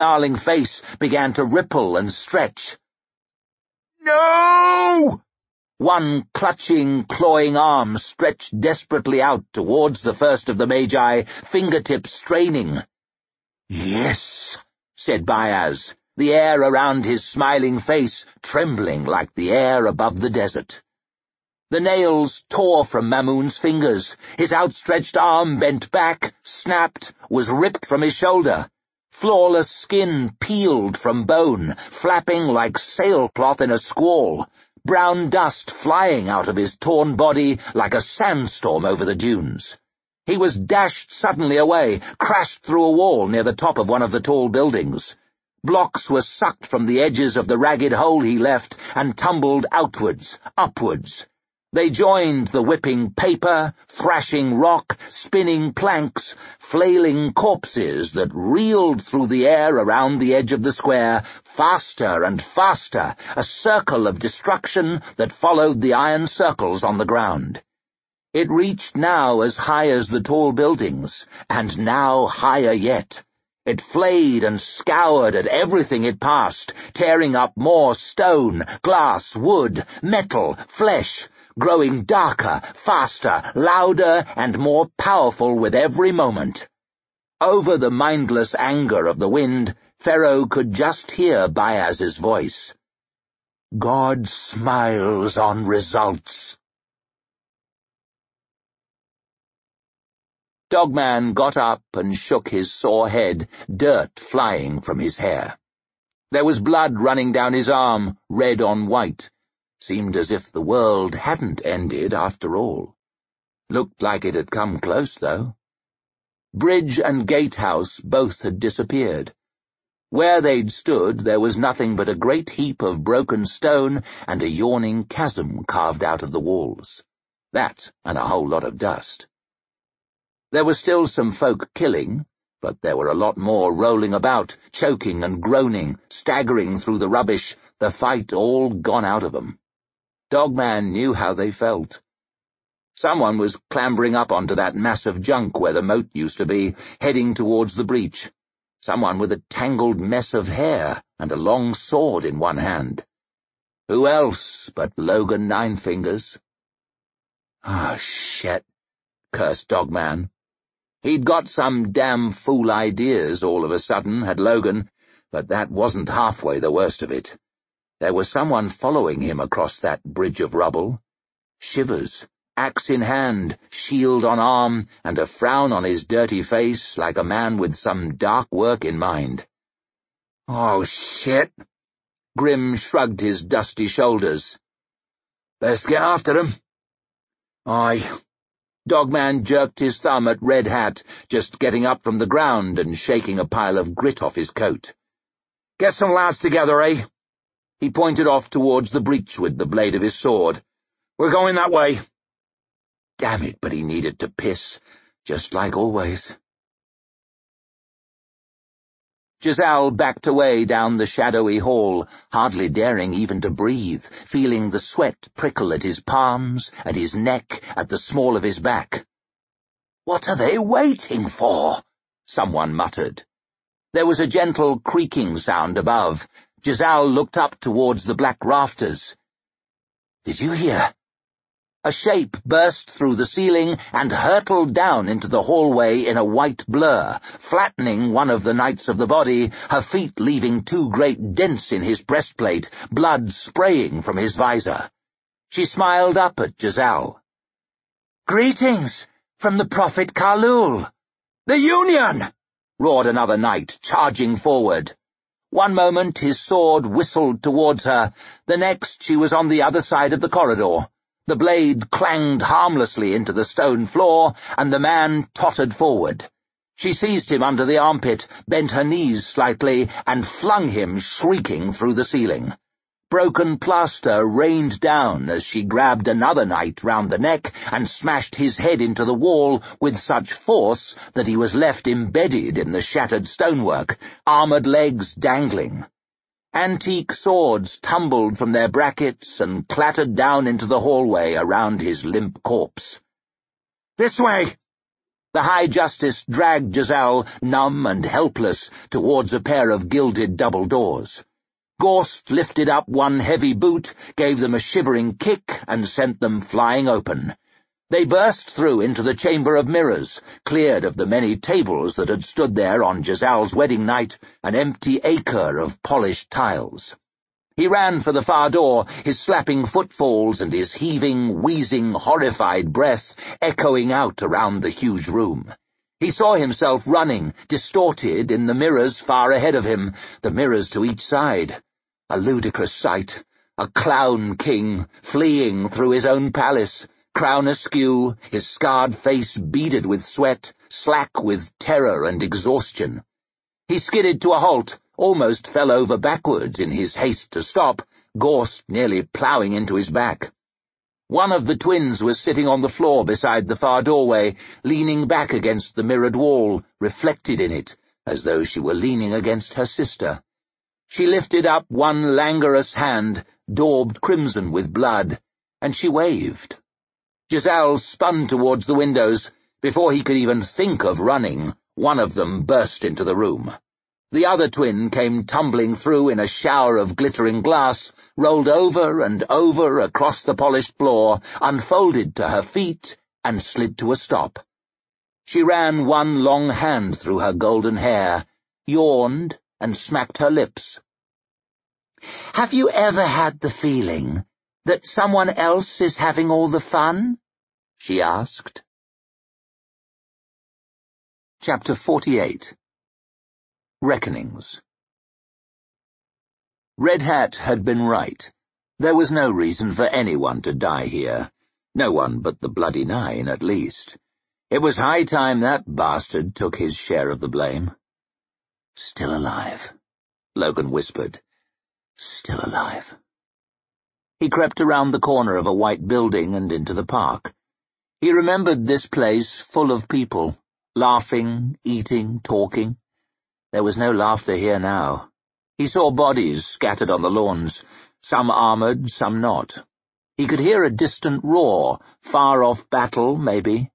snarling face began to ripple and stretch. No! One clutching, clawing arm stretched desperately out towards the first of the Magi, fingertips straining. Yes, said Bayaz, the air around his smiling face trembling like the air above the desert. The nails tore from Mamun's fingers. His outstretched arm bent back, snapped, was ripped from his shoulder. Flawless skin peeled from bone, flapping like sailcloth in a squall, brown dust flying out of his torn body like a sandstorm over the dunes. He was dashed suddenly away, crashed through a wall near the top of one of the tall buildings. Blocks were sucked from the edges of the ragged hole he left and tumbled outwards, upwards. They joined the whipping paper, thrashing rock, spinning planks, flailing corpses that reeled through the air around the edge of the square, faster and faster, a circle of destruction that followed the iron circles on the ground. It reached now as high as the tall buildings, and now higher yet. It flayed and scoured at everything it passed, tearing up more stone, glass, wood, metal, flesh, growing darker, faster, louder, and more powerful with every moment. Over the mindless anger of the wind, Ferro could just hear Bayaz's voice. God smiles on results. Dogman got up and shook his sore head, dirt flying from his hair. There was blood running down his arm, red on white, Seemed as if the world hadn't ended after all. Looked like it had come close, though. Bridge and gatehouse both had disappeared. Where they'd stood, there was nothing but a great heap of broken stone and a yawning chasm carved out of the walls. That and a whole lot of dust. There were still some folk killing, but there were a lot more rolling about, choking and groaning, staggering through the rubbish, the fight all gone out of them. Dogman knew how they felt. Someone was clambering up onto that mass of junk where the moat used to be, heading towards the breach. Someone with a tangled mess of hair and a long sword in one hand. Who else but Logan Ninefingers? Ah, shit, cursed Dogman. He'd got some damn fool ideas all of a sudden, had Logan, but that wasn't halfway the worst of it. There was someone following him across that bridge of rubble. Shivers, axe in hand, shield on arm, and a frown on his dirty face like a man with some dark work in mind. Oh, shit! Grim shrugged his dusty shoulders. Let's get after him. Aye. Dogman jerked his thumb at Red Hat, just getting up from the ground and shaking a pile of grit off his coat. Get some lads together, eh? He pointed off towards the breach with the blade of his sword. We're going that way. Damn it, but he needed to piss, just like always. Jezal backed away down the shadowy hall, hardly daring even to breathe, feeling the sweat prickle at his palms, at his neck, at the small of his back. What are they waiting for? Someone muttered. There was a gentle creaking sound above, Jezal looked up towards the black rafters. Did you hear? A shape burst through the ceiling and hurtled down into the hallway in a white blur, flattening one of the knights of the body, her feet leaving two great dents in his breastplate, blood spraying from his visor. She smiled up at Jezal. Greetings from the Prophet Khalul. The Union! roared another knight, charging forward. One moment his sword whistled towards her, the next she was on the other side of the corridor. The blade clanged harmlessly into the stone floor, and the man tottered forward. She seized him under the armpit, bent her knees slightly, and flung him shrieking through the ceiling. Broken plaster rained down as she grabbed another knight round the neck and smashed his head into the wall with such force that he was left embedded in the shattered stonework, armoured legs dangling. Antique swords tumbled from their brackets and clattered down into the hallway around his limp corpse. This way! The High Justice dragged Jezal, numb and helpless, towards a pair of gilded double doors. Gorst lifted up one heavy boot, gave them a shivering kick, and sent them flying open. They burst through into the chamber of mirrors, cleared of the many tables that had stood there on Jezal's wedding night, an empty acre of polished tiles. He ran for the far door, his slapping footfalls and his heaving, wheezing, horrified breath echoing out around the huge room. He saw himself running, distorted, in the mirrors far ahead of him, the mirrors to each side. A ludicrous sight, a clown king, fleeing through his own palace, crown askew, his scarred face beaded with sweat, slack with terror and exhaustion. He skidded to a halt, almost fell over backwards in his haste to stop, Gorst nearly ploughing into his back. One of the twins was sitting on the floor beside the far doorway, leaning back against the mirrored wall, reflected in it, as though she were leaning against her sister. She lifted up one languorous hand, daubed crimson with blood, and she waved. Jezal spun towards the windows. Before he could even think of running, one of them burst into the room. The other twin came tumbling through in a shower of glittering glass, rolled over and over across the polished floor, unfolded to her feet, and slid to a stop. She ran one long hand through her golden hair, yawned, and smacked her lips. Have you ever had the feeling that someone else is having all the fun? she asked. Chapter 48 Reckonings Red Hat had been right. There was no reason for anyone to die here. No one but the Bloody Nine, at least. It was high time that bastard took his share of the blame. Still alive, Logan whispered. Still alive. He crept around the corner of a white building and into the park. He remembered this place full of people, laughing, eating, talking. There was no laughter here now. He saw bodies scattered on the lawns, some armoured, some not. He could hear a distant roar, far-off battle, maybe.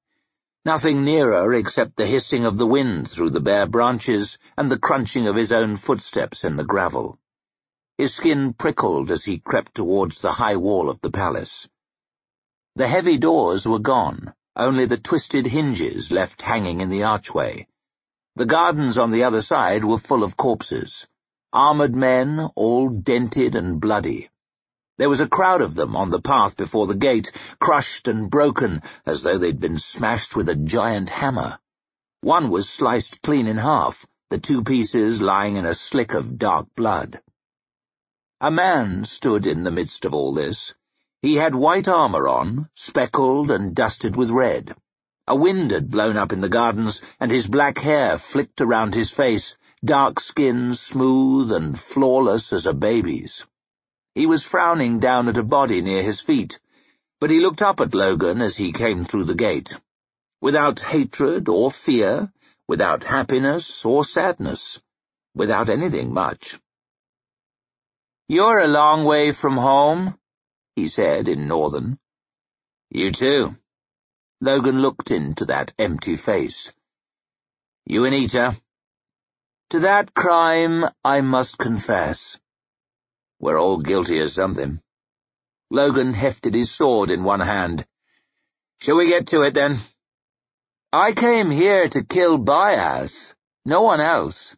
Nothing nearer except the hissing of the wind through the bare branches and the crunching of his own footsteps in the gravel. His skin prickled as he crept towards the high wall of the palace. The heavy doors were gone, only the twisted hinges left hanging in the archway. The gardens on the other side were full of corpses, armoured men, all dented and bloody. There was a crowd of them on the path before the gate, crushed and broken, as though they'd been smashed with a giant hammer. One was sliced clean in half, the two pieces lying in a slick of dark blood. A man stood in the midst of all this. He had white armour on, speckled and dusted with red. A wind had blown up in the gardens, and his black hair flicked around his face, dark skin smooth and flawless as a baby's. He was frowning down at a body near his feet, but he looked up at Logan as he came through the gate. Without hatred or fear, without happiness or sadness, without anything much. "'You're a long way from home,' he said in Northern. You too. Logan looked into that empty face. You and Ita? To that crime I must confess. We're all guilty of something. Logan hefted his sword in one hand. Shall we get to it, then? I came here to kill Bayaz, no one else.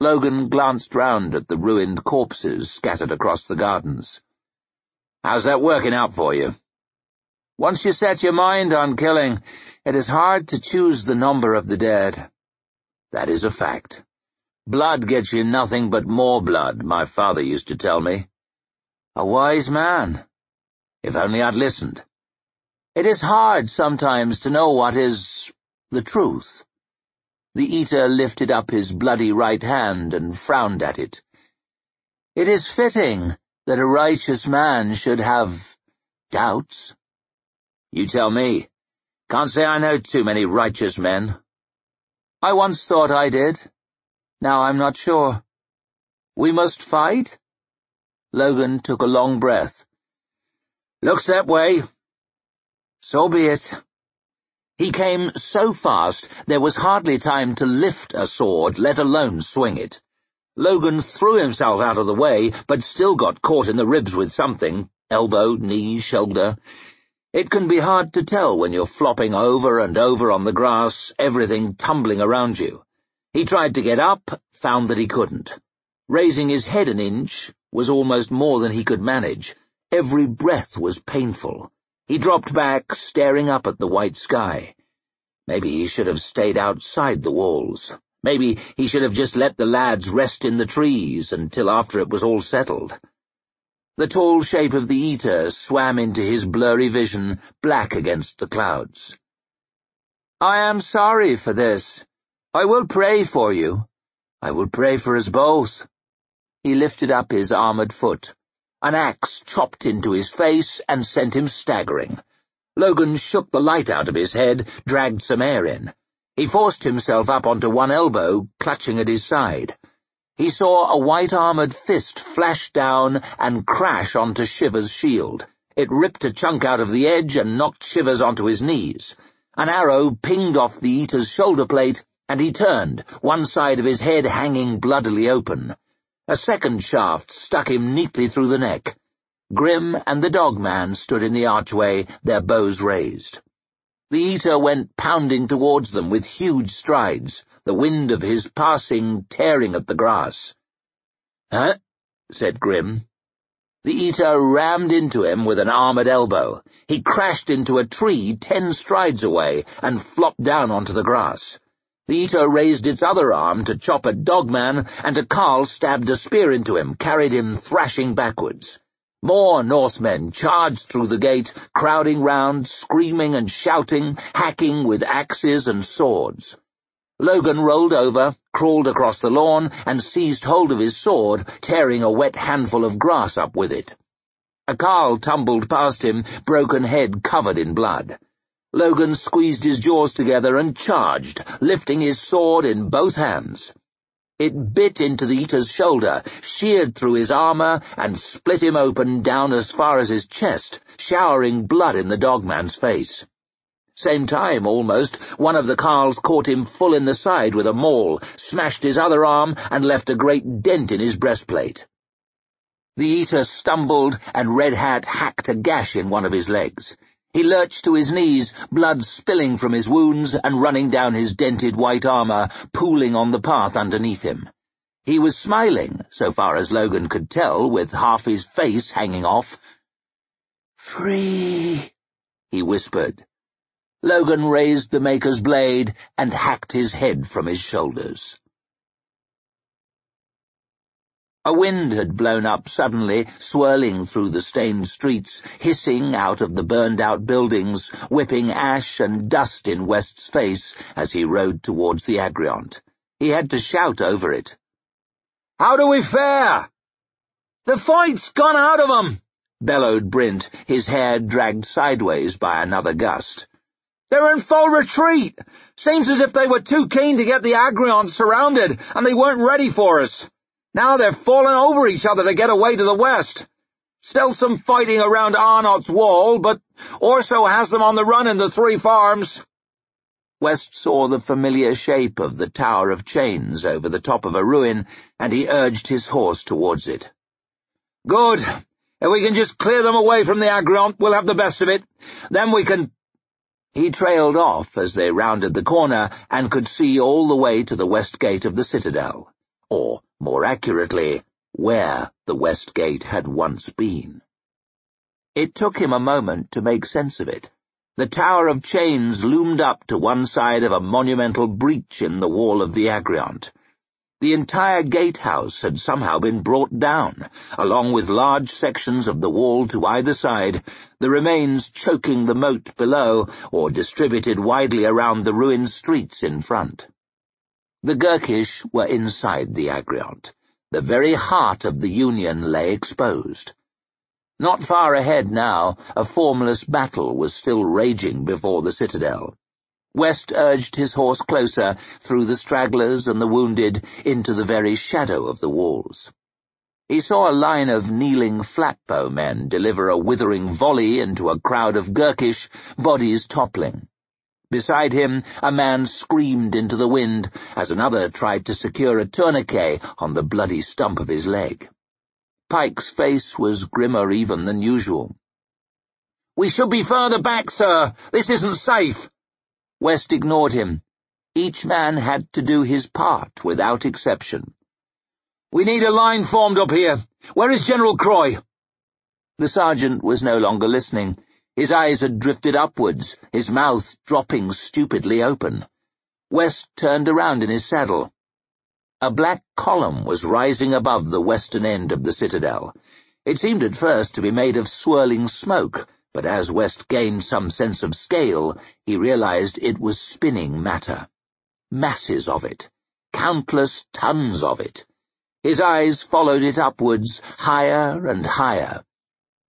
Logan glanced round at the ruined corpses scattered across the gardens. How's that working out for you? Once you set your mind on killing, it is hard to choose the number of the dead. That is a fact. Blood gets you nothing but more blood, my father used to tell me. A wise man. If only I'd listened. It is hard sometimes to know what is the truth. The eater lifted up his bloody right hand and frowned at it. It is fitting that a righteous man should have doubts. You tell me. Can't say I know too many righteous men. I once thought I did. Now I'm not sure. We must fight? Logan took a long breath. Looks that way. So be it. He came so fast there was hardly time to lift a sword, let alone swing it. Logan threw himself out of the way, but still got caught in the ribs with something, elbow, knee, shoulder. It can be hard to tell when you're flopping over and over on the grass, everything tumbling around you. He tried to get up, found that he couldn't. Raising his head an inch was almost more than he could manage. Every breath was painful. He dropped back, staring up at the white sky. Maybe he should have stayed outside the walls. Maybe he should have just let the lads rest in the trees until after it was all settled. The tall shape of the eater swam into his blurry vision, black against the clouds. I am sorry for this. I will pray for you. I will pray for us both. He lifted up his armored foot. An axe chopped into his face and sent him staggering. Logan shook the light out of his head, dragged some air in. He forced himself up onto one elbow, clutching at his side. He saw a white-armored fist flash down and crash onto Shiver's shield. It ripped a chunk out of the edge and knocked Shivers onto his knees. An arrow pinged off the Eater's shoulder plate, and he turned, one side of his head hanging bloodily open. A second shaft stuck him neatly through the neck. Grim and the dogman stood in the archway, their bows raised. The eater went pounding towards them with huge strides, the wind of his passing tearing at the grass. Huh? said Grim. The eater rammed into him with an armoured elbow. He crashed into a tree ten strides away and flopped down onto the grass. The eater raised its other arm to chop at Dogman, and a Carl stabbed a spear into him, carried him thrashing backwards. More Northmen charged through the gate, crowding round, screaming and shouting, hacking with axes and swords. Logan rolled over, crawled across the lawn, and seized hold of his sword, tearing a wet handful of grass up with it. A Carl tumbled past him, broken head covered in blood. Logan squeezed his jaws together and charged, lifting his sword in both hands. It bit into the eater's shoulder, sheared through his armor, and split him open down as far as his chest, showering blood in the dogman's face. Same time, almost, one of the Carls caught him full in the side with a maul, smashed his other arm, and left a great dent in his breastplate. The eater stumbled, and Red Hat hacked a gash in one of his legs. He lurched to his knees, blood spilling from his wounds and running down his dented white armor, pooling on the path underneath him. He was smiling, so far as Logan could tell, with half his face hanging off. Free, he whispered. Logan raised the Maker's blade and hacked his head from his shoulders. A wind had blown up suddenly, swirling through the stained streets, hissing out of the burned-out buildings, whipping ash and dust in West's face as he rode towards the Agriont. He had to shout over it. How do we fare? The fight's gone out of 'em, bellowed Brint, his hair dragged sideways by another gust. They're in full retreat. Seems as if they were too keen to get the Agriont surrounded, and they weren't ready for us. Now they're falling over each other to get away to the west. Still some fighting around Arnault's wall, but Orso has them on the run in the three farms. West saw the familiar shape of the Tower of Chains over the top of a ruin, and he urged his horse towards it. Good. If we can just clear them away from the Agriont, we'll have the best of it. Then we can— He trailed off as they rounded the corner and could see all the way to the west gate of the citadel. Or, more accurately, where the West Gate had once been. It took him a moment to make sense of it. The Tower of Chains loomed up to one side of a monumental breach in the wall of the Agriont. The entire gatehouse had somehow been brought down, along with large sections of the wall to either side, the remains choking the moat below or distributed widely around the ruined streets in front. The Gurkish were inside the Agriont. The very heart of the Union lay exposed. Not far ahead now, a formless battle was still raging before the citadel. West urged his horse closer, through the stragglers and the wounded, into the very shadow of the walls. He saw a line of kneeling flatbow men deliver a withering volley into a crowd of Gurkish, bodies toppling. Beside him, a man screamed into the wind as another tried to secure a tourniquet on the bloody stump of his leg. Pike's face was grimmer even than usual. We should be further back, sir. This isn't safe. West ignored him. Each man had to do his part without exception. We need a line formed up here. Where is General Croy? The sergeant was no longer listening. His eyes had drifted upwards, his mouth dropping stupidly open. West turned around in his saddle. A black column was rising above the western end of the citadel. It seemed at first to be made of swirling smoke, but as West gained some sense of scale, he realized it was spinning matter. Masses of it. Countless tons of it. His eyes followed it upwards, higher and higher.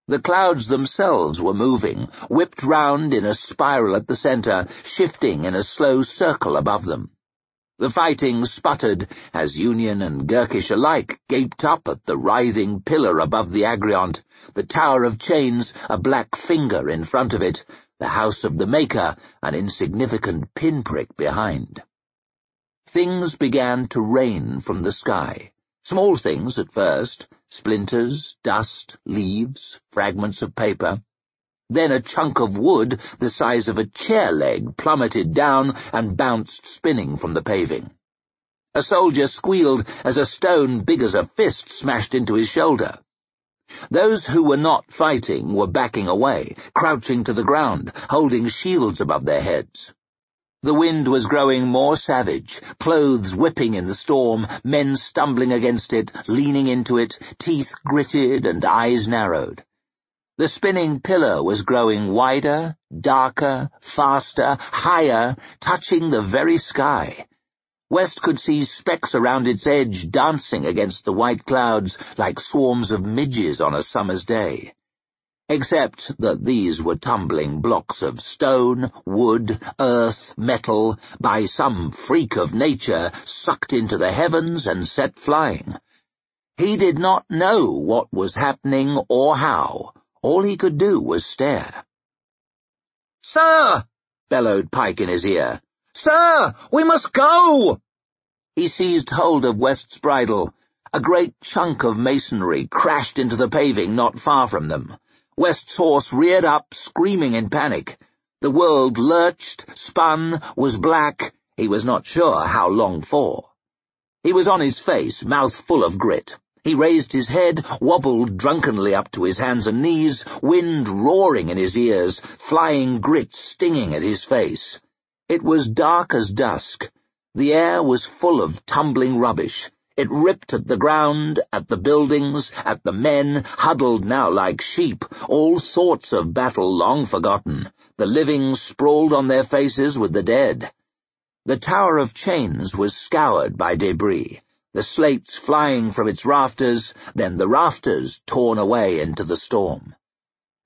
The clouds themselves were moving, whipped round in a spiral at the centre, shifting in a slow circle above them. The fighting sputtered as Union and Gurkish alike gaped up at the writhing pillar above the Agriont, the tower of chains a black finger in front of it, the house of the Maker an insignificant pinprick behind. Things began to rain from the sky. Small things at first, splinters, dust, leaves, fragments of paper. Then a chunk of wood the size of a chair leg plummeted down and bounced spinning from the paving. A soldier squealed as a stone big as a fist smashed into his shoulder. Those who were not fighting were backing away, crouching to the ground, holding shields above their heads. The wind was growing more savage, clothes whipping in the storm, men stumbling against it, leaning into it, teeth gritted and eyes narrowed. The spinning pillar was growing wider, darker, faster, higher, touching the very sky. West could see specks around its edge dancing against the white clouds like swarms of midges on a summer's day except that these were tumbling blocks of stone, wood, earth, metal, by some freak of nature sucked into the heavens and set flying. He did not know what was happening or how. All he could do was stare. Sir! bellowed Pike in his ear. Sir! We must go! He seized hold of West's bridle. A great chunk of masonry crashed into the paving not far from them. West's horse reared up, screaming in panic. The world lurched, spun, was black, he was not sure how long for. He was on his face, mouth full of grit. He raised his head, wobbled drunkenly up to his hands and knees, wind roaring in his ears, flying grit stinging at his face. It was dark as dusk. The air was full of tumbling rubbish. It ripped at the ground, at the buildings, at the men, huddled now like sheep, all thoughts of battle long forgotten, the living sprawled on their faces with the dead. The Tower of Chains was scoured by debris, the slates flying from its rafters, then the rafters torn away into the storm.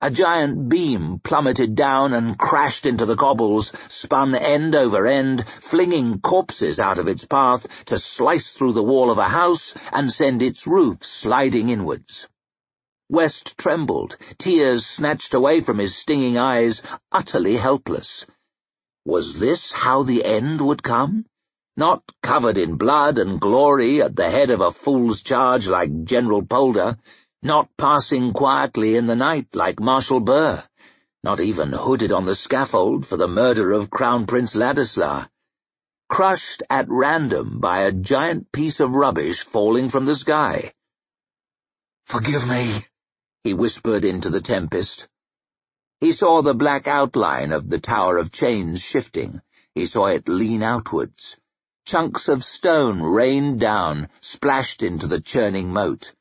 A giant beam plummeted down and crashed into the cobbles, spun end over end, flinging corpses out of its path to slice through the wall of a house and send its roof sliding inwards. West trembled, tears snatched away from his stinging eyes, utterly helpless. Was this how the end would come? Not covered in blood and glory at the head of a fool's charge like General Polder, not passing quietly in the night like Marshal Burr, not even hooded on the scaffold for the murder of Crown Prince Ladislaw, crushed at random by a giant piece of rubbish falling from the sky. Forgive me, he whispered into the tempest. He saw the black outline of the Tower of Chains shifting. He saw it lean outwards. Chunks of stone rained down, splashed into the churning moat.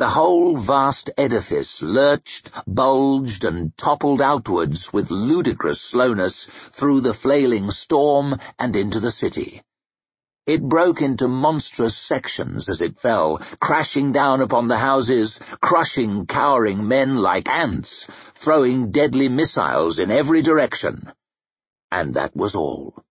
The whole vast edifice lurched, bulged, and toppled outwards with ludicrous slowness through the flailing storm and into the city. It broke into monstrous sections as it fell, crashing down upon the houses, crushing cowering men like ants, throwing deadly missiles in every direction. And that was all.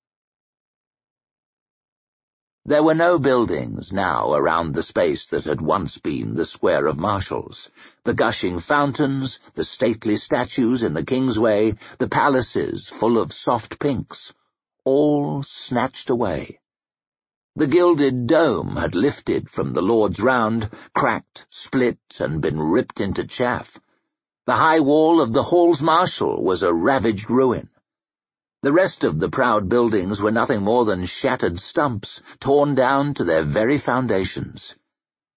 There were no buildings now around the space that had once been the Square of Marshals. The gushing fountains, the stately statues in the Kingsway, the palaces full of soft pinks, all snatched away. The gilded dome had lifted from the Lord's round, cracked, split, and been ripped into chaff. The high wall of the Halls Marshal was a ravaged ruin. The rest of the proud buildings were nothing more than shattered stumps, torn down to their very foundations.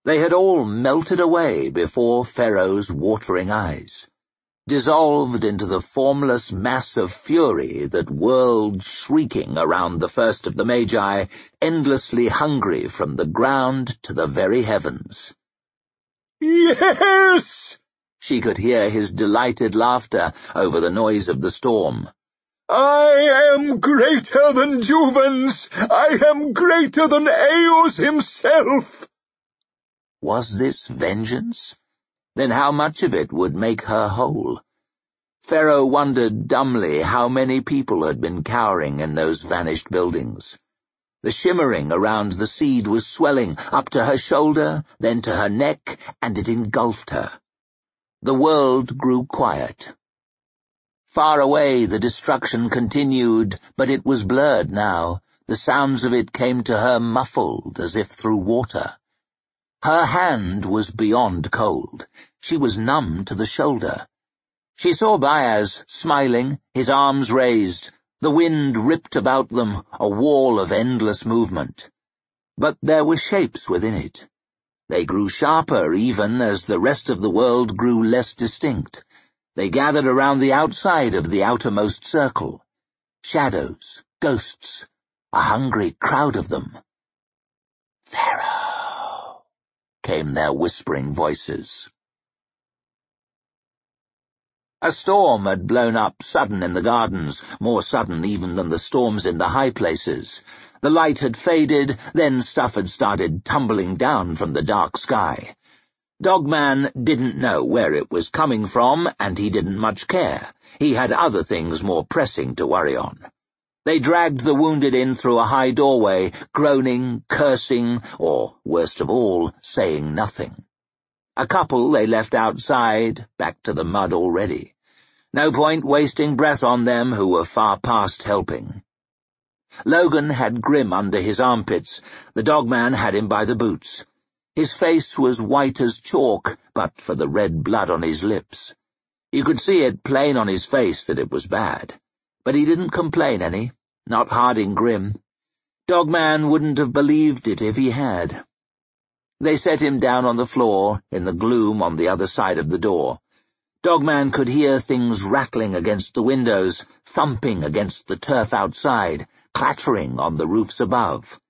They had all melted away before Ferro's watering eyes, dissolved into the formless mass of fury that whirled shrieking around the first of the Magi, endlessly hungry from the ground to the very heavens. Yes! She could hear his delighted laughter over the noise of the storm. I am greater than Juvens! I am greater than Euz himself! Was this vengeance? Then how much of it would make her whole? Ferro wondered dumbly how many people had been cowering in those vanished buildings. The shimmering around the seed was swelling up to her shoulder, then to her neck, and it engulfed her. The world grew quiet. Far away the destruction continued, but it was blurred now. The sounds of it came to her muffled, as if through water. Her hand was beyond cold. She was numb to the shoulder. She saw Bayaz, smiling, his arms raised. The wind ripped about them, a wall of endless movement. But there were shapes within it. They grew sharper even as the rest of the world grew less distinct. They gathered around the outside of the outermost circle. Shadows, ghosts, a hungry crowd of them. Ferro, came their whispering voices. A storm had blown up sudden in the gardens, more sudden even than the storms in the high places. The light had faded, then stuff had started tumbling down from the dark sky. Dogman didn't know where it was coming from, and he didn't much care. He had other things more pressing to worry on. They dragged the wounded in through a high doorway, groaning, cursing, or, worst of all, saying nothing. A couple they left outside, back to the mud already. No point wasting breath on them who were far past helping. Logan had Grim under his armpits. The dogman had him by the boots. His face was white as chalk, but for the red blood on his lips. You could see it plain on his face that it was bad. But he didn't complain any, not Harding Grim. Dogman wouldn't have believed it if he had. They set him down on the floor, in the gloom on the other side of the door. Dogman could hear things rattling against the windows, thumping against the turf outside, clattering on the roofs above.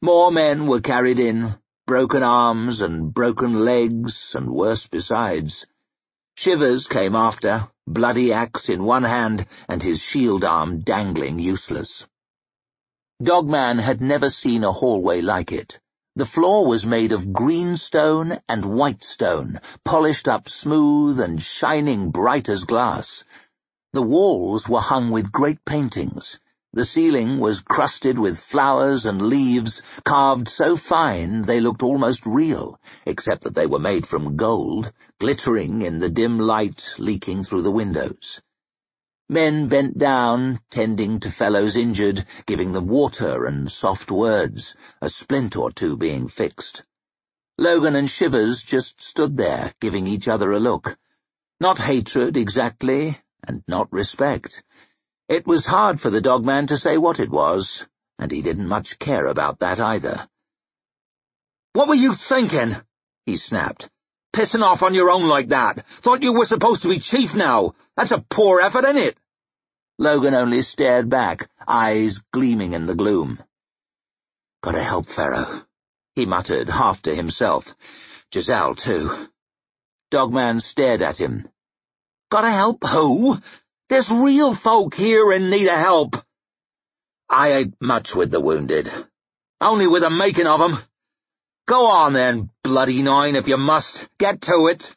More men were carried in, broken arms and broken legs, and worse besides. Shivers came after, bloody axe in one hand and his shield arm dangling useless. Dogman had never seen a hallway like it. The floor was made of green stone and white stone, polished up smooth and shining bright as glass. The walls were hung with great paintings, the ceiling was crusted with flowers and leaves, carved so fine they looked almost real, except that they were made from gold, glittering in the dim light leaking through the windows. Men bent down, tending to fellows injured, giving them water and soft words, a splint or two being fixed. Logan and Shivers just stood there, giving each other a look. Not hatred, exactly, and not respect. It was hard for the dogman to say what it was, and he didn't much care about that either. What were you thinking? he snapped. Pissing off on your own like that. Thought you were supposed to be chief now. That's a poor effort, ain't it? Logan only stared back, eyes gleaming in the gloom. Gotta help Ferro, he muttered, half to himself. Jezal, too. Dogman stared at him. Gotta help who? There's real folk here in need of help. I ain't much with the wounded. Only with the making of 'em. Go on then, bloody nine, if you must. Get to it.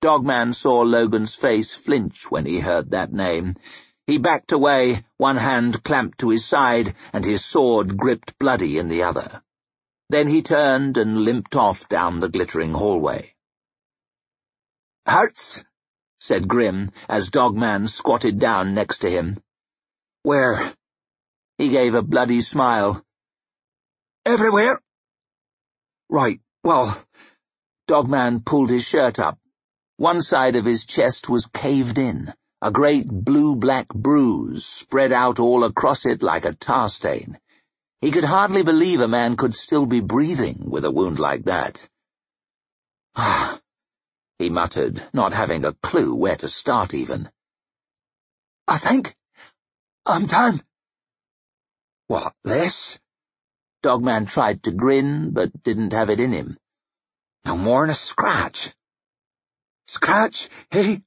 Dogman saw Logan's face flinch when he heard that name. He backed away, one hand clamped to his side, and his sword gripped bloody in the other. Then he turned and limped off down the glittering hallway. Hurts? Said Grim, as Dogman squatted down next to him. Where? He gave a bloody smile. Everywhere? Right, well... Dogman pulled his shirt up. One side of his chest was caved in, a great blue-black bruise spread out all across it like a tar stain. He could hardly believe a man could still be breathing with a wound like that. Ah, he muttered, not having a clue where to start even. I think I'm done. What, this? Dogman tried to grin, but didn't have it in him. No more'n a scratch. Scratch, hey?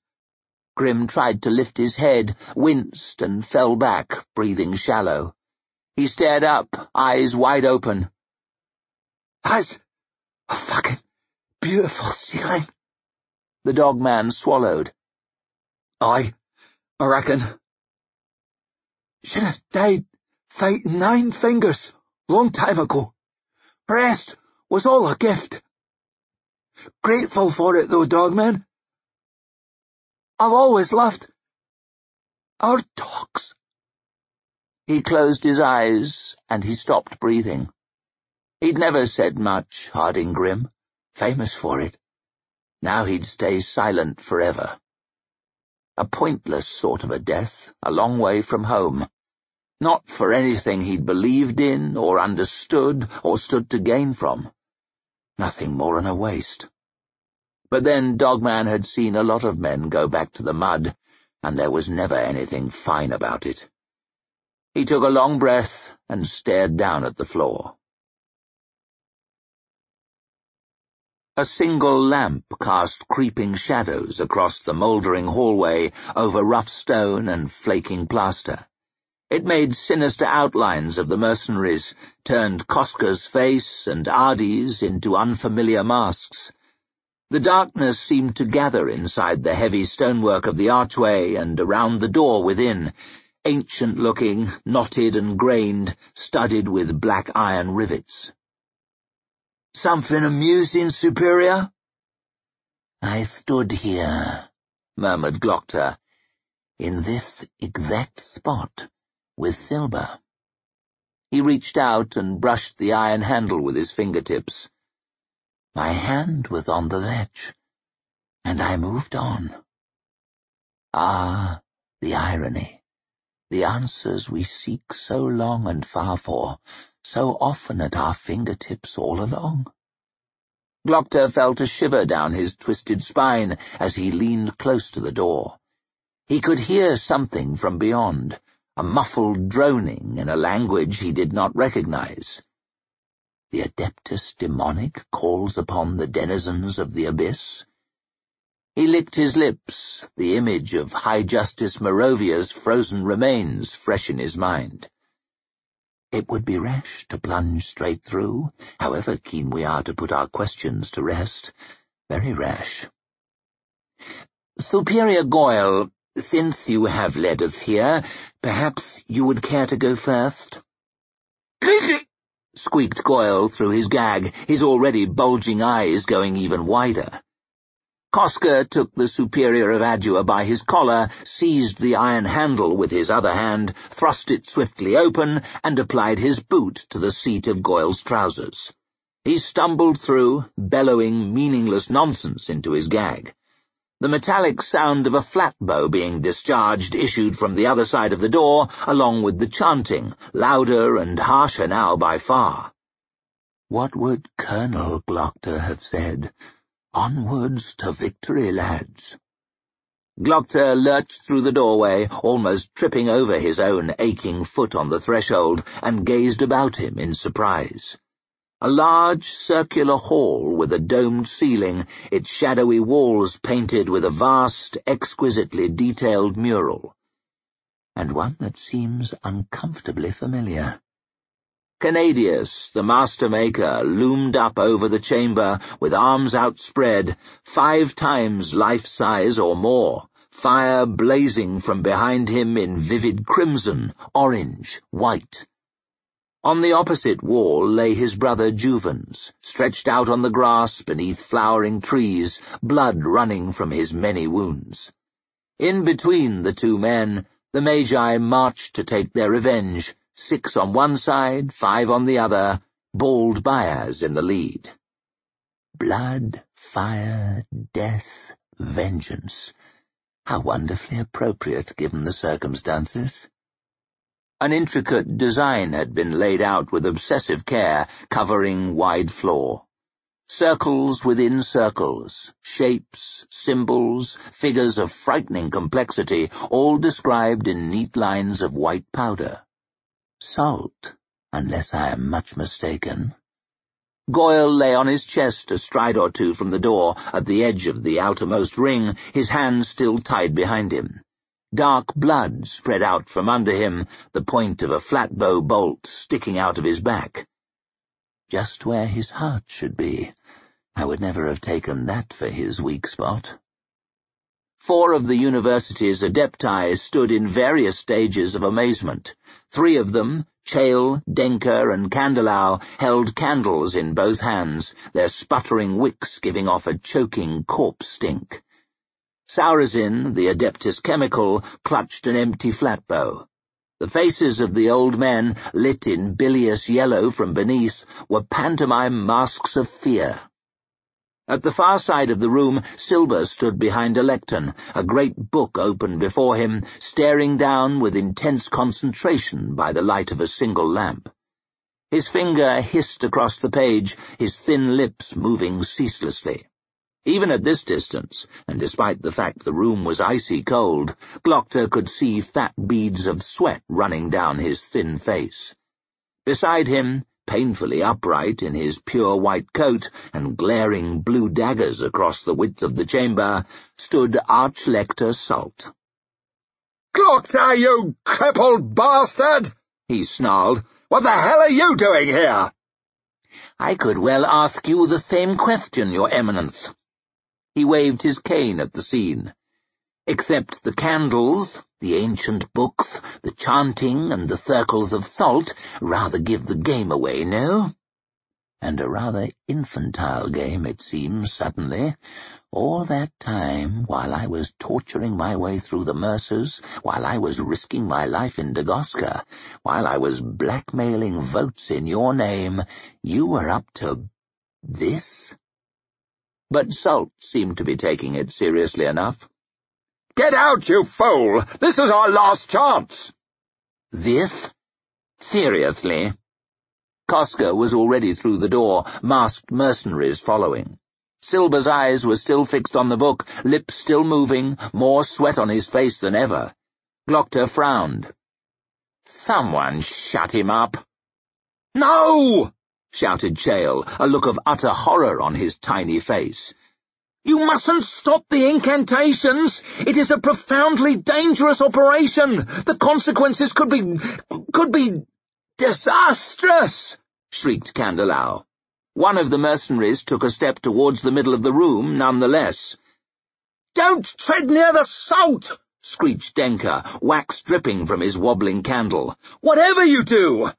Grim tried to lift his head, winced, and fell back, breathing shallow. He stared up, eyes wide open. That's a fucking beautiful ceiling. The dog man swallowed. I, I reckon. Should have died fighting Ninefingers long time ago. Rest was all a gift. Grateful for it though, dogman. I've always loved our dogs. He closed his eyes, and he stopped breathing. He'd never said much, Harding Grim, famous for it. Now he'd stay silent forever. A pointless sort of a death, a long way from home. Not for anything he'd believed in, or understood, or stood to gain from. Nothing more than a waste. But then Dogman had seen a lot of men go back to the mud, and there was never anything fine about it. He took a long breath and stared down at the floor. A single lamp cast creeping shadows across the mouldering hallway over rough stone and flaking plaster. It made sinister outlines of the mercenaries, turned Cosca's face and Ardee's into unfamiliar masks. The darkness seemed to gather inside the heavy stonework of the archway and around the door within, ancient-looking, knotted and grained, studded with black iron rivets. Something amusing, Superior? I stood here, murmured Glokta, in this exact spot, with Silber. He reached out and brushed the iron handle with his fingertips. My hand was on the ledge, and I moved on. Ah, the irony the answers we seek so long and far for, so often at our fingertips all along. Glokta felt a shiver down his twisted spine as he leaned close to the door. He could hear something from beyond, a muffled droning in a language he did not recognize. The Adeptus Demonic calls upon the denizens of the abyss? He licked his lips, the image of High Justice Marovia's frozen remains fresh in his mind. It would be rash to plunge straight through, however keen we are to put our questions to rest. Very rash. Superior Goyle, since you have led us here, perhaps you would care to go first? squeaked Goyle through his gag, his already bulging eyes going even wider. Cosca took the superior of Adua by his collar, seized the iron handle with his other hand, thrust it swiftly open, and applied his boot to the seat of Goyle's trousers. He stumbled through, bellowing meaningless nonsense into his gag. The metallic sound of a flatbow being discharged issued from the other side of the door, along with the chanting, louder and harsher now by far. What would Colonel Glokta have said? Onwards to victory, lads. Glokta lurched through the doorway, almost tripping over his own aching foot on the threshold, and gazed about him in surprise. A large circular hall with a domed ceiling, its shadowy walls painted with a vast, exquisitely detailed mural. And one that seems uncomfortably familiar. Kanedias, the master maker, loomed up over the chamber with arms outspread, five times life-size or more, fire blazing from behind him in vivid crimson, orange, white. On the opposite wall lay his brother Juvens, stretched out on the grass beneath flowering trees, blood running from his many wounds. In between the two men, the Magi marched to take their revenge, six on one side, five on the other, bald Bayaz in the lead. Blood, fire, death, vengeance. How wonderfully appropriate given the circumstances. An intricate design had been laid out with obsessive care, covering wide floor. Circles within circles, shapes, symbols, figures of frightening complexity, all described in neat lines of white powder. Salt, unless I am much mistaken. Goyle lay on his chest a stride or two from the door, at the edge of the outermost ring, his hands still tied behind him. Dark blood spread out from under him, the point of a flatbow bolt sticking out of his back. Just where his heart should be. I would never have taken that for his weak spot. Four of the university's adepti stood in various stages of amazement. Three of them, Chayle, Denka, and Kandelau, held candles in both hands, their sputtering wicks giving off a choking corpse stink. Saurizin, the Adeptus Chemical, clutched an empty flatbow. The faces of the old men, lit in bilious yellow from beneath, were pantomime masks of fear. At the far side of the room, Silber stood behind a lectern, a great book open before him, staring down with intense concentration by the light of a single lamp. His finger hissed across the page, his thin lips moving ceaselessly. Even at this distance, and despite the fact the room was icy cold, Glokta could see fat beads of sweat running down his thin face. Beside him, painfully upright in his pure white coat and glaring blue daggers across the width of the chamber, stood Arch-Lector Salt. Glokta, you crippled bastard! he snarled. What the hell are you doing here? I could well ask you the same question, Your Eminence. He waved his cane at the scene. Except the candles, the ancient books, the chanting, and the circles of salt rather give the game away, no? And a rather infantile game, it seems, suddenly. All that time, while I was torturing my way through the Mercers, while I was risking my life in Dagoska, while I was blackmailing votes in your name, you were up to this? but Salt seemed to be taking it seriously enough. Get out, you fool! This is our last chance! This? Seriously? Cosca was already through the door, masked mercenaries following. Silber's eyes were still fixed on the book, lips still moving, more sweat on his face than ever. Glokta frowned. Someone shut him up. No! shouted Chayle, a look of utter horror on his tiny face. You mustn't stop the incantations! It is a profoundly dangerous operation! The consequences could be... could be... disastrous! shrieked Kandelau. One of the mercenaries took a step towards the middle of the room, nonetheless. Don't tread near the salt! screeched Denka, wax dripping from his wobbling candle. Whatever you do!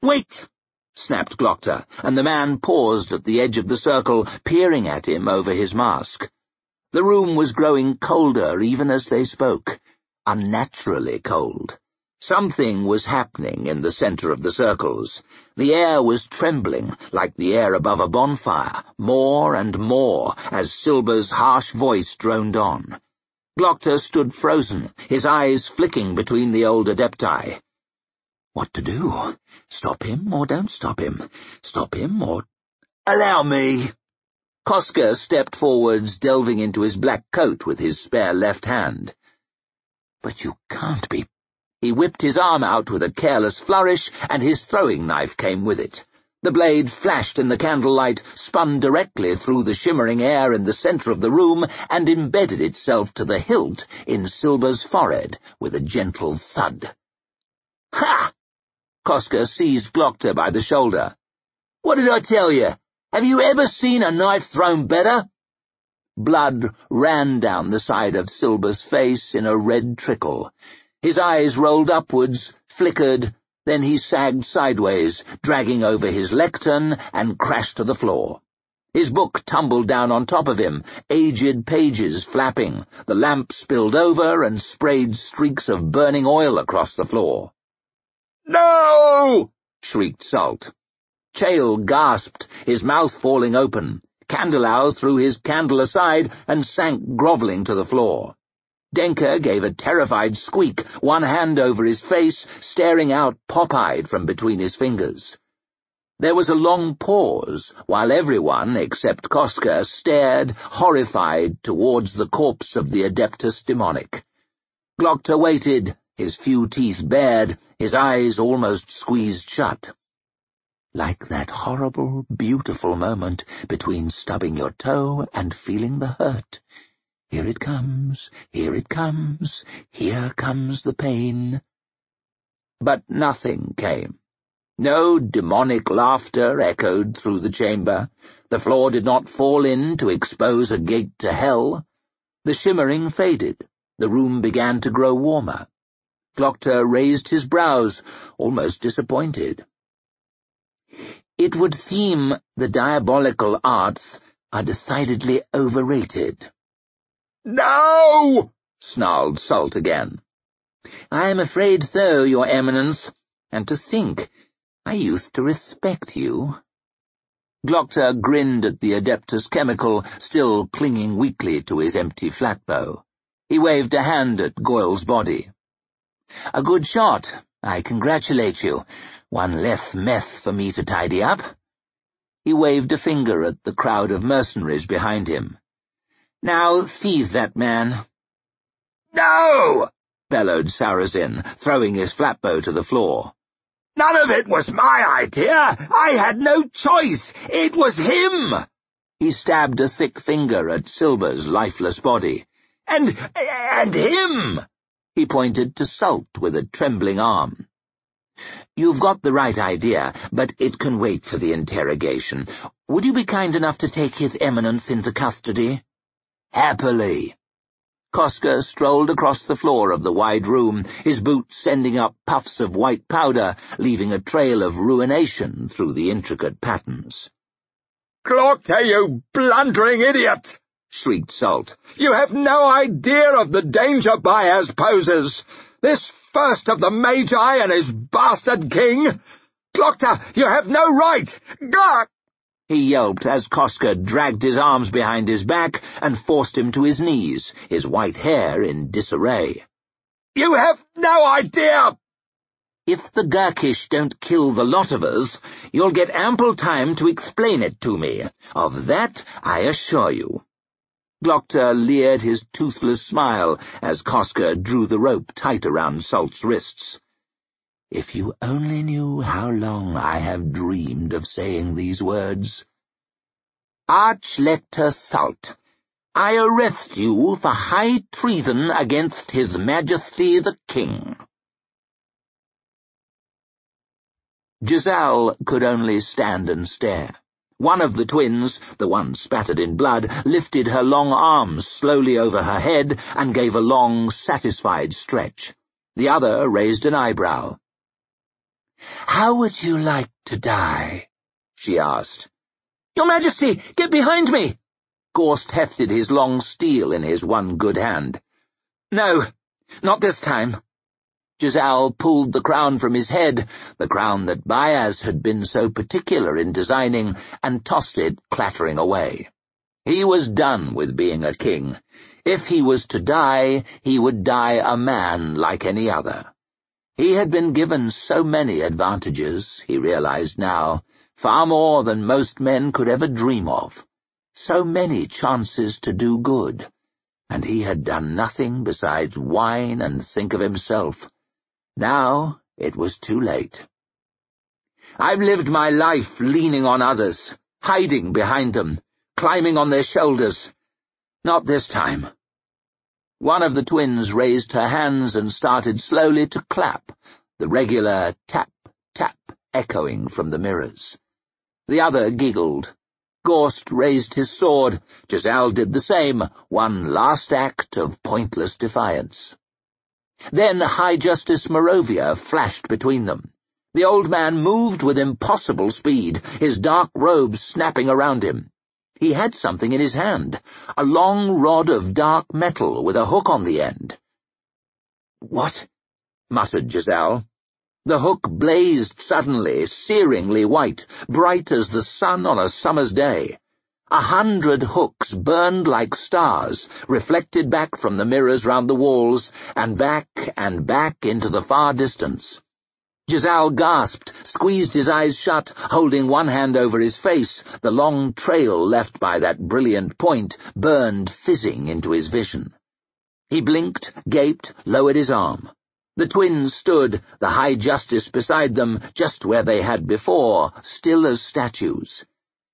Wait! Snapped Glokta, and the man paused at the edge of the circle, peering at him over his mask. The room was growing colder even as they spoke, unnaturally cold. Something was happening in the center of the circles. The air was trembling, like the air above a bonfire, more and more, as Silber's harsh voice droned on. Glokta stood frozen, his eyes flicking between the old adepti. What to do? Stop him or don't stop him? Stop him or... Allow me! Cosca stepped forwards, delving into his black coat with his spare left hand. But you can't be... He whipped his arm out with a careless flourish, and his throwing knife came with it. The blade flashed in the candlelight, spun directly through the shimmering air in the center of the room, and embedded itself to the hilt in Silber's forehead with a gentle thud. Ha! Cosca seized Glokta by the shoulder. What did I tell you? Have you ever seen a knife thrown better? Blood ran down the side of Silber's face in a red trickle. His eyes rolled upwards, flickered, then he sagged sideways, dragging over his lectern, and crashed to the floor. His book tumbled down on top of him, aged pages flapping. The lamp spilled over and sprayed streaks of burning oil across the floor. No! shrieked Salt. Chayle gasped, his mouth falling open. Kandelau threw his candle aside and sank grovelling to the floor. Denka gave a terrified squeak, one hand over his face, staring out pop-eyed from between his fingers. There was a long pause, while everyone, except Cosca, stared, horrified, towards the corpse of the Adeptus Demonic. Glokta waited, his few teeth bared, his eyes almost squeezed shut. Like that horrible, beautiful moment between stubbing your toe and feeling the hurt. Here it comes, here it comes, here comes the pain. But nothing came. No demonic laughter echoed through the chamber. The floor did not fall in to expose a gate to hell. The shimmering faded. The room began to grow warmer. Glokta raised his brows, almost disappointed. It would seem the diabolical arts are decidedly overrated. No! snarled Salt again. I am afraid so, Your Eminence, and to think I used to respect you. Glokta grinned at the Adeptus chemical, still clinging weakly to his empty flatbow. He waved a hand at Goyle's body. A good shot. I congratulate you. One less mess for me to tidy up. He waved a finger at the crowd of mercenaries behind him. Now seize that man. No! bellowed Saurizin, throwing his flatbow to the floor. None of it was my idea. I had no choice. It was him. He stabbed a thick finger at Silber's lifeless body. And, and him. He pointed to Salt with a trembling arm. You've got the right idea, but it can wait for the interrogation. Would you be kind enough to take His Eminence into custody? Happily. Cosca strolled across the floor of the wide room, his boots sending up puffs of white powder, leaving a trail of ruination through the intricate patterns. Glokta, you blundering idiot! Shrieked Salt. You have no idea of the danger Bayaz poses. This first of the Magi and his bastard king. Glokta, you have no right! Glok! he yelped as Cosca dragged his arms behind his back and forced him to his knees, his white hair in disarray. You have no idea! If the Gurkish don't kill the lot of us, you'll get ample time to explain it to me. Of that I assure you. Glokta leered his toothless smile as Cosca drew the rope tight around Salt's wrists. If you only knew how long I have dreamed of saying these words. Archlector Salt, I arrest you for high treason against His Majesty the King. Jezal could only stand and stare. One of the twins, the one spattered in blood, lifted her long arms slowly over her head and gave a long, satisfied stretch. The other raised an eyebrow. How would you like to die? she asked. Your Majesty, get behind me! Gorst hefted his long steel in his one good hand. No, not this time. Jezal pulled the crown from his head, the crown that Bayaz had been so particular in designing, and tossed it clattering away. He was done with being a king. If he was to die, he would die a man like any other. He had been given so many advantages, he realized now, far more than most men could ever dream of. So many chances to do good, and he had done nothing besides whine and think of himself. Now it was too late. I've lived my life leaning on others, hiding behind them, climbing on their shoulders. Not this time. One of the twins raised her hands and started slowly to clap, the regular tap, tap echoing from the mirrors. The other giggled. Gorst raised his sword. Jezal did the same, one last act of pointless defiance. Then High Justice Marovia flashed between them. The old man moved with impossible speed, his dark robes snapping around him. He had something in his hand, a long rod of dark metal with a hook on the end. What? muttered Jezal. The hook blazed suddenly, searingly white, bright as the sun on a summer's day. A hundred hooks burned like stars, reflected back from the mirrors round the walls, and back and back into the far distance. Jezal gasped, squeezed his eyes shut, holding one hand over his face, the long trail left by that brilliant point burned fizzing into his vision. He blinked, gaped, lowered his arm. The twins stood, the High Justice beside them, just where they had before, still as statues.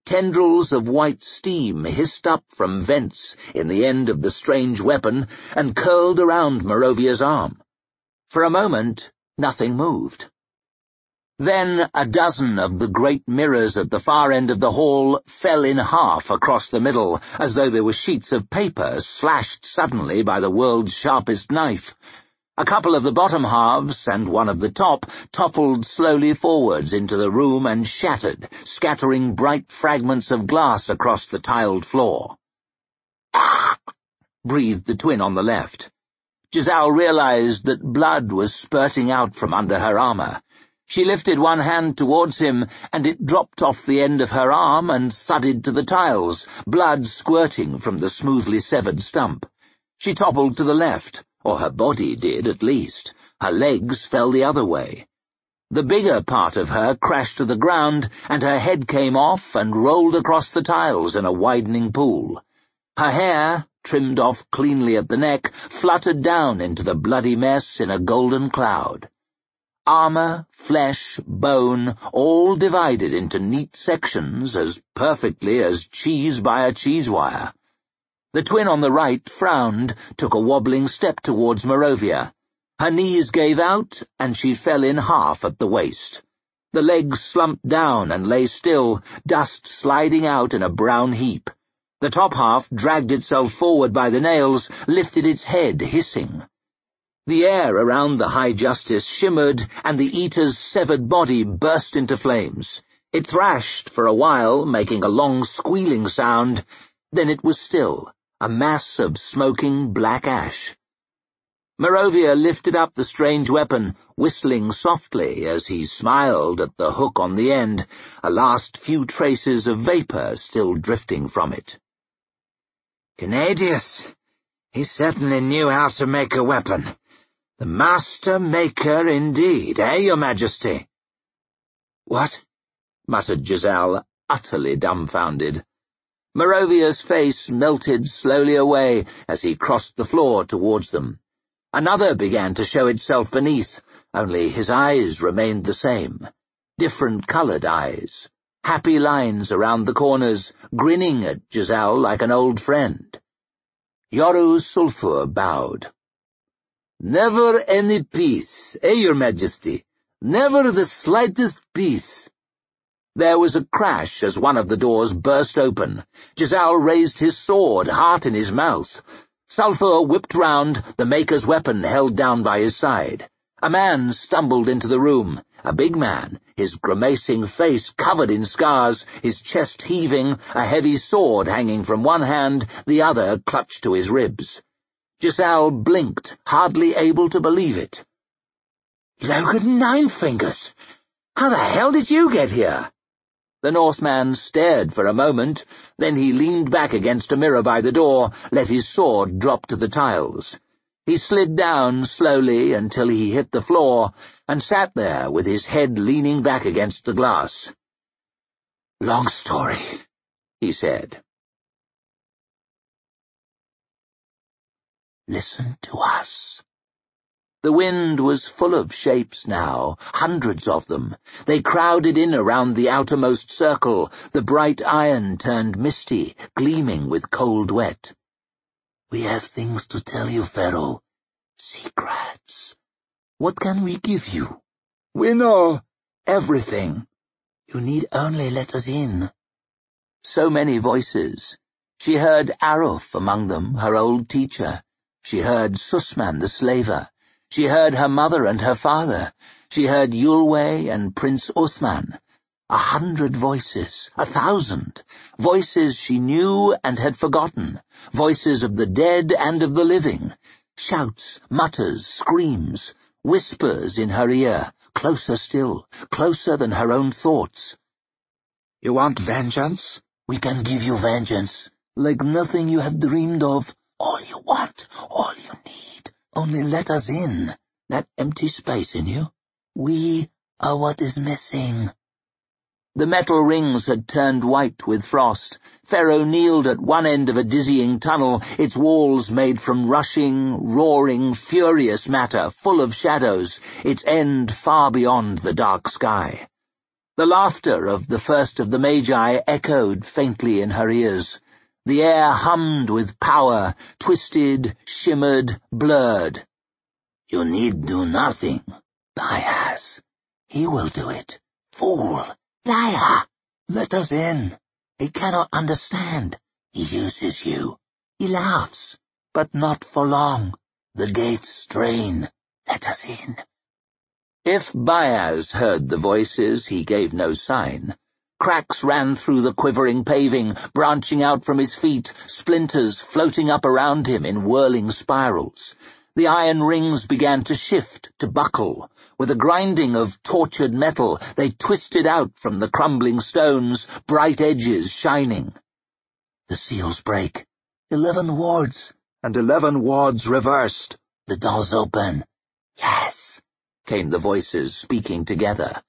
Tendrils of white steam hissed up from vents in the end of the strange weapon and curled around Marovia's arm. For a moment, nothing moved. Then a dozen of the great mirrors at the far end of the hall fell in half across the middle, as though they were sheets of paper slashed suddenly by the world's sharpest knife. A couple of the bottom halves and one of the top toppled slowly forwards into the room and shattered, scattering bright fragments of glass across the tiled floor. breathed the twin on the left. Jezal realized that blood was spurting out from under her armor. She lifted one hand towards him, and it dropped off the end of her arm and thudded to the tiles, blood squirting from the smoothly severed stump. She toppled to the left or her body did at least. Her legs fell the other way. The bigger part of her crashed to the ground, and her head came off and rolled across the tiles in a widening pool. Her hair, trimmed off cleanly at the neck, fluttered down into the bloody mess in a golden cloud. Armor, flesh, bone, all divided into neat sections as perfectly as cheese by a cheese wire. The twin on the right frowned, took a wobbling step towards Marovia. Her knees gave out, and she fell in half at the waist. The legs slumped down and lay still, dust sliding out in a brown heap. The top half dragged itself forward by the nails, lifted its head, hissing. The air around the High Justice shimmered, and the Eater's severed body burst into flames. It thrashed for a while, making a long squealing sound, then it was still a mass of smoking black ash. Marovia lifted up the strange weapon, whistling softly as he smiled at the hook on the end, a last few traces of vapour still drifting from it. Kanedias, he certainly knew how to make a weapon. The master maker indeed, eh, your majesty? What? muttered Jezal, utterly dumbfounded. Marovia's face melted slowly away as he crossed the floor towards them. Another began to show itself beneath, only his eyes remained the same. Different-coloured eyes. Happy lines around the corners, grinning at Jezal like an old friend. Yoru Sulfur bowed. Never any peace, eh, your majesty? Never the slightest peace. There was a crash as one of the doors burst open. Jezal raised his sword, heart in his mouth. Sulfur whipped round, the Maker's weapon held down by his side. A man stumbled into the room, a big man, his grimacing face covered in scars, his chest heaving, a heavy sword hanging from one hand, the other clutched to his ribs. Jezal blinked, hardly able to believe it. Logan Ninefingers! How the hell did you get here? The Northman stared for a moment, then he leaned back against a mirror by the door, let his sword drop to the tiles. He slid down slowly until he hit the floor, and sat there with his head leaning back against the glass. Long story, he said. Listen to us. The wind was full of shapes now, hundreds of them. They crowded in around the outermost circle, the bright iron turned misty, gleaming with cold wet. We have things to tell you, Ferro. Secrets. What can we give you? We know everything. You need only let us in. So many voices. She heard Aruf among them, her old teacher. She heard Susman the slaver. She heard her mother and her father. She heard Yulwe and Prince Uthman. A hundred voices, a thousand, voices she knew and had forgotten, voices of the dead and of the living, shouts, mutters, screams, whispers in her ear, closer still, closer than her own thoughts. You want vengeance? We can give you vengeance, like nothing you have dreamed of. All you want, all you need. Only let us in. That empty space in you. We are what is missing. The metal rings had turned white with frost. Ferro kneeled at one end of a dizzying tunnel, its walls made from rushing, roaring, furious matter, full of shadows, its end far beyond the dark sky. The laughter of the first of the Magi echoed faintly in her ears. The air hummed with power, twisted, shimmered, blurred. You need do nothing, Bayaz. He will do it. Fool! Liar! Let us in. He cannot understand. He uses you. He laughs, but not for long. The gates strain. Let us in. If Bayaz heard the voices, he gave no sign. Cracks ran through the quivering paving, branching out from his feet, splinters floating up around him in whirling spirals. The iron rings began to shift, to buckle. With a grinding of tortured metal, they twisted out from the crumbling stones, bright edges shining. The seals break. Eleven wards. And eleven wards reversed. The doors open. Yes, came the voices speaking together.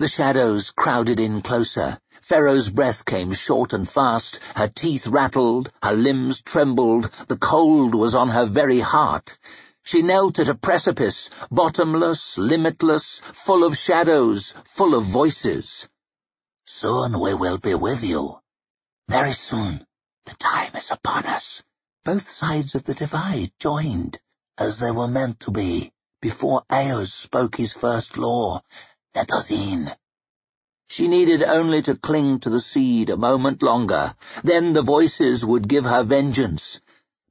The shadows crowded in closer. Ferro's breath came short and fast, her teeth rattled, her limbs trembled, the cold was on her very heart. She knelt at a precipice, bottomless, limitless, full of shadows, full of voices. Soon we will be with you. Very soon. The time is upon us. Both sides of the divide joined, as they were meant to be, before Euz spoke his first law. Let us in. She needed only to cling to the seed a moment longer. Then the voices would give her vengeance.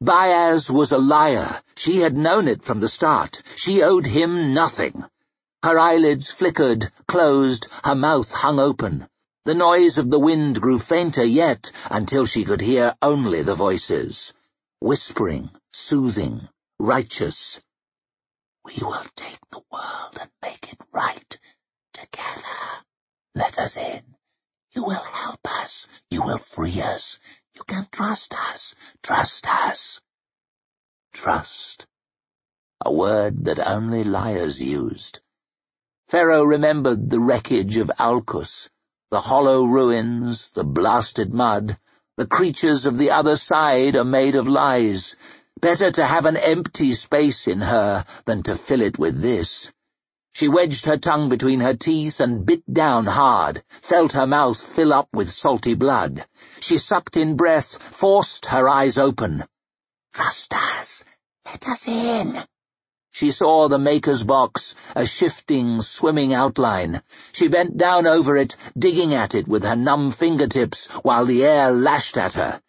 Bayaz was a liar. She had known it from the start. She owed him nothing. Her eyelids flickered, closed, her mouth hung open. The noise of the wind grew fainter yet, until she could hear only the voices. Whispering, soothing, righteous. We will take the world and make it right, together. Let us in. You will help us. You will free us. You can trust us. Trust us. Trust. A word that only liars used. Ferro remembered the wreckage of Aulcus, the hollow ruins, the blasted mud. The creatures of the other side are made of lies. Better to have an empty space in her than to fill it with this. She wedged her tongue between her teeth and bit down hard, felt her mouth fill up with salty blood. She sucked in breath, forced her eyes open. Trust us. Let us in. She saw the Maker's box, a shifting, swimming outline. She bent down over it, digging at it with her numb fingertips, while the air lashed at her.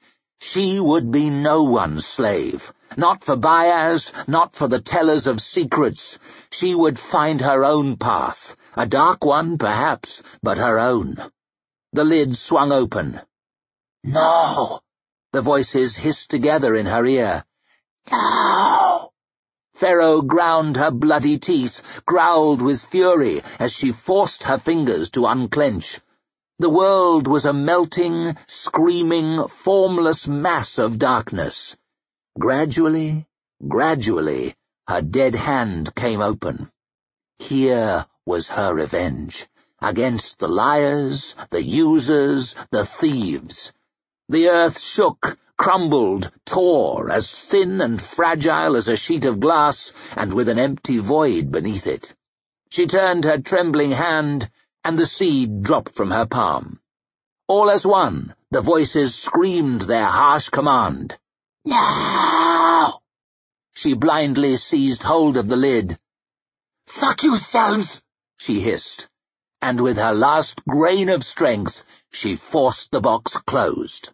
She would be no one's slave. Not for Bayaz, not for the tellers of secrets. She would find her own path. A dark one, perhaps, but her own. The lid swung open. No! The voices hissed together in her ear. No! Ferro ground her bloody teeth, growled with fury as she forced her fingers to unclench. The world was a melting, screaming, formless mass of darkness. Gradually, gradually, her dead hand came open. Here was her revenge, against the liars, the users, the thieves. The earth shook, crumbled, tore, as thin and fragile as a sheet of glass, and with an empty void beneath it. She turned her trembling hand, and the seed dropped from her palm. All as one, the voices screamed their harsh command. No! She blindly seized hold of the lid. Fuck yourselves, she hissed, and with her last grain of strength, she forced the box closed.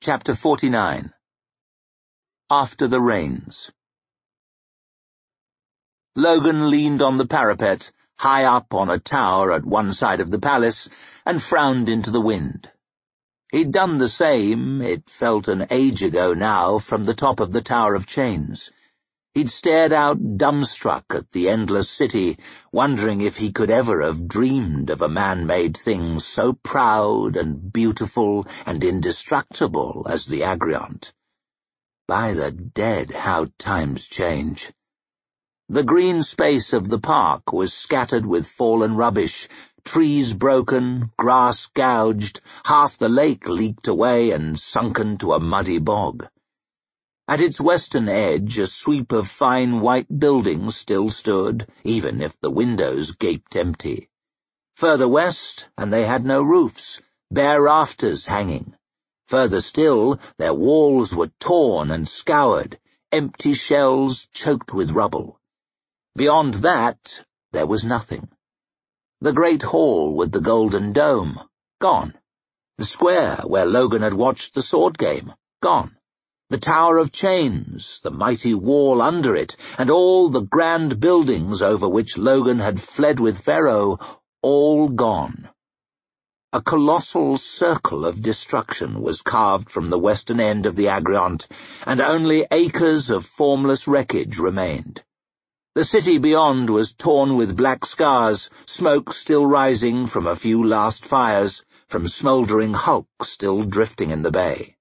Chapter 49 After the Rains Logan leaned on the parapet, high up on a tower at one side of the palace, and frowned into the wind. He'd done the same, it felt an age ago now, from the top of the Tower of Chains. He'd stared out dumbstruck at the endless city, wondering if he could ever have dreamed of a man-made thing so proud and beautiful and indestructible as the Agriont. By the dead, how times change. The green space of the park was scattered with fallen rubbish, trees broken, grass gouged, half the lake leaked away and sunken to a muddy bog. At its western edge, a sweep of fine white buildings still stood, even if the windows gaped empty. Further west, and they had no roofs, bare rafters hanging. Further still, their walls were torn and scoured, empty shells choked with rubble. Beyond that, there was nothing. The great hall with the golden dome, gone. The square where Logan had watched the sword game, gone the Tower of Chains, the mighty wall under it, and all the grand buildings over which Logan had fled with Ferro, all gone. A colossal circle of destruction was carved from the western end of the Agriont, and only acres of formless wreckage remained. The city beyond was torn with black scars, smoke still rising from a few last fires, from smouldering hulks still drifting in the bay.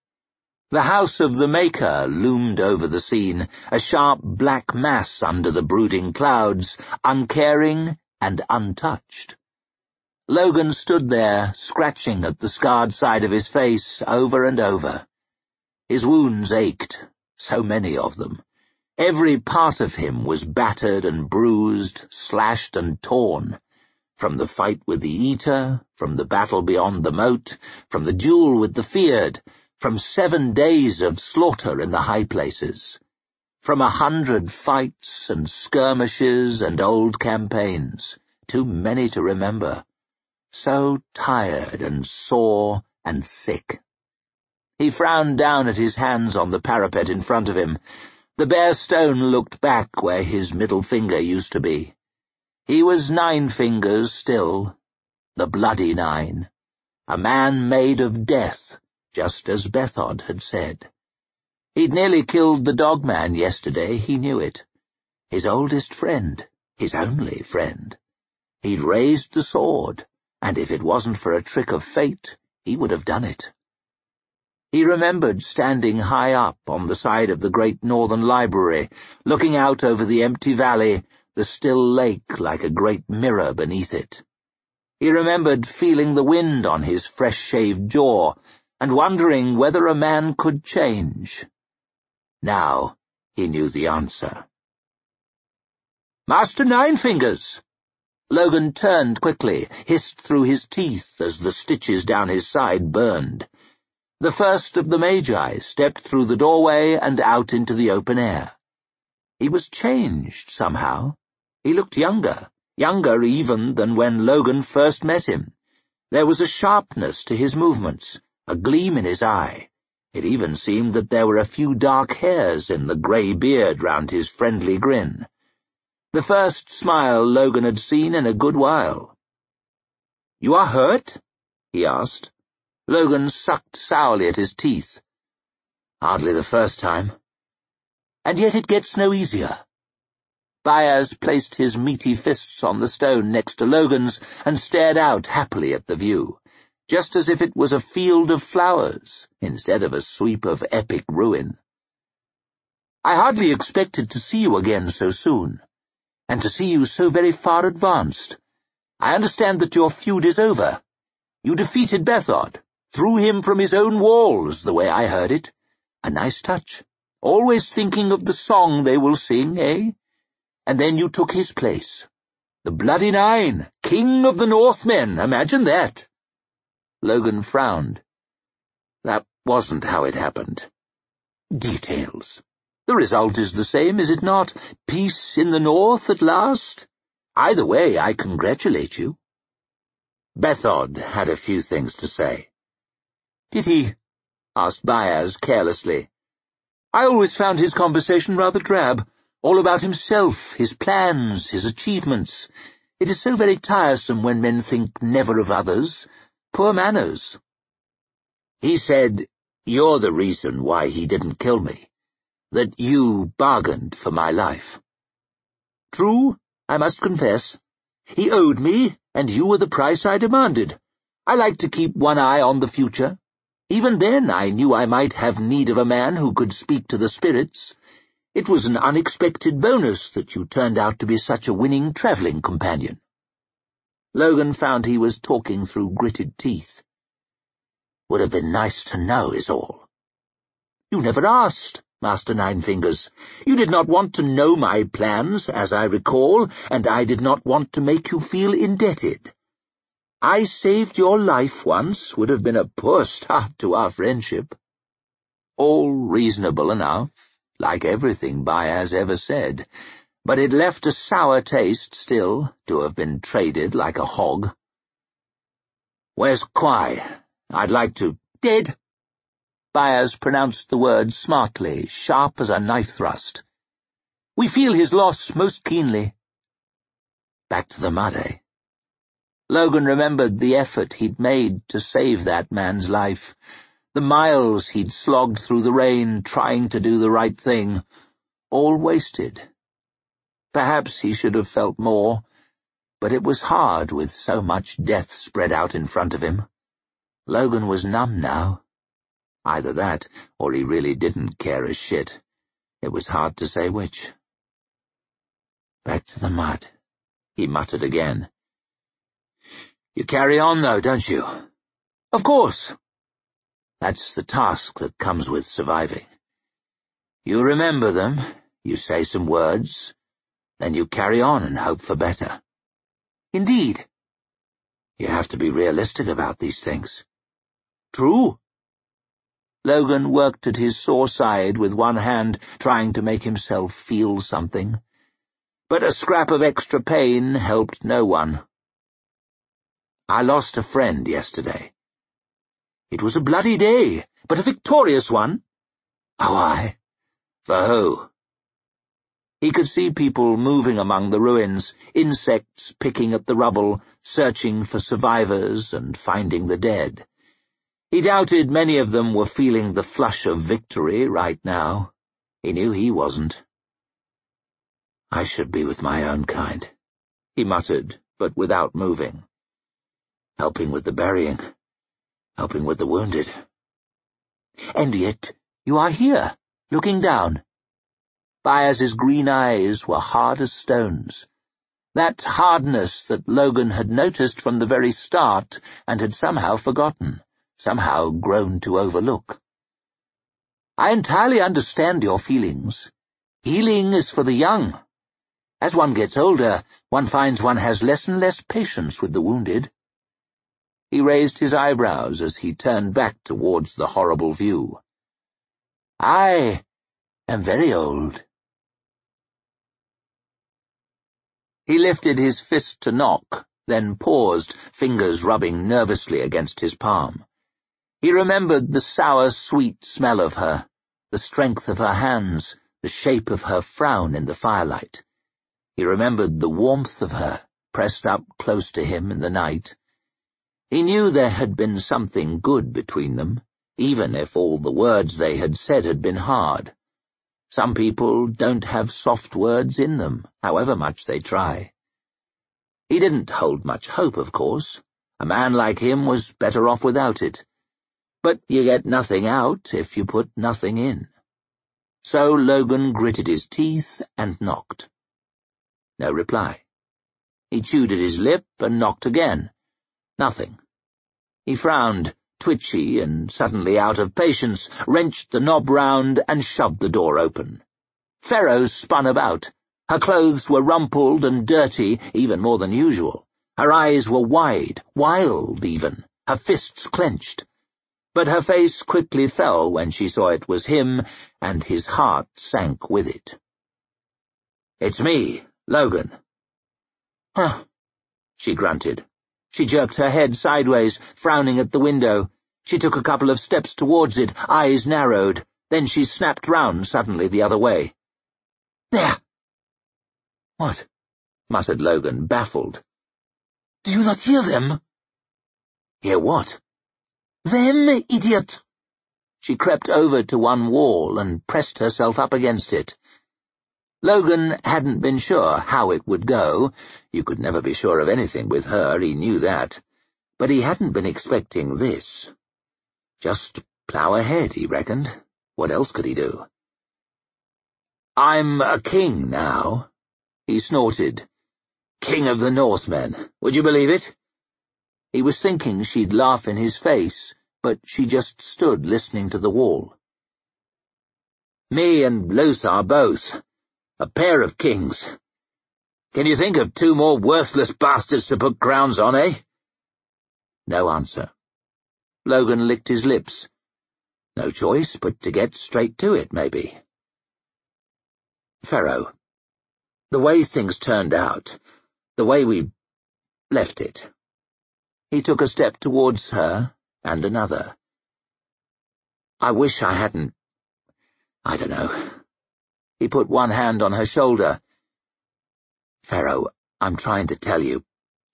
The house of the Maker loomed over the scene, a sharp black mass under the brooding clouds, uncaring and untouched. Logan stood there, scratching at the scarred side of his face over and over. His wounds ached, so many of them. Every part of him was battered and bruised, slashed and torn. From the fight with the Eater, from the battle beyond the moat, from the duel with the Feared, from seven days of slaughter in the high places, from a hundred fights and skirmishes and old campaigns, too many to remember, so tired and sore and sick. He frowned down at his hands on the parapet in front of him. The bare stone looked back where his middle finger used to be. He was nine fingers still, the bloody nine, a man made of death, just as Bethod had said. He'd nearly killed the dogman yesterday, he knew it. His oldest friend, his only friend. He'd raised the sword, and if it wasn't for a trick of fate, he would have done it. He remembered standing high up on the side of the great northern library, looking out over the empty valley, the still lake like a great mirror beneath it. He remembered feeling the wind on his fresh-shaved jaw and wondering whether a man could change. Now he knew the answer. Master Ninefingers! Logan turned quickly, hissed through his teeth as the stitches down his side burned. The first of the Magi stepped through the doorway and out into the open air. He was changed somehow. He looked younger, younger even than when Logan first met him. There was a sharpness to his movements, a gleam in his eye. It even seemed that there were a few dark hairs in the grey beard round his friendly grin. The first smile Logan had seen in a good while. You are hurt? he asked. Logan sucked sourly at his teeth. Hardly the first time. And yet it gets no easier. Bayaz placed his meaty fists on the stone next to Logan's and stared out happily at the view just as if it was a field of flowers instead of a sweep of epic ruin. I hardly expected to see you again so soon, and to see you so very far advanced. I understand that your feud is over. You defeated Bethod, threw him from his own walls, the way I heard it. A nice touch. Always thinking of the song they will sing, eh? And then you took his place. The Bloody Nine, King of the Northmen, imagine that. Logan frowned. That wasn't how it happened. Details. The result is the same, is it not? Peace in the north at last? Either way, I congratulate you. Bethod had a few things to say. Did he? asked Bayaz carelessly. I always found his conversation rather drab, all about himself, his plans, his achievements. It is so very tiresome when men think never of others, Poor manners. He said, You're the reason why he didn't kill me. that you bargained for my life. True, I must confess. He owed me, and you were the price I demanded. I like to keep one eye on the future. Even then I knew I might have need of a man who could speak to the spirits. It was an unexpected bonus that you turned out to be such a winning travelling companion. Logan found he was talking through gritted teeth. Would have been nice to know, is all. You never asked, Master Ninefingers. You did not want to know my plans, as I recall, and I did not want to make you feel indebted. I saved your life once would have been a poor start to our friendship. All reasonable enough, like everything Bayaz ever said, but it left a sour taste still, to have been traded like a hog. Where's Quai? I'd like to— Dead. Bayaz pronounced the word smartly, sharp as a knife thrust. We feel his loss most keenly. Back to the mud, eh? Logan remembered the effort he'd made to save that man's life, the miles he'd slogged through the rain trying to do the right thing, all wasted. Perhaps he should have felt more, but it was hard with so much death spread out in front of him. Logan was numb now. Either that, or he really didn't care a shit. It was hard to say which. Back to the mud, he muttered again. You carry on, though, don't you? Of course. That's the task that comes with surviving. You remember them, you say some words, then you carry on and hope for better. Indeed. You have to be realistic about these things. True. Logan worked at his sore side with one hand, trying to make himself feel something. But a scrap of extra pain helped no one. I lost a friend yesterday. It was a bloody day, but a victorious one. Oh, aye. For who? He could see people moving among the ruins, insects picking at the rubble, searching for survivors and finding the dead. He doubted many of them were feeling the flush of victory right now. He knew he wasn't. I should be with my own kind, he muttered, but without moving. Helping with the burying, helping with the wounded. And yet you are here, looking down. Bayaz's green eyes were hard as stones. That hardness that Logan had noticed from the very start and had somehow forgotten somehow grown to overlook. I entirely understand your feelings. Healing is for the young. As one gets older, one finds one has less and less patience with the wounded. He raised his eyebrows as he turned back towards the horrible view. I am very old. He lifted his fist to knock, then paused, fingers rubbing nervously against his palm. He remembered the sour, sweet smell of her, the strength of her hands, the shape of her frown in the firelight. He remembered the warmth of her, pressed up close to him in the night. He knew there had been something good between them, even if all the words they had said had been hard. Some people don't have soft words in them, however much they try. He didn't hold much hope, of course. A man like him was better off without it but you get nothing out if you put nothing in. So Logan gritted his teeth and knocked. No reply. He chewed at his lip and knocked again. Nothing. He frowned, twitchy and suddenly out of patience, wrenched the knob round and shoved the door open. Ferro spun about. Her clothes were rumpled and dirty, even more than usual. Her eyes were wide, wild even, her fists clenched but her face quickly fell when she saw it was him, and his heart sank with it. It's me, Logan. Huh, she grunted. She jerked her head sideways, frowning at the window. She took a couple of steps towards it, eyes narrowed. Then she snapped round suddenly the other way. There! What? muttered Logan, baffled. Do you not hear them? Hear what? Them, idiot! She crept over to one wall and pressed herself up against it. Logan hadn't been sure how it would go. You could never be sure of anything with her, he knew that. But he hadn't been expecting this. Just plough ahead, he reckoned. What else could he do? I'm a king now, he snorted. King of the Northmen, would you believe it? He was thinking she'd laugh in his face, but she just stood listening to the wall. Me and Luthar both. A pair of kings. Can you think of two more worthless bastards to put crowns on, eh? No answer. Logan licked his lips. No choice but to get straight to it, maybe. Ferro, the way things turned out, the way we left it. He took a step towards her, and another. I wish I hadn't... I don't know. He put one hand on her shoulder. Ferro, I'm trying to tell you.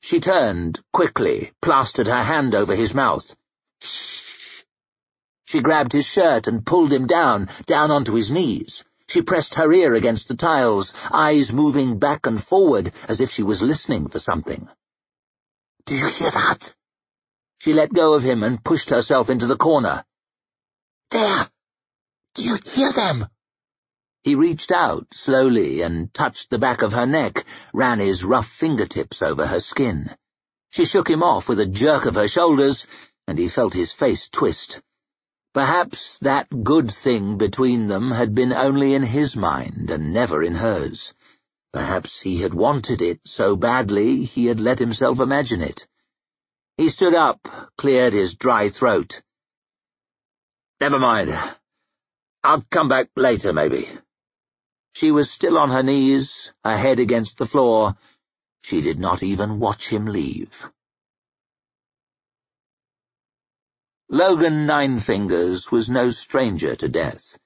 She turned, quickly, plastered her hand over his mouth. Shh. She grabbed his shirt and pulled him down, down onto his knees. She pressed her ear against the tiles, eyes moving back and forward as if she was listening for something. Do you hear that? She let go of him and pushed herself into the corner. There! Do you hear them? He reached out slowly and touched the back of her neck, ran his rough fingertips over her skin. She shook him off with a jerk of her shoulders, and he felt his face twist. Perhaps that good thing between them had been only in his mind and never in hers. Perhaps he had wanted it so badly he had let himself imagine it. He stood up, cleared his dry throat. Never mind. I'll come back later, maybe. She was still on her knees, her head against the floor. She did not even watch him leave. Logan Ninefingers was no stranger to death.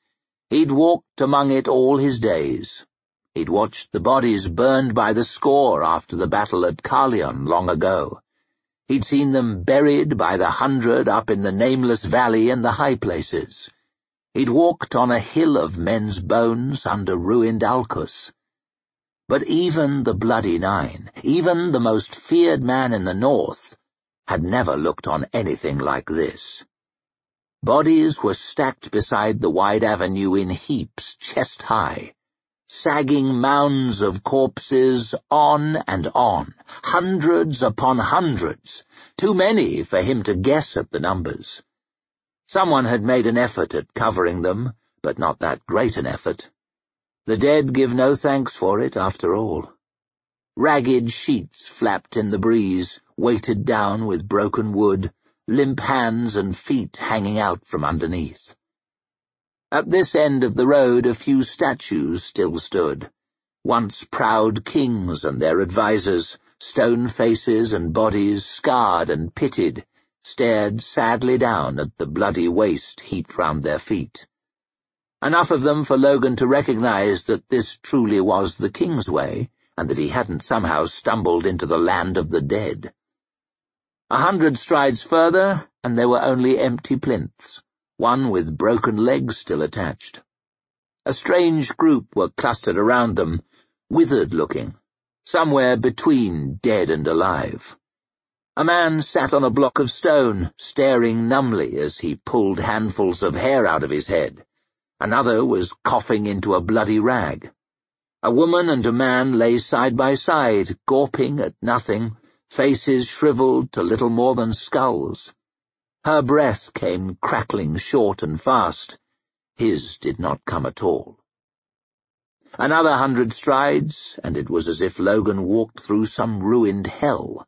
He'd walked among it all his days. He'd watched the bodies burned by the score after the battle at Carleon long ago. He'd seen them buried by the hundred up in the nameless valley and the high places. He'd walked on a hill of men's bones under ruined Aulcus. But even the Bloody Nine, even the most feared man in the north, had never looked on anything like this. Bodies were stacked beside the wide avenue in heaps chest high, sagging mounds of corpses on and on, hundreds upon hundreds, too many for him to guess at the numbers. Someone had made an effort at covering them, but not that great an effort. The dead give no thanks for it, after all. Ragged sheets flapped in the breeze, weighted down with broken wood, limp hands and feet hanging out from underneath. At this end of the road a few statues still stood, once proud kings and their advisers, stone faces and bodies scarred and pitted, stared sadly down at the bloody waste heaped round their feet. Enough of them for Logan to recognize that this truly was the King's Way, and that he hadn't somehow stumbled into the land of the dead. A hundred strides further, and there were only empty plinths, one with broken legs still attached. A strange group were clustered around them, withered-looking, somewhere between dead and alive. A man sat on a block of stone, staring numbly as he pulled handfuls of hair out of his head. Another was coughing into a bloody rag. A woman and a man lay side by side, gawping at nothing, faces shriveled to little more than skulls. Her breath came crackling short and fast. His did not come at all. Another hundred strides, and it was as if Logan walked through some ruined hell.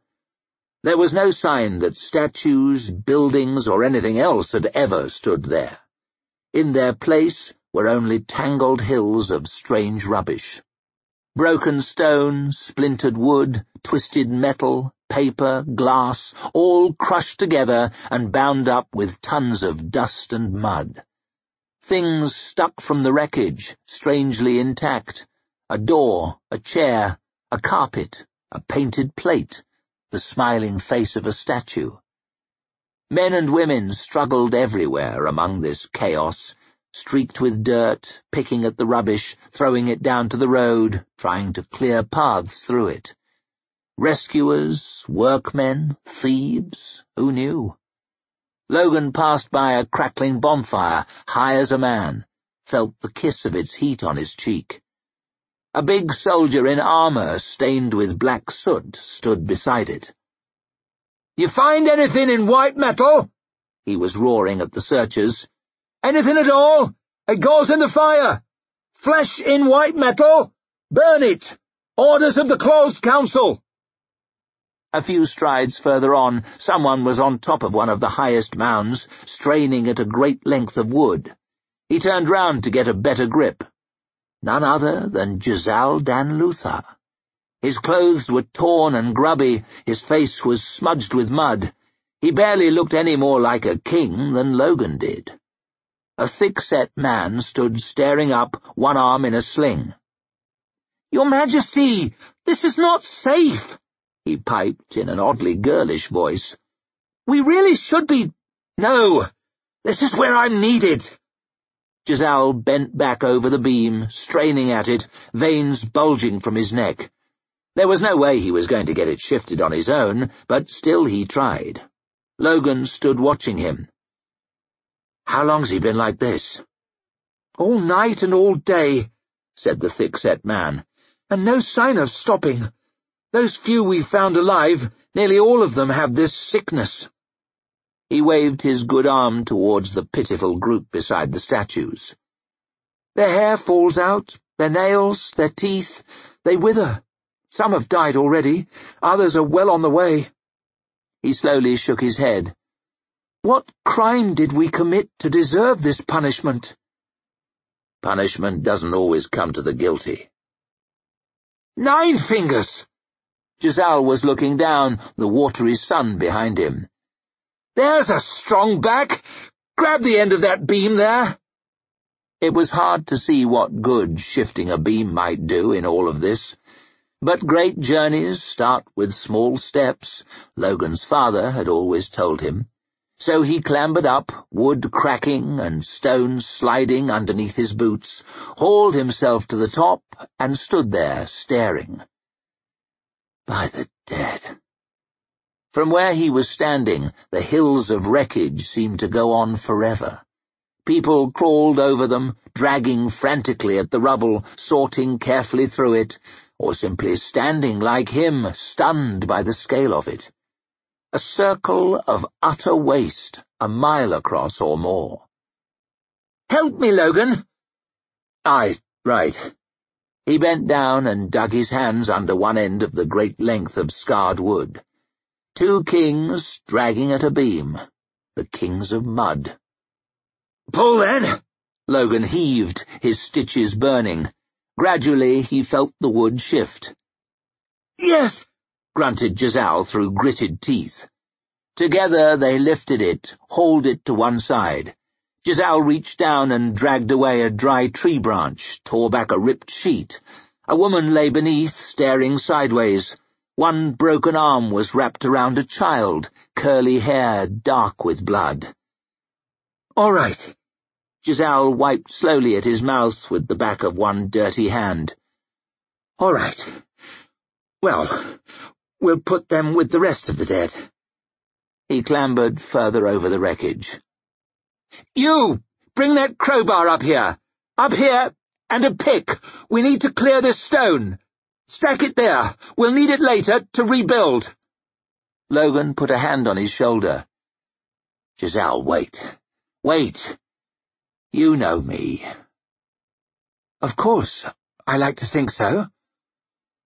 There was no sign that statues, buildings, or anything else had ever stood there. In their place were only tangled hills of strange rubbish. Broken stone, splintered wood, twisted metal, paper, glass, all crushed together and bound up with tons of dust and mud. Things stuck from the wreckage, strangely intact. A door, a chair, a carpet, a painted plate, the smiling face of a statue. Men and women struggled everywhere among this chaos, streaked with dirt, picking at the rubbish, throwing it down to the road, trying to clear paths through it. Rescuers, workmen, thieves, who knew? Logan passed by a crackling bonfire, high as a man, felt the kiss of its heat on his cheek. A big soldier in armour, stained with black soot, stood beside it. You find anything in white metal? He was roaring at the searchers. Anything at all? It goes in the fire. Flesh in white metal? Burn it! Orders of the closed council! A few strides further on, someone was on top of one of the highest mounds, straining at a great length of wood. He turned round to get a better grip. None other than Jezal dan Luthar. His clothes were torn and grubby, his face was smudged with mud. He barely looked any more like a king than Logan did. A thick-set man stood staring up, one arm in a sling. Your Majesty, this is not safe he piped in an oddly girlish voice. We really should be— No! This is where I'm needed! Jezal bent back over the beam, straining at it, veins bulging from his neck. There was no way he was going to get it shifted on his own, but still he tried. Logan stood watching him. How long's he been like this? All night and all day, said the thick-set man, and no sign of stopping. Those few we found alive, nearly all of them have this sickness. He waved his good arm towards the pitiful group beside the statues. Their hair falls out, their nails, their teeth, they wither. Some have died already, others are well on the way. He slowly shook his head. What crime did we commit to deserve this punishment? Punishment doesn't always come to the guilty. Nine Fingers! Jezal was looking down, the watery sun behind him. There's a strong back! Grab the end of that beam there! It was hard to see what good shifting a beam might do in all of this. But great journeys start with small steps, Logan's father had always told him. So he clambered up, wood cracking and stones sliding underneath his boots, hauled himself to the top, and stood there, staring. By the dead. From where he was standing, the hills of wreckage seemed to go on forever. People crawled over them, dragging frantically at the rubble, sorting carefully through it, or simply standing like him, stunned by the scale of it. A circle of utter waste, a mile across or more. Help me, Logan! Aye, right. He bent down and dug his hands under one end of the great length of scarred wood. Two kings dragging at a beam. The kings of mud. Pull then! Logan heaved, his stitches burning. Gradually he felt the wood shift. Yes! grunted Jezal through gritted teeth. Together they lifted it, hauled it to one side. Jezal reached down and dragged away a dry tree branch, tore back a ripped sheet. A woman lay beneath, staring sideways. One broken arm was wrapped around a child, curly hair dark with blood. All right. Jezal wiped slowly at his mouth with the back of one dirty hand. All right. Well, we'll put them with the rest of the dead. He clambered further over the wreckage. You! Bring that crowbar up here! Up here! And a pick! We need to clear this stone! Stack it there! We'll need it later to rebuild! Logan put a hand on his shoulder. Jezal, wait. Wait. You know me. Of course. I like to think so.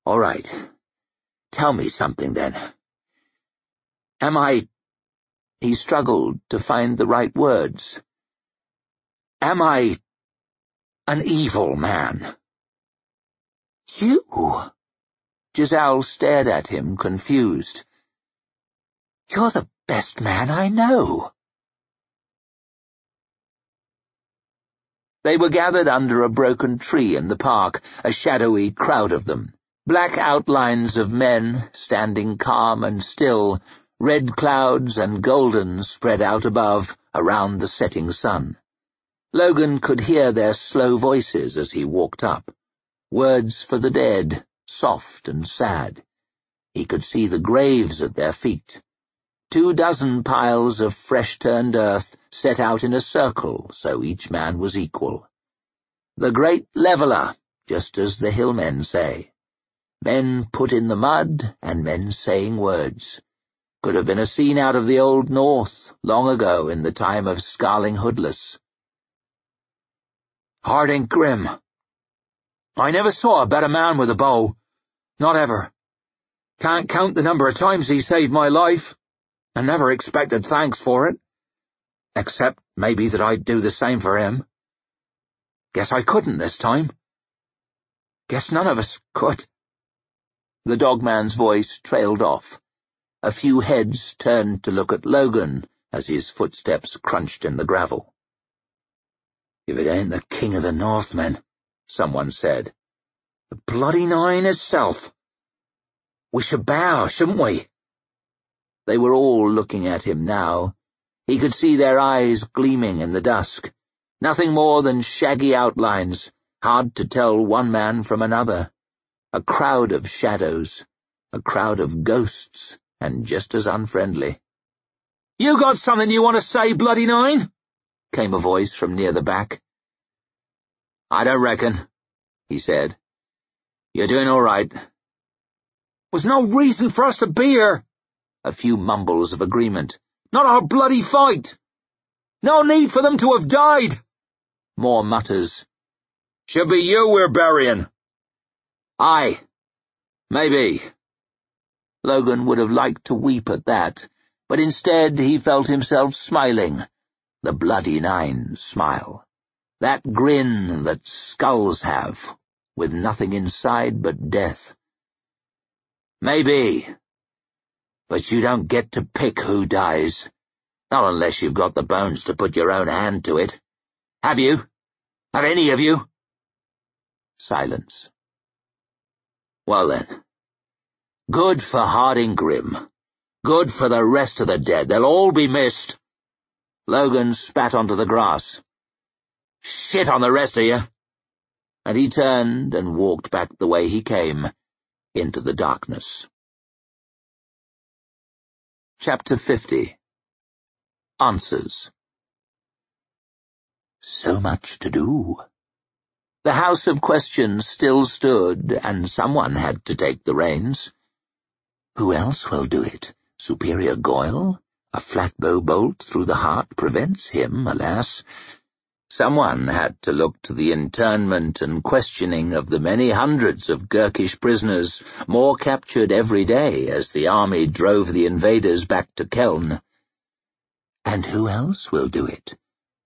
All right. Tell me something, then. Am I he struggled to find the right words. Am I an evil man? You? Jezal stared at him, confused. You're the best man I know. They were gathered under a broken tree in the park, a shadowy crowd of them. Black outlines of men, standing calm and still, Red clouds and golden spread out above, around the setting sun. Logan could hear their slow voices as he walked up. Words for the dead, soft and sad. He could see the graves at their feet. Two dozen piles of fresh-turned earth set out in a circle so each man was equal. The great leveller, just as the hillmen say. Men put in the mud and men saying words. Could have been a scene out of the old North, long ago in the time of Skarling Hoodless. Harding Grim. I never saw a better man with a bow. Not ever. Can't count the number of times he saved my life and never expected thanks for it. Except maybe that I'd do the same for him. Guess I couldn't this time. Guess none of us could. The dogman's voice trailed off. A few heads turned to look at Logan as his footsteps crunched in the gravel. If it ain't the king of the Northmen, someone said. The bloody nine itself. We should bow, shouldn't we? They were all looking at him now. He could see their eyes gleaming in the dusk. Nothing more than shaggy outlines, hard to tell one man from another. A crowd of shadows, a crowd of ghosts, and just as unfriendly. You got something you want to say, Bloody Nine? came a voice from near the back. I don't reckon, he said. You're doing all right. Was no reason for us to be here, a few mumbles of agreement. Not our bloody fight! No need for them to have died! More mutters. Should be you we're burying. Aye. Maybe. Logan would have liked to weep at that, but instead he felt himself smiling. The bloody nine smile. That grin that skulls have, with nothing inside but death. Maybe. But you don't get to pick who dies. Not unless you've got the bones to put your own hand to it. Have you? Have any of you? Silence. Well then. Good for Harding Grim. Good for the rest of the dead. They'll all be missed. Logan spat onto the grass. Shit on the rest of you. And he turned and walked back the way he came, into the darkness. Chapter 50 Answers So much to do. The House of Questions still stood, and someone had to take the reins. Who else will do it? Superior Goyle? A flatbow bolt through the heart prevents him, alas. Someone had to look to the internment and questioning of the many hundreds of Gurkish prisoners, more captured every day as the army drove the invaders back to Keln. And who else will do it?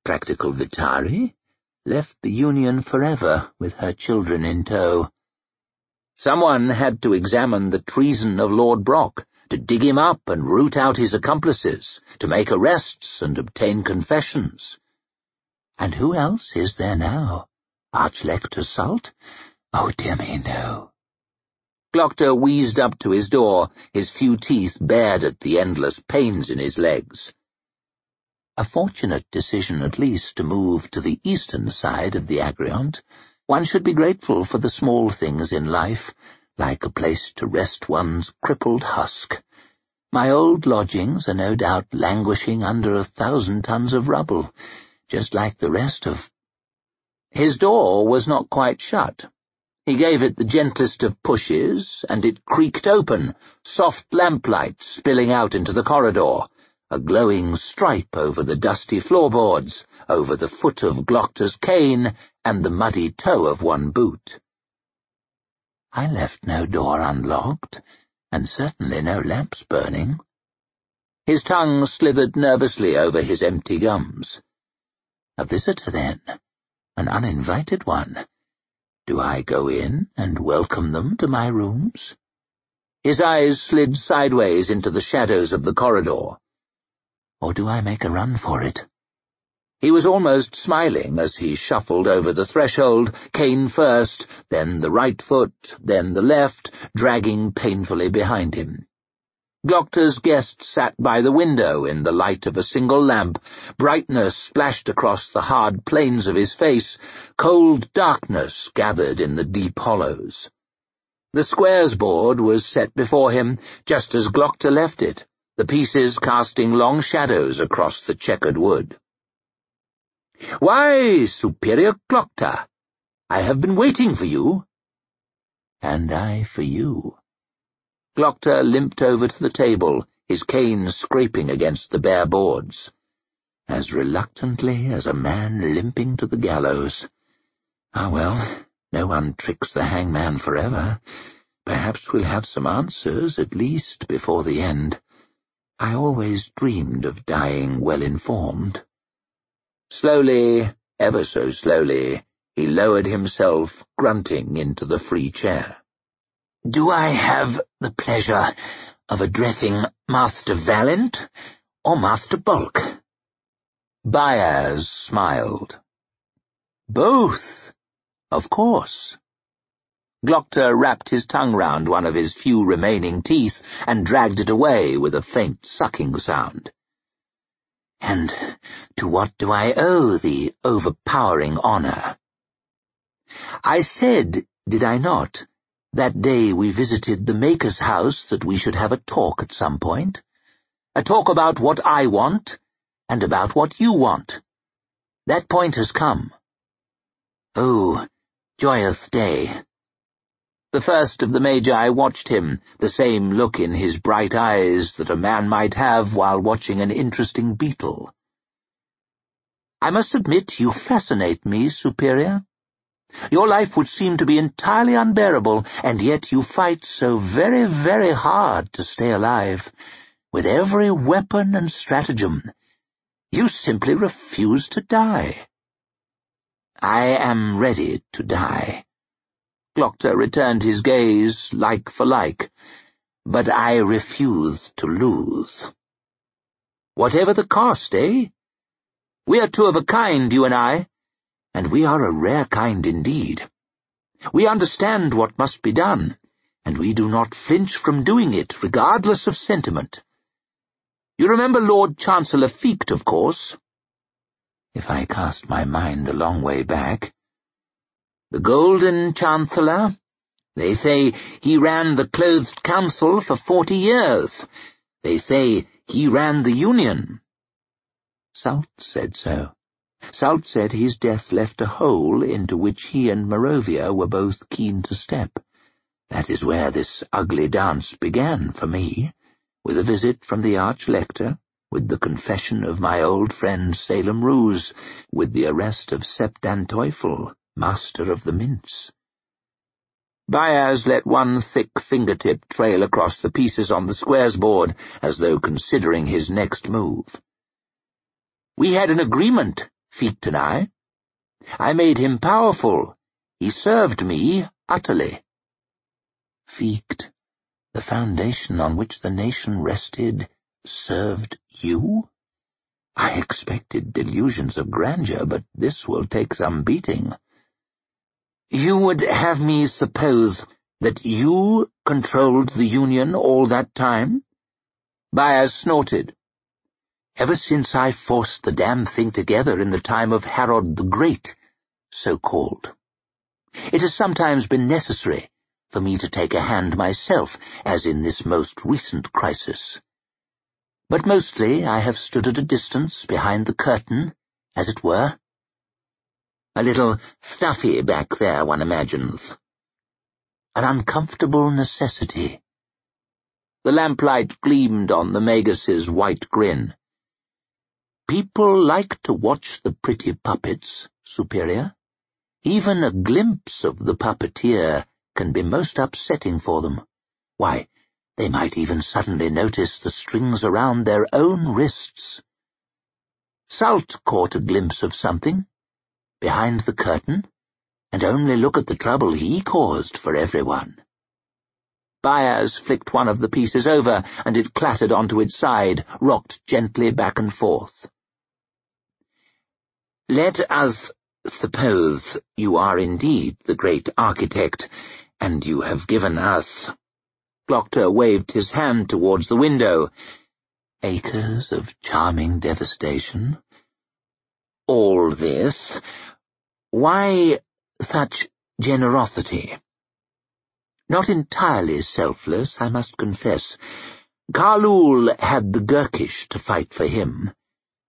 Practical Vitari? Left the Union forever with her children in tow. Someone had to examine the treason of Lord Brock, to dig him up and root out his accomplices, to make arrests and obtain confessions. And who else is there now? Archlector Sult? Oh, dear me, no. Glokta wheezed up to his door, his few teeth bared at the endless pains in his legs. A fortunate decision, at least, to move to the eastern side of the Agriont. One should be grateful for the small things in life, like a place to rest one's crippled husk. My old lodgings are no doubt languishing under a thousand tons of rubble just like the rest of... His door was not quite shut. He gave it the gentlest of pushes, and it creaked open, soft lamplight spilling out into the corridor, a glowing stripe over the dusty floorboards, over the foot of Glokta's cane, and the muddy toe of one boot. I left no door unlocked, and certainly no lamps burning. His tongue slithered nervously over his empty gums. A visitor, then? An uninvited one? Do I go in and welcome them to my rooms? His eyes slid sideways into the shadows of the corridor. Or do I make a run for it? He was almost smiling as he shuffled over the threshold, cane first, then the right foot, then the left, dragging painfully behind him. Glokta's guest sat by the window in the light of a single lamp. Brightness splashed across the hard planes of his face. Cold darkness gathered in the deep hollows. The squares board was set before him, just as Glokta left it, the pieces casting long shadows across the checkered wood. Why, Superior Glokta, I have been waiting for you. And I for you. Glokta limped over to the table, his cane scraping against the bare boards. As reluctantly as a man limping to the gallows. Ah, well, no one tricks the hangman forever. Perhaps we'll have some answers, at least, before the end. I always dreamed of dying well-informed. Slowly, ever so slowly, he lowered himself, grunting, into the free chair. Do I have the pleasure of addressing Master Valint or Master Balk? Bayaz smiled. Both, of course. Glokta wrapped his tongue round one of his few remaining teeth and dragged it away with a faint sucking sound. And to what do I owe the overpowering honour? I said, did I not, that day we visited the Maker's house that we should have a talk at some point. A talk about what I want, and about what you want. That point has come. Oh, joyous day. The first of the Magi watched him, the same look in his bright eyes that a man might have while watching an interesting beetle. I must admit you fascinate me, Superior. Your life would seem to be entirely unbearable, and yet you fight so very, very hard to stay alive. With every weapon and stratagem, you simply refuse to die. I am ready to die. Glokta returned his gaze, like for like, but I refuse to lose. Whatever the cost, eh? We are two of a kind, you and I and we are a rare kind indeed. We understand what must be done, and we do not flinch from doing it, regardless of sentiment. You remember Lord Chancellor Feekt, of course? If I cast my mind a long way back. The Golden Chancellor? They say he ran the Closed Council for forty years. They say he ran the Union. Sult said so. Sult said his death left a hole into which he and Marovia were both keen to step. That is where this ugly dance began for me, with a visit from the Arch-Lector, with the confession of my old friend Salem Rews, with the arrest of Sepp Teufel, master of the mints. Bayaz let one thick fingertip trail across the pieces on the squares board, as though considering his next move. We had an agreement, Feekt and I. I made him powerful. He served me utterly. Feekt, the foundation on which the nation rested, served you? I expected delusions of grandeur, but this will take some beating. You would have me suppose that you controlled the Union all that time? Bayaz snorted. Ever since I forced the damn thing together in the time of Harod the Great, so-called. It has sometimes been necessary for me to take a hand myself, as in this most recent crisis. But mostly I have stood at a distance behind the curtain, as it were. A little stuffy back there, one imagines. An uncomfortable necessity. The lamplight gleamed on the Magus's white grin. People like to watch the pretty puppets, Superior. Even a glimpse of the puppeteer can be most upsetting for them. Why, they might even suddenly notice the strings around their own wrists. Sult caught a glimpse of something, behind the curtain, and only look at the trouble he caused for everyone. Bayaz flicked one of the pieces over, and it clattered onto its side, rocked gently back and forth. Let us suppose you are indeed the great architect, and you have given us Glokta waved his hand towards the window. Acres of charming devastation. All this. Why such generosity? Not entirely selfless, I must confess. Khalul had the Gurkish to fight for him.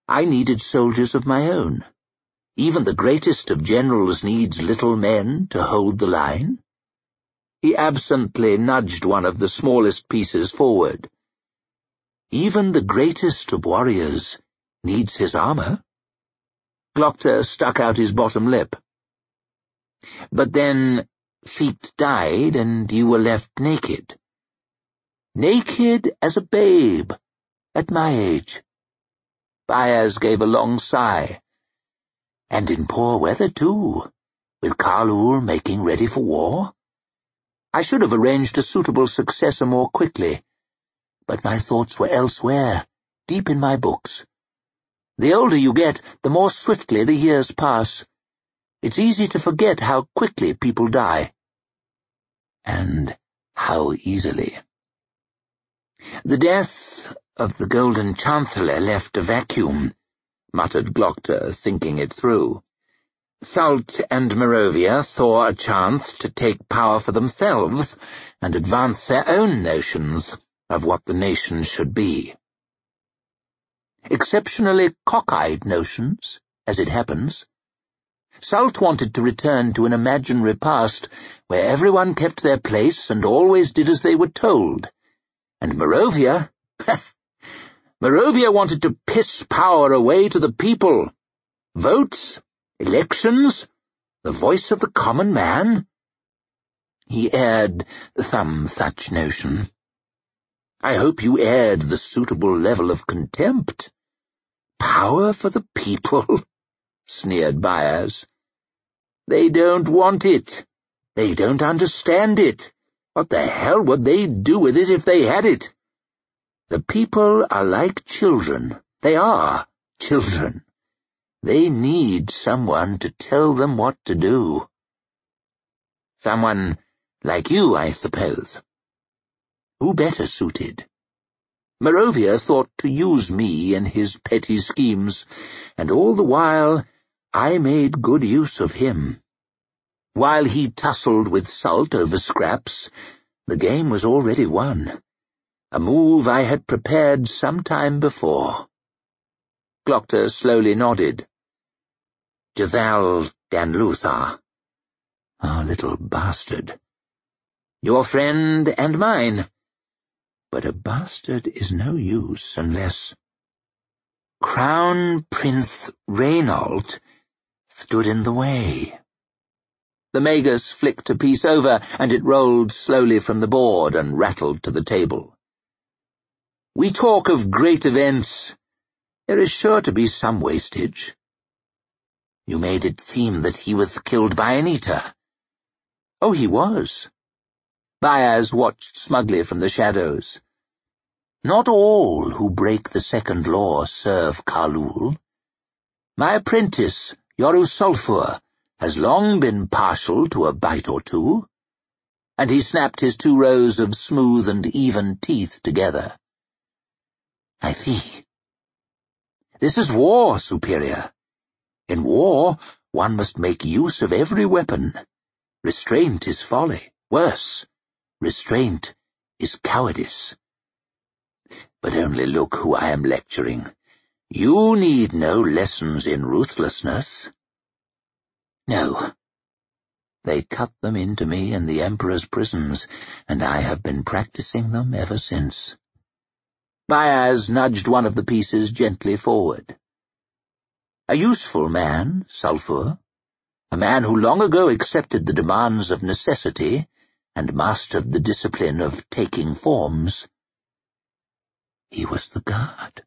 I needed soldiers of my own. Even the greatest of generals needs little men to hold the line. He absently nudged one of the smallest pieces forward. Even the greatest of warriors needs his armor. Glokta stuck out his bottom lip. But then Feekt died and you were left naked. Naked as a babe, at my age. Bayaz gave a long sigh. And in poor weather, too, with Khalul making ready for war. I should have arranged a suitable successor more quickly, but my thoughts were elsewhere, deep in my books. The older you get, the more swiftly the years pass. It's easy to forget how quickly people die. And how easily. The death of the Golden Chancellor left a vacuum, muttered Glokta, thinking it through. Sult and Marovia saw a chance to take power for themselves and advance their own notions of what the nation should be. Exceptionally cockeyed notions, as it happens. Sult wanted to return to an imaginary past where everyone kept their place and always did as they were told. And Marovia... Marovia wanted to piss power away to the people. Votes, elections, the voice of the common man. He aired some such notion. I hope you aired the suitable level of contempt. Power for the people, sneered Bayaz. They don't want it. They don't understand it. What the hell would they do with it if they had it? The people are like children. They are children. They need someone to tell them what to do. Someone like you, I suppose. Who better suited? Marovia thought to use me in his petty schemes, and all the while I made good use of him. While he tussled with Sult over scraps, the game was already won a move I had prepared some time before. Glokta slowly nodded. Jethal Danluthar. Our little bastard. Your friend and mine. But a bastard is no use unless... Crown Prince Raynault stood in the way. The Magus flicked a piece over, and it rolled slowly from the board and rattled to the table. We talk of great events. There is sure to be some wastage. You made it seem that he was killed by an Eater. Oh, he was. Bayaz watched smugly from the shadows. Not all who break the second law serve Khalul. My apprentice, Yoru Sulfur, has long been partial to a bite or two. And he snapped his two rows of smooth and even teeth together. I see. This is war, Superior. In war, one must make use of every weapon. Restraint is folly. Worse, restraint is cowardice. But only look who I am lecturing. You need no lessons in ruthlessness. No. They cut them into me in the Emperor's prisons, and I have been practicing them ever since. Bayaz nudged one of the pieces gently forward. A useful man, Sulfur, a man who long ago accepted the demands of necessity and mastered the discipline of taking forms. He was the guard,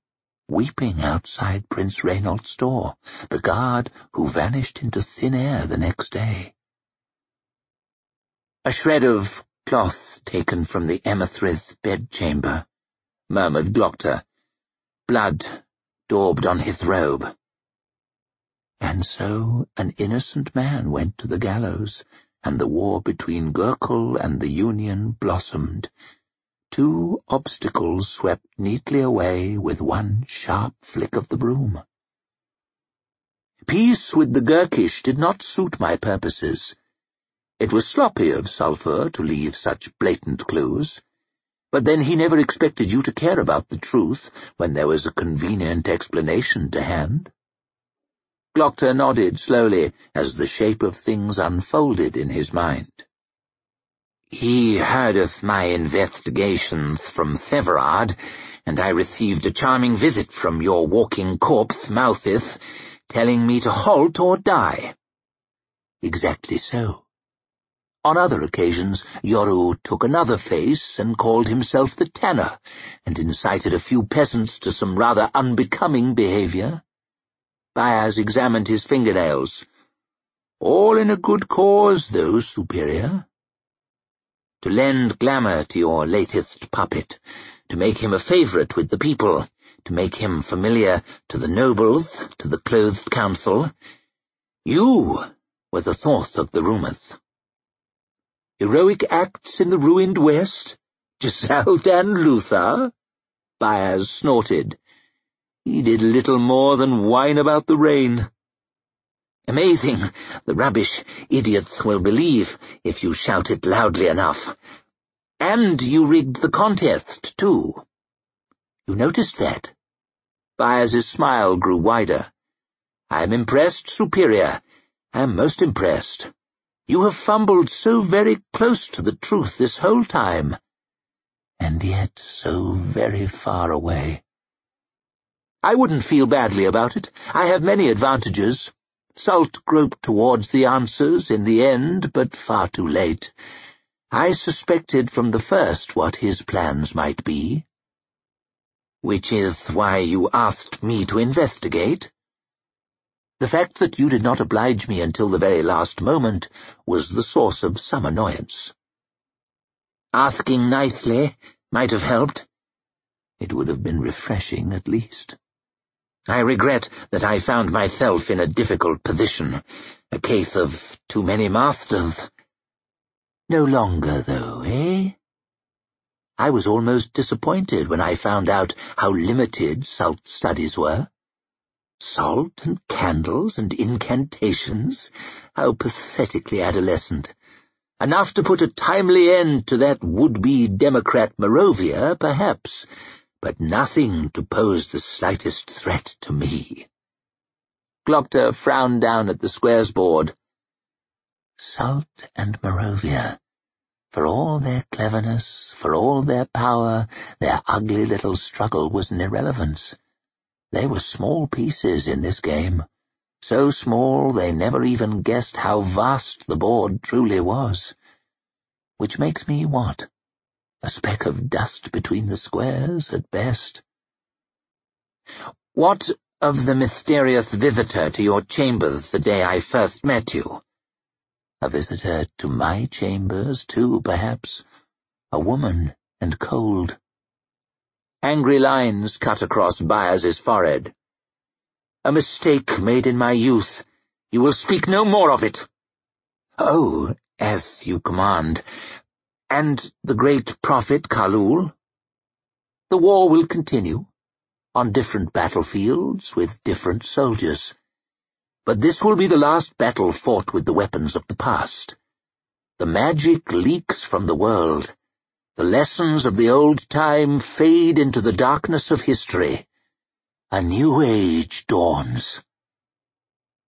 weeping outside Prince Raynault's door, the guard who vanished into thin air the next day. A shred of cloth taken from the Emethrith bedchamber murmured Glokta. Blood daubed on his robe. And so an innocent man went to the gallows, and the war between Gurkul and the Union blossomed, Two obstacles swept neatly away with one sharp flick of the broom. Peace with the Gurkish did not suit my purposes. It was sloppy of Sulfur to leave such blatant clues, but then he never expected you to care about the truth when there was a convenient explanation to hand. Glokta nodded slowly as the shape of things unfolded in his mind. He heard of my investigations from Severard, and I received a charming visit from your walking corpse, Mauthis, telling me to halt or die. Exactly so. On other occasions, Yoru took another face and called himself the Tanner, and incited a few peasants to some rather unbecoming behaviour. Bayaz examined his fingernails. All in a good cause, though, Superior to lend glamour to your latest puppet, to make him a favourite with the people, to make him familiar to the nobles, to the closed council. You were the source of the rumours. Heroic acts in the ruined West? Jezal dan Luthar? Bayaz snorted. He did little more than whine about the rain. Amazing. The rubbish idiots will believe if you shout it loudly enough. And you rigged the contest, too. You noticed that? Bayaz's smile grew wider. I am impressed, Superior. I am most impressed. You have fumbled so very close to the truth this whole time, and yet so very far away. I wouldn't feel badly about it. I have many advantages. Sult groped towards the answers in the end, but far too late. I suspected from the first what his plans might be. Which is why you asked me to investigate? The fact that you did not oblige me until the very last moment was the source of some annoyance. Asking nicely might have helped. It would have been refreshing, at least. I regret that I found myself in a difficult position, a case of too many masters. No longer, though, eh? I was almost disappointed when I found out how limited Sult studies were. Salt and candles and incantations, how pathetically adolescent. Enough to put a timely end to that would-be Democrat Marovia, perhaps, but nothing to pose the slightest threat to me. Glokta frowned down at the squares board. Sult and Marovia, for all their cleverness, for all their power, their ugly little struggle was an irrelevance. They were small pieces in this game, so small they never even guessed how vast the board truly was. Which makes me what? a speck of dust between the squares at best. What of the mysterious visitor to your chambers the day I first met you? A visitor to my chambers, too, perhaps. A woman, and cold. Angry lines cut across Bayaz's forehead. A mistake made in my youth. You will speak no more of it. Oh, as you command. And the great prophet Khalul? The war will continue, on different battlefields, with different soldiers. But this will be the last battle fought with the weapons of the past. The magic leaks from the world. The lessons of the old time fade into the darkness of history. A new age dawns.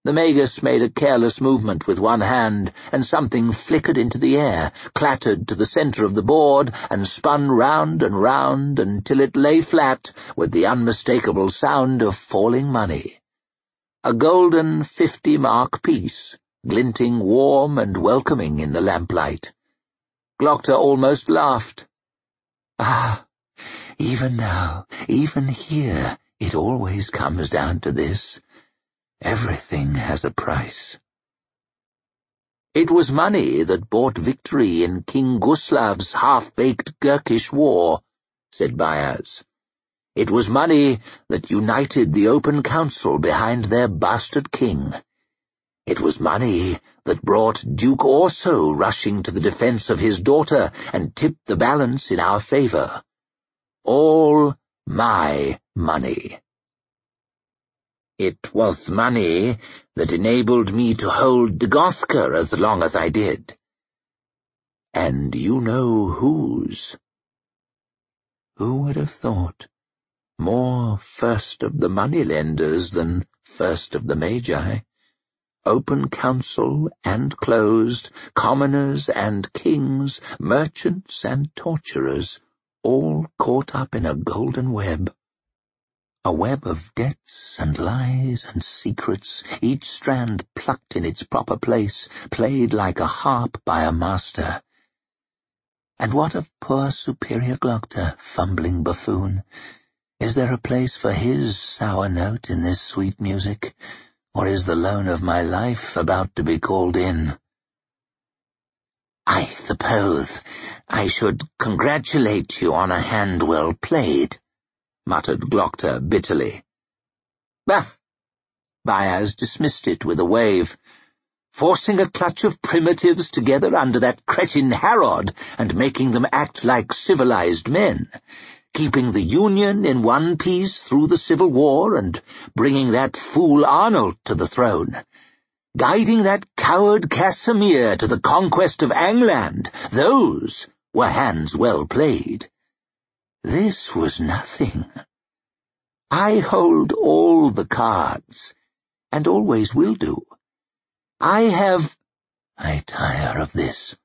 The Magus made a careless movement with one hand, and something flickered into the air, clattered to the centre of the board, and spun round and round until it lay flat with the unmistakable sound of falling money. A golden fifty-mark piece, glinting warm and welcoming in the lamplight. Glokta almost laughed. Ah, even now, even here, it always comes down to this. Everything has a price. It was money that bought victory in King Guslav's half-baked Gurkish war, said Bayaz. It was money that united the Open Council behind their bastard king. It was money that brought Duke Orso rushing to the defence of his daughter and tipped the balance in our favour. All my money. It was money that enabled me to hold Dagoska as long as I did. And you know whose. Who would have thought? More first of the moneylenders than first of the Magi open council and closed, commoners and kings, merchants and torturers, all caught up in a golden web. A web of debts and lies and secrets, each strand plucked in its proper place, played like a harp by a master. And what of poor superior Glokta, fumbling buffoon? Is there a place for his sour note in this sweet music? Or is the loan of my life about to be called in? I suppose I should congratulate you on a hand well played, muttered Glokta bitterly. Bah! Bayaz dismissed it with a wave, forcing a clutch of primitives together under that cretin Harod and making them act like civilized men keeping the Union in one piece through the Civil War and bringing that fool Arnault to the throne, guiding that coward Casamir to the conquest of Angland, those were hands well played. This was nothing. I hold all the cards, and always will do. I have... I tire of this.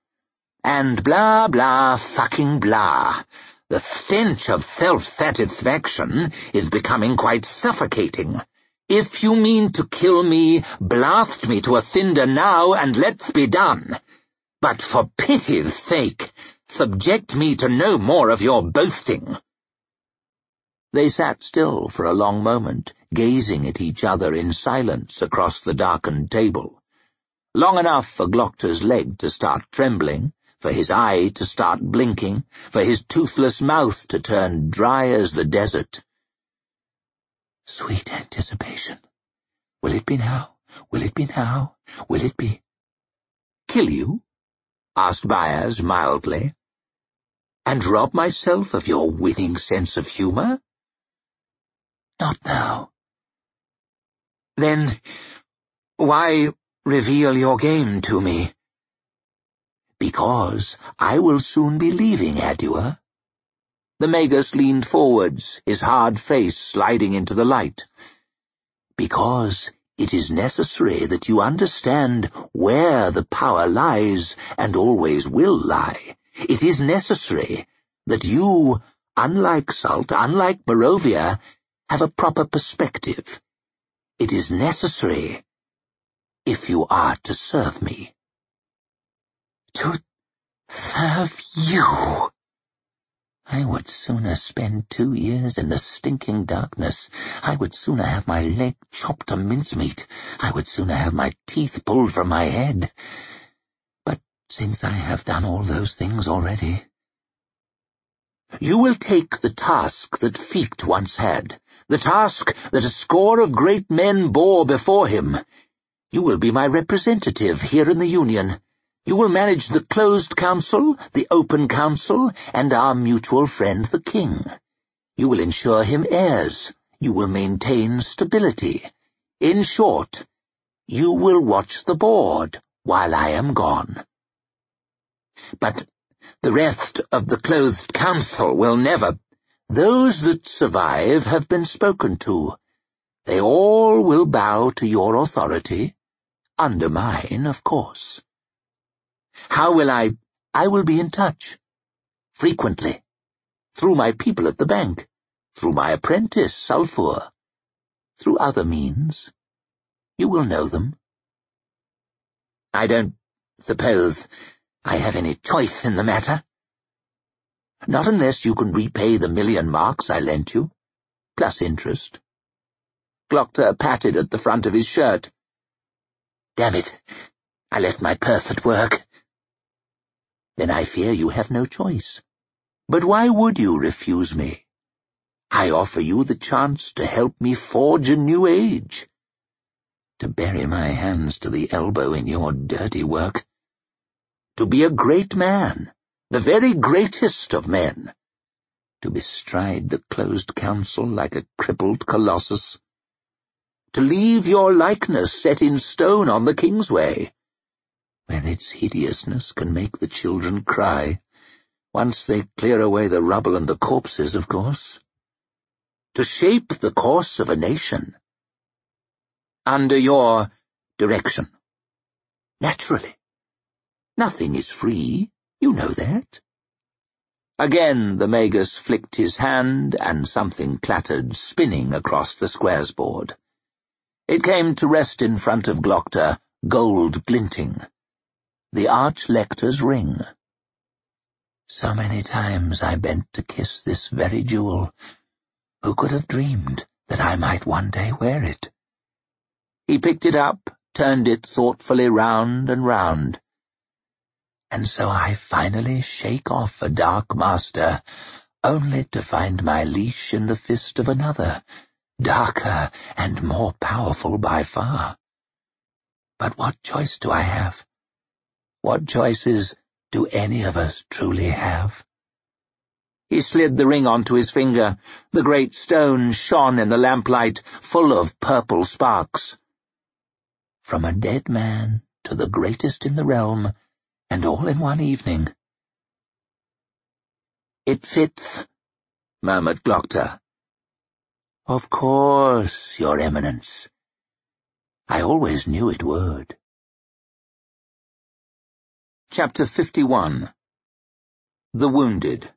And blah, blah, fucking blah. The stench of self-satisfaction is becoming quite suffocating. If you mean to kill me, blast me to a cinder now and let's be done. But for pity's sake, subject me to no more of your boasting. They sat still for a long moment, gazing at each other in silence across the darkened table. Long enough for Glokta's leg to start trembling, for his eye to start blinking, for his toothless mouth to turn dry as the desert. Sweet anticipation. Will it be now? Will it be now? Will it be? Kill you? asked Bayaz mildly. And rob myself of your winning sense of humour? Not now. Then, why reveal your game to me? Because I will soon be leaving Adua. The Magus leaned forwards, his hard face sliding into the light. Because it is necessary that you understand where the power lies and always will lie. It is necessary that you, unlike Sult, unlike Marovia, have a proper perspective. It is necessary if you are to serve me. To serve you! I would sooner spend two years in the stinking darkness. I would sooner have my leg chopped to mincemeat. I would sooner have my teeth pulled from my head. But since I have done all those things already... You will take the task that Feekt once had, the task that a score of great men bore before him. You will be my representative here in the Union. You will manage the closed council, the open council, and our mutual friend the king. You will ensure him heirs. You will maintain stability. In short, you will watch the board while I am gone. But the rest of the closed council will never... Those that survive have been spoken to. They all will bow to your authority, under mine, of course. How will I... I will be in touch. Frequently. Through my people at the bank. Through my apprentice, Sulfur. Through other means. You will know them. I don't suppose I have any choice in the matter. Not unless you can repay the million marks I lent you, plus interest. Glokta patted at the front of his shirt. Damn it, I left my purse at work. Then I fear you have no choice. But why would you refuse me? I offer you the chance to help me forge a new age. to bury my hands to the elbow in your dirty work. To be a great man, the very greatest of men. To bestride the closed council like a crippled colossus. To leave your likeness set in stone on the Kingsway, where its hideousness can make the children cry, once they clear away the rubble and the corpses, of course. To shape the course of a nation. Under your direction. Naturally. Nothing is free, you know that. Again the Magus flicked his hand, and something clattered, spinning across the squares board. It came to rest in front of Glokta, gold glinting the Arch-Lector's ring. So many times I bent to kiss this very jewel. Who could have dreamed that I might one day wear it? He picked it up, turned it thoughtfully round and round. And so I finally shake off a dark master, only to find my leash in the fist of another, darker and more powerful by far. But what choice do I have? What choices do any of us truly have? He slid the ring onto his finger. The great stone shone in the lamplight, full of purple sparks. From a dead man to the greatest in the realm, and all in one evening. It fits, murmured Glokta. Of course, your eminence. I always knew it would. Chapter 51 The Wounded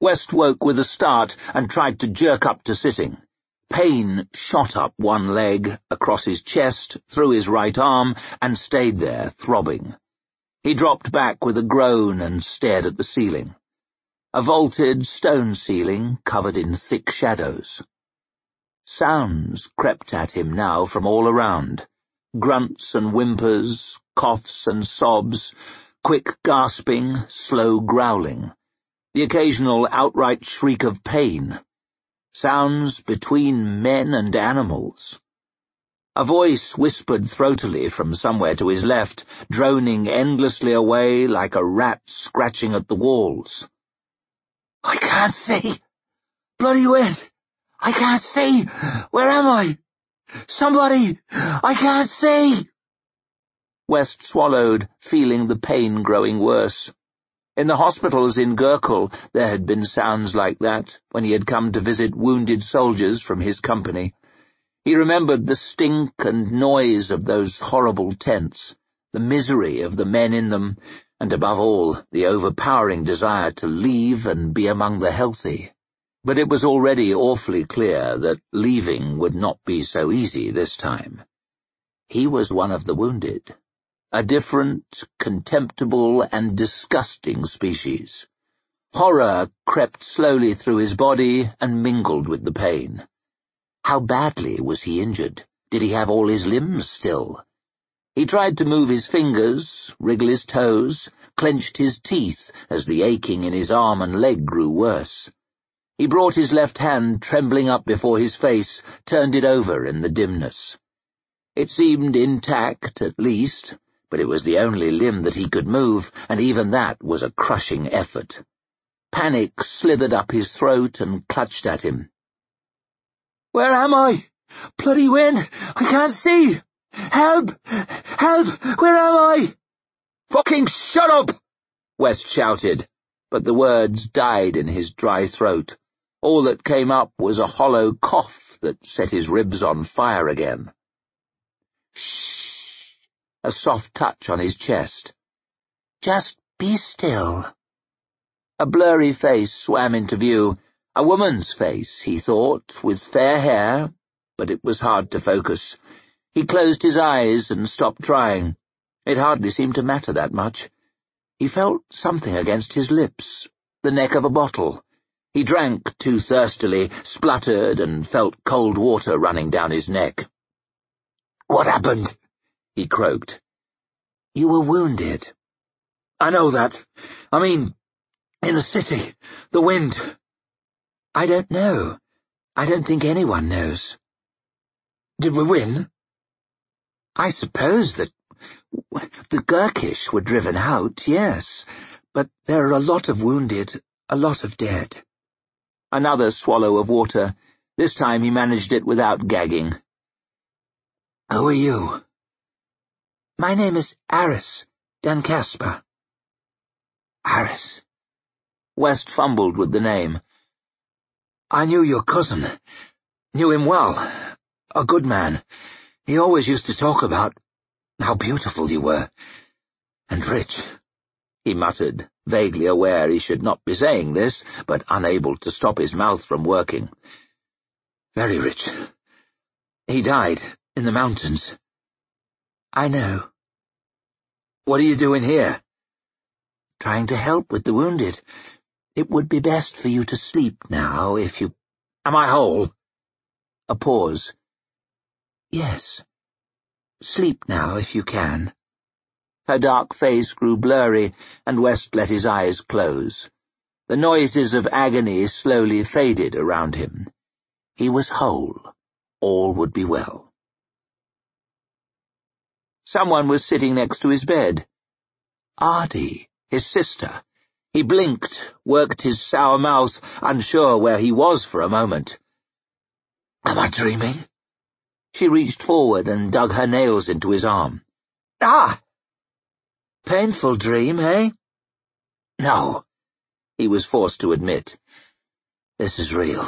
West woke with a start and tried to jerk up to sitting. Pain shot up one leg, across his chest, through his right arm, and stayed there, throbbing. He dropped back with a groan and stared at the ceiling. A vaulted stone ceiling covered in thick shadows. Sounds crept at him now from all around grunts and whimpers, coughs and sobs, quick gasping, slow growling, the occasional outright shriek of pain, sounds between men and animals. A voice whispered throatily from somewhere to his left, droning endlessly away like a rat scratching at the walls. I can't see! Bloody wind! I can't see! Where am I? Somebody! I can't see! West swallowed, feeling the pain growing worse. In the hospitals in Gurkhul there had been sounds like that when he had come to visit wounded soldiers from his company. He remembered the stink and noise of those horrible tents, the misery of the men in them, and above all, the overpowering desire to leave and be among the healthy. But it was already awfully clear that leaving would not be so easy this time. He was one of the wounded, a different, contemptible, and disgusting species. Horror crept slowly through his body and mingled with the pain. How badly was he injured? Did he have all his limbs still? He tried to move his fingers, wriggle his toes, clenched his teeth as the aching in his arm and leg grew worse. He brought his left hand trembling up before his face, turned it over in the dimness. It seemed intact, at least, but it was the only limb that he could move, and even that was a crushing effort. Panic slithered up his throat and clutched at him. Where am I? Bloody wind! I can't see! Help! Help! Where am I? Fucking shut up! West shouted, but the words died in his dry throat. All that came up was a hollow cough that set his ribs on fire again. Shh! A soft touch on his chest. Just be still. A blurry face swam into view. A woman's face, he thought, with fair hair, but it was hard to focus. He closed his eyes and stopped trying. It hardly seemed to matter that much. He felt something against his lips, the neck of a bottle. He drank too thirstily, spluttered, and felt cold water running down his neck. What happened? he croaked. You were wounded. I know that. I mean, in the city, the wind. I don't know. I don't think anyone knows. Did we win? I suppose that the Gurkish were driven out, yes, but there are a lot of wounded, a lot of dead. Another swallow of water. This time he managed it without gagging. Who are you? My name is Ariss Dan Kaspa. Ariss. West fumbled with the name. I knew your cousin. Knew him well. A good man. He always used to talk about how beautiful you were. And rich, he muttered, vaguely aware he should not be saying this, but unable to stop his mouth from working. Very rich. He died in the mountains. I know. What are you doing here? Trying to help with the wounded. It would be best for you to sleep now, if you— Am I whole? A pause. Yes. Sleep now, if you can. Her dark face grew blurry, and West let his eyes close. The noises of agony slowly faded around him. He was whole. All would be well. Someone was sitting next to his bed. Ardee, his sister. He blinked, worked his sour mouth, unsure where he was for a moment. Am I dreaming? She reached forward and dug her nails into his arm. Ah! Painful dream, eh? No, he was forced to admit. This is real.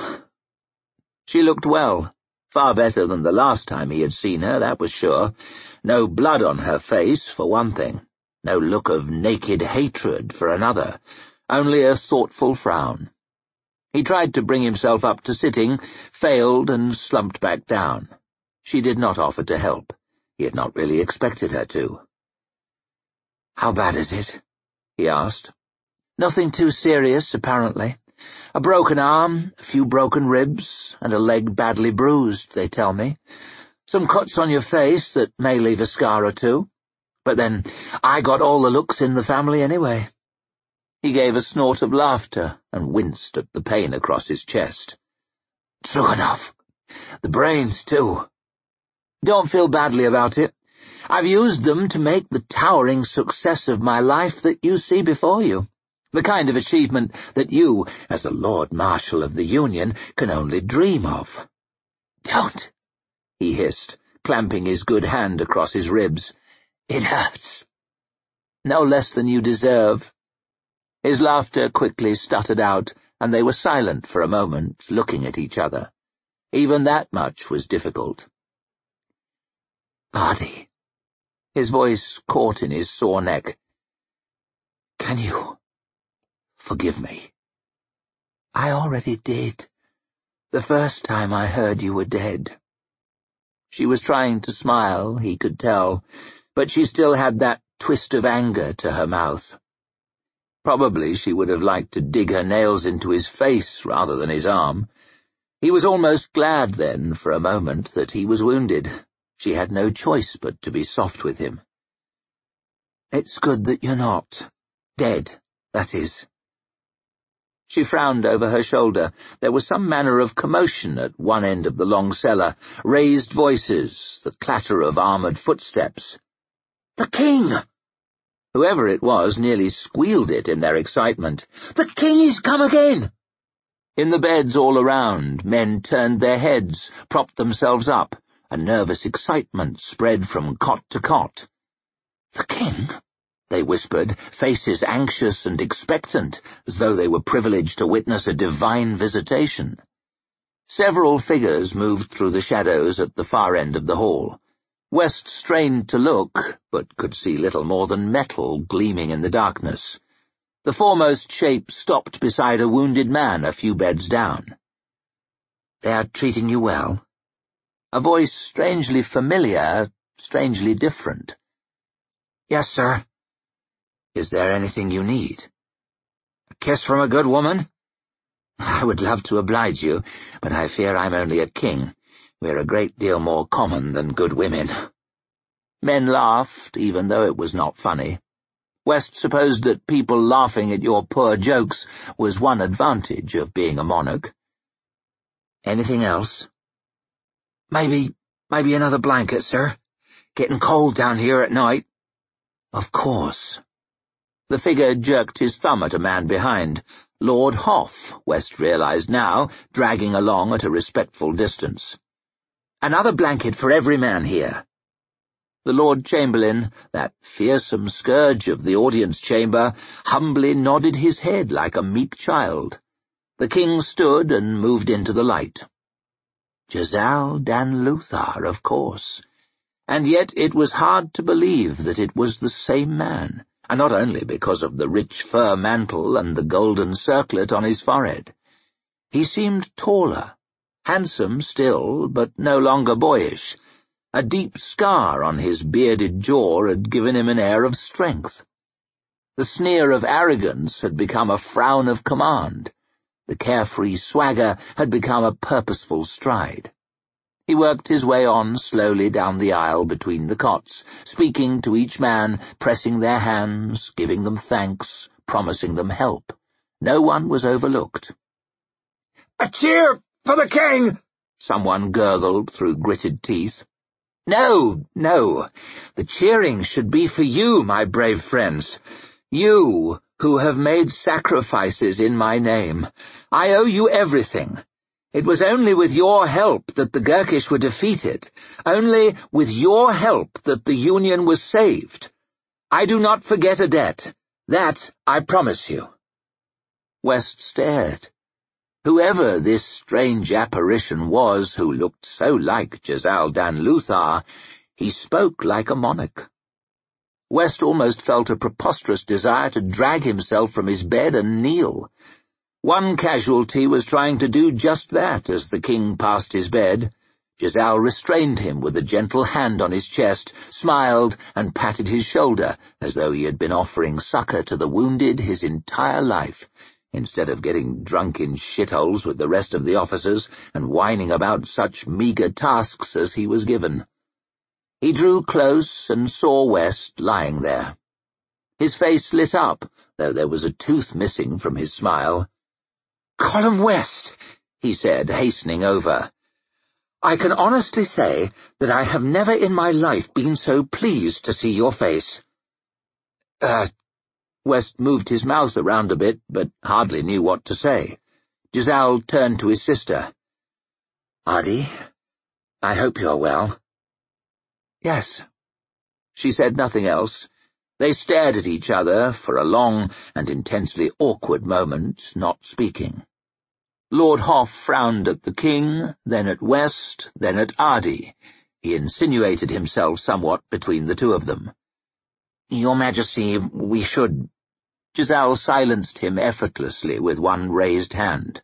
She looked well, far better than the last time he had seen her, that was sure. No blood on her face, for one thing. No look of naked hatred, for another. Only a thoughtful frown. He tried to bring himself up to sitting, failed, and slumped back down. She did not offer to help. He had not really expected her to. How bad is it? he asked. Nothing too serious, apparently. A broken arm, a few broken ribs, and a leg badly bruised, they tell me. Some cuts on your face that may leave a scar or two. But then, I got all the looks in the family anyway. He gave a snort of laughter and winced at the pain across his chest. True enough. The brains, too. Don't feel badly about it. I've used them to make the towering success of my life that you see before you. The kind of achievement that you, as the Lord Marshal of the Union, can only dream of. Don't, he hissed, clamping his good hand across his ribs. It hurts. No less than you deserve. His laughter quickly stuttered out, and they were silent for a moment, looking at each other. Even that much was difficult. Ardee, his voice caught in his sore neck. Can you forgive me? I already did. The first time I heard you were dead. She was trying to smile, he could tell, but she still had that twist of anger to her mouth. Probably she would have liked to dig her nails into his face rather than his arm. He was almost glad then, for a moment, that he was wounded. She had no choice but to be soft with him. It's good that you're not. Dead, that is. She frowned over her shoulder. There was some manner of commotion at one end of the long cellar, raised voices, the clatter of armoured footsteps. The king! Whoever it was nearly squealed it in their excitement. The king is come again! In the beds all around, men turned their heads, propped themselves up. A nervous excitement spread from cot to cot. The king? They whispered, faces anxious and expectant, as though they were privileged to witness a divine visitation. Several figures moved through the shadows at the far end of the hall. West strained to look, but could see little more than metal gleaming in the darkness. The foremost shape stopped beside a wounded man a few beds down. They are treating you well? A voice strangely familiar, strangely different. Yes, sir. Is there anything you need? A kiss from a good woman? I would love to oblige you, but I fear I'm only a king. We're a great deal more common than good women. Men laughed, even though it was not funny. West supposed that people laughing at your poor jokes was one advantage of being a monarch. Anything else? Maybe Maybe another blanket, sir. Getting cold down here at night. Of course. The figure jerked his thumb at a man behind, Lord Hoff, West realized now, dragging along at a respectful distance. Another blanket for every man here. The Lord Chamberlain, that fearsome scourge of the audience chamber, humbly nodded his head like a meek child. The king stood and moved into the light. Jezal Dan Luthar, of course. And yet it was hard to believe that it was the same man, and not only because of the rich fur mantle and the golden circlet on his forehead. He seemed taller, handsome still, but no longer boyish. A deep scar on his bearded jaw had given him an air of strength. The sneer of arrogance had become a frown of command. The carefree swagger had become a purposeful stride. He worked his way on slowly down the aisle between the cots, speaking to each man, pressing their hands, giving them thanks, promising them help. No one was overlooked. A cheer for the king! Someone gurgled through gritted teeth. No, no. The cheering should be for you, my brave friends. You, who have made sacrifices in my name. I owe you everything. It was only with your help that the Gurkish were defeated, only with your help that the Union was saved. I do not forget a debt. That I promise you. West stared. Whoever this strange apparition was who looked so like Jezal Dan Luthar, he spoke like a monarch. West almost felt a preposterous desire to drag himself from his bed and kneel. One casualty was trying to do just that as the king passed his bed. Jezal restrained him with a gentle hand on his chest, smiled, and patted his shoulder, as though he had been offering succor to the wounded his entire life, instead of getting drunk in shitholes with the rest of the officers and whining about such meagre tasks as he was given. He drew close and saw West lying there. His face lit up, though there was a tooth missing from his smile. Collem West, he said, hastening over. I can honestly say that I have never in my life been so pleased to see your face. Uh, West moved his mouth around a bit, but hardly knew what to say. Jezal turned to his sister. Ardee, I hope you're well. Yes. She said nothing else. They stared at each other for a long and intensely awkward moment, not speaking. Lord Hoff frowned at the king, then at West, then at Ardee. He insinuated himself somewhat between the two of them. Your Majesty, we should— Jezal silenced him effortlessly with one raised hand.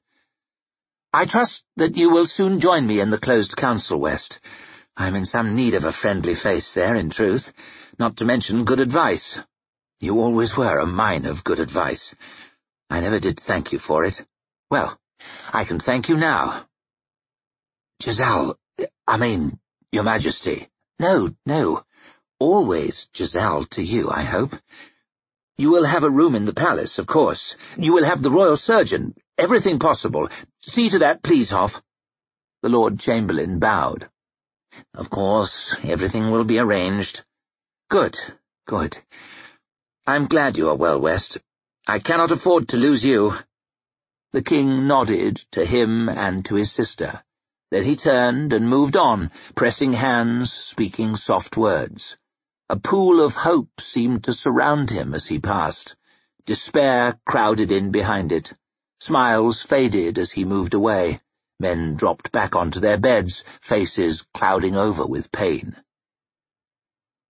I trust that you will soon join me in the closed council, West. I'm in some need of a friendly face there, in truth, not to mention good advice. You always were a mine of good advice. I never did thank you for it. Well, I can thank you now. Jezal, I mean, Your Majesty. No, no. Always Jezal to you, I hope. You will have a room in the palace, of course. You will have the royal surgeon, everything possible. See to that, please, Hoff. The Lord Chamberlain bowed. Of course, everything will be arranged. Good, good. I'm glad you are well, West. I cannot afford to lose you. The king nodded to him and to his sister. Then he turned and moved on, pressing hands, speaking soft words. A pool of hope seemed to surround him as he passed. Despair crowded in behind it. Smiles faded as he moved away. Men dropped back onto their beds, faces clouding over with pain.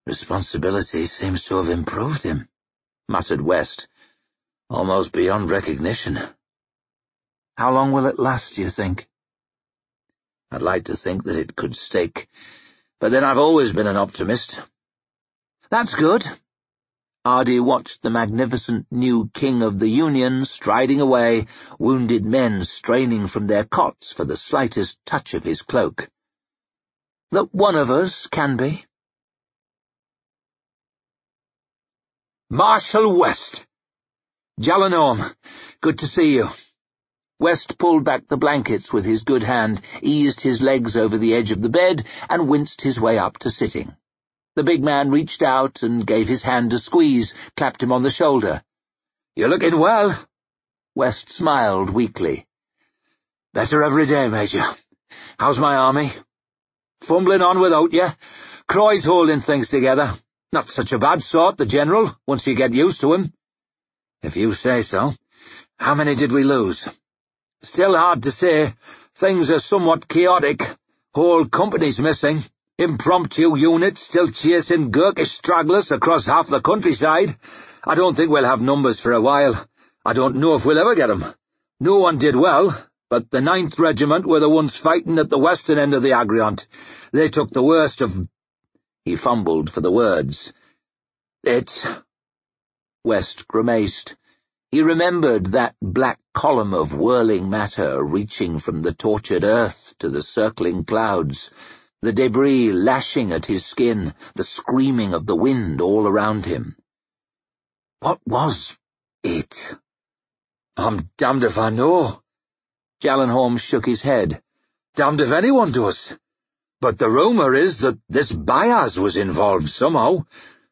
Responsibility seems to have improved him, muttered West, almost beyond recognition. How long will it last, do you think? I'd like to think that it could stick, but then I've always been an optimist. That's good, Ardee watched the magnificent new King of the Union striding away, wounded men straining from their cots for the slightest touch of his cloak. That one of us can be. Marshal West. Jalenhorm, good to see you. West pulled back the blankets with his good hand, eased his legs over the edge of the bed, and winced his way up to sitting. The big man reached out and gave his hand a squeeze, clapped him on the shoulder. You're looking well. West smiled weakly. Better every day, Major. How's my army? Fumbling on without you. Croy's holding things together. Not such a bad sort, the General, once you get used to him. If you say so. How many did we lose? Still hard to say. Things are somewhat chaotic. Whole companies missing. Impromptu units still chasing Gurkish stragglers across half the countryside. I don't think we'll have numbers for a while. I don't know if we'll ever get 'em. No one did well, but the Ninth Regiment were the ones fighting at the western end of the Agriont. They took the worst of... He fumbled for the words. It... West grimaced. He remembered that black column of whirling matter reaching from the tortured earth to the circling clouds, the debris lashing at his skin, the screaming of the wind all around him. What was it? I'm damned if I know. Jalenhorm shook his head. Damned if anyone does. But the rumour is that this Bayaz was involved somehow.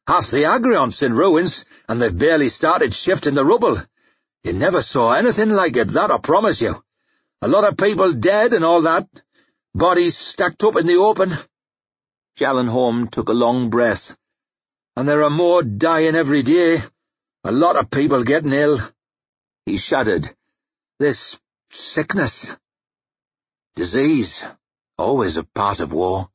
Half the Agriont's in ruins, and they've barely started shifting the rubble. You never saw anything like it, that I promise you. A lot of people dead and all that. Bodies stacked up in the open. Jalenhorm took a long breath. And there are more dying every day. A lot of people getting ill. He shuddered. This sickness. Disease. Always a part of war.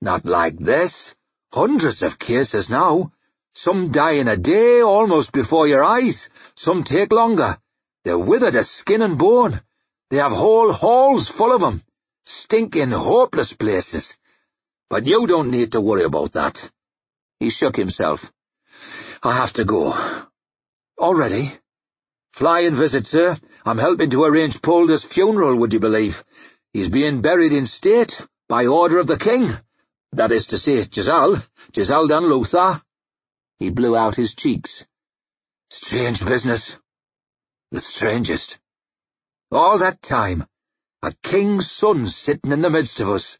Not like this. Hundreds of cases now. Some die in a day, almost before your eyes. Some take longer. They're withered as skin and bone. They have whole halls full of 'em. Stinking, hopeless places. But you don't need to worry about that. He shook himself. I have to go. Already? Fly and visit, sir. I'm helping to arrange Poulder's funeral, would you believe? He's being buried in state, by order of the king. That is to say, Jezal, Jezal Dan Luthar. He blew out his cheeks. Strange business. The strangest. All that time, a king's son sitting in the midst of us.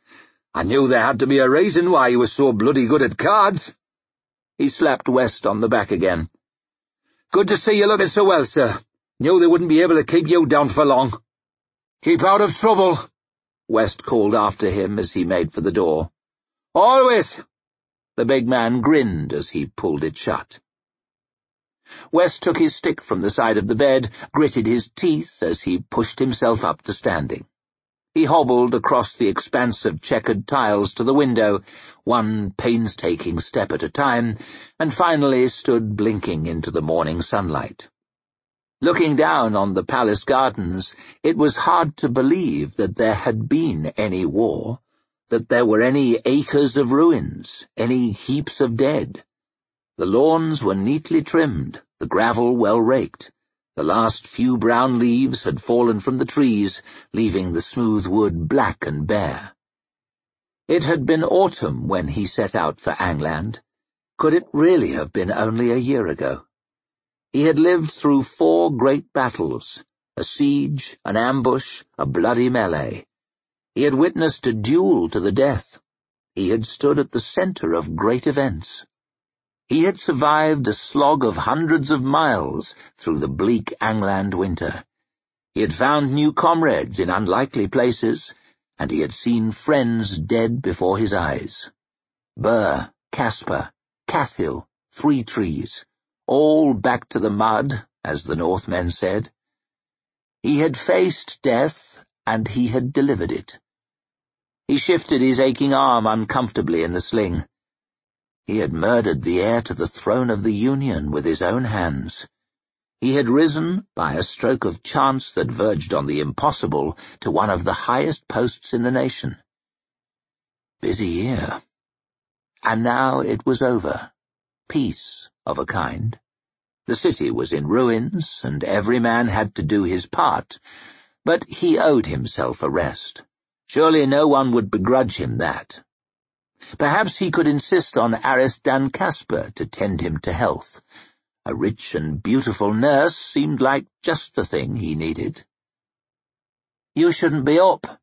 I knew there had to be a reason why he was so bloody good at cards. He slapped West on the back again. Good to see you looking so well, sir. Knew they wouldn't be able to keep you down for long. Keep out of trouble, West called after him as he made for the door. Always! The big man grinned as he pulled it shut. West took his stick from the side of the bed, gritted his teeth as he pushed himself up to standing. He hobbled across the expanse of checkered tiles to the window, one painstaking step at a time, and finally stood blinking into the morning sunlight. Looking down on the palace gardens, it was hard to believe that there had been any war, that there were any acres of ruins, any heaps of dead. The lawns were neatly trimmed, the gravel well raked. The last few brown leaves had fallen from the trees, leaving the smooth wood black and bare. It had been autumn when he set out for Angland. Could it really have been only a year ago? He had lived through four great battles, a siege, an ambush, a bloody melee. He had witnessed a duel to the death. He had stood at the center of great events. He had survived a slog of hundreds of miles through the bleak Angland winter. He had found new comrades in unlikely places, and he had seen friends dead before his eyes. Burr, Kaspa, Cathil, Three Trees, all back to the mud, as the Northmen said. He had faced death, and he had delivered it. He shifted his aching arm uncomfortably in the sling. He had murdered the heir to the throne of the Union with his own hands. He had risen, by a stroke of chance that verged on the impossible, to one of the highest posts in the nation. Busy year. And now it was over. Peace, of a kind. The city was in ruins, and every man had to do his part, but he owed himself a rest. Surely no one would begrudge him that. Perhaps he could insist on Ariss Dan Kaspa to tend him to health. A rich and beautiful nurse seemed like just the thing he needed. You shouldn't be up.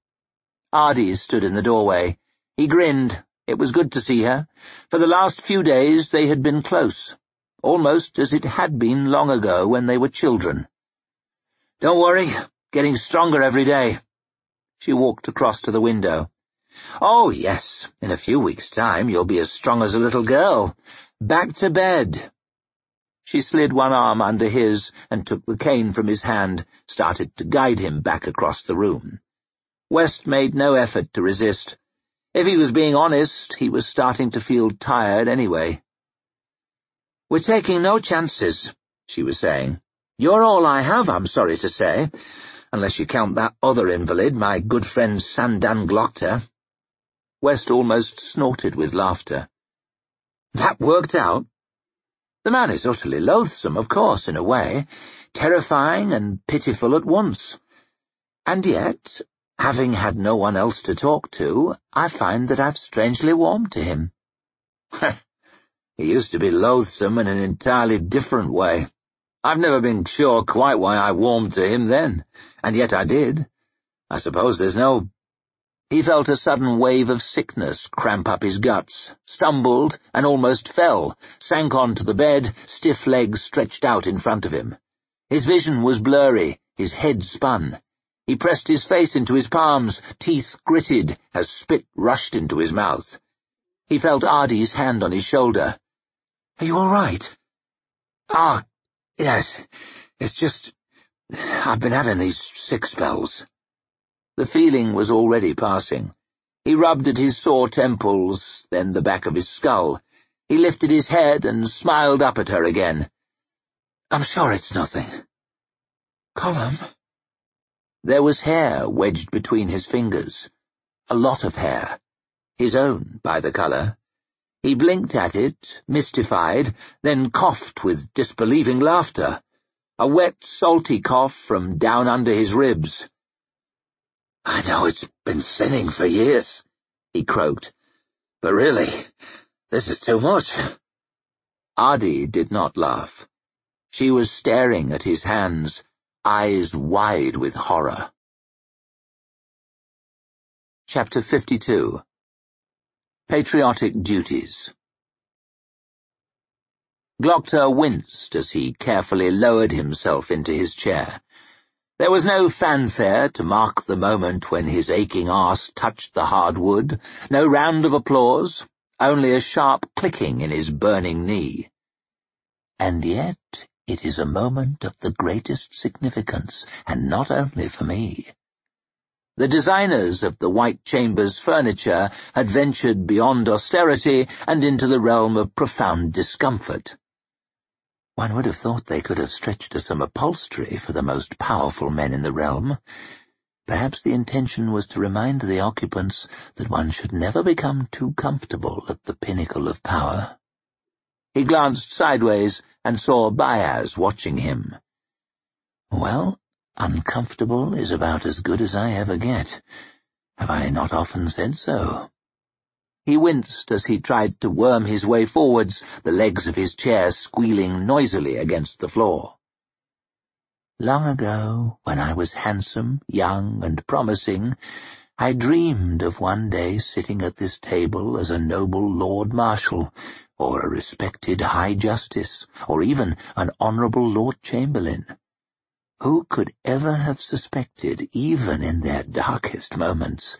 Ardee stood in the doorway. He grinned. It was good to see her. For the last few days they had been close, almost as it had been long ago when they were children. Don't worry, getting stronger every day. She walked across to the window. Oh, yes, in a few weeks' time you'll be as strong as a little girl. Back to bed. She slid one arm under his and took the cane from his hand, started to guide him back across the room. West made no effort to resist. If he was being honest, he was starting to feel tired anyway. We're taking no chances, she was saying. You're all I have, I'm sorry to say, unless you count that other invalid, my good friend Sand dan Glokta. West almost snorted with laughter. That worked out. The man is utterly loathsome, of course, in a way, terrifying and pitiful at once. And yet, Having had no one else to talk to, I find that I've strangely warmed to him. he used to be loathsome in an entirely different way. I've never been sure quite why I warmed to him then, and yet I did. I suppose there's no... He felt a sudden wave of sickness cramp up his guts, stumbled, and almost fell, sank onto the bed, stiff legs stretched out in front of him. His vision was blurry, his head spun. He pressed his face into his palms, teeth gritted as spit rushed into his mouth. He felt Ardee's hand on his shoulder. Are you all right? Ah, yes. It's just... I've been having these sick spells. The feeling was already passing. He rubbed at his sore temples, then the back of his skull. He lifted his head and smiled up at her again. I'm sure it's nothing. Collem? There was hair wedged between his fingers. A lot of hair. His own, by the colour. He blinked at it, mystified, then coughed with disbelieving laughter. A wet, salty cough from down under his ribs. I know it's been thinning for years, he croaked. But really, this is too much. Ardee did not laugh. She was staring at his hands, eyes wide with horror. Chapter 52 Patriotic Duties Glokta winced as he carefully lowered himself into his chair. There was no fanfare to mark the moment when his aching arse touched the hard wood, no round of applause, only a sharp clicking in his burning knee. And yet it is a moment of the greatest significance, and not only for me. The designers of the White Chamber's furniture had ventured beyond austerity and into the realm of profound discomfort. One would have thought they could have stretched to some upholstery for the most powerful men in the realm. Perhaps the intention was to remind the occupants that one should never become too comfortable at the pinnacle of power. He glanced sideways and saw Bayaz watching him. Well, uncomfortable is about as good as I ever get. Have I not often said so? He winced as he tried to worm his way forwards, the legs of his chair squealing noisily against the floor. Long ago, when I was handsome, young, and promising, I dreamed of one day sitting at this table as a noble Lord Marshal, or a respected High Justice, or even an Honourable Lord Chamberlain. Who could ever have suspected, even in their darkest moments,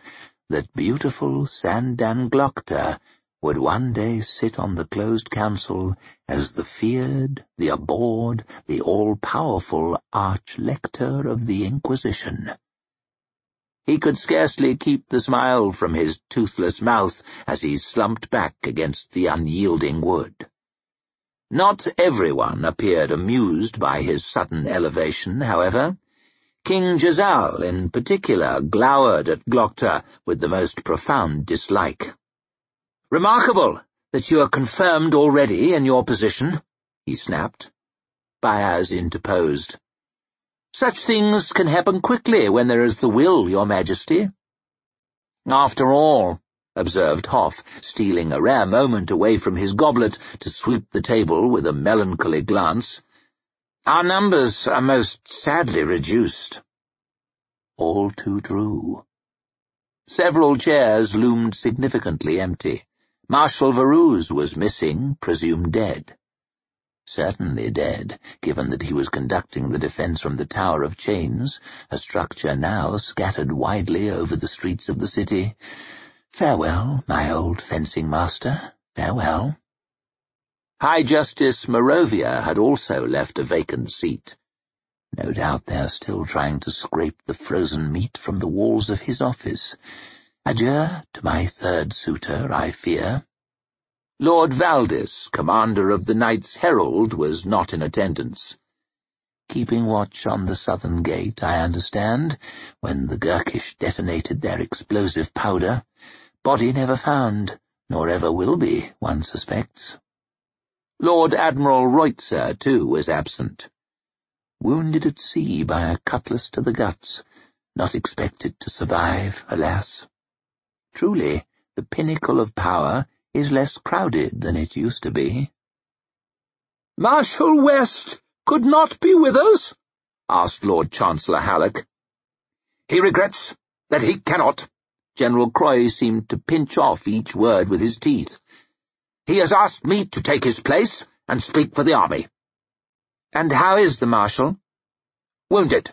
that beautiful Sand dan Glokta would one day sit on the closed council as the feared, the abhorred, the all-powerful Arch-Lector of the Inquisition? He could scarcely keep the smile from his toothless mouth as he slumped back against the unyielding wood. Not everyone appeared amused by his sudden elevation, however. King Jezal, in particular, glowered at Glokta with the most profound dislike. "'Remarkable that you are confirmed already in your position,' he snapped. Bayaz interposed. Such things can happen quickly when there is the will, your majesty. After all, observed Hoff, stealing a rare moment away from his goblet to sweep the table with a melancholy glance, our numbers are most sadly reduced. All too true. Several chairs loomed significantly empty. Marshal Varuz was missing, presumed dead. Certainly dead, given that he was conducting the defence from the Tower of Chains, a structure now scattered widely over the streets of the city. Farewell, my old fencing master, farewell. High Justice Marovia had also left a vacant seat. No doubt they are still trying to scrape the frozen meat from the walls of his office. Adieu to my third suitor, I fear. Lord Valdis, commander of the Knights Herald, was not in attendance. Keeping watch on the southern gate, I understand, when the Gurkish detonated their explosive powder. Body never found, nor ever will be, one suspects. Lord Admiral Reutzer, too, was absent. Wounded at sea by a cutlass to the guts, not expected to survive, alas. Truly, the pinnacle of power is less crowded than it used to be. Marshal West could not be with us? asked Lord Chancellor Halleck. He regrets that he cannot. General Croy seemed to pinch off each word with his teeth. He has asked me to take his place and speak for the army. And how is the Marshal? Wounded.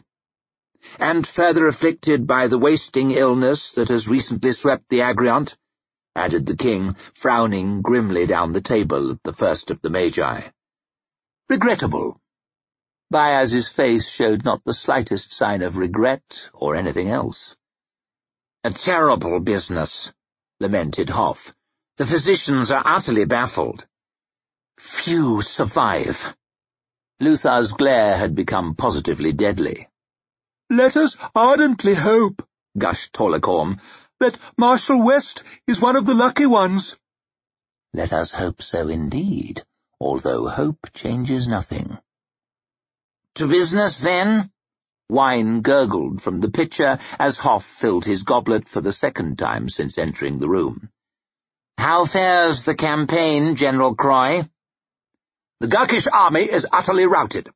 And further afflicted by the wasting illness that has recently swept the Agriont, added the king, frowning grimly down the table at the first of the Magi. Regrettable. Bayaz's face showed not the slightest sign of regret or anything else. A terrible business, lamented Hoff. The physicians are utterly baffled. Few survive. Luthar's glare had become positively deadly. Let us ardently hope, gushed Torlichorm, that Marshal West is one of the lucky ones. Let us hope so indeed, although hope changes nothing. To business, then? Wine gurgled from the pitcher as Hoff filled his goblet for the second time since entering the room. How fares the campaign, General Croy? The Gurkish army is utterly routed.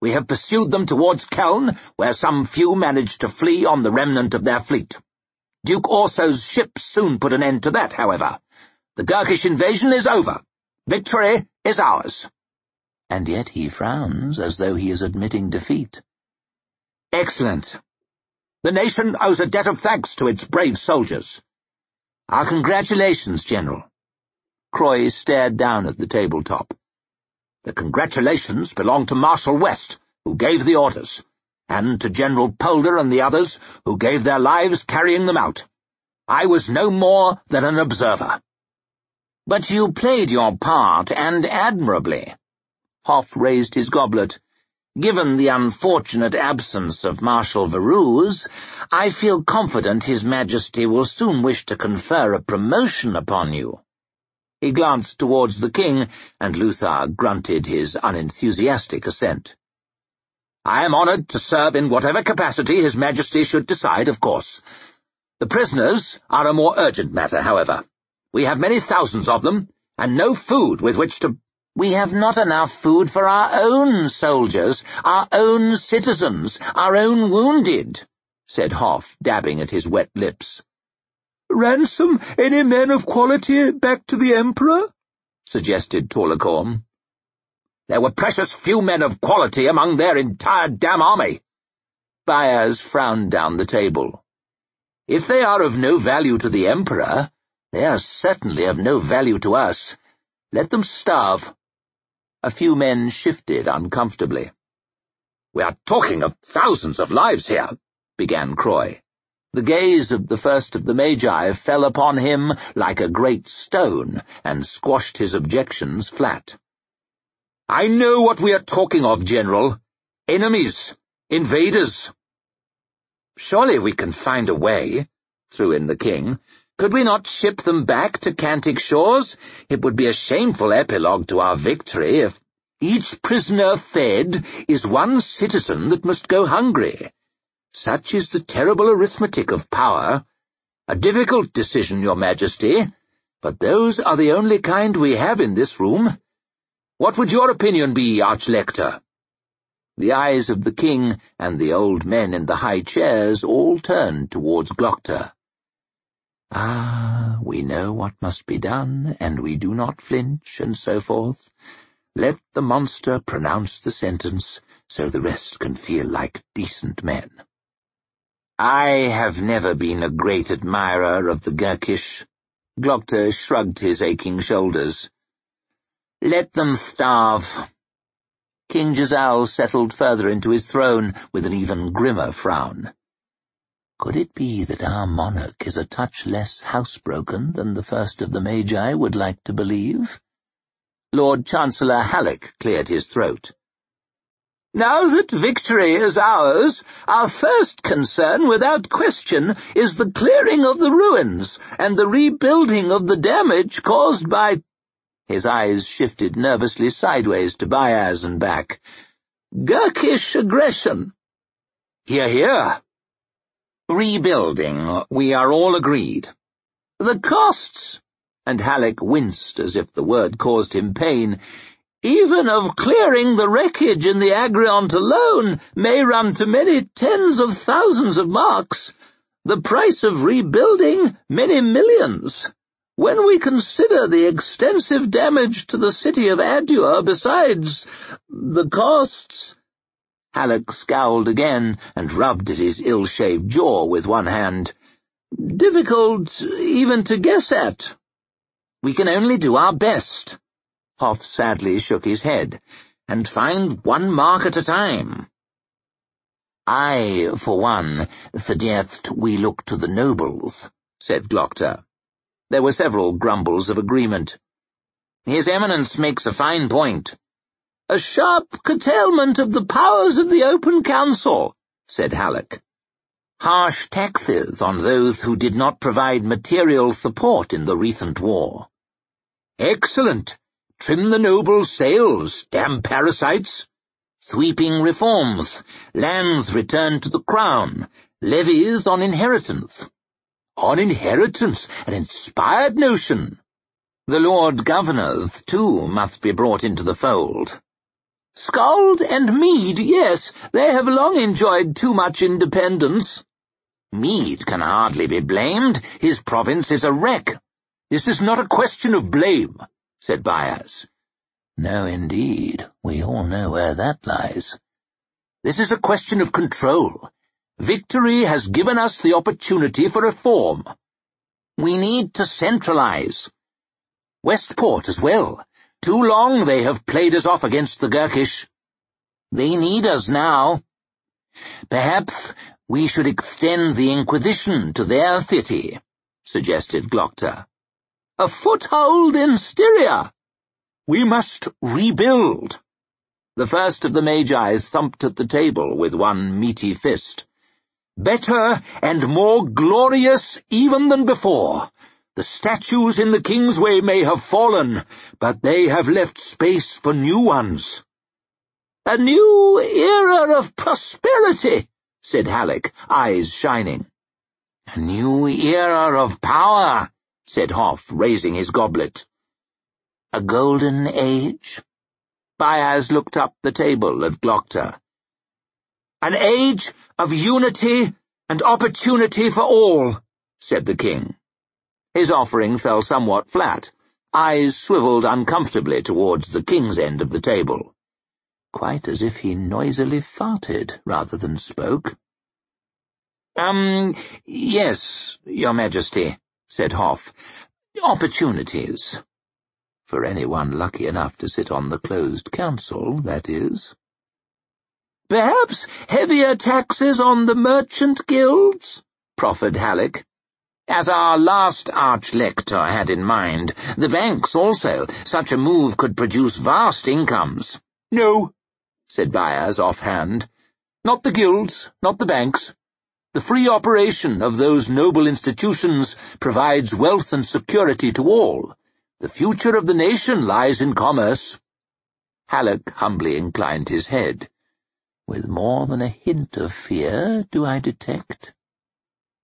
We have pursued them towards Keln, where some few managed to flee on the remnant of their fleet. Duke Orso's ships soon put an end to that, however. The Gurkish invasion is over. Victory is ours. And yet he frowns as though he is admitting defeat. Excellent. The nation owes a debt of thanks to its brave soldiers. Our congratulations, General. Croy stared down at the tabletop. The congratulations belong to Marshal West, who gave the orders, and to General Poulder and the others, who gave their lives carrying them out. I was no more than an observer. But you played your part, and admirably. Hoff raised his goblet. Given the unfortunate absence of Marshal Varuz, I feel confident His Majesty will soon wish to confer a promotion upon you. He glanced towards the king, and Luthar grunted his unenthusiastic assent. I am honoured to serve in whatever capacity His Majesty should decide, of course. The prisoners are a more urgent matter, however. We have many thousands of them, and no food with which to— we have not enough food for our own soldiers, our own citizens, our own wounded, said Hoff, dabbing at his wet lips. Ransom any men of quality back to the Emperor? suggested Torlichorm. There were precious few men of quality among their entire damn army. Bayaz frowned down the table. If they are of no value to the Emperor, they are certainly of no value to us. Let them starve. A few men shifted uncomfortably. We are talking of thousands of lives here, began Croy. The gaze of the first of the Magi fell upon him like a great stone and squashed his objections flat. I know what we are talking of, General. Enemies. Invaders. Surely we can find a way, threw in the king. Could we not ship them back to Kantic shores? It would be a shameful epilogue to our victory if each prisoner fed is one citizen that must go hungry. Such is the terrible arithmetic of power. A difficult decision, your majesty, but those are the only kind we have in this room. What would your opinion be, Archlector? The eyes of the king and the old men in the high chairs all turned towards Glokta. Ah, we know what must be done, and we do not flinch, and so forth. Let the monster pronounce the sentence, so the rest can feel like decent men. I have never been a great admirer of the Gurkish. Glokta shrugged his aching shoulders. Let them starve. King Jezal settled further into his throne with an even grimmer frown. Could it be that our monarch is a touch less housebroken than the first of the Magi would like to believe? Lord Chancellor Halleck cleared his throat. Now that victory is ours, our first concern, without question, is the clearing of the ruins and the rebuilding of the damage caused by... His eyes shifted nervously sideways to Bayaz and back. Gurkish aggression. Hear, hear. Rebuilding, we are all agreed. The costs, and Halleck winced as if the word caused him pain, even of clearing the wreckage in the Agriont alone may run to many tens of thousands of marks, the price of rebuilding many millions. When we consider the extensive damage to the city of Adua besides the costs... Halleck scowled again and rubbed at his ill-shaved jaw with one hand. Difficult even to guess at. We can only do our best. Hoff sadly shook his head, and find one mark at a time. I, for one, suggest we look to the nobles, said Glokta. There were several grumbles of agreement. His Eminence makes a fine point. A sharp curtailment of the powers of the Open Council, said Halleck. Harsh taxes on those who did not provide material support in the recent war. Excellent, Trim the nobles' sails, damn parasites! Sweeping reforms, lands returned to the crown, levies on inheritance. On inheritance, an inspired notion. The Lord Governors, too, must be brought into the fold. Skald and Meed, yes, they have long enjoyed too much independence. Meed can hardly be blamed. His province is a wreck. This is not a question of blame said Bayaz. No, indeed. We all know where that lies. This is a question of control. Victory has given us the opportunity for reform. We need to centralize. Westport as well. Too long they have played us off against the Gurkish. They need us now. Perhaps we should extend the Inquisition to their city, suggested Glokta. A foothold in Styria. We must rebuild. The first of the Magi thumped at the table with one meaty fist. Better and more glorious even than before. The statues in the Kingsway may have fallen, but they have left space for new ones. A new era of prosperity, said Halleck, eyes shining. A new era of power, said Hoff, raising his goblet. A golden age? Bayaz looked up the table at Glokta. An age of unity and opportunity for all, said the king. His offering fell somewhat flat, eyes swiveled uncomfortably towards the king's end of the table. Quite as if he noisily farted rather than spoke. Um, yes, your majesty said Hoff. Opportunities. For anyone lucky enough to sit on the closed council, that is. Perhaps heavier taxes on the merchant guilds, proffered Halleck. As our last arch-lector had in mind, the banks also. Such a move could produce vast incomes. No, said Bayaz offhand. Not the guilds, not the banks. The free operation of those noble institutions provides wealth and security to all. The future of the nation lies in commerce. Halleck humbly inclined his head. With more than a hint of fear, do I detect?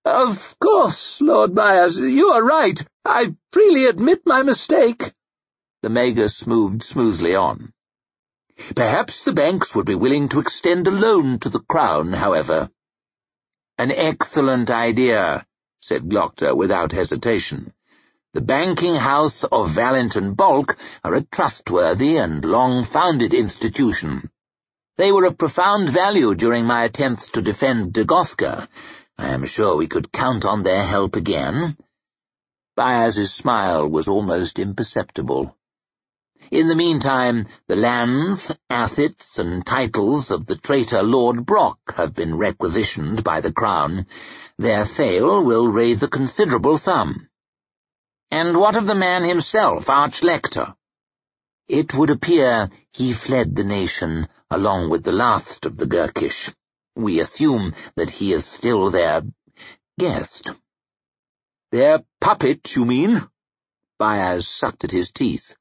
Of course, Lord Myers, you are right. I freely admit my mistake. The Magus moved smoothly on. Perhaps the banks would be willing to extend a loan to the Crown, however. An excellent idea, said Glokta without hesitation. The banking house of Valint and Balk are a trustworthy and long-founded institution. They were of profound value during my attempts to defend Dagoska. I am sure we could count on their help again. Bayaz's smile was almost imperceptible. In the meantime, the lands, assets, and titles of the traitor Lord Brock have been requisitioned by the Crown. Their sale will raise a considerable sum. And what of the man himself, Arch-Lector? It would appear he fled the nation along with the last of the Gurkish. We assume that he is still their guest. Their puppet, you mean? Bayaz sucked at his teeth.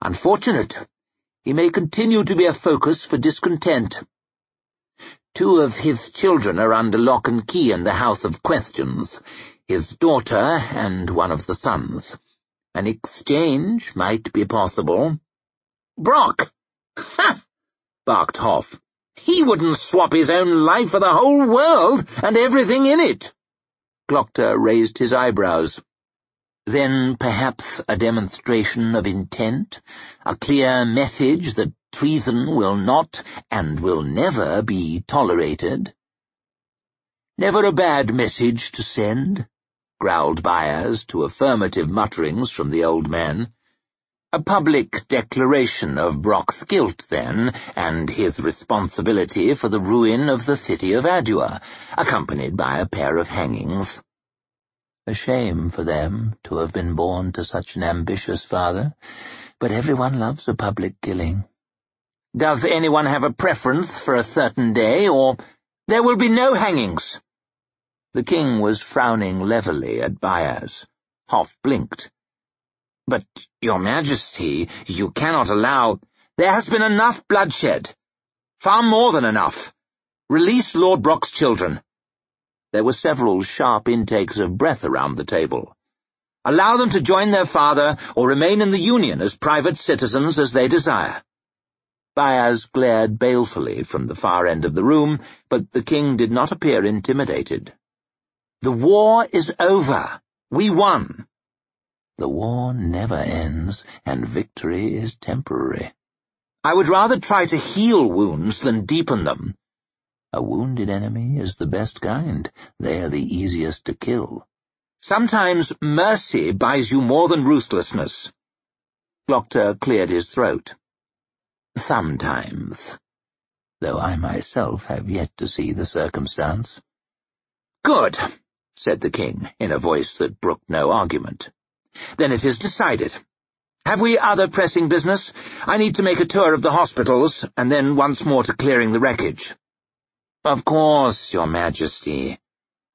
Unfortunate. He may continue to be a focus for discontent. Two of his children are under lock and key in the House of Questions, his daughter and one of the sons. An exchange might be possible. Brock! Ha! barked Hoff. He wouldn't swap his own life for the whole world and everything in it. Glokta raised his eyebrows. Then perhaps a demonstration of intent, a clear message that treason will not and will never be tolerated. Never a bad message to send, growled Bayaz to affirmative mutterings from the old man. A public declaration of Brock's guilt, then, and his responsibility for the ruin of the city of Adua, accompanied by a pair of hangings. A shame for them to have been born to such an ambitious father, but everyone loves a public killing. Does anyone have a preference for a certain day, or there will be no hangings? The king was frowning levelly at Bayaz. Hoff blinked. But, your majesty, you cannot allow— There has been enough bloodshed. Far more than enough. Release Lord Brock's children. There were several sharp intakes of breath around the table. Allow them to join their father or remain in the Union as private citizens as they desire. Bayaz glared balefully from the far end of the room, but the king did not appear intimidated. The war is over. We won. The war never ends, and victory is temporary. I would rather try to heal wounds than deepen them. A wounded enemy is the best kind. They are the easiest to kill. Sometimes mercy buys you more than ruthlessness. Glokta cleared his throat. Sometimes. Though I myself have yet to see the circumstance. Good, said the king, in a voice that brooked no argument. Then it is decided. Have we other pressing business? I need to make a tour of the hospitals, and then once more to clearing the wreckage. Of course, your majesty.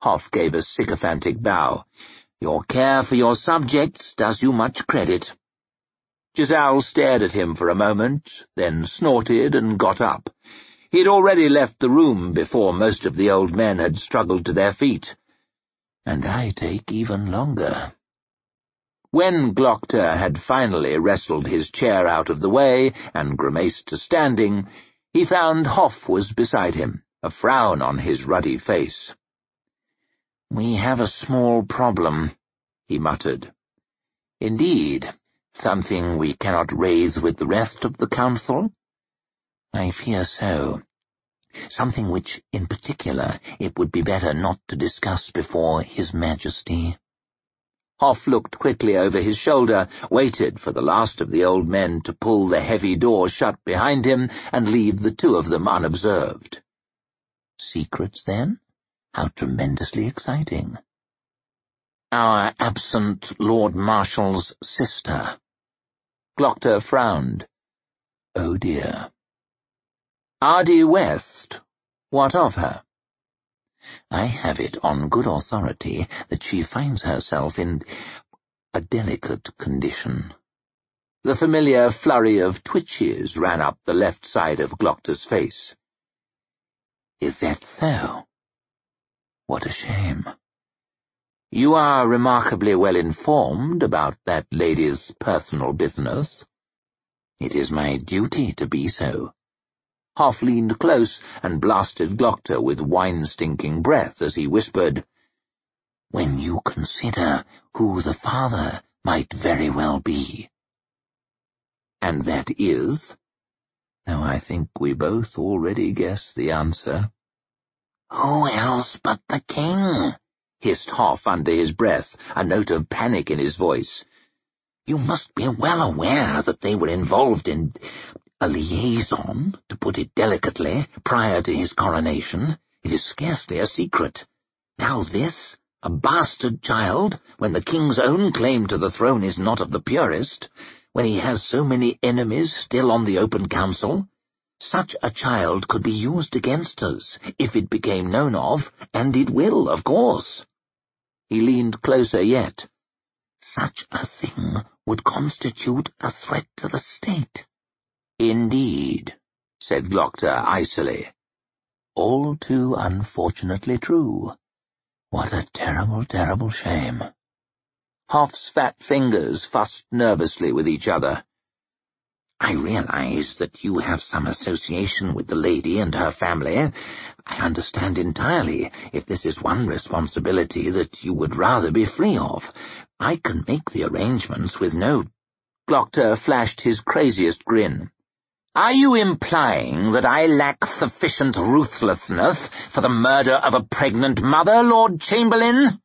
Hoff gave a sycophantic bow. Your care for your subjects does you much credit. Jezal stared at him for a moment, then snorted and got up. He had already left the room before most of the old men had struggled to their feet. And I take even longer. When Glokta had finally wrestled his chair out of the way and grimaced to standing, he found Hoff was beside him a frown on his ruddy face. We have a small problem, he muttered. Indeed, something we cannot raise with the rest of the council? I fear so. Something which, in particular, it would be better not to discuss before His Majesty. Hoff looked quickly over his shoulder, waited for the last of the old men to pull the heavy door shut behind him and leave the two of them unobserved. Secrets, then? How tremendously exciting. Our absent Lord Marshal's sister. Glokta frowned. Oh dear. Ardee West. What of her? I have it on good authority that she finds herself in a delicate condition. The familiar flurry of twitches ran up the left side of Glokta's face. Is that so? What a shame. You are remarkably well informed about that lady's personal business. It is my duty to be so. Hoff leaned close and blasted Glokta with wine-stinking breath as he whispered, When you consider who the father might very well be. And that is? Though I think we both already guess the answer. Who else but the king? hissed Hoff under his breath, a note of panic in his voice. You must be well aware that they were involved in a liaison, to put it delicately, prior to his coronation. It is scarcely a secret. Now this, a bastard child, when the king's own claim to the throne is not of the purest, when he has so many enemies still on the open council, such a child could be used against us, if it became known of, and it will, of course. He leaned closer yet. Such a thing would constitute a threat to the state. Indeed, said Glokta icily. All too unfortunately true. What a terrible, terrible shame. Hoff's fat fingers fussed nervously with each other. I realize that you have some association with the lady and her family. I understand entirely if this is one responsibility that you would rather be free of. I can make the arrangements with no... Glokta flashed his craziest grin. Are you implying that I lack sufficient ruthlessness for the murder of a pregnant mother, Lord Chamberlain?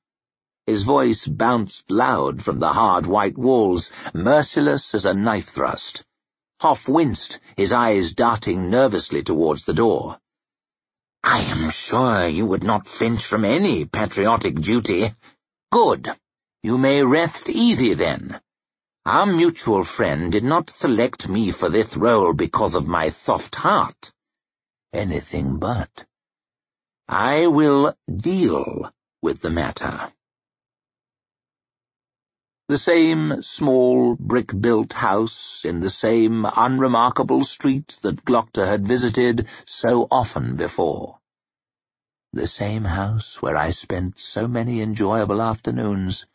His voice bounced loud from the hard white walls, merciless as a knife thrust. Hoff winced, his eyes darting nervously towards the door. I am sure you would not flinch from any patriotic duty. Good. You may rest easy then. Our mutual friend did not select me for this role because of my soft heart. Anything but. I will deal with the matter. The same small brick-built house in the same unremarkable street that Glokta had visited so often before. The same house where I spent so many enjoyable afternoons,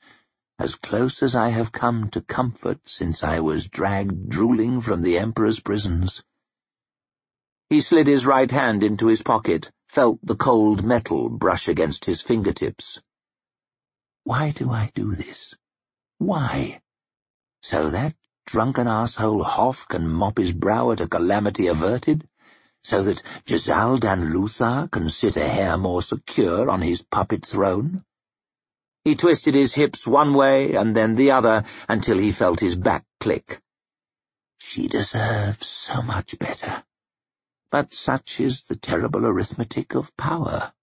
as close as I have come to comfort since I was dragged drooling from the Emperor's prisons. He slid his right hand into his pocket, felt the cold metal brush against his fingertips. Why do I do this? Why? So that drunken asshole Hoff can mop his brow at a calamity averted? So that Jezal dan Luthar can sit a hair more secure on his puppet throne? He twisted his hips one way and then the other until he felt his back click. She deserves so much better. But such is the terrible arithmetic of power.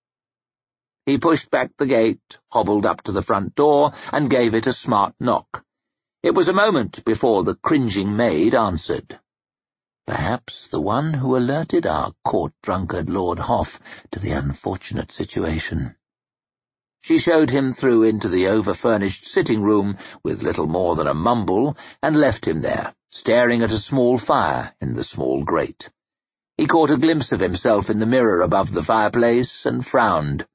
He pushed back the gate, hobbled up to the front door, and gave it a smart knock. It was a moment before the cringing maid answered. Perhaps the one who alerted our court-drunkard Lord Hoff to the unfortunate situation. She showed him through into the over-furnished sitting-room with little more than a mumble, and left him there, staring at a small fire in the small grate. He caught a glimpse of himself in the mirror above the fireplace and frowned.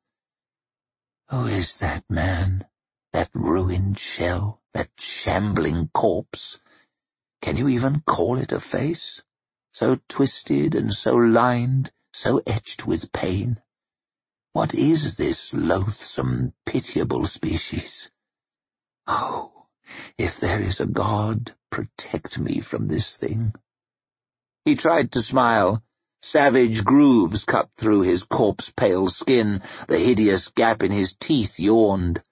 Who is that man? That ruined shell? That shambling corpse? Can you even call it a face? So twisted and so lined, so etched with pain. What is this loathsome, pitiable species? Oh, if there is a God, protect me from this thing. He tried to smile. Savage grooves cut through his corpse-pale skin, the hideous gap in his teeth yawned.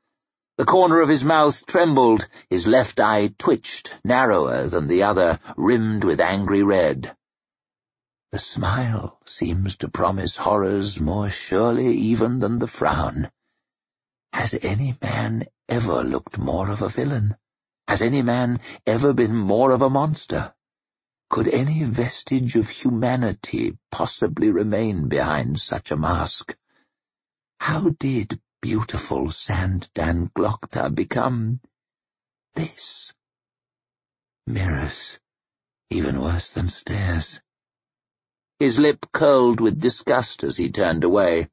The corner of his mouth trembled, his left eye twitched, narrower than the other, rimmed with angry red. The smile seems to promise horrors more surely even than the frown. Has any man ever looked more of a villain? Has any man ever been more of a monster? Could any vestige of humanity possibly remain behind such a mask? How did beautiful Sand dan become this? Mirrors, even worse than stairs. His lip curled with disgust as he turned away.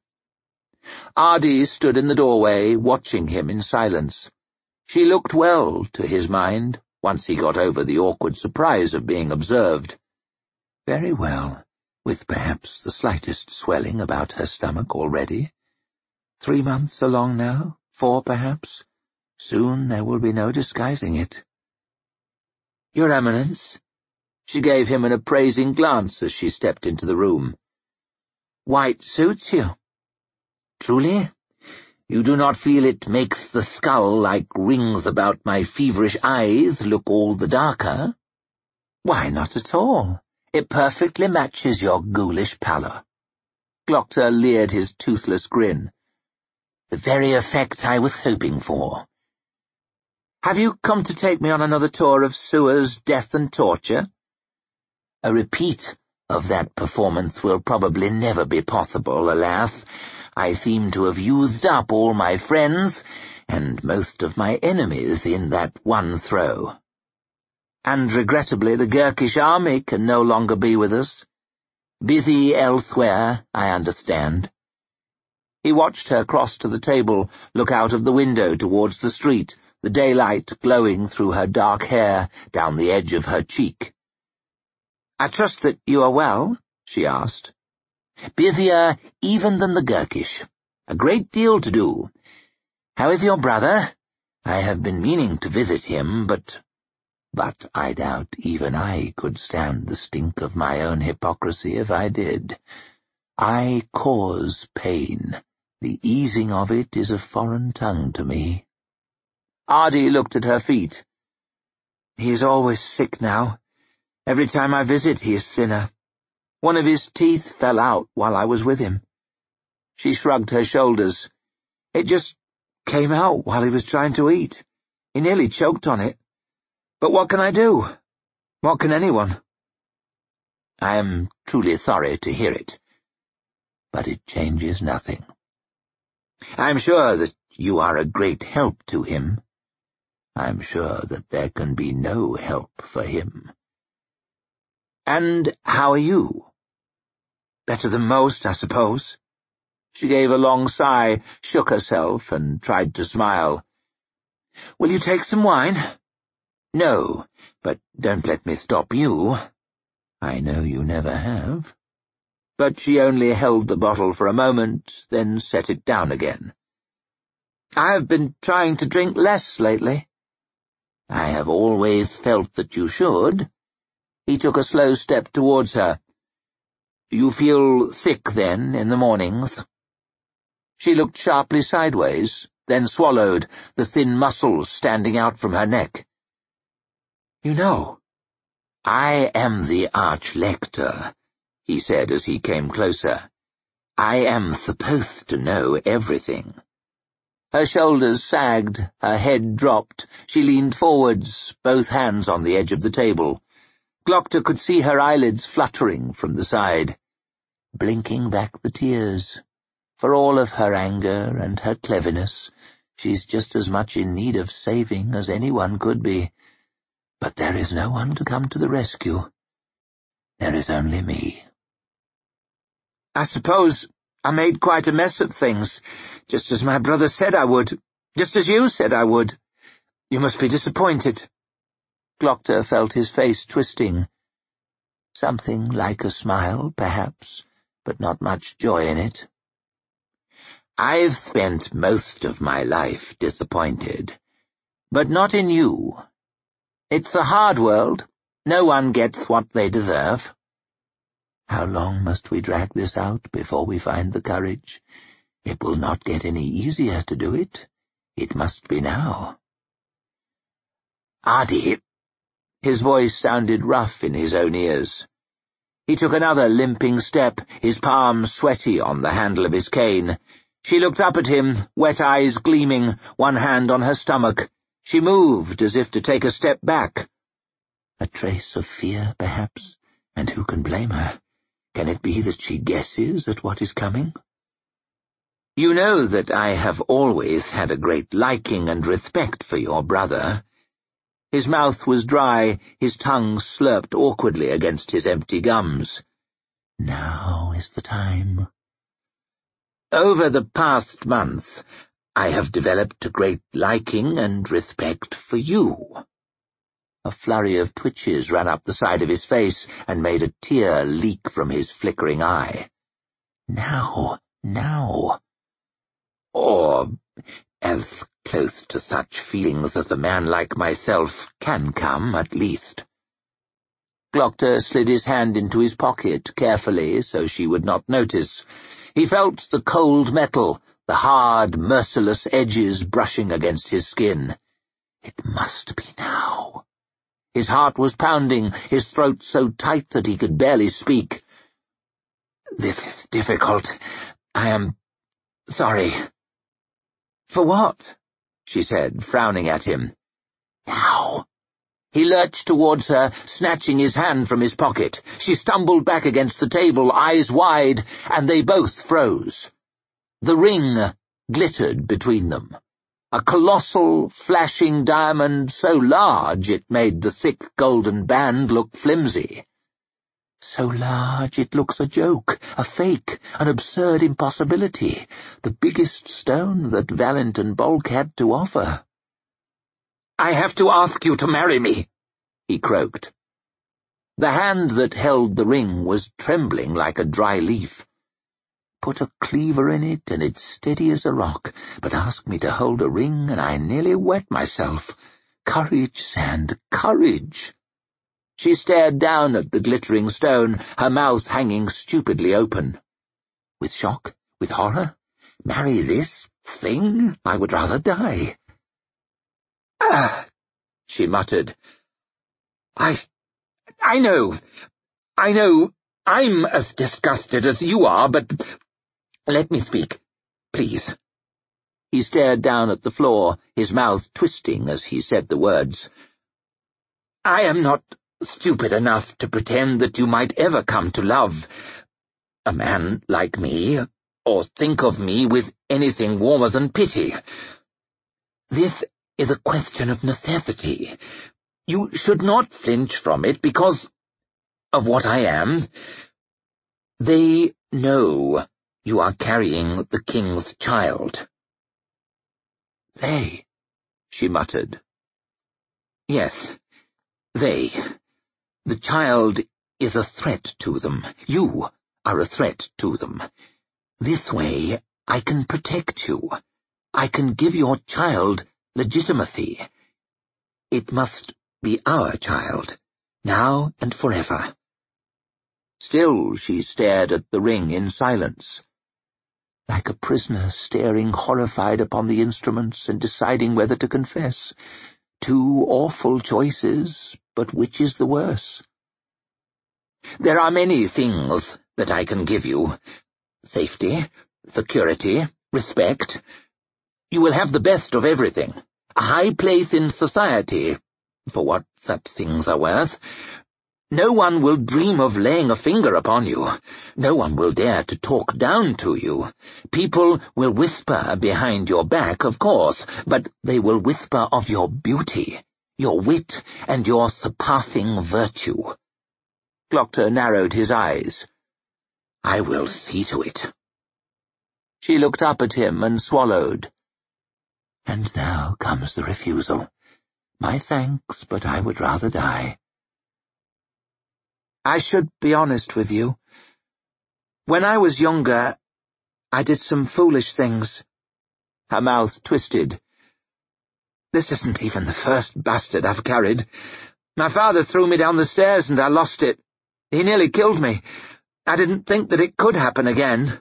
Ardee stood in the doorway, watching him in silence. She looked well, to his mind, once he got over the awkward surprise of being observed. Very well, with perhaps the slightest swelling about her stomach already. Three months along now, four perhaps. Soon there will be no disguising it. Your Eminence, she gave him an appraising glance as she stepped into the room. White suits you. Truly? You do not feel it makes the skull like rings about my feverish eyes look all the darker? Why, not at all. It perfectly matches your ghoulish pallor. Glokta leered his toothless grin. The very effect I was hoping for. Have you come to take me on another tour of sewers, death and torture? A repeat of that performance will probably never be possible, alas. I seem to have used up all my friends and most of my enemies in that one throw. And regrettably the Gurkish army can no longer be with us. Busy elsewhere, I understand. He watched her cross to the table, look out of the window towards the street, the daylight glowing through her dark hair down the edge of her cheek. I trust that you are well, she asked. Busier even than the Gurkish. A great deal to do. How is your brother? I have been meaning to visit him, but... But I doubt even I could stand the stink of my own hypocrisy if I did. I cause pain. The easing of it is a foreign tongue to me. Ardee looked at her feet. He is always sick now. Every time I visit, he is thinner. One of his teeth fell out while I was with him. She shrugged her shoulders. It just came out while he was trying to eat. He nearly choked on it. But what can I do? What can anyone? I am truly sorry to hear it. But it changes nothing. I am sure that you are a great help to him. I am sure that there can be no help for him. And how are you? Better than most, I suppose. She gave a long sigh, shook herself, and tried to smile. Will you take some wine? No, but don't let me stop you. I know you never have. But she only held the bottle for a moment, then set it down again. I have been trying to drink less lately. I have always felt that you should. He took a slow step towards her. You feel thick, then, in the mornings? She looked sharply sideways, then swallowed, the thin muscles standing out from her neck. You know, I am the Arch-Lector, he said as he came closer. I am supposed to know everything. Her shoulders sagged, her head dropped, she leaned forwards, both hands on the edge of the table. Glokta could see her eyelids fluttering from the side, blinking back the tears. For all of her anger and her cleverness, she's just as much in need of saving as anyone could be. But there is no one to come to the rescue. There is only me. I suppose I made quite a mess of things, just as my brother said I would, just as you said I would. You must be disappointed. Glokta felt his face twisting. Something like a smile, perhaps, but not much joy in it. I've spent most of my life disappointed, but not in you. It's a hard world. No one gets what they deserve. How long must we drag this out before we find the courage? It will not get any easier to do it. It must be now. Ardee, his voice sounded rough in his own ears. He took another limping step, his palm sweaty on the handle of his cane. She looked up at him, wet eyes gleaming, one hand on her stomach. She moved as if to take a step back. A trace of fear, perhaps, and who can blame her? Can it be that she guesses at what is coming? You know that I have always had a great liking and respect for your brother. His mouth was dry, his tongue slurped awkwardly against his empty gums. Now is the time. Over the past month, I have developed a great liking and respect for you. A flurry of twitches ran up the side of his face and made a tear leak from his flickering eye. Now, now. Or as close to such feelings as a man like myself can come, at least. Glokta slid his hand into his pocket carefully so she would not notice. He felt the cold metal, the hard, merciless edges brushing against his skin. It must be now. His heart was pounding, his throat so tight that he could barely speak. This is difficult. I am sorry. For what? She said, frowning at him. Now. He lurched towards her, snatching his hand from his pocket. She stumbled back against the table, eyes wide, and they both froze. The ring glittered between them. A colossal, flashing diamond so large it made the thick golden band look flimsy. So large it looks a joke, a fake, an absurd impossibility, the biggest stone that Valint and Balk had to offer. I have to ask you to marry me, he croaked. The hand that held the ring was trembling like a dry leaf. Put a cleaver in it, and it's steady as a rock, but ask me to hold a ring, and I nearly wet myself. Courage, Sand, courage! She stared down at the glittering stone, her mouth hanging stupidly open. With shock? With horror? Marry this thing? I would rather die. Ah, she muttered. I... I know. I know. I'm as disgusted as you are, but let me speak, please. He stared down at the floor, his mouth twisting as he said the words. I am not stupid enough to pretend that you might ever come to love a man like me, or think of me with anything warmer than pity. This is a question of necessity. You should not flinch from it because of what I am. They know you are carrying the king's child. They, she muttered. Yes, they. The child is a threat to them. You are a threat to them. This way I can protect you. I can give your child legitimacy. It must be our child, now and forever. Still she stared at the ring in silence like a prisoner staring horrified upon the instruments and deciding whether to confess. Two awful choices, but which is the worse? There are many things that I can give you. Safety, security, respect. You will have the best of everything. A high place in society, for what such things are worth, no one will dream of laying a finger upon you. No one will dare to talk down to you. People will whisper behind your back, of course, but they will whisper of your beauty, your wit, and your surpassing virtue. Glokta uh, narrowed his eyes. I will see to it. She looked up at him and swallowed. And now comes the refusal. My thanks, but I would rather die. I should be honest with you. When I was younger, I did some foolish things. Her mouth twisted. This isn't even the first bastard I've carried. My father threw me down the stairs and I lost it. He nearly killed me. I didn't think that it could happen again.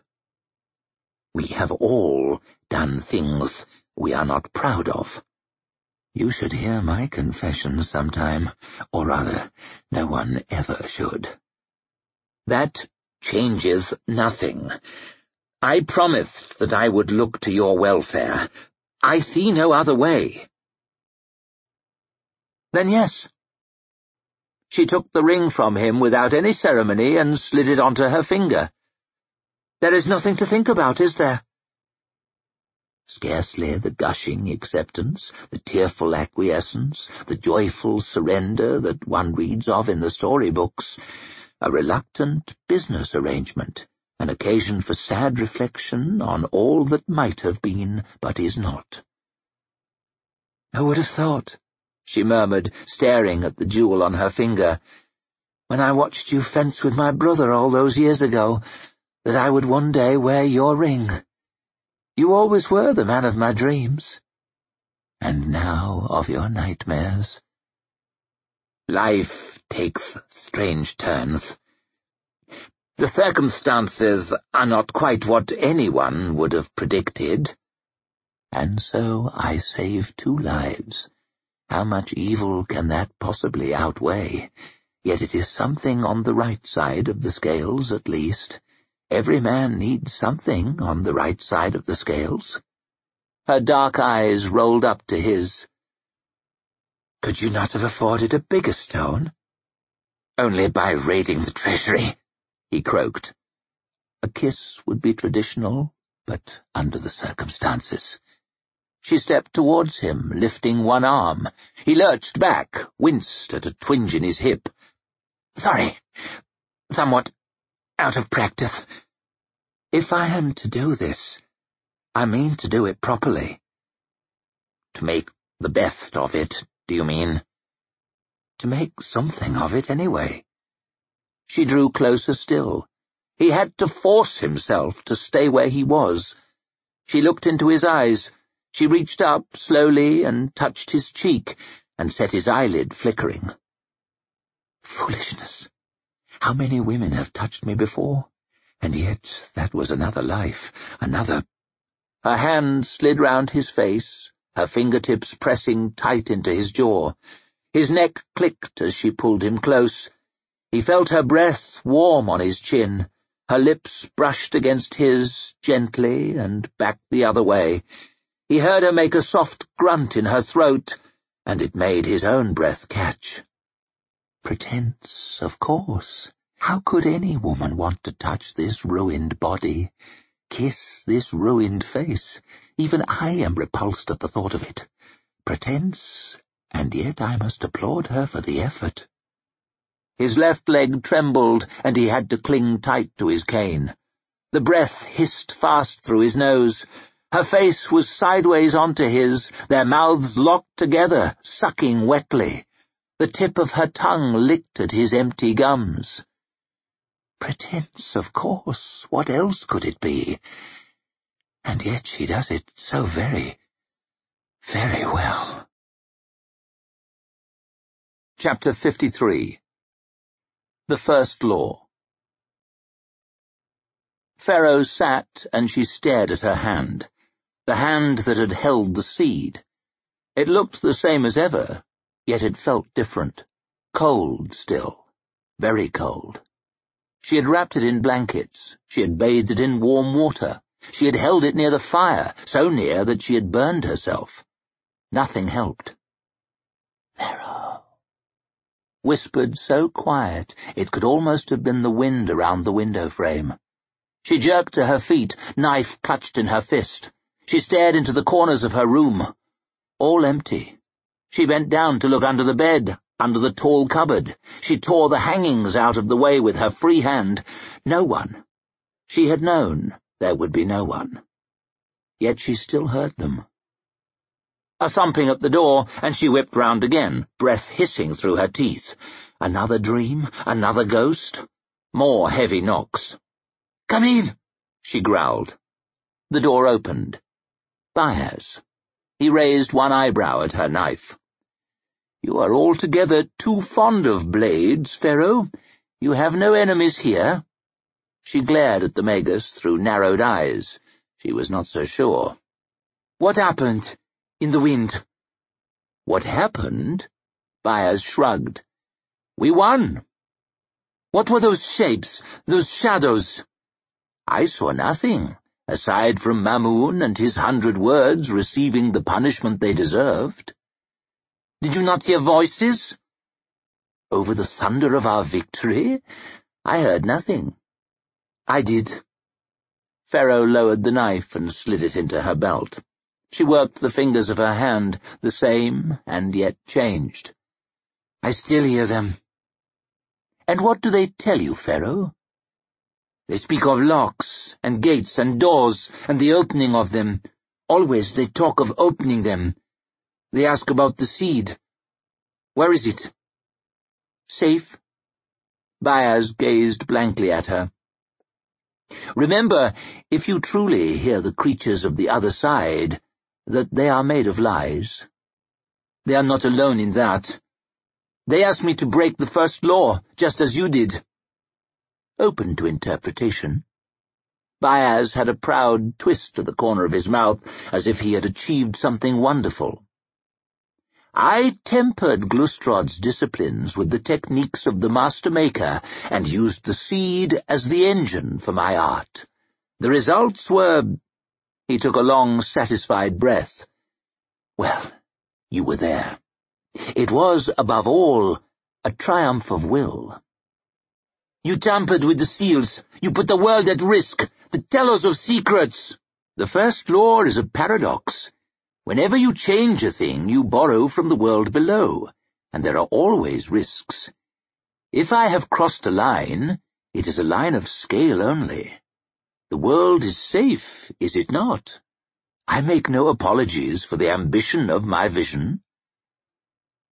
We have all done things we are not proud of. You should hear my confession sometime, or rather, no one ever should. That changes nothing. I promised that I would look to your welfare. I see no other way. Then yes. She took the ring from him without any ceremony and slid it onto her finger. There is nothing to think about, is there? Scarcely the gushing acceptance, the tearful acquiescence, the joyful surrender that one reads of in the storybooks, a reluctant business arrangement, an occasion for sad reflection on all that might have been but is not. I would have thought, she murmured, staring at the jewel on her finger. When I watched you fence with my brother all those years ago, that I would one day wear your ring. You always were the man of my dreams. And now of your nightmares. Life takes strange turns. The circumstances are not quite what anyone would have predicted. And so I saved two lives. How much evil can that possibly outweigh? Yet it is something on the right side of the scales, at least. Every man needs something on the right side of the scales. Her dark eyes rolled up to his. Could you not have afforded a bigger stone? Only by raiding the treasury he croaked. A kiss would be traditional, but under the circumstances. She stepped towards him, lifting one arm. He lurched back, winced at a twinge in his hip. Sorry, somewhat out of practice. If I am to do this, I mean to do it properly. To make the best of it, do you mean? To make something of it, anyway. She drew closer still. He had to force himself to stay where he was. She looked into his eyes. She reached up slowly and touched his cheek and set his eyelid flickering. Foolishness. How many women have touched me before? And yet that was another life, another... Her hand slid round his face, her fingertips pressing tight into his jaw. His neck clicked as she pulled him close, he felt her breath warm on his chin, her lips brushed against his gently and back the other way. He heard her make a soft grunt in her throat, and it made his own breath catch. Pretense, of course. How could any woman want to touch this ruined body, kiss this ruined face? Even I am repulsed at the thought of it. Pretense, and yet I must applaud her for the effort. His left leg trembled, and he had to cling tight to his cane. The breath hissed fast through his nose. Her face was sideways onto his, their mouths locked together, sucking wetly. The tip of her tongue licked at his empty gums. Pretense, of course. What else could it be? And yet she does it so very, very well. Chapter 53 the First Law Ferro sat, and she stared at her hand, the hand that had held the seed. It looked the same as ever, yet it felt different, cold still, very cold. She had wrapped it in blankets, she had bathed it in warm water, she had held it near the fire, so near that she had burned herself. Nothing helped. Ferro whispered so quiet it could almost have been the wind around the window frame. She jerked to her feet, knife clutched in her fist. She stared into the corners of her room. All empty. She bent down to look under the bed, under the tall cupboard. She tore the hangings out of the way with her free hand. No one. She had known there would be no one. Yet she still heard them. A thumping at the door, and she whipped round again, breath hissing through her teeth. Another dream? Another ghost? More heavy knocks. Come in, she growled. The door opened. Bayaz. He raised one eyebrow at her knife. You are altogether too fond of blades, Ferro. You have no enemies here. She glared at the Magus through narrowed eyes. She was not so sure. What happened? in the wind. What happened? Bayaz shrugged. We won. What were those shapes, those shadows? I saw nothing, aside from Mamun and his hundred words receiving the punishment they deserved. Did you not hear voices? Over the thunder of our victory? I heard nothing. I did. Ferro lowered the knife and slid it into her belt. She worked the fingers of her hand, the same, and yet changed. I still hear them. And what do they tell you, Ferro? They speak of locks, and gates, and doors, and the opening of them. Always they talk of opening them. They ask about the seed. Where is it? Safe. Bayaz gazed blankly at her. Remember, if you truly hear the creatures of the other side, that they are made of lies. They are not alone in that. They asked me to break the first law, just as you did. Open to interpretation. Bayaz had a proud twist to the corner of his mouth, as if he had achieved something wonderful. I tempered Glustrod's disciplines with the techniques of the Master Maker and used the seed as the engine for my art. The results were... He took a long, satisfied breath. Well, you were there. It was, above all, a triumph of will. You tampered with the seals. You put the world at risk. The tellers of secrets. The first law is a paradox. Whenever you change a thing, you borrow from the world below, and there are always risks. If I have crossed a line, it is a line of scale only. The world is safe, is it not? I make no apologies for the ambition of my vision.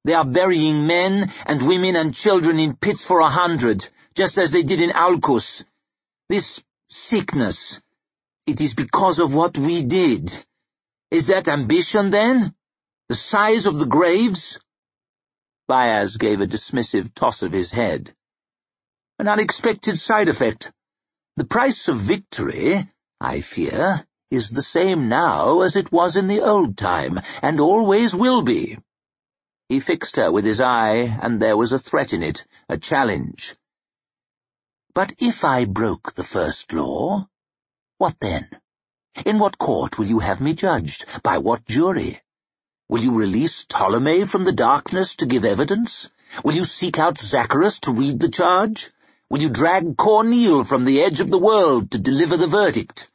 They are burying men and women and children in pits for a hundred, just as they did in Aulcus. This sickness, it is because of what we did. Is that ambition, then? The size of the graves? Bayaz gave a dismissive toss of his head. An unexpected side effect. The price of victory, I fear, is the same now as it was in the old time, and always will be. He fixed her with his eye, and there was a threat in it, a challenge. But if I broke the first law, what then? In what court will you have me judged? By what jury? Will you release Tolomei from the darkness to give evidence? Will you seek out Zacharus to read the charge? Will you drag Cawneil from the edge of the world to deliver the verdict?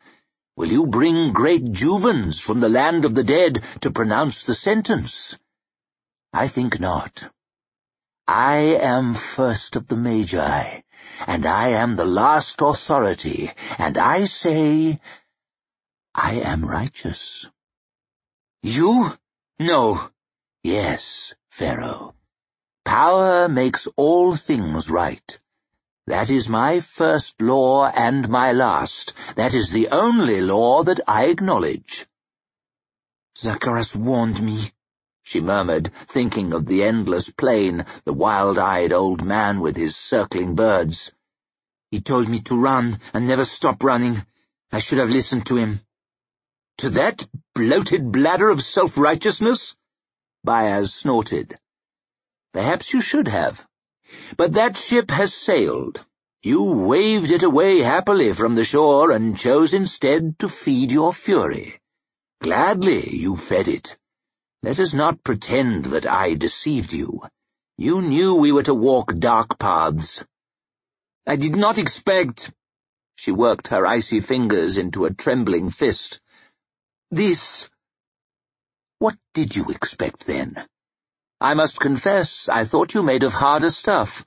Will you bring great Juvens from the land of the dead to pronounce the sentence? I think not. I am first of the Magi, and I am the last authority, and I say I am righteous. You? No. Yes, Ferro. Power makes all things right. That is my first law and my last. That is the only law that I acknowledge. Zacharus warned me, she murmured, thinking of the endless plain, the wild-eyed old man with his circling birds. He told me to run and never stop running. I should have listened to him. To that bloated bladder of self-righteousness? Bayaz snorted. Perhaps you should have. But that ship has sailed. You waved it away happily from the shore and chose instead to feed your fury. Gladly you fed it. Let us not pretend that I deceived you. You knew we were to walk dark paths. I did not expect... She worked her icy fingers into a trembling fist. This... What did you expect, then? I must confess, I thought you made of harder stuff.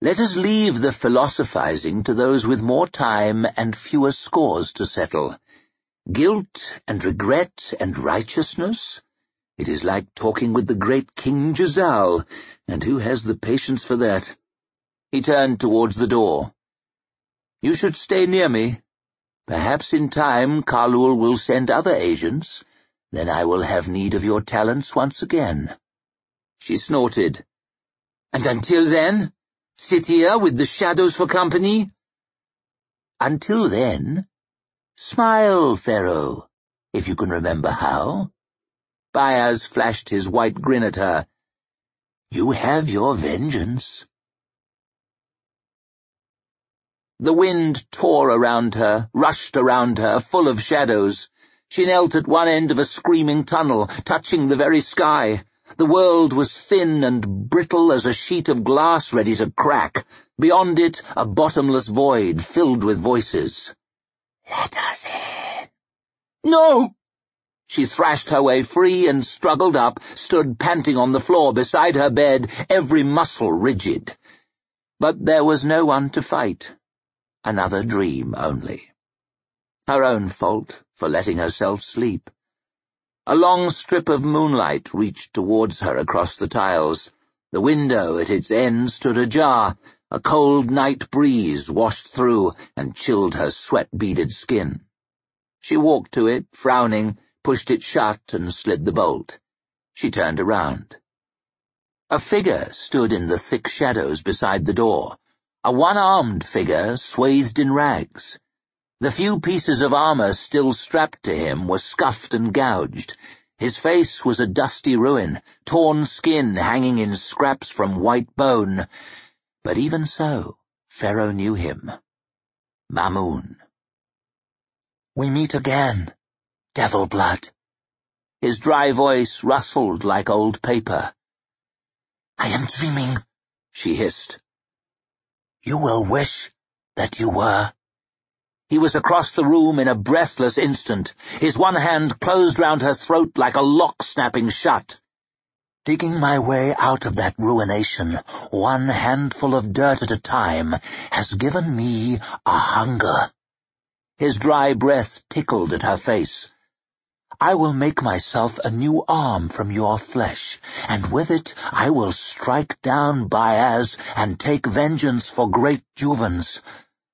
Let us leave the philosophizing to those with more time and fewer scores to settle. Guilt and regret and righteousness? It is like talking with the great King Jezal, and who has the patience for that? He turned towards the door. You should stay near me. Perhaps in time Khalul will send other agents. Then I will have need of your talents once again. She snorted. And until then, sit here with the shadows for company? Until then, smile, Ferro, if you can remember how. Bayaz flashed his white grin at her. You have your vengeance. The wind tore around her, rushed around her, full of shadows. She knelt at one end of a screaming tunnel, touching the very sky. The world was thin and brittle as a sheet of glass ready to crack. Beyond it, a bottomless void filled with voices. Let us in. No! She thrashed her way free and struggled up, stood panting on the floor beside her bed, every muscle rigid. But there was no one to fight. Another dream only. Her own fault for letting herself sleep. A long strip of moonlight reached towards her across the tiles. The window at its end stood ajar. A cold night breeze washed through and chilled her sweat-beaded skin. She walked to it, frowning, pushed it shut and slid the bolt. She turned around. A figure stood in the thick shadows beside the door, a one-armed figure swathed in rags. The few pieces of armor still strapped to him were scuffed and gouged. His face was a dusty ruin, torn skin hanging in scraps from white bone. But even so, Ferro knew him. Mamun. We meet again, devil blood. His dry voice rustled like old paper. I am dreaming, she hissed. You will wish that you were. He was across the room in a breathless instant, his one hand closed round her throat like a lock snapping shut. Digging my way out of that ruination, one handful of dirt at a time, has given me a hunger. His dry breath tickled at her face. I will make myself a new arm from your flesh, and with it I will strike down Bayaz and take vengeance for great Juvens.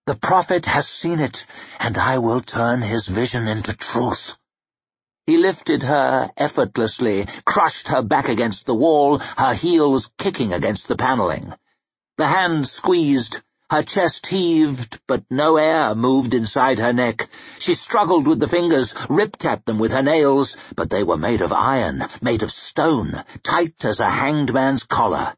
The prophet has seen it, and I will turn his vision into truth. He lifted her effortlessly, crushed her back against the wall, her heels kicking against the paneling. The hand squeezed, her chest heaved, but no air moved inside her neck. She struggled with the fingers, ripped at them with her nails, but they were made of iron, made of stone, tight as a hanged man's collar.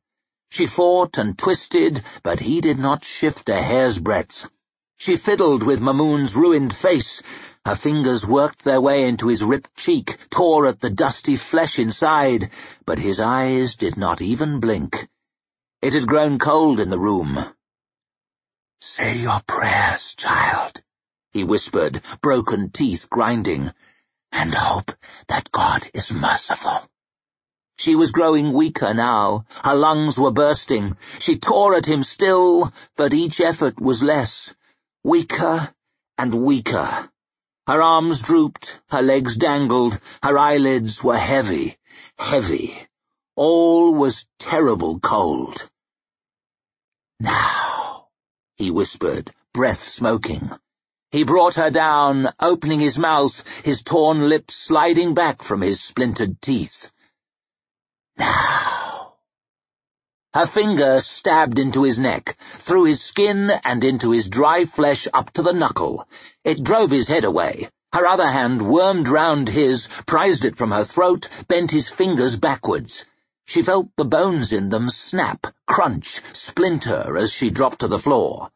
She fought and twisted, but he did not shift a hair's breadth. She fiddled with Mamun's ruined face. Her fingers worked their way into his ripped cheek, tore at the dusty flesh inside, but his eyes did not even blink. It had grown cold in the room. Say your prayers, child, he whispered, broken teeth grinding, and hope that God is merciful. She was growing weaker now. Her lungs were bursting. She tore at him still, but each effort was less weaker and weaker. Her arms drooped, her legs dangled, her eyelids were heavy, heavy. All was terrible cold. Now, he whispered, breath smoking. He brought her down, opening his mouth, his torn lips sliding back from his splintered teeth. Now. Her finger stabbed into his neck, through his skin and into his dry flesh up to the knuckle. It drove his head away. Her other hand wormed round his, prized it from her throat, bent his fingers backwards. She felt the bones in them snap, crunch, splinter as she dropped to the floor.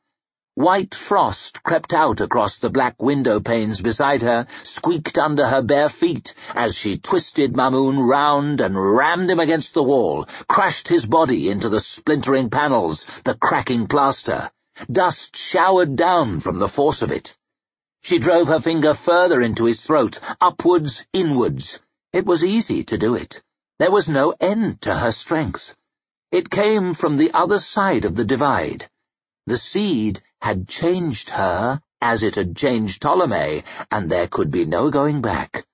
White frost crept out across the black window panes beside her, squeaked under her bare feet as she twisted Mamun round and rammed him against the wall, crashed his body into the splintering panels, the cracking plaster. Dust showered down from the force of it. She drove her finger further into his throat, upwards, inwards. It was easy to do it. There was no end to her strength. It came from the other side of the divide. The seed had changed her as it had changed Tolomei, and there could be no going back.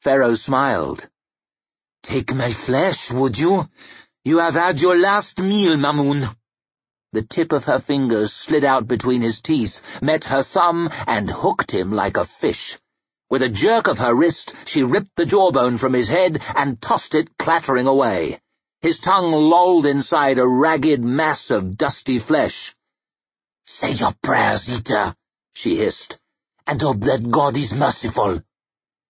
Ferro smiled. Take my flesh, would you? You have had your last meal, Mamun. The tip of her fingers slid out between his teeth, met her thumb, and hooked him like a fish. With a jerk of her wrist, she ripped the jawbone from his head and tossed it clattering away. His tongue lolled inside a ragged mass of dusty flesh. Say your prayers, Eater, she hissed, and hope that God is merciful.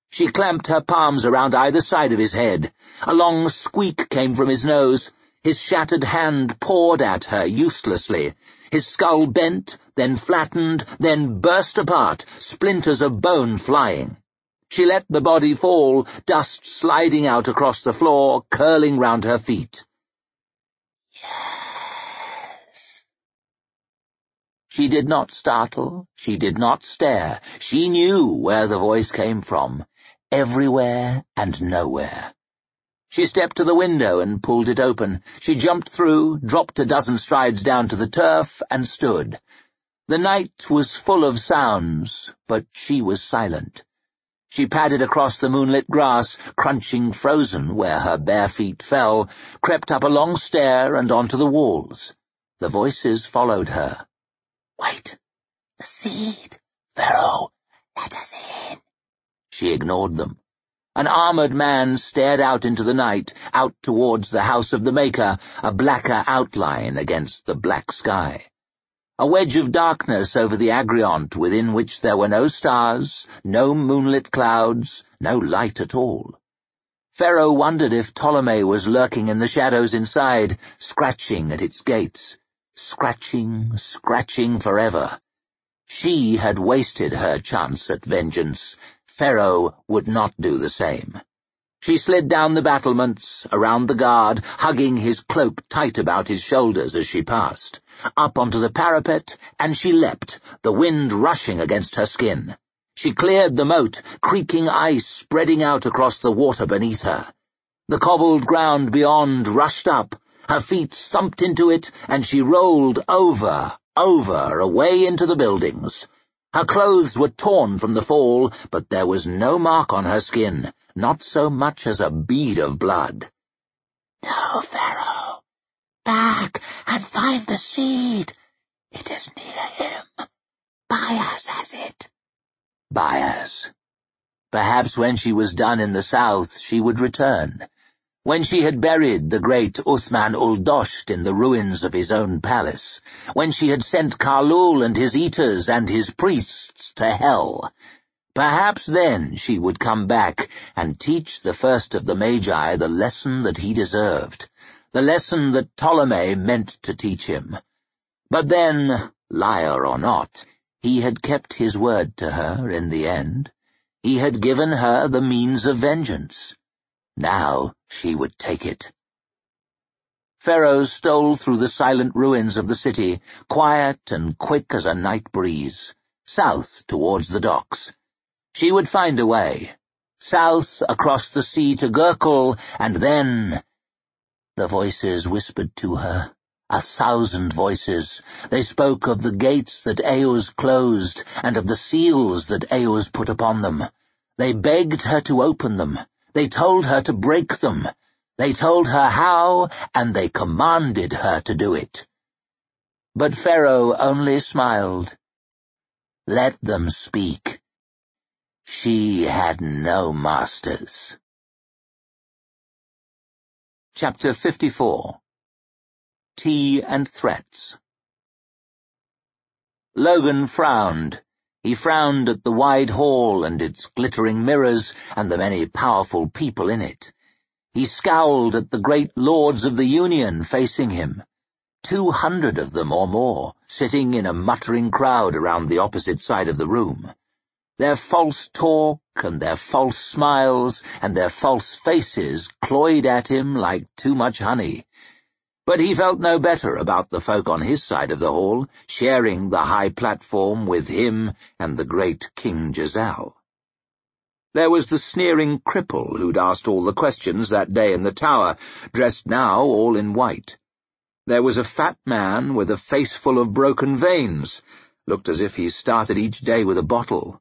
She clamped her palms around either side of his head. A long squeak came from his nose. His shattered hand pawed at her uselessly. His skull bent, then flattened, then burst apart, splinters of bone flying. She let the body fall, dust sliding out across the floor, curling round her feet. Yes. She did not startle, she did not stare. She knew where the voice came from, everywhere and nowhere. She stepped to the window and pulled it open. She jumped through, dropped a dozen strides down to the turf, and stood. The night was full of sounds, but she was silent. She padded across the moonlit grass, crunching frozen where her bare feet fell, crept up a long stair and onto the walls. The voices followed her. Wait. The seed. Ferro, let us in. She ignored them. An armoured man stared out into the night, out towards the house of the Maker, a blacker outline against the black sky. A wedge of darkness over the Agriont within which there were no stars, no moonlit clouds, no light at all. Ferro wondered if Tolomei was lurking in the shadows inside, scratching at its gates. Scratching, scratching forever. She had wasted her chance at vengeance. Ferro would not do the same. She slid down the battlements, around the guard, hugging his cloak tight about his shoulders as she passed, up onto the parapet, and she leapt, the wind rushing against her skin. She cleared the moat, creaking ice spreading out across the water beneath her. The cobbled ground beyond rushed up, her feet thumped into it, and she rolled over, over, away into the buildings. Her clothes were torn from the fall, but there was no mark on her skin, not so much as a bead of blood. No, Ferro. Back and find the seed. It is near him. Bayaz has it. Bayaz. Perhaps when she was done in the south she would return. When she had buried the great Uthman ul-Dosht in the ruins of his own palace, when she had sent Khalul and his eaters and his priests to hell, perhaps then she would come back and teach the first of the Magi the lesson that he deserved, the lesson that Tolomei meant to teach him. But then, liar or not, he had kept his word to her in the end. He had given her the means of vengeance. Now she would take it. Ferro stole through the silent ruins of the city, quiet and quick as a night breeze, south towards the docks. She would find a way. South across the sea to Gurkhul, and then... The voices whispered to her. A thousand voices. They spoke of the gates that Euz closed, and of the seals that Euz put upon them. They begged her to open them. They told her to break them. They told her how, and they commanded her to do it. But Ferro only smiled. Let them speak. She had no masters. Chapter 54 Tea and Threats Logen frowned. He frowned at the wide hall and its glittering mirrors and the many powerful people in it. He scowled at the great lords of the Union facing him. Two hundred of them or more, sitting in a muttering crowd around the opposite side of the room. Their false talk and their false smiles and their false faces cloyed at him like too much honey. But he felt no better about the folk on his side of the hall, sharing the high platform with him and the great King Jezal. There was the sneering cripple who'd asked all the questions that day in the tower, dressed now all in white. There was a fat man with a face full of broken veins, looked as if he started each day with a bottle.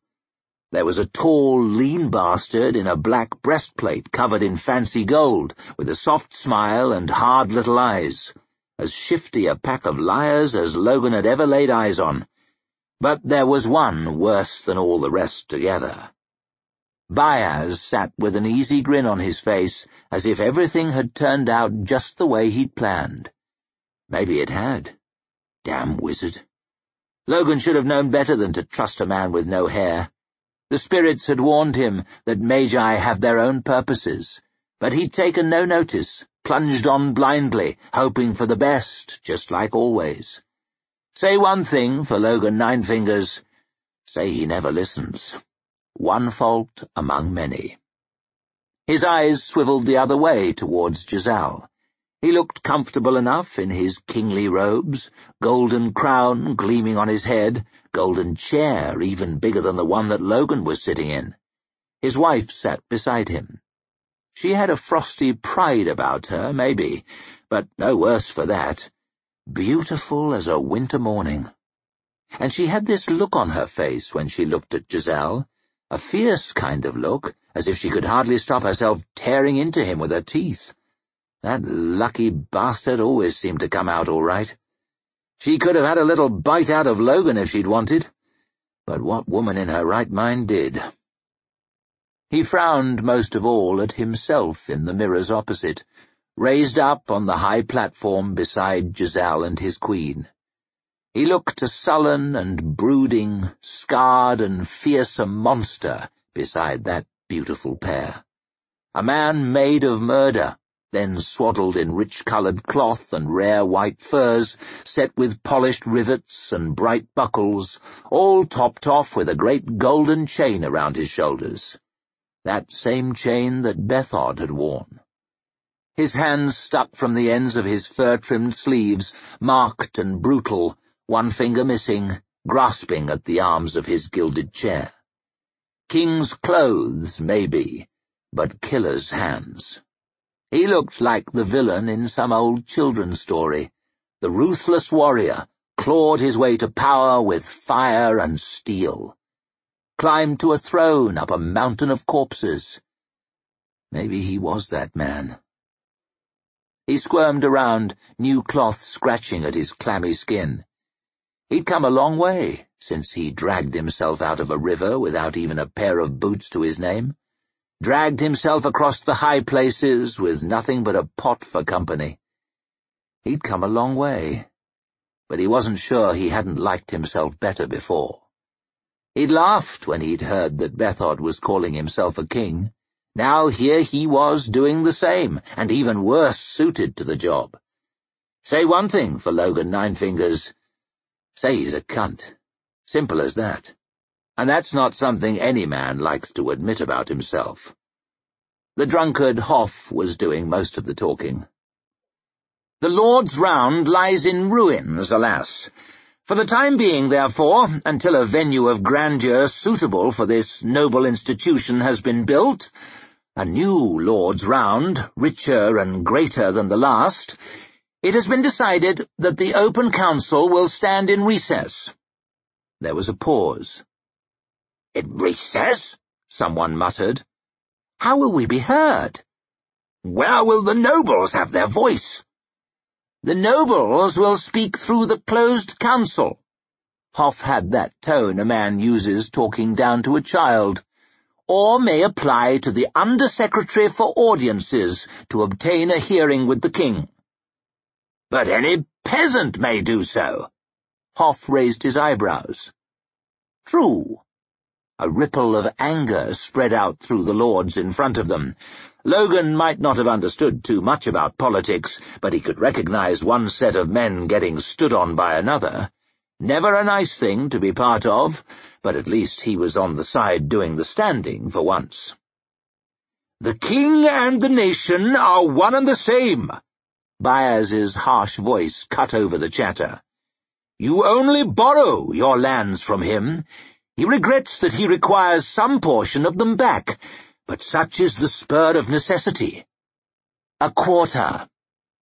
There was a tall, lean bastard in a black breastplate covered in fancy gold, with a soft smile and hard little eyes, as shifty a pack of liars as Logen had ever laid eyes on. But there was one worse than all the rest together. Bayaz sat with an easy grin on his face, as if everything had turned out just the way he'd planned. Maybe it had. Damn wizard. Logen should have known better than to trust a man with no hair. The spirits had warned him that Magi have their own purposes, but he'd taken no notice, plunged on blindly, hoping for the best, just like always. Say one thing for Logen Ninefingers, say he never listens. One fault among many. His eyes swiveled the other way towards Jezal. He looked comfortable enough in his kingly robes, golden crown gleaming on his head, golden chair even bigger than the one that Logen was sitting in. His wife sat beside him. She had a frosty pride about her, maybe, but no worse for that. Beautiful as a winter morning. And she had this look on her face when she looked at Jezal, a fierce kind of look, as if she could hardly stop herself tearing into him with her teeth. That lucky bastard always seemed to come out all right. She could have had a little bite out of Logen if she'd wanted, but what woman in her right mind did? He frowned most of all at himself in the mirrors opposite, raised up on the high platform beside Jezal and his queen. He looked a sullen and brooding, scarred and fearsome monster beside that beautiful pair. A man made of murder, then swaddled in rich-coloured cloth and rare white furs, set with polished rivets and bright buckles, all topped off with a great golden chain around his shoulders. That same chain that Bethod had worn. His hands stuck from the ends of his fur-trimmed sleeves, marked and brutal, one finger missing, grasping at the arms of his gilded chair. King's clothes, maybe, but killer's hands. He looked like the villain in some old children's story. The ruthless warrior clawed his way to power with fire and steel. Climbed to a throne up a mountain of corpses. Maybe he was that man. He squirmed around, new cloth scratching at his clammy skin. He'd come a long way since he dragged himself out of a river without even a pair of boots to his name dragged himself across the high places with nothing but a pot for company. He'd come a long way, but he wasn't sure he hadn't liked himself better before. He'd laughed when he'd heard that Bethod was calling himself a king. Now here he was doing the same, and even worse suited to the job. Say one thing for Logen Ninefingers. Say he's a cunt. Simple as that and that's not something any man likes to admit about himself. The drunkard Hoff was doing most of the talking. The Lord's Round lies in ruins, alas. For the time being, therefore, until a venue of grandeur suitable for this noble institution has been built, a new Lord's Round, richer and greater than the last, it has been decided that the Open Council will stand in recess. There was a pause. In recess? someone muttered. How will we be heard? Where will the nobles have their voice? The nobles will speak through the closed council. Hoff had that tone a man uses talking down to a child, or may apply to the Undersecretary for Audiences to obtain a hearing with the king. But any peasant may do so. Hoff raised his eyebrows. True. A ripple of anger spread out through the lords in front of them. Logen might not have understood too much about politics, but he could recognize one set of men getting stood on by another. Never a nice thing to be part of, but at least he was on the side doing the standing for once. The king and the nation are one and the same. Bayaz's harsh voice cut over the chatter. You only borrow your lands from him. He regrets that he requires some portion of them back, but such is the spur of necessity. A quarter.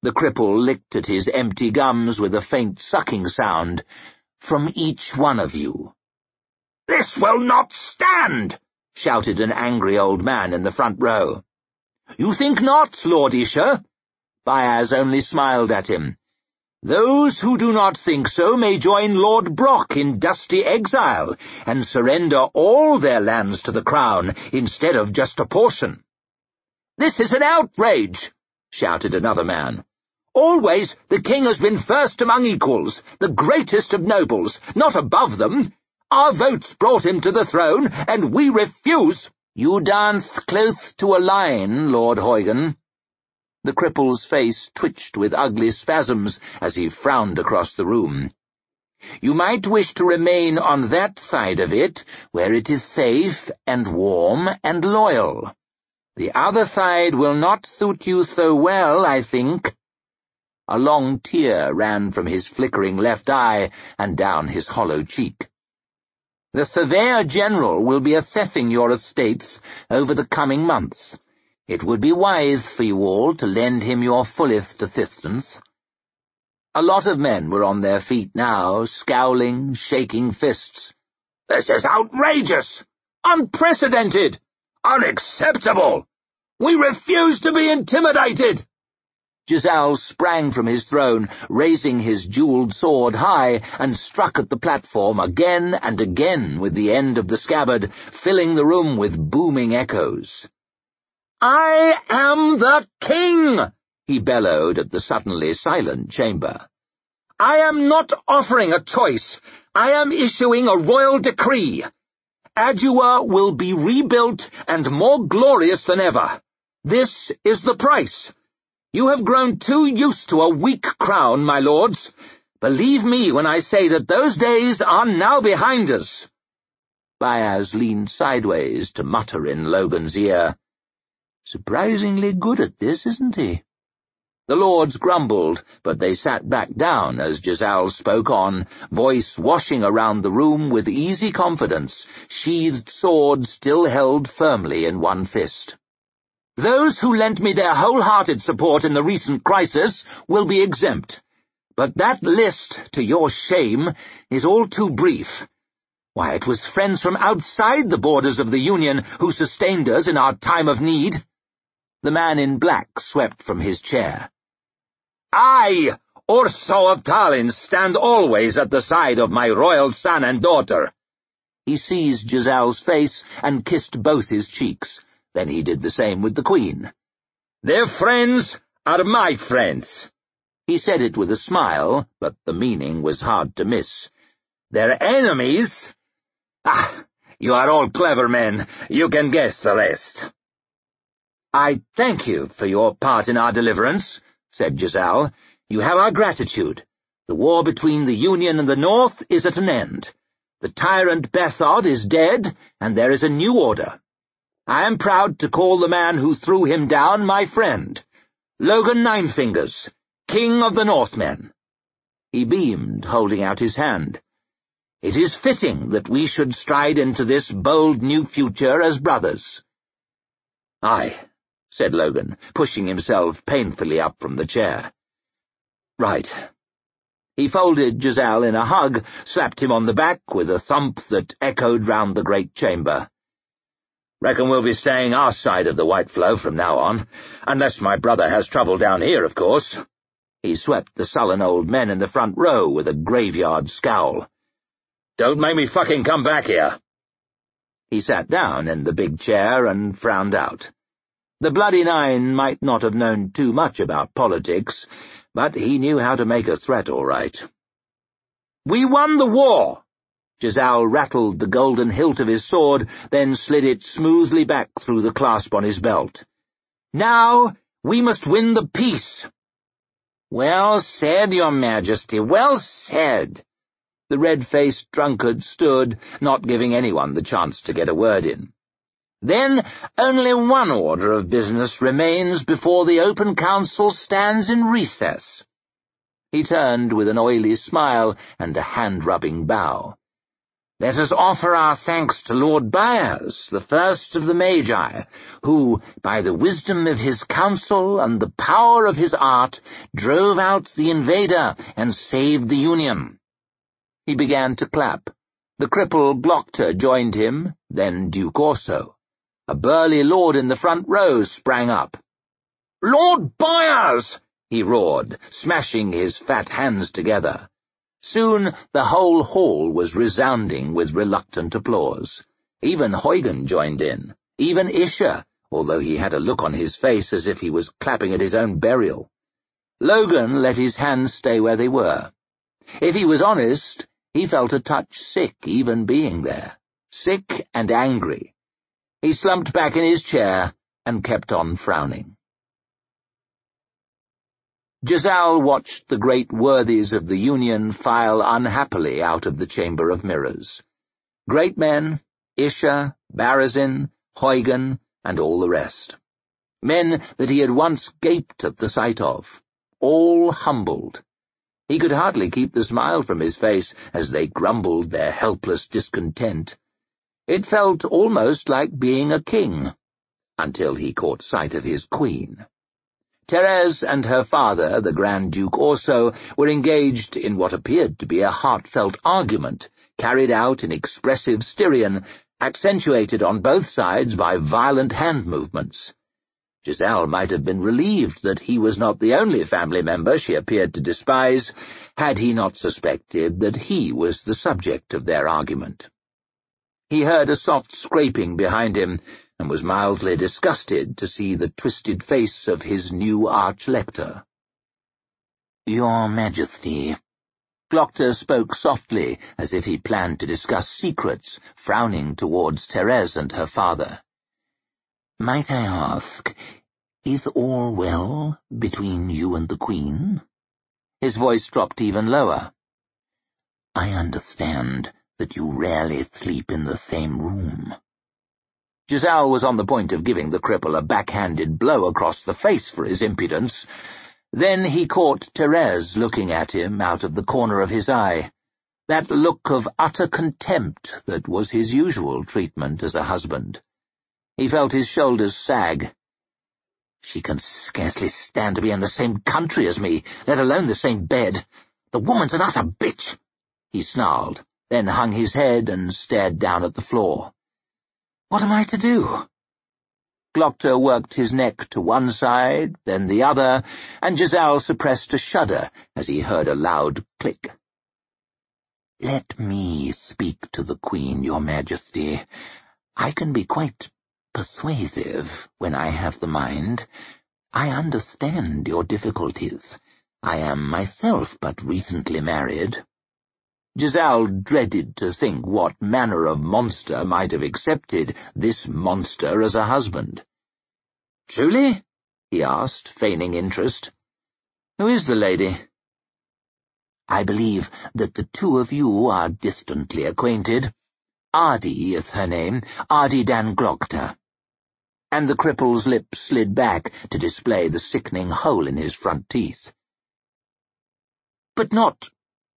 The cripple licked at his empty gums with a faint sucking sound. From each one of you. This will not stand! shouted an angry old man in the front row. You think not, Lord Isher? Bayaz only smiled at him. Those who do not think so may join Lord Brock in dusty exile and surrender all their lands to the crown instead of just a portion. This is an outrage, shouted another man. Always the king has been first among equals, the greatest of nobles, not above them. Our votes brought him to the throne, and we refuse. You dance close to a line, Lord Heugen, the cripple's face twitched with ugly spasms as he frowned across the room. You might wish to remain on that side of it, where it is safe and warm and loyal. The other side will not suit you so well, I think. A long tear ran from his flickering left eye and down his hollow cheek. The Surveyor General will be assessing your estates over the coming months. It would be wise for you all to lend him your fullest assistance. A lot of men were on their feet now, scowling, shaking fists. This is outrageous! Unprecedented! Unacceptable! We refuse to be intimidated! Jezal sprang from his throne, raising his jeweled sword high, and struck at the platform again and again with the end of the scabbard, filling the room with booming echoes. I am the king! he bellowed at the suddenly silent chamber. I am not offering a choice. I am issuing a royal decree. Adua will be rebuilt and more glorious than ever. This is the price. You have grown too used to a weak crown, my lords. Believe me when I say that those days are now behind us. Bayaz leaned sideways to mutter in Logen's ear. Surprisingly good at this, isn't he? The lords grumbled, but they sat back down as Jezal spoke on, voice washing around the room with easy confidence, sheathed sword still held firmly in one fist. Those who lent me their wholehearted support in the recent crisis will be exempt. But that list, to your shame, is all too brief. Why, it was friends from outside the borders of the Union who sustained us in our time of need. The man in black swept from his chair. I, Orso of Talins, stand always at the side of my royal son and daughter. He seized Jezal's face and kissed both his cheeks. Then he did the same with the Queen. Their friends are my friends. He said it with a smile, but the meaning was hard to miss. Their enemies? Ah, you are all clever men. You can guess the rest. I thank you for your part in our deliverance, said Jezal. You have our gratitude. The war between the Union and the North is at an end. The tyrant Bethod is dead, and there is a new order. I am proud to call the man who threw him down my friend, Logen Ninefingers, King of the Northmen. He beamed, holding out his hand. It is fitting that we should stride into this bold new future as brothers. Aye, said Logen, pushing himself painfully up from the chair. Right. He folded Jezal in a hug, slapped him on the back with a thump that echoed round the great chamber. Reckon we'll be staying our side of the White Flow from now on, unless my brother has trouble down here, of course. He swept the sullen old men in the front row with a graveyard scowl. Don't make me fucking come back here. He sat down in the big chair and frowned out. The Bloody Nine might not have known too much about politics, but he knew how to make a threat all right. We won the war, Jezal rattled the golden hilt of his sword, then slid it smoothly back through the clasp on his belt. Now we must win the peace. Well said, your majesty, well said. The red-faced drunkard stood, not giving anyone the chance to get a word in. Then only one order of business remains before the Open Council stands in recess. He turned with an oily smile and a hand-rubbing bow. Let us offer our thanks to Lord Bayaz, the first of the Magi, who, by the wisdom of his counsel and the power of his art, drove out the invader and saved the Union. He began to clap. The cripple Glokta joined him, then Duke Orso. A burly lord in the front row sprang up. Lord Bayaz! he roared, smashing his fat hands together. Soon the whole hall was resounding with reluctant applause. Even Heugen joined in, even Isher, although he had a look on his face as if he was clapping at his own burial. Logen let his hands stay where they were. If he was honest, he felt a touch sick even being there, sick and angry. He slumped back in his chair and kept on frowning. Jezal watched the great worthies of the Union file unhappily out of the Chamber of Mirrors. Great men, Isher, Barezin, Heugen, and all the rest. Men that he had once gaped at the sight of, all humbled. He could hardly keep the smile from his face as they grumbled their helpless discontent. It felt almost like being a king, until he caught sight of his queen. Terez and her father, the Grand Duke Orso, were engaged in what appeared to be a heartfelt argument, carried out in expressive Styrian, accentuated on both sides by violent hand movements. Jezal might have been relieved that he was not the only family member she appeared to despise, had he not suspected that he was the subject of their argument. He heard a soft scraping behind him, and was mildly disgusted to see the twisted face of his new arch-lector. Your Majesty. Glokta spoke softly, as if he planned to discuss secrets, frowning towards Terez and her father. Might I ask, is all well between you and the Queen? His voice dropped even lower. I understand that you rarely sleep in the same room. Jezal was on the point of giving the cripple a backhanded blow across the face for his impudence. Then he caught Terez looking at him out of the corner of his eye, that look of utter contempt that was his usual treatment as a husband. He felt his shoulders sag. She can scarcely stand to be in the same country as me, let alone the same bed. The woman's an utter bitch, he snarled, then hung his head and stared down at the floor. What am I to do? Glokta worked his neck to one side, then the other, and Jezal suppressed a shudder as he heard a loud click. Let me speak to the Queen, Your Majesty. I can be quite persuasive when I have the mind. I understand your difficulties. I am myself but recently married. Jezal dreaded to think what manner of monster might have accepted this monster as a husband. Truly? he asked, feigning interest. Who is the lady? I believe that the two of you are distantly acquainted. Ardee is her name, Ardee dan Glokta and the cripple's lip slid back to display the sickening hole in his front teeth. But not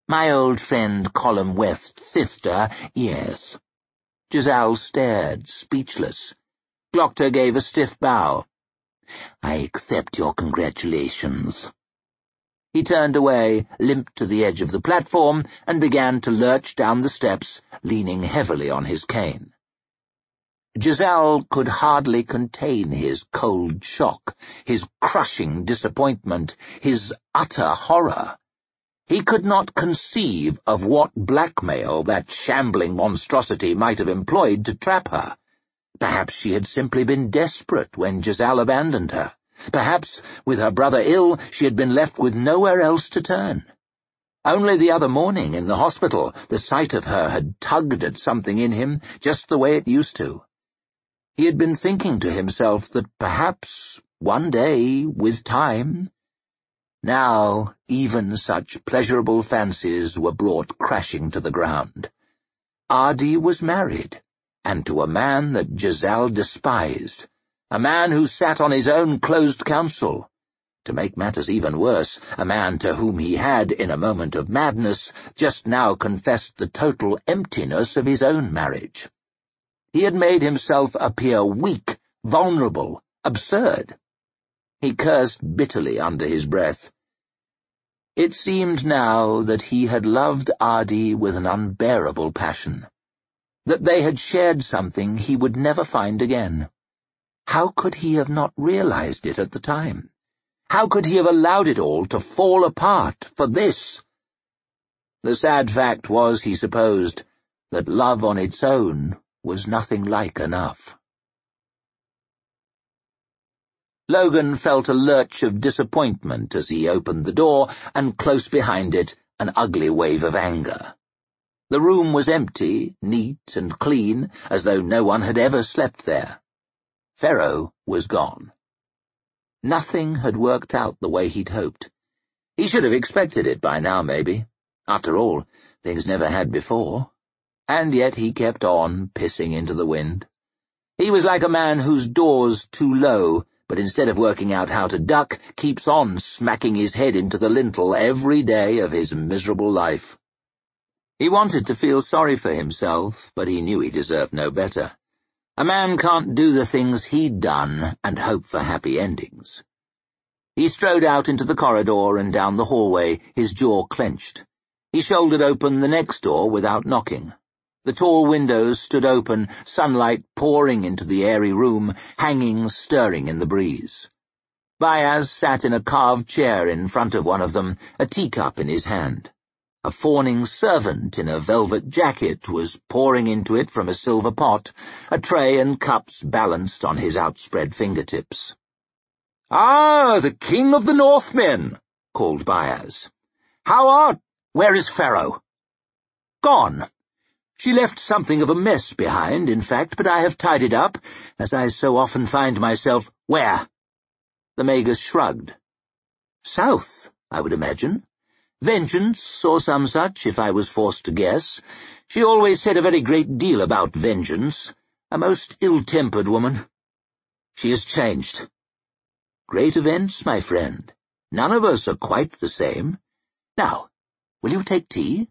my old friend Collem West's sister, yes. Jezal stared, speechless. Glokta gave a stiff bow. I accept your congratulations. He turned away, limped to the edge of the platform, and began to lurch down the steps, leaning heavily on his cane. Jezal could hardly contain his cold shock, his crushing disappointment, his utter horror. He could not conceive of what blackmail that shambling monstrosity might have employed to trap her. Perhaps she had simply been desperate when Jezal abandoned her. Perhaps, with her brother ill, she had been left with nowhere else to turn. Only the other morning in the hospital, the sight of her had tugged at something in him just the way it used to. He had been thinking to himself that perhaps, one day, with time... Now, even such pleasurable fancies were brought crashing to the ground. Ardee was married, and to a man that Jezal despised, a man who sat on his own closed council. To make matters even worse, a man to whom he had, in a moment of madness, just now confessed the total emptiness of his own marriage. He had made himself appear weak, vulnerable, absurd. He cursed bitterly under his breath. It seemed now that he had loved Ardee with an unbearable passion, that they had shared something he would never find again. How could he have not realized it at the time? How could he have allowed it all to fall apart for this? The sad fact was, he supposed, that love on its own was nothing like enough. Logan felt a lurch of disappointment as he opened the door, and close behind it, an ugly wave of anger. The room was empty, neat and clean, as though no one had ever slept there. Ferro was gone. Nothing had worked out the way he'd hoped. He should have expected it by now, maybe. After all, things never had before and yet he kept on, pissing into the wind. He was like a man whose door's too low, but instead of working out how to duck, keeps on smacking his head into the lintel every day of his miserable life. He wanted to feel sorry for himself, but he knew he deserved no better. A man can't do the things he'd done and hope for happy endings. He strode out into the corridor and down the hallway, his jaw clenched. He shouldered open the next door without knocking. The tall windows stood open, sunlight pouring into the airy room, hanging stirring in the breeze. Bayaz sat in a carved chair in front of one of them, a teacup in his hand. A fawning servant in a velvet jacket was pouring into it from a silver pot, a tray and cups balanced on his outspread fingertips. Ah, the king of the Northmen, called Bayaz. How art? Where is Ferro? Gone. She left something of a mess behind, in fact, but I have tidied up, as I so often find myself. Where? The Magus shrugged. South, I would imagine. Vengeance, or some such, if I was forced to guess. She always said a very great deal about vengeance. A most ill-tempered woman. She has changed. Great events, my friend. None of us are quite the same. Now, will you take tea?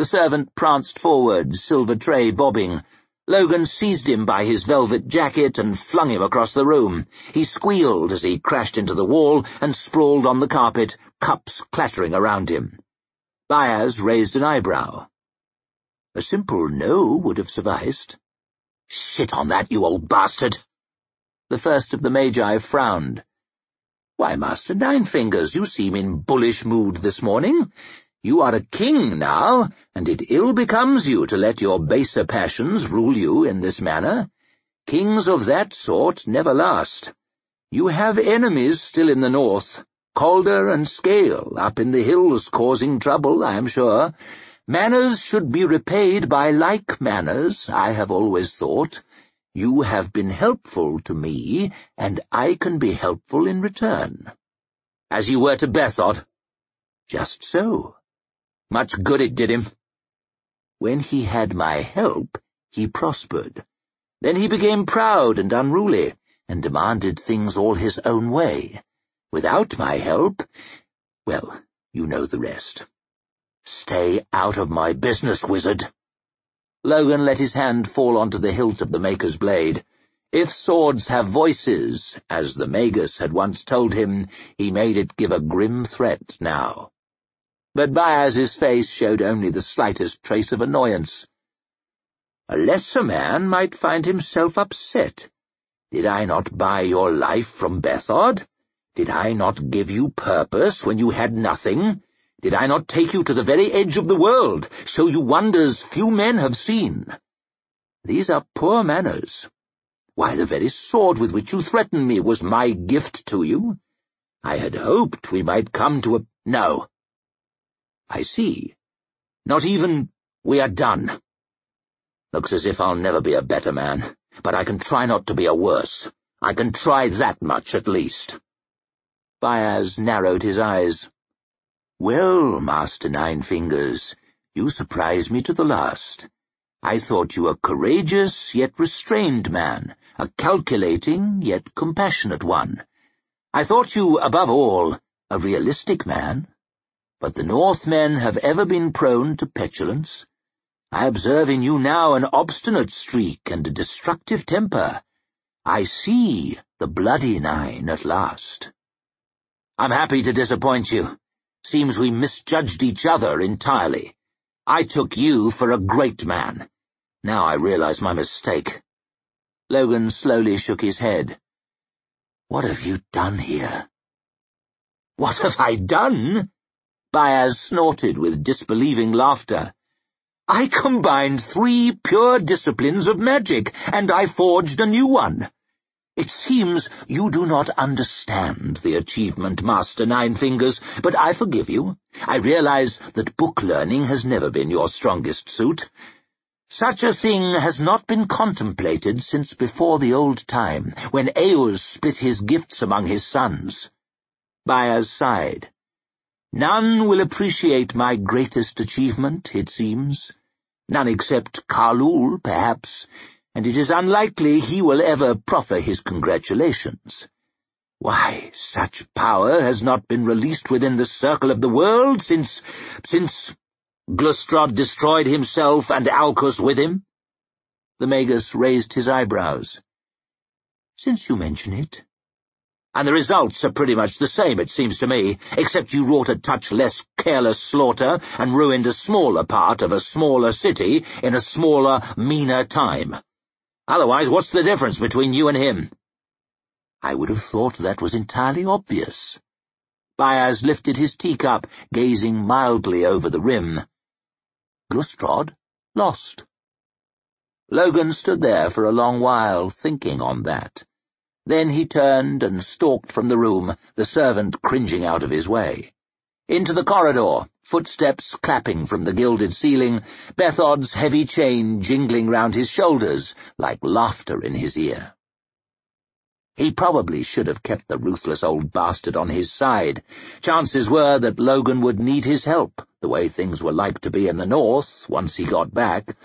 The servant pranced forward, silver tray bobbing. Logan seized him by his velvet jacket and flung him across the room. He squealed as he crashed into the wall and sprawled on the carpet, cups clattering around him. Bayaz raised an eyebrow. A simple no would have sufficed. Shit on that, you old bastard! The first of the Magi frowned. Why, Master Ninefingers, you seem in bullish mood this morning. You are a king now, and it ill becomes you to let your baser passions rule you in this manner. Kings of that sort never last. You have enemies still in the north, Calder and Scale up in the hills causing trouble, I am sure. Manners should be repaid by like manners, I have always thought. You have been helpful to me, and I can be helpful in return. As you were to Bethod? Just so. Much good it did him. When he had my help, he prospered. Then he became proud and unruly, and demanded things all his own way. Without my help, well, you know the rest. Stay out of my business, wizard. Logan let his hand fall onto the hilt of the Maker's blade. If swords have voices, as the Magus had once told him, he made it give a grim threat now but Bayaz's face showed only the slightest trace of annoyance. A lesser man might find himself upset. Did I not buy your life from Bethod? Did I not give you purpose when you had nothing? Did I not take you to the very edge of the world, show you wonders few men have seen? These are poor manners. Why, the very sword with which you threatened me was my gift to you. I had hoped we might come to a— No, I see. Not even, we are done. Looks as if I'll never be a better man, but I can try not to be a worse. I can try that much at least. Bayaz narrowed his eyes. Well, Master Ninefingers, you surprise me to the last. I thought you a courageous yet restrained man, a calculating yet compassionate one. I thought you, above all, a realistic man, but the Northmen have ever been prone to petulance. I observe in you now an obstinate streak and a destructive temper. I see the bloody nine at last. I'm happy to disappoint you. Seems we misjudged each other entirely. I took you for a great man. Now I realize my mistake. Logan slowly shook his head. What have you done here? What have I done? Bayaz snorted with disbelieving laughter. I combined three pure disciplines of magic, and I forged a new one. It seems you do not understand the achievement, Master Ninefingers, but I forgive you. I realize that book learning has never been your strongest suit. Such a thing has not been contemplated since before the old time, when Euz split his gifts among his sons. Bayaz sighed. None will appreciate my greatest achievement, it seems. None except Khalul, perhaps, and it is unlikely he will ever proffer his congratulations. Why, such power has not been released within the circle of the world since... since... Glustrod destroyed himself and Aulcus with him? The Magus raised his eyebrows. Since you mention it, And the results are pretty much the same, it seems to me, except you wrought a touch less careless slaughter and ruined a smaller part of a smaller city in a smaller, meaner time. Otherwise, what's the difference between you and him? I would have thought that was entirely obvious. Bayaz lifted his teacup, gazing mildly over the rim. Glustrod lost. Logan stood there for a long while, thinking on that. Then he turned and stalked from the room, the servant cringing out of his way. Into the corridor, footsteps clapping from the gilded ceiling, Bethod's heavy chain jingling round his shoulders like laughter in his ear. He probably should have kept the ruthless old bastard on his side. Chances were that Logan would need his help, the way things were like to be in the north, once he got back.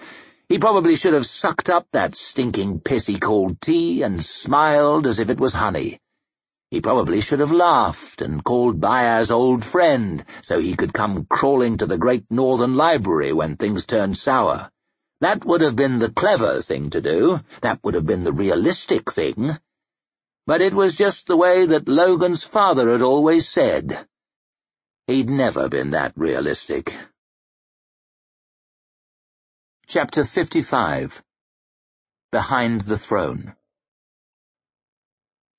He probably should have sucked up that stinking piss he called tea and smiled as if it was honey. He probably should have laughed and called Bayaz old friend so he could come crawling to the great northern library when things turned sour. That would have been the clever thing to do. That would have been the realistic thing but it was just the way that Logan's father had always said. He'd never been that realistic. Chapter 55 Behind the Throne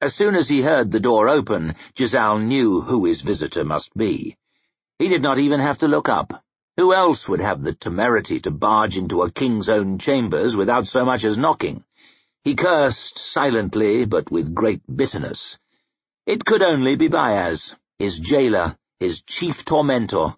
As soon as he heard the door open, Jezal knew who his visitor must be. He did not even have to look up. Who else would have the temerity to barge into a king's own chambers without so much as knocking? He cursed silently, but with great bitterness. It could only be Bayaz, his jailer, his chief tormentor,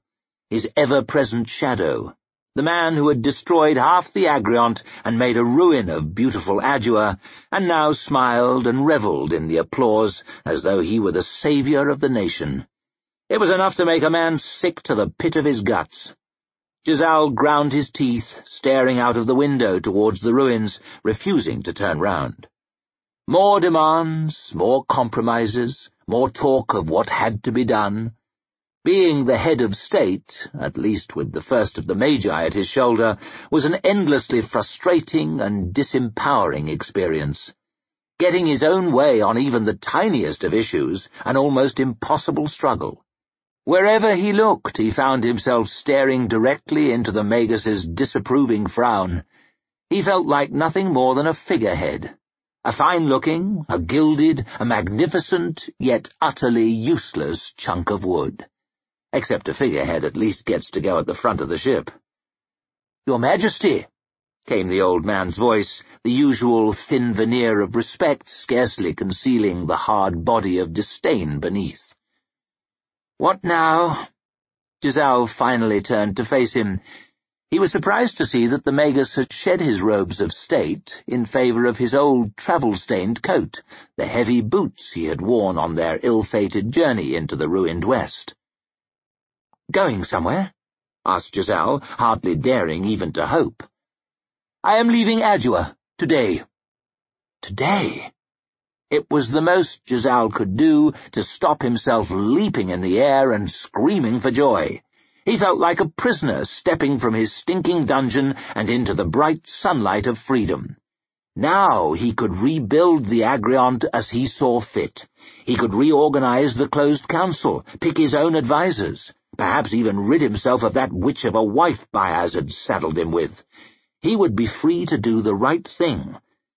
his ever-present shadow, the man who had destroyed half the Agriont and made a ruin of beautiful Adua, and now smiled and revelled in the applause as though he were the saviour of the nation. It was enough to make a man sick to the pit of his guts. Jezal ground his teeth, staring out of the window towards the ruins, refusing to turn round. More demands, more compromises, more talk of what had to be done. Being the head of state, at least with the first of the Magi at his shoulder, was an endlessly frustrating and disempowering experience. Getting his own way on even the tiniest of issues, an almost impossible struggle. Wherever he looked, he found himself staring directly into the Magus's disapproving frown. He felt like nothing more than a figurehead. A fine-looking, a gilded, a magnificent, yet utterly useless chunk of wood. Except a figurehead at least gets to go at the front of the ship. Your Majesty, came the old man's voice, the usual thin veneer of respect scarcely concealing the hard body of disdain beneath. What now? Jezal finally turned to face him. He was surprised to see that the Magus had shed his robes of state in favour of his old travel-stained coat, the heavy boots he had worn on their ill-fated journey into the ruined west. Going somewhere? asked Jezal, hardly daring even to hope. I am leaving Adua, today. Today? It was the most Jezal could do to stop himself leaping in the air and screaming for joy. He felt like a prisoner stepping from his stinking dungeon and into the bright sunlight of freedom. Now he could rebuild the Agriont as he saw fit. He could reorganize the closed council, pick his own advisers, perhaps even rid himself of that witch of a wife Bayaz had saddled him with. He would be free to do the right thing,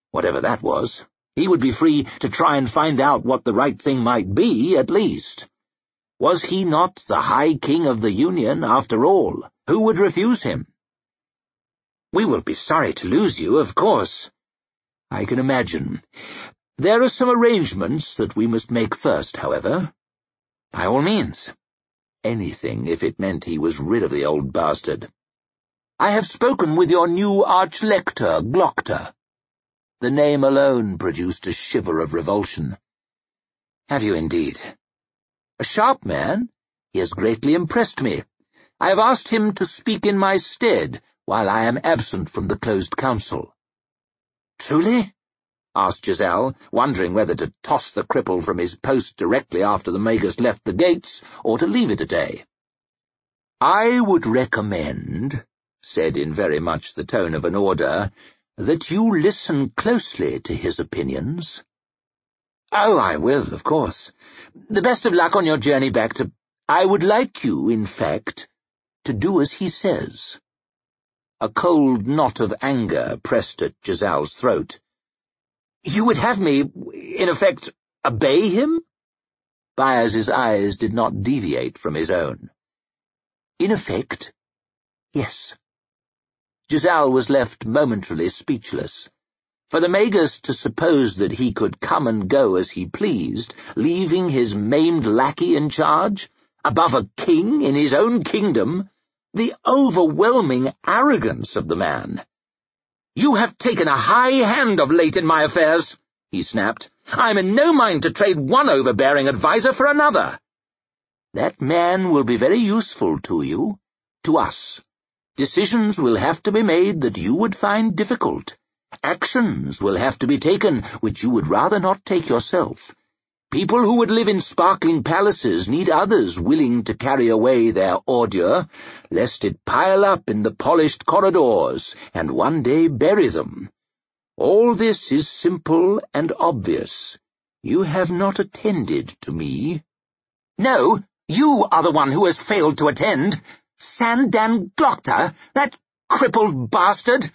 whatever that was. He would be free to try and find out what the right thing might be, at least. Was he not the High King of the Union, after all? Who would refuse him? We will be sorry to lose you, of course. I can imagine. There are some arrangements that we must make first, however. By all means. Anything, if it meant he was rid of the old bastard. I have spoken with your new Arch-Lector, Glokta. The name alone produced a shiver of revulsion. Have you indeed? A sharp man? He has greatly impressed me. I have asked him to speak in my stead while I am absent from the closed council. Truly? Asked Jezal, wondering whether to toss the cripple from his post directly after the Magus left the gates, or to leave it a day. I would recommend, said in very much the tone of an order, that you listen closely to his opinions. Oh, I will, of course. The best of luck on your journey back to... I would like you, in fact, to do as he says. A cold knot of anger pressed at Jezal's throat. You would have me, in effect, obey him? Bayaz's eyes did not deviate from his own. In effect, yes. Jezal was left momentarily speechless. For the Magus to suppose that he could come and go as he pleased, leaving his maimed lackey in charge, above a king in his own kingdom, the overwhelming arrogance of the man. You have taken a high hand of late in my affairs, he snapped. I'm in no mind to trade one overbearing adviser for another. That man will be very useful to you, to us. Decisions will have to be made that you would find difficult. Actions will have to be taken which you would rather not take yourself. People who would live in sparkling palaces need others willing to carry away their ordure, lest it pile up in the polished corridors and one day bury them. All this is simple and obvious. You have not attended to me. No, you are the one who has failed to attend. Sand dan Glokta, that crippled bastard!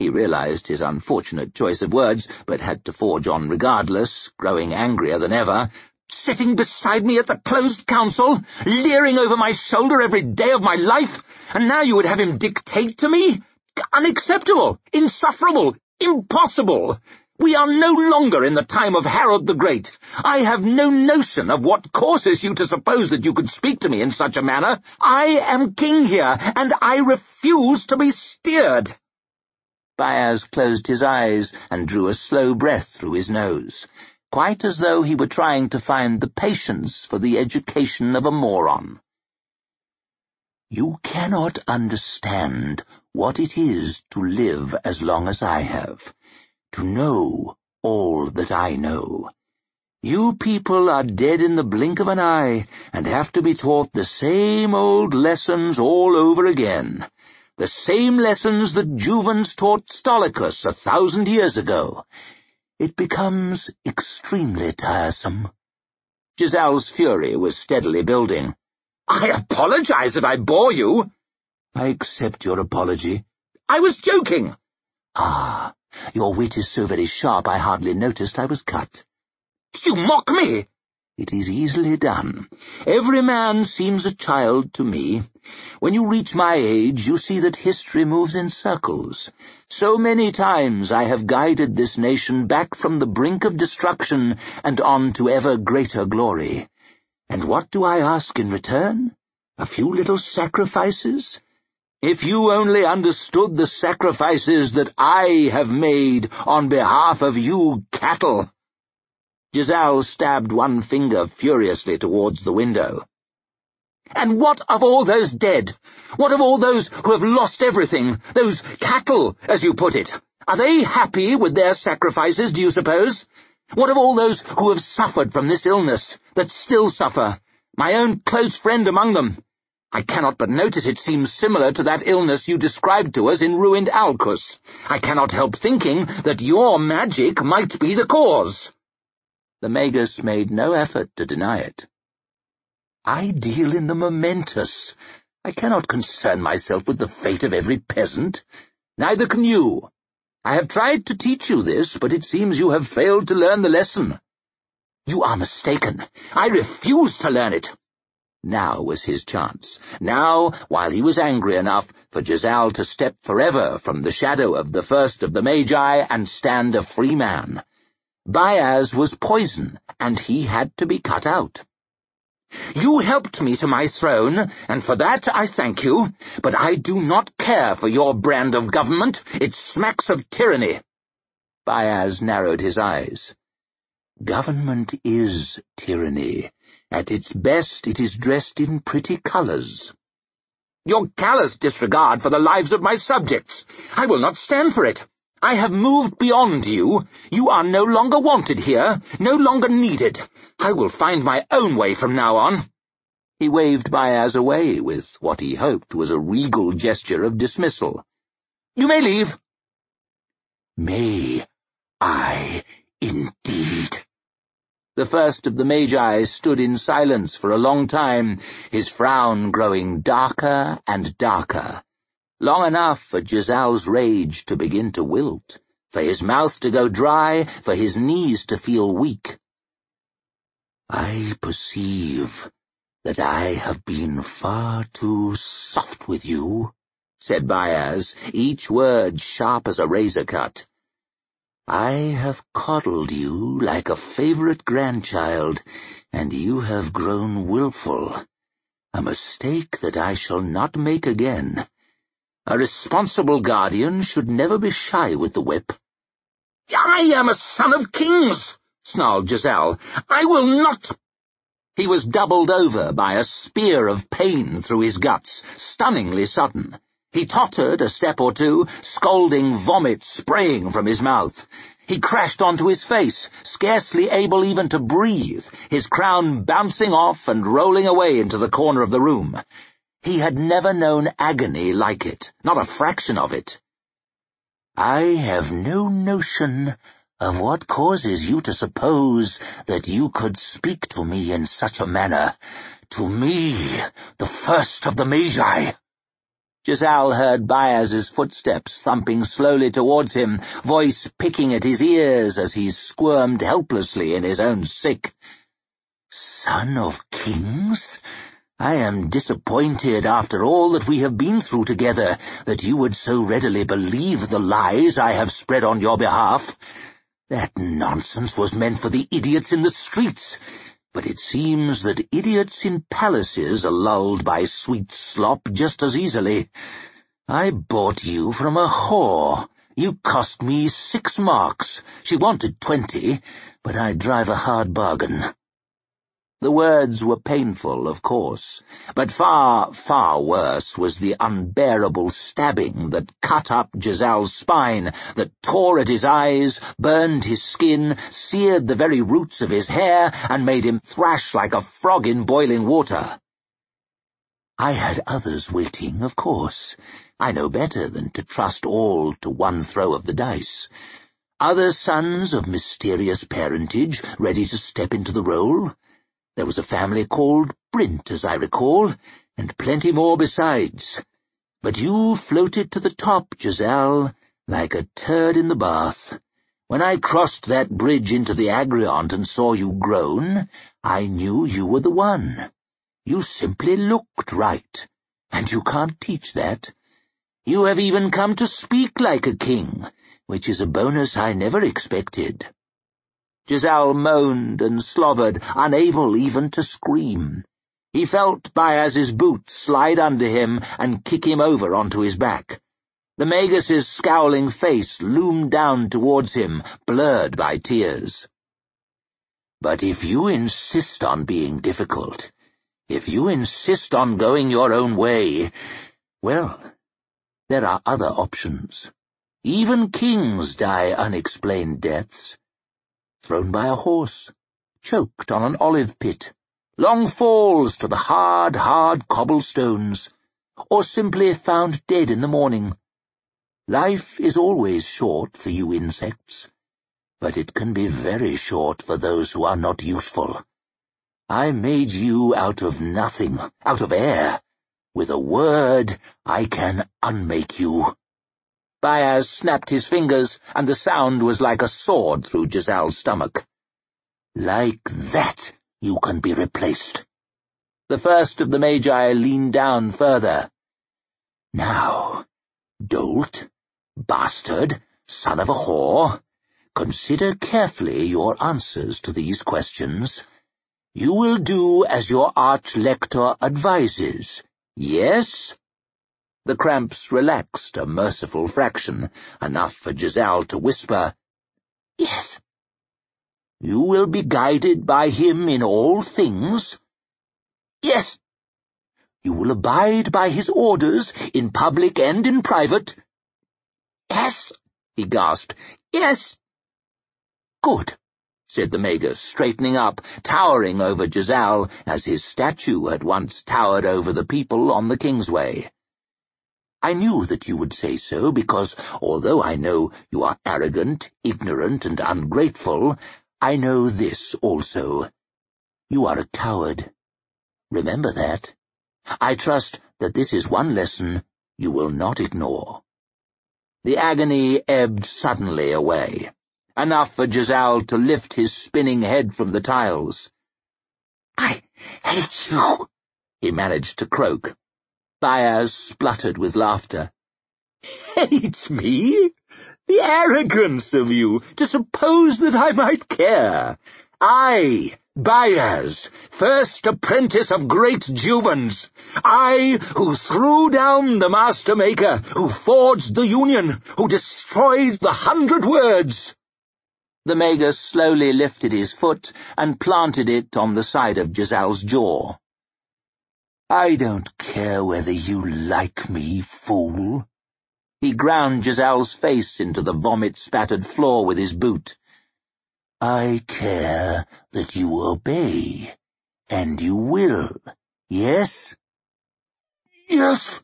He realized his unfortunate choice of words, but had to forge on regardless, growing angrier than ever. Sitting beside me at the closed council, leering over my shoulder every day of my life, and now you would have him dictate to me? Unacceptable! Insufferable! Impossible! We are no longer in the time of Harod the Great. I have no notion of what causes you to suppose that you could speak to me in such a manner. I am king here, and I refuse to be steered. Bayaz closed his eyes and drew a slow breath through his nose, quite as though he were trying to find the patience for the education of a moron. You cannot understand what it is to live as long as I have, to know all that I know. You people are dead in the blink of an eye and have to be taught the same old lessons all over again the same lessons that Juvens taught Stolicus a thousand years ago. It becomes extremely tiresome. Jezal's fury was steadily building. I apologize if I bore you. I accept your apology. I was joking. Ah, your wit is so very sharp I hardly noticed I was cut. You mock me. It is easily done. Every man seems a child to me. When you reach my age, you see that history moves in circles. So many times I have guided this nation back from the brink of destruction and on to ever greater glory. And what do I ask in return? A few little sacrifices? If you only understood the sacrifices that I have made on behalf of you cattle! Jezal stabbed one finger furiously towards the window. And what of all those dead? What of all those who have lost everything? Those cattle, as you put it? Are they happy with their sacrifices, do you suppose? What of all those who have suffered from this illness, that still suffer? My own close friend among them. I cannot but notice it seems similar to that illness you described to us in ruined Aulcus. I cannot help thinking that your magic might be the cause. The Magus made no effort to deny it. I deal in the momentous. I cannot concern myself with the fate of every peasant. Neither can you. I have tried to teach you this, but it seems you have failed to learn the lesson. You are mistaken. I refuse to learn it. Now was his chance. Now, while he was angry enough for Jezal to step forever from the shadow of the first of the Magi and stand a free man. Bayaz was poison, and he had to be cut out. You helped me to my throne, and for that I thank you, but I do not care for your brand of government. It smacks of tyranny. Bayaz narrowed his eyes. Government is tyranny. At its best it is dressed in pretty colours. Your callous disregard for the lives of my subjects. I will not stand for it. I have moved beyond you. You are no longer wanted here, no longer needed. I will find my own way from now on. He waved Bayaz away with what he hoped was a regal gesture of dismissal. You may leave. May I, indeed. The first of the Magi stood in silence for a long time, his frown growing darker and darker. Long enough for Jezal's rage to begin to wilt, for his mouth to go dry, for his knees to feel weak. I perceive that I have been far too soft with you, said Bayaz, each word sharp as a razor cut. I have coddled you like a favorite grandchild, and you have grown wilful. A mistake that I shall not make again. A responsible guardian should never be shy with the whip. I am a son of kings, snarled Jezal. I will not... He was doubled over by a spear of pain through his guts, stunningly sudden. He tottered a step or two, scalding vomit spraying from his mouth. He crashed onto his face, scarcely able even to breathe, his crown bouncing off and rolling away into the corner of the room. He had never known agony like it, not a fraction of it. I have no notion of what causes you to suppose that you could speak to me in such a manner. To me, the first of the Magi. Jezal heard Bayaz's footsteps thumping slowly towards him, voice picking at his ears as he squirmed helplessly in his own sick. Son of kings? I am disappointed after all that we have been through together, that you would so readily believe the lies I have spread on your behalf. That nonsense was meant for the idiots in the streets but it seems that idiots in palaces are lulled by sweet slop just as easily. I bought you from a whore. You cost me six marks. She wanted twenty, but I drive a hard bargain. The words were painful, of course, but far, far worse was the unbearable stabbing that cut up Jezal's spine, that tore at his eyes, burned his skin, seared the very roots of his hair, and made him thrash like a frog in boiling water. I had others waiting, of course. I know better than to trust all to one throw of the dice. Other sons of mysterious parentage ready to step into the role. There was a family called Brint, as I recall, and plenty more besides. But you floated to the top, Jezal, like a turd in the bath. When I crossed that bridge into the Agriont and saw you groan, I knew you were the one. You simply looked right, and you can't teach that. You have even come to speak like a king, which is a bonus I never expected. Jezal moaned and slobbered, unable even to scream. He felt Bayaz's boots slide under him and kick him over onto his back. The Magus's scowling face loomed down towards him, blurred by tears. But if you insist on being difficult, if you insist on going your own way, well, there are other options. Even kings die unexplained deaths thrown by a horse, choked on an olive pit, long falls to the hard, hard cobblestones, or simply found dead in the morning. Life is always short for you insects, but it can be very short for those who are not useful. I made you out of nothing, out of air. With a word, I can unmake you. Bayaz snapped his fingers, and the sound was like a sword through Jezal's stomach. Like that you can be replaced. The first of the Magi leaned down further. Now, dolt, bastard, son of a whore, consider carefully your answers to these questions. You will do as your arch-lector advises, yes the cramps relaxed a merciful fraction, enough for Jezal to whisper, Yes. You will be guided by him in all things? Yes. You will abide by his orders in public and in private? Yes, he gasped. Yes. Good, said the Magus, straightening up, towering over Jezal as his statue had once towered over the people on the Kingsway. I knew that you would say so, because, although I know you are arrogant, ignorant, and ungrateful, I know this also. You are a coward. Remember that. I trust that this is one lesson you will not ignore. The agony ebbed suddenly away, enough for Jezal to lift his spinning head from the tiles. I hate you, he managed to croak. Bayaz spluttered with laughter. Hate me? The arrogance of you, to suppose that I might care. I, Bayaz, first apprentice of great Juvens. I, who threw down the Master Maker, who forged the Union, who destroyed the Hundred Words. The Magus slowly lifted his foot and planted it on the side of Jezal's jaw. I don't care whether you like me, fool. He ground Jezal's face into the vomit-spattered floor with his boot. I care that you obey, and you will, yes? Yes,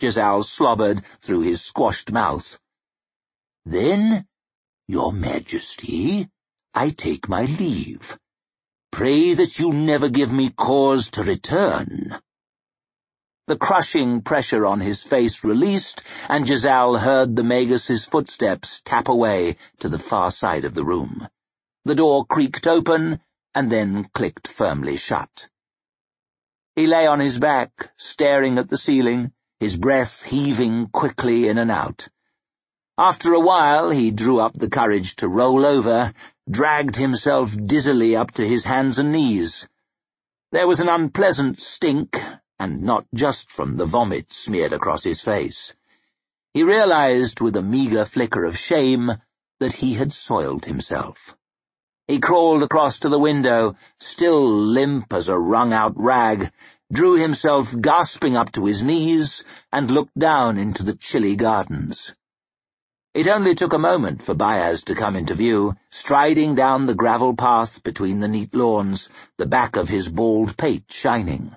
Jezal slobbered through his squashed mouth. Then, your majesty, I take my leave. Pray that you never give me cause to return. The crushing pressure on his face released, and Jezal heard the Magus's footsteps tap away to the far side of the room. The door creaked open, and then clicked firmly shut. He lay on his back, staring at the ceiling, his breath heaving quickly in and out. After a while he drew up the courage to roll over, dragged himself dizzily up to his hands and knees. There was an unpleasant stink, and not just from the vomit smeared across his face. He realized with a meagre flicker of shame that he had soiled himself. He crawled across to the window, still limp as a wrung-out rag, drew himself gasping up to his knees, and looked down into the chilly gardens. It only took a moment for Bayaz to come into view, striding down the gravel path between the neat lawns, the back of his bald pate shining.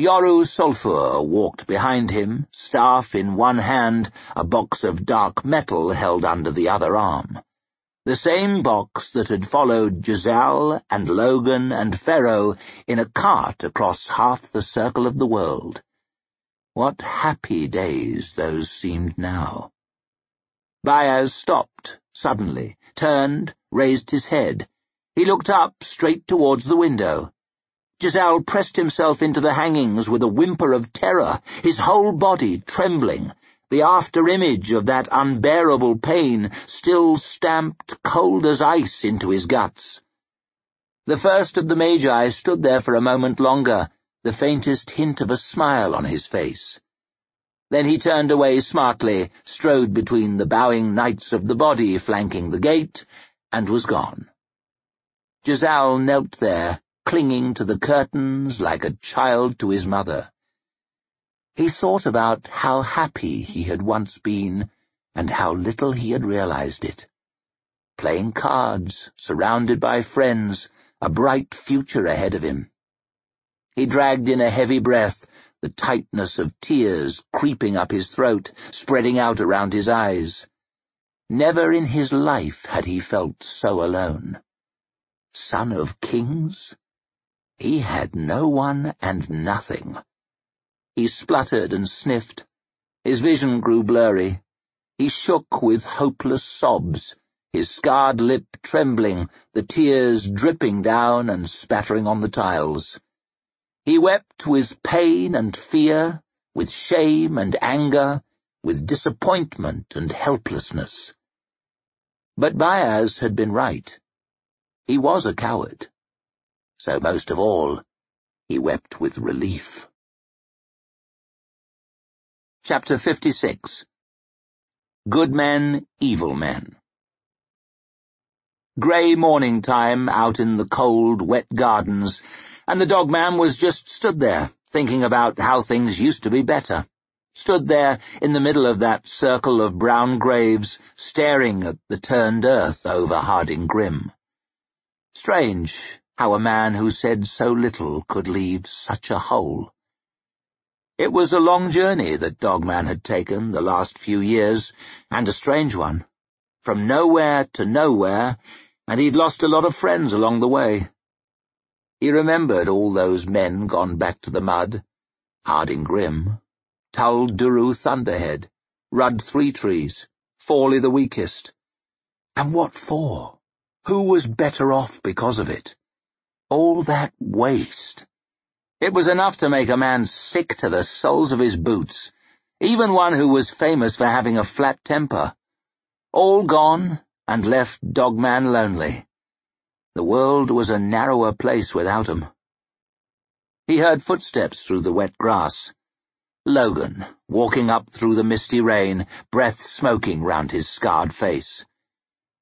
Yoru Sulfur walked behind him, staff in one hand, a box of dark metal held under the other arm. The same box that had followed Jezal and Logan and Ferro in a cart across half the circle of the world. What happy days those seemed now. Bayaz stopped, suddenly, turned, raised his head. He looked up, straight towards the window. Jezal pressed himself into the hangings with a whimper of terror, his whole body trembling, the after-image of that unbearable pain still stamped cold as ice into his guts. The first of the Magi stood there for a moment longer, the faintest hint of a smile on his face. Then he turned away smartly, strode between the bowing knights of the body flanking the gate, and was gone. Jezal knelt there, clinging to the curtains like a child to his mother. He thought about how happy he had once been and how little he had realized it. Playing cards, surrounded by friends, a bright future ahead of him. He dragged in a heavy breath, the tightness of tears creeping up his throat, spreading out around his eyes. Never in his life had he felt so alone. Son of kings? He had no one and nothing. He spluttered and sniffed. His vision grew blurry. He shook with hopeless sobs, his scarred lip trembling, the tears dripping down and spattering on the tiles. He wept with pain and fear, with shame and anger, with disappointment and helplessness. But Bayaz had been right. He was a coward so most of all, he wept with relief. Chapter 56 Good Men, Evil Men Grey morning time out in the cold, wet gardens, and the dogman was just stood there, thinking about how things used to be better. Stood there in the middle of that circle of brown graves, staring at the turned earth over Harding Grim. Strange how a man who said so little could leave such a hole. It was a long journey that Dogman had taken the last few years, and a strange one. From nowhere to nowhere, and he'd lost a lot of friends along the way. He remembered all those men gone back to the mud, Harding Grim, Tull Duru Thunderhead, Rudd Three Trees, Forley the Weakest. And what for? Who was better off because of it? All that waste. It was enough to make a man sick to the soles of his boots, even one who was famous for having a flat temper. All gone, and left Dogman lonely. The world was a narrower place without him. He heard footsteps through the wet grass. Logan, walking up through the misty rain, breath smoking round his scarred face.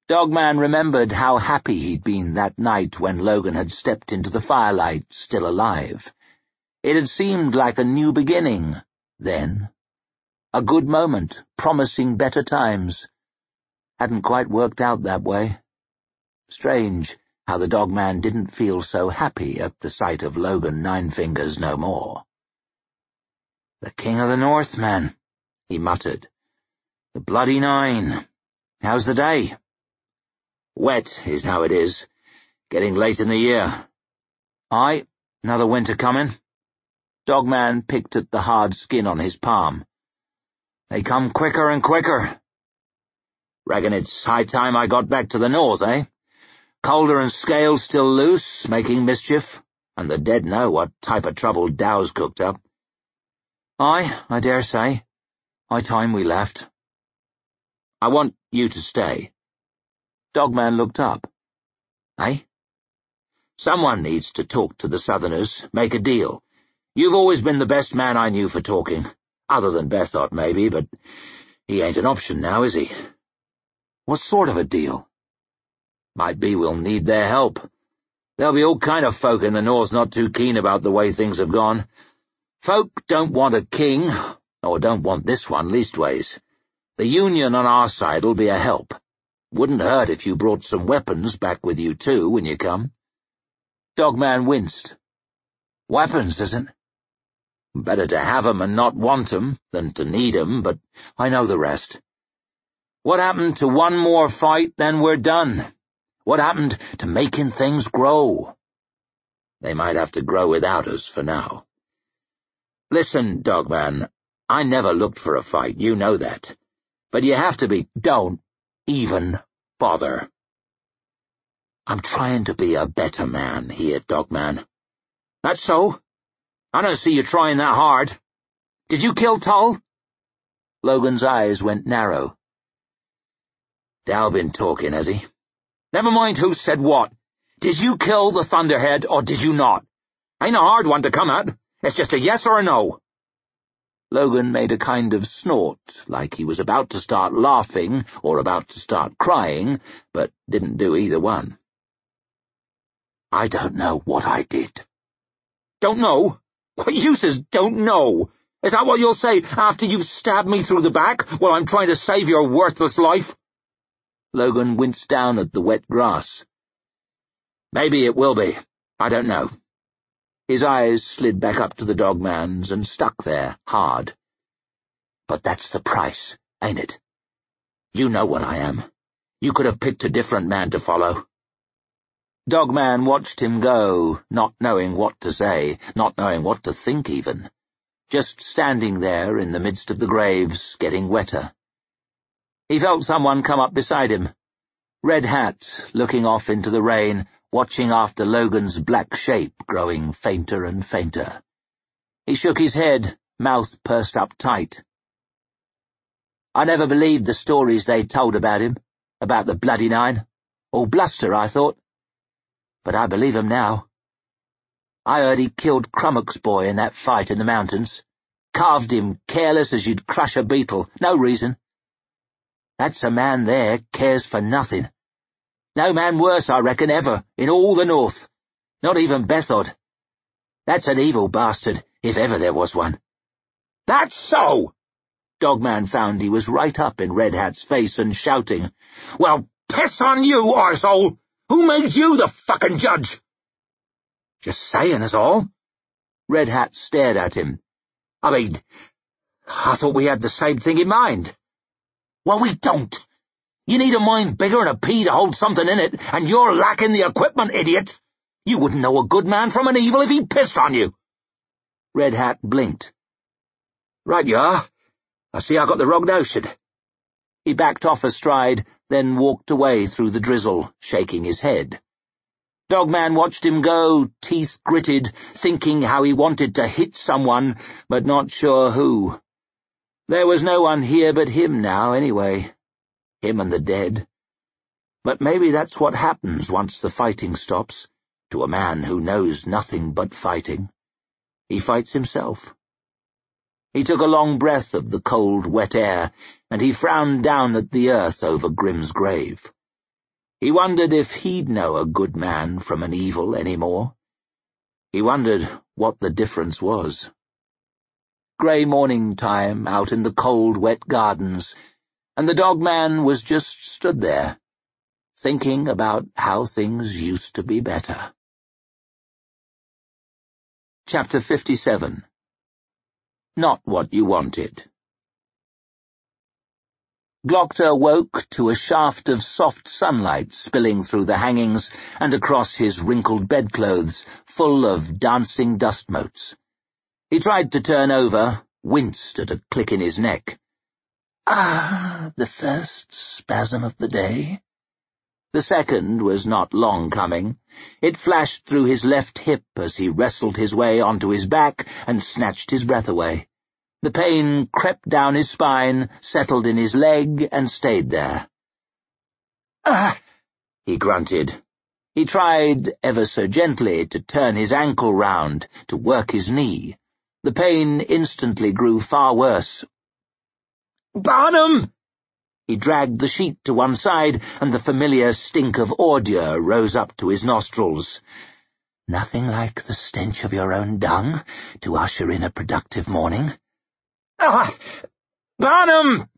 Dogman remembered how happy he'd been that night when Logan had stepped into the firelight, still alive. It had seemed like a new beginning, then. A good moment, promising better times hadn't quite worked out that way. Strange how the dogman didn't feel so happy at the sight of Logan Ninefingers no more. The King of the Northmen, he muttered. The Bloody Nine. How's the day? Wet is how it is. Getting late in the year. Aye, another winter coming. Dogman picked at the hard skin on his palm. They come quicker and quicker. Reckon it's high time I got back to the north, eh? Calder and Scale still loose, making mischief, and the dead know what type of trouble Dow's cooked up. Aye, I dare say. High time we left. I want you to stay. Dogman looked up. Eh? Someone needs to talk to the Southerners, make a deal. You've always been the best man I knew for talking, other than Bethod, maybe, but he ain't an option now, is he? What sort of a deal? Might be we'll need their help. There'll be all kind of folk in the north not too keen about the way things have gone. Folk don't want a king, or don't want this one leastways. The Union on our side'll be a help. Wouldn't hurt if you brought some weapons back with you too when you come. Dogman winced. Weapons, isn't? Better to have 'em and not want 'em than to need 'em, but I know the rest. What happened to one more fight, then we're done? What happened to making things grow? They might have to grow without us for now. Listen, Dogman, I never looked for a fight, you know that. But you have to be, don't even bother. I'm trying to be a better man here, Dogman. That's so? I don't see you trying that hard. Did you kill Tul? Logan's eyes went narrow. Dow been talking, has he? Never mind who said what. Did you kill the Thunderhead, or did you not? Ain't a hard one to come at. It's just a yes or a no. Logan made a kind of snort, like he was about to start laughing or about to start crying, but didn't do either one. I don't know what I did. Don't know? What use is don't know? Is that what you'll say after you've stabbed me through the back while I'm trying to save your worthless life? Logan winced down at the wet grass. Maybe it will be. I don't know. His eyes slid back up to the dogman's and stuck there, hard. But that's the price, ain't it? You know what I am. You could have picked a different man to follow. Dogman watched him go, not knowing what to say, not knowing what to think even. Just standing there in the midst of the graves, getting wetter. He felt someone come up beside him. Red Hat, looking off into the rain, watching after Logan's black shape growing fainter and fainter. He shook his head, mouth pursed up tight. I never believed the stories they told about him, about the Bloody Nine. All bluster, I thought. But I believe 'em now. I heard he killed Crummock's boy in that fight in the mountains. Carved him careless as you'd crush a beetle, no reason. That's a man there cares for nothing. No man worse, I reckon, ever, in all the north. Not even Bethod. That's an evil bastard, if ever there was one. That's so! Dogman found he was right up in Red Hat's face and shouting, Well, piss on you, arsehole! Who made you the fucking judge? Just saying is all. Red Hat stared at him. I mean, I thought we had the same thing in mind. Well, we don't. You need a mind bigger than a pea to hold something in it, and you're lacking the equipment, idiot! You wouldn't know a good man from an evil if he pissed on you! Red Hat blinked. Right you are. I see I got the wrong notion. He backed off a stride, then walked away through the drizzle, shaking his head. Dogman watched him go, teeth gritted, thinking how he wanted to hit someone, but not sure who. There was no one here but him now, anyway. Him and the dead. But maybe that's what happens once the fighting stops, to a man who knows nothing but fighting. He fights himself. He took a long breath of the cold, wet air, and he frowned down at the earth over Grim's grave. He wondered if he'd know a good man from an evil any more. He wondered what the difference was. Grey morning time out in the cold, wet gardens, and the dogman was just stood there, thinking about how things used to be better. Chapter 57 Not What You Wanted Glokta woke to a shaft of soft sunlight spilling through the hangings and across his wrinkled bedclothes, full of dancing dust motes. He tried to turn over, winced at a click in his neck. Ah, the first spasm of the day. The second was not long coming. It flashed through his left hip as he wrestled his way onto his back and snatched his breath away. The pain crept down his spine, settled in his leg, and stayed there. Ah! he grunted. He tried, ever so gently, to turn his ankle round, to work his knee. The pain instantly grew far worse. Barnam! He dragged the sheet to one side, and the familiar stink of ordure rose up to his nostrils. Nothing like the stench of your own dung to usher in a productive morning. Ah! Barnam!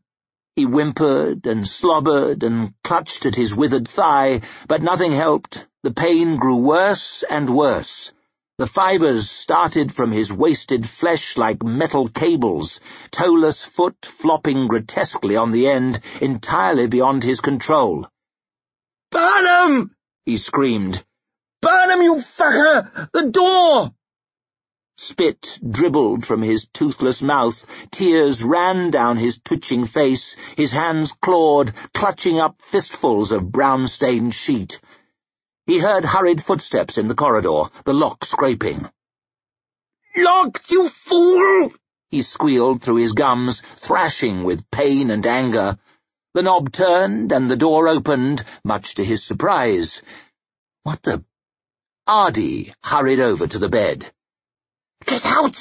He whimpered and slobbered and clutched at his withered thigh, but nothing helped. The pain grew worse and worse. The fibres started from his wasted flesh like metal cables, toeless foot flopping grotesquely on the end, entirely beyond his control. Barnam! he screamed. Barnam, you fucker! The door! Spit dribbled from his toothless mouth, tears ran down his twitching face, his hands clawed, clutching up fistfuls of brown-stained sheet. He heard hurried footsteps in the corridor, the lock scraping. Locked, you fool! He squealed through his gums, thrashing with pain and anger. The knob turned, and the door opened, much to his surprise. What the... Ardee hurried over to the bed. Get out!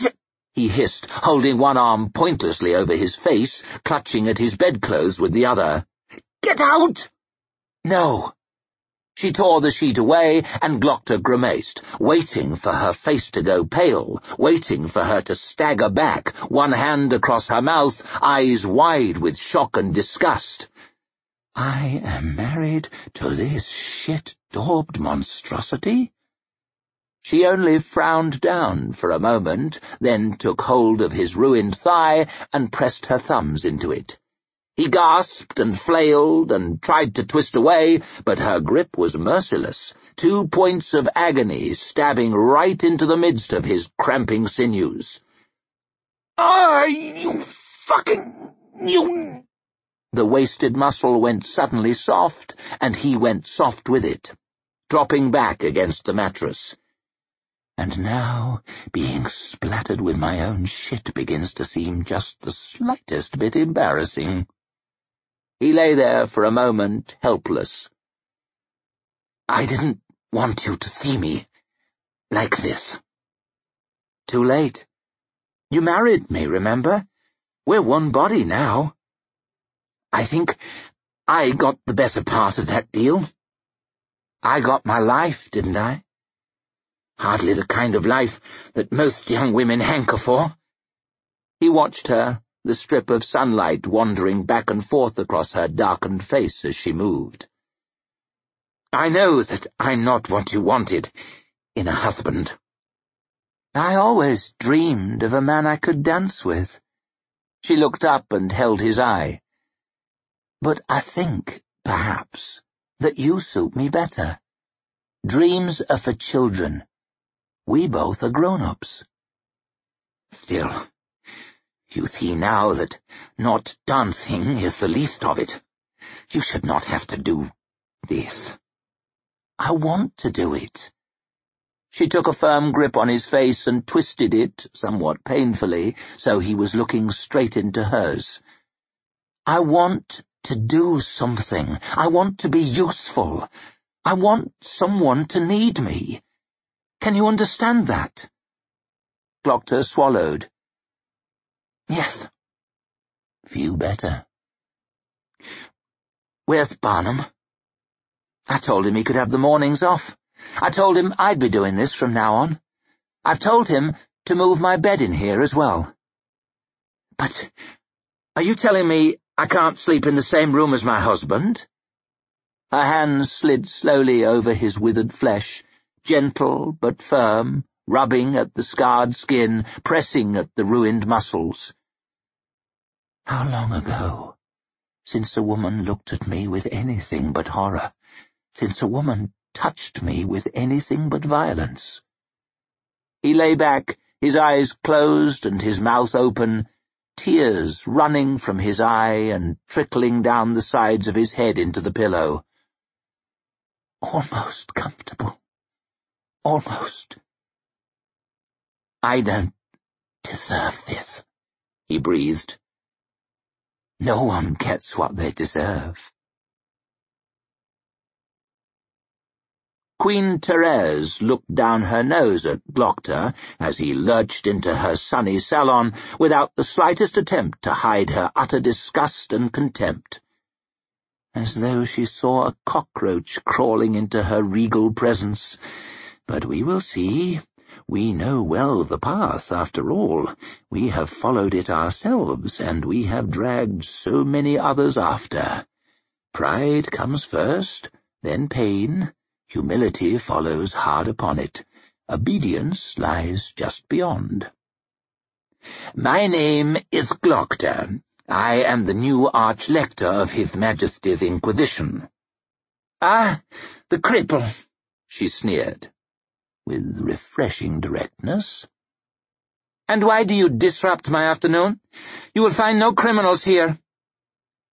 he hissed, holding one arm pointlessly over his face, clutching at his bedclothes with the other. Get out! No. She tore the sheet away, and Glokta grimaced, waiting for her face to go pale, waiting for her to stagger back, one hand across her mouth, eyes wide with shock and disgust. I am married to this shit-daubed monstrosity? She only frowned down for a moment, then took hold of his ruined thigh and pressed her thumbs into it. He gasped and flailed and tried to twist away, but her grip was merciless, two points of agony stabbing right into the midst of his cramping sinews. Ah, you fucking... you... The wasted muscle went suddenly soft, and he went soft with it, dropping back against the mattress. And now, being splattered with my own shit begins to seem just the slightest bit embarrassing. He lay there for a moment, helpless. I didn't want you to see me like this. Too late. You married me, remember? We're one body now. I think I got the better part of that deal. I got my life, didn't I? Hardly the kind of life that most young women hanker for. He watched her, the strip of sunlight wandering back and forth across her darkened face as she moved. I know that I'm not what you wanted in a husband. I always dreamed of a man I could dance with. She looked up and held his eye. But I think perhaps, that you suit me better. Dreams are for children. We both are grown-ups. Still, you see now that not dancing is the least of it. You should not have to do this. I want to do it. She took a firm grip on his face and twisted it, somewhat painfully, so he was looking straight into hers. I want to do something. I want to be useful. I want someone to need me. Can you understand that? Glokta swallowed. Yes. Few better. Where's Barnam? I told him he could have the mornings off. I told him I'd be doing this from now on. I've told him to move my bed in here as well. But are you telling me I can't sleep in the same room as my husband? Her hands slid slowly over his withered flesh, gentle but firm, rubbing at the scarred skin, pressing at the ruined muscles. How long ago, since a woman looked at me with anything but horror, since a woman touched me with anything but violence. He lay back, his eyes closed and his mouth open, tears running from his eye and trickling down the sides of his head into the pillow. Almost comfortable. Almost. I don't deserve this, he breathed. No one gets what they deserve. Queen Therese looked down her nose at Glokta as he lurched into her sunny salon without the slightest attempt to hide her utter disgust and contempt. As though she saw a cockroach crawling into her regal presence. But we will see. We know well the path, after all. We have followed it ourselves, and we have dragged so many others after. Pride comes first, then pain, Humility follows hard upon it. Obedience lies just beyond. My name is Glokta. I am the new Arch-Lector of His Majesty's Inquisition. Ah, the cripple, she sneered, with refreshing directness. And why do you disrupt my afternoon? You will find no criminals here.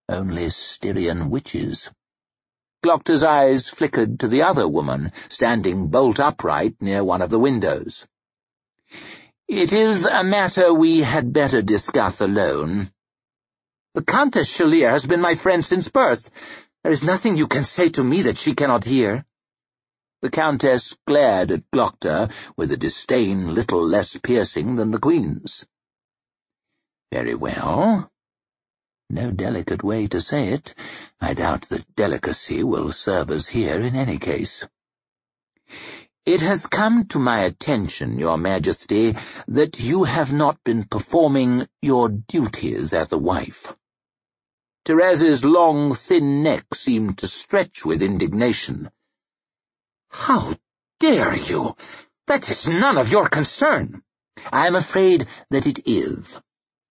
Only Styrian witches. Glokta's eyes flickered to the other woman, standing bolt upright near one of the windows. It is a matter we had better discuss alone. The Countess Shalere has been my friend since birth. There is nothing you can say to me that she cannot hear. The Countess glared at Glokta with a disdain little less piercing than the Queen's. Very well. No delicate way to say it. I doubt that delicacy will serve us here in any case. It has come to my attention, Your Majesty, that you have not been performing your duties as a wife. Therese's long, thin neck seemed to stretch with indignation. How dare you! That is none of your concern. I am afraid that it is.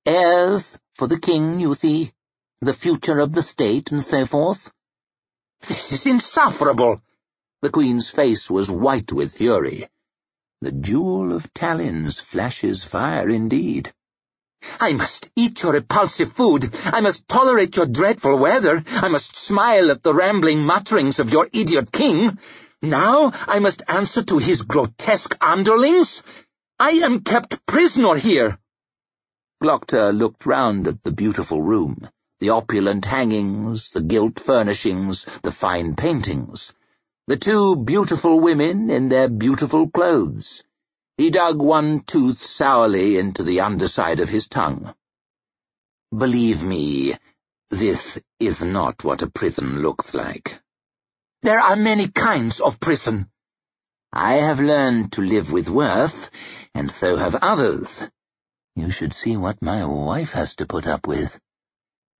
Heirs for the king, you see, the future of the state, and so forth. This is insufferable. The queen's face was white with fury. The jewel of Talins flashes fire indeed. I must eat your repulsive food. I must tolerate your dreadful weather. I must smile at the rambling mutterings of your idiot king. Now I must answer to his grotesque underlings. I am kept prisoner here. Glocta looked round at the beautiful room, the opulent hangings, the gilt furnishings, the fine paintings, the two beautiful women in their beautiful clothes. He dug one tooth sourly into the underside of his tongue. Believe me, this is not what a prison looks like. There are many kinds of prison. I have learned to live with worth, and so have others. You should see what my wife has to put up with.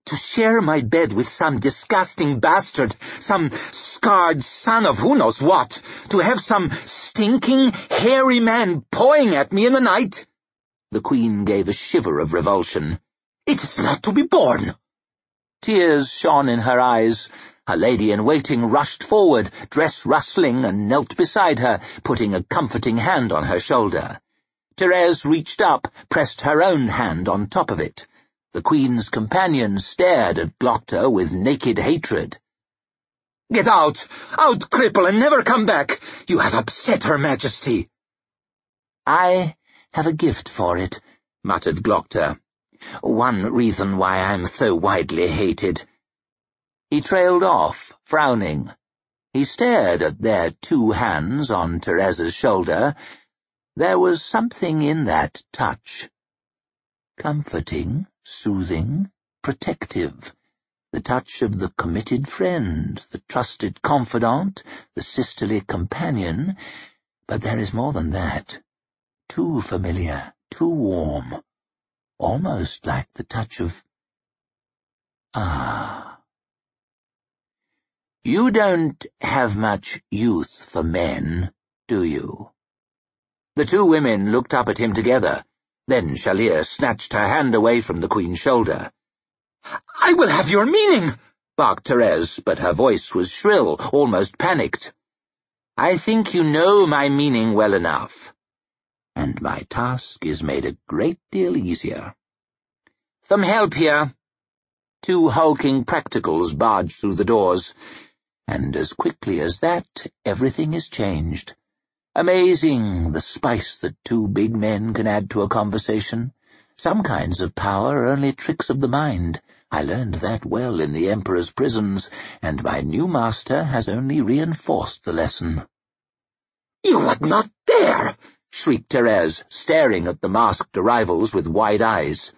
To share my bed with some disgusting bastard, some scarred son of who knows what, to have some stinking, hairy man pawing at me in the night? The Queen gave a shiver of revulsion. It is not to be borne. Tears shone in her eyes, Her lady-in-waiting rushed forward, dress rustling, and knelt beside her, putting a comforting hand on her shoulder. Therese reached up, pressed her own hand on top of it. The Queen's companion stared at Glokta with naked hatred. Get out! Out, cripple, and never come back! You have upset Her Majesty! I have a gift for it, muttered Glokta. One reason why I'm so widely hated. He trailed off, frowning. He stared at their two hands on Therese's shoulder. There was something in that touch. Comforting, soothing, protective. The touch of the committed friend, the trusted confidant, the sisterly companion. But there is more than that. Too familiar, too warm. Almost like the touch of... Ah... You don't have much use for men, do you? The two women looked up at him together. Then Shalere snatched her hand away from the Queen's shoulder. I will have your meaning, barked Therese, but her voice was shrill, almost panicked. I think you know my meaning well enough, and my task is made a great deal easier. Some help here. Two hulking practicals barged through the doors and as quickly as that, everything is changed. Amazing, the spice that two big men can add to a conversation. Some kinds of power are only tricks of the mind. I learned that well in the Emperor's prisons, and my new master has only reinforced the lesson. You would not dare! shrieked Therese, staring at the masked arrivals with wide eyes.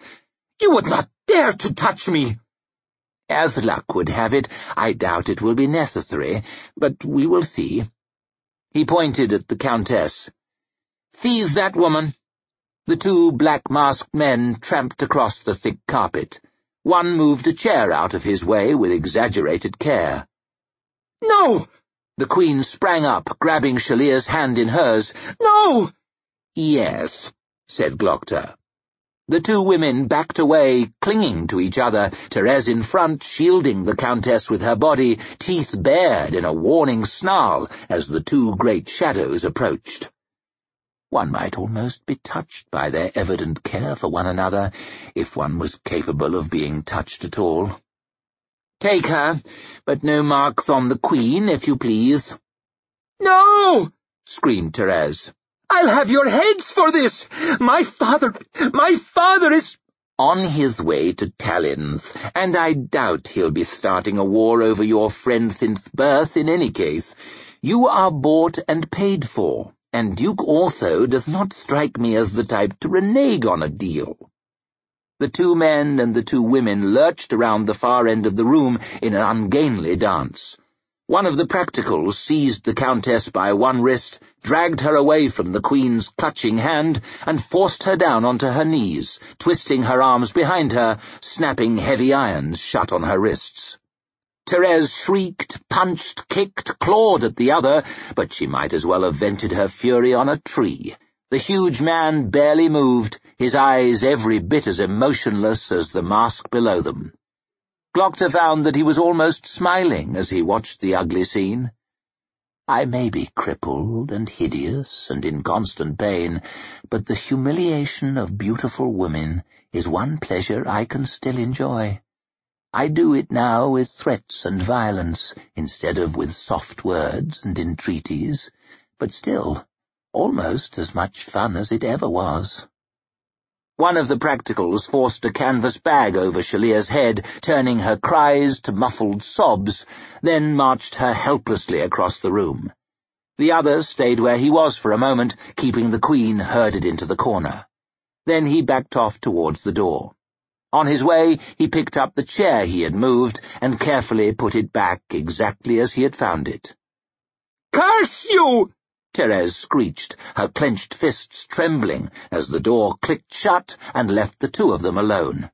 You would not dare to touch me! As luck would have it, I doubt it will be necessary, but we will see. He pointed at the Countess. Seize that woman. The two black-masked men tramped across the thick carpet. One moved a chair out of his way with exaggerated care. No! The Queen sprang up, grabbing Shalere's hand in hers. No! Yes, said Glokta. The two women backed away, clinging to each other, Therese in front, shielding the Countess with her body, teeth bared in a warning snarl as the two great shadows approached. One might almost be touched by their evident care for one another, if one was capable of being touched at all. Take her, but no marks on the Queen, if you please. No! screamed Therese. I'll have your heads for this! My father, my father is— On his way to Talins, and I doubt he'll be starting a war over your friend since birth in any case. You are bought and paid for, and Duke Orso does not strike me as the type to renege on a deal. The two men and the two women lurched around the far end of the room in an ungainly dance. One of the practicals seized the Countess by one wrist, dragged her away from the Queen's clutching hand, and forced her down onto her knees, twisting her arms behind her, snapping heavy irons shut on her wrists. Therese shrieked, punched, kicked, clawed at the other, but she might as well have vented her fury on a tree. The huge man barely moved, his eyes every bit as emotionless as the mask below them. Glokta found that he was almost smiling as he watched the ugly scene. I may be crippled and hideous and in constant pain, but the humiliation of beautiful women is one pleasure I can still enjoy. I do it now with threats and violence, instead of with soft words and entreaties, but still, almost as much fun as it ever was. One of the practicals forced a canvas bag over Shalere's head, turning her cries to muffled sobs, then marched her helplessly across the room. The other stayed where he was for a moment, keeping the Queen herded into the corner. Then he backed off towards the door. On his way, he picked up the chair he had moved and carefully put it back exactly as he had found it. Curse you! Therese screeched, her clenched fists trembling as the door clicked shut and left the two of them alone.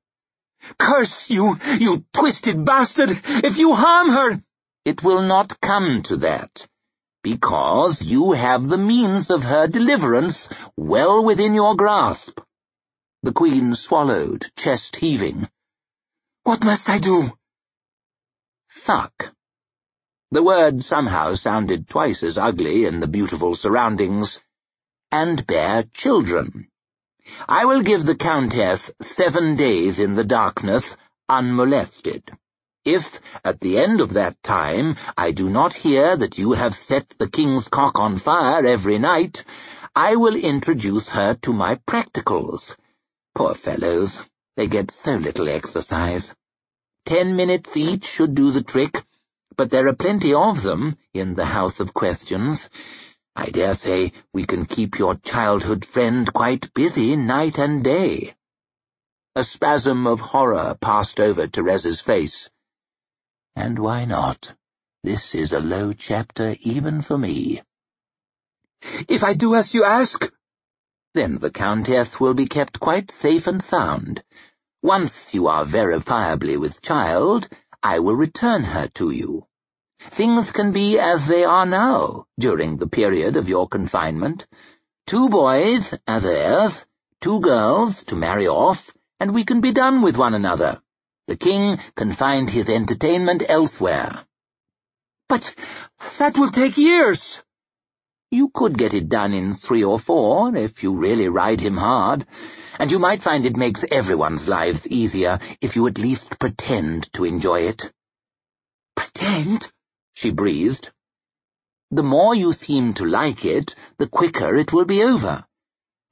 Curse you, you twisted bastard! If you harm her— It will not come to that, because you have the means of her deliverance well within your grasp. The Queen swallowed, chest heaving. What must I do? Fuck, The word somehow sounded twice as ugly in the beautiful surroundings. And bear children. I will give the Countess seven days in the darkness, unmolested. If, at the end of that time, I do not hear that you have set the king's cock on fire every night, I will introduce her to my practicals. Poor fellows, they get so little exercise. Ten minutes each should do the trick, but there are plenty of them in the House of Questions. I dare say we can keep your childhood friend quite busy night and day. A spasm of horror passed over Therese's face. And why not? This is a low chapter even for me. If I do as you ask, then the Countess will be kept quite safe and sound. Once you are verifiably with child, I will return her to you. Things can be as they are now, during the period of your confinement. Two boys as heirs, two girls to marry off, and we can be done with one another. The king can find his entertainment elsewhere. But that will take years. You could get it done in three or four, if you really ride him hard, and you might find it makes everyone's lives easier if you at least pretend to enjoy it. Pretend? she breathed. The more you seem to like it, the quicker it will be over.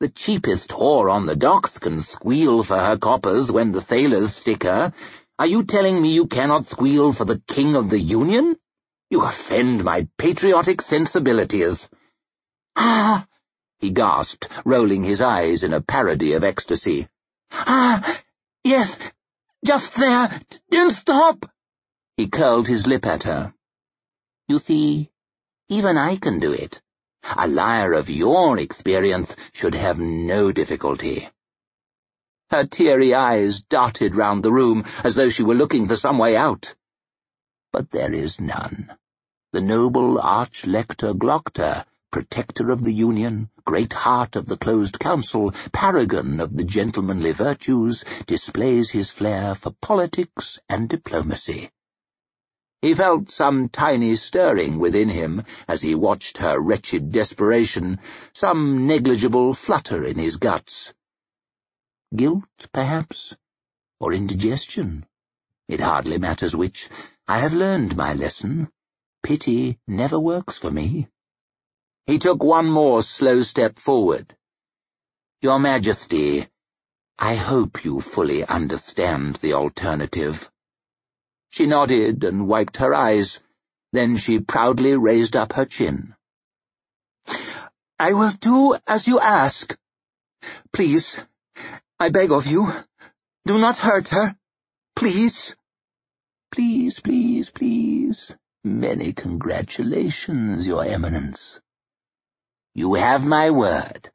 The cheapest whore on the docks can squeal for her coppers when the sailors stick her. Are you telling me you cannot squeal for the King of the Union? You offend my patriotic sensibilities. Ah! He gasped, rolling his eyes in a parody of ecstasy. Ah! Yes, just there. Don't stop! He curled his lip at her. You see, even I can do it. A liar of your experience should have no difficulty. Her teary eyes darted round the room as though she were looking for some way out. But there is none. The noble Arch-Lector Glokta, protector of the Union, great heart of the closed council, paragon of the gentlemanly virtues, displays his flair for politics and diplomacy. He felt some tiny stirring within him as he watched her wretched desperation, some negligible flutter in his guts. Guilt, perhaps, or indigestion. It hardly matters which. I have learned my lesson. Pity never works for me. He took one more slow step forward. Your Majesty, I hope you fully understand the alternative. She nodded and wiped her eyes. Then she proudly raised up her chin. I will do as you ask. Please, I beg of you, do not hurt her. Please. Please, please, please. Many congratulations, Your Eminence. You have my word.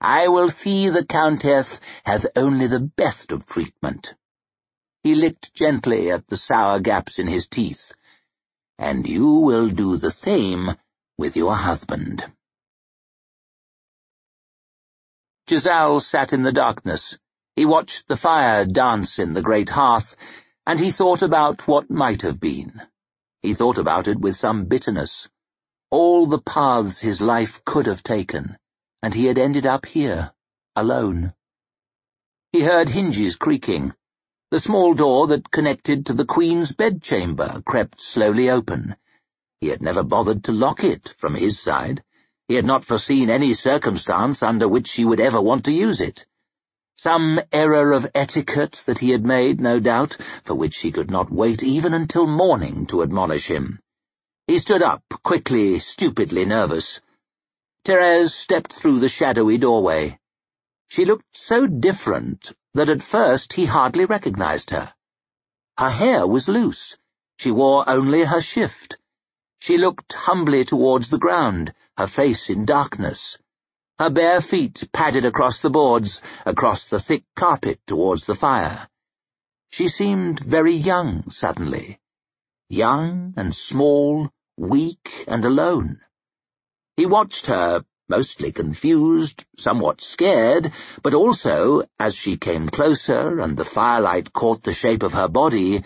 I will see the Countess has only the best of treatment. He licked gently at the sour gaps in his teeth. And you will do the same with your husband. Jezal sat in the darkness. He watched the fire dance in the great hearth, and he thought about what might have been. He thought about it with some bitterness. All the paths his life could have taken, and he had ended up here, alone. He heard hinges creaking. The small door that connected to the Queen's bedchamber crept slowly open. He had never bothered to lock it from his side. He had not foreseen any circumstance under which she would ever want to use it. Some error of etiquette that he had made, no doubt, for which she could not wait even until morning to admonish him. He stood up, quickly, stupidly nervous. Therese stepped through the shadowy doorway. She looked so different that at first he hardly recognized her. Her hair was loose. She wore only her shift. She looked humbly towards the ground, her face in darkness. Her bare feet padded across the boards, across the thick carpet towards the fire. She seemed very young suddenly. Young and small, weak and alone. He watched her, mostly confused, somewhat scared, but also, as she came closer and the firelight caught the shape of her body,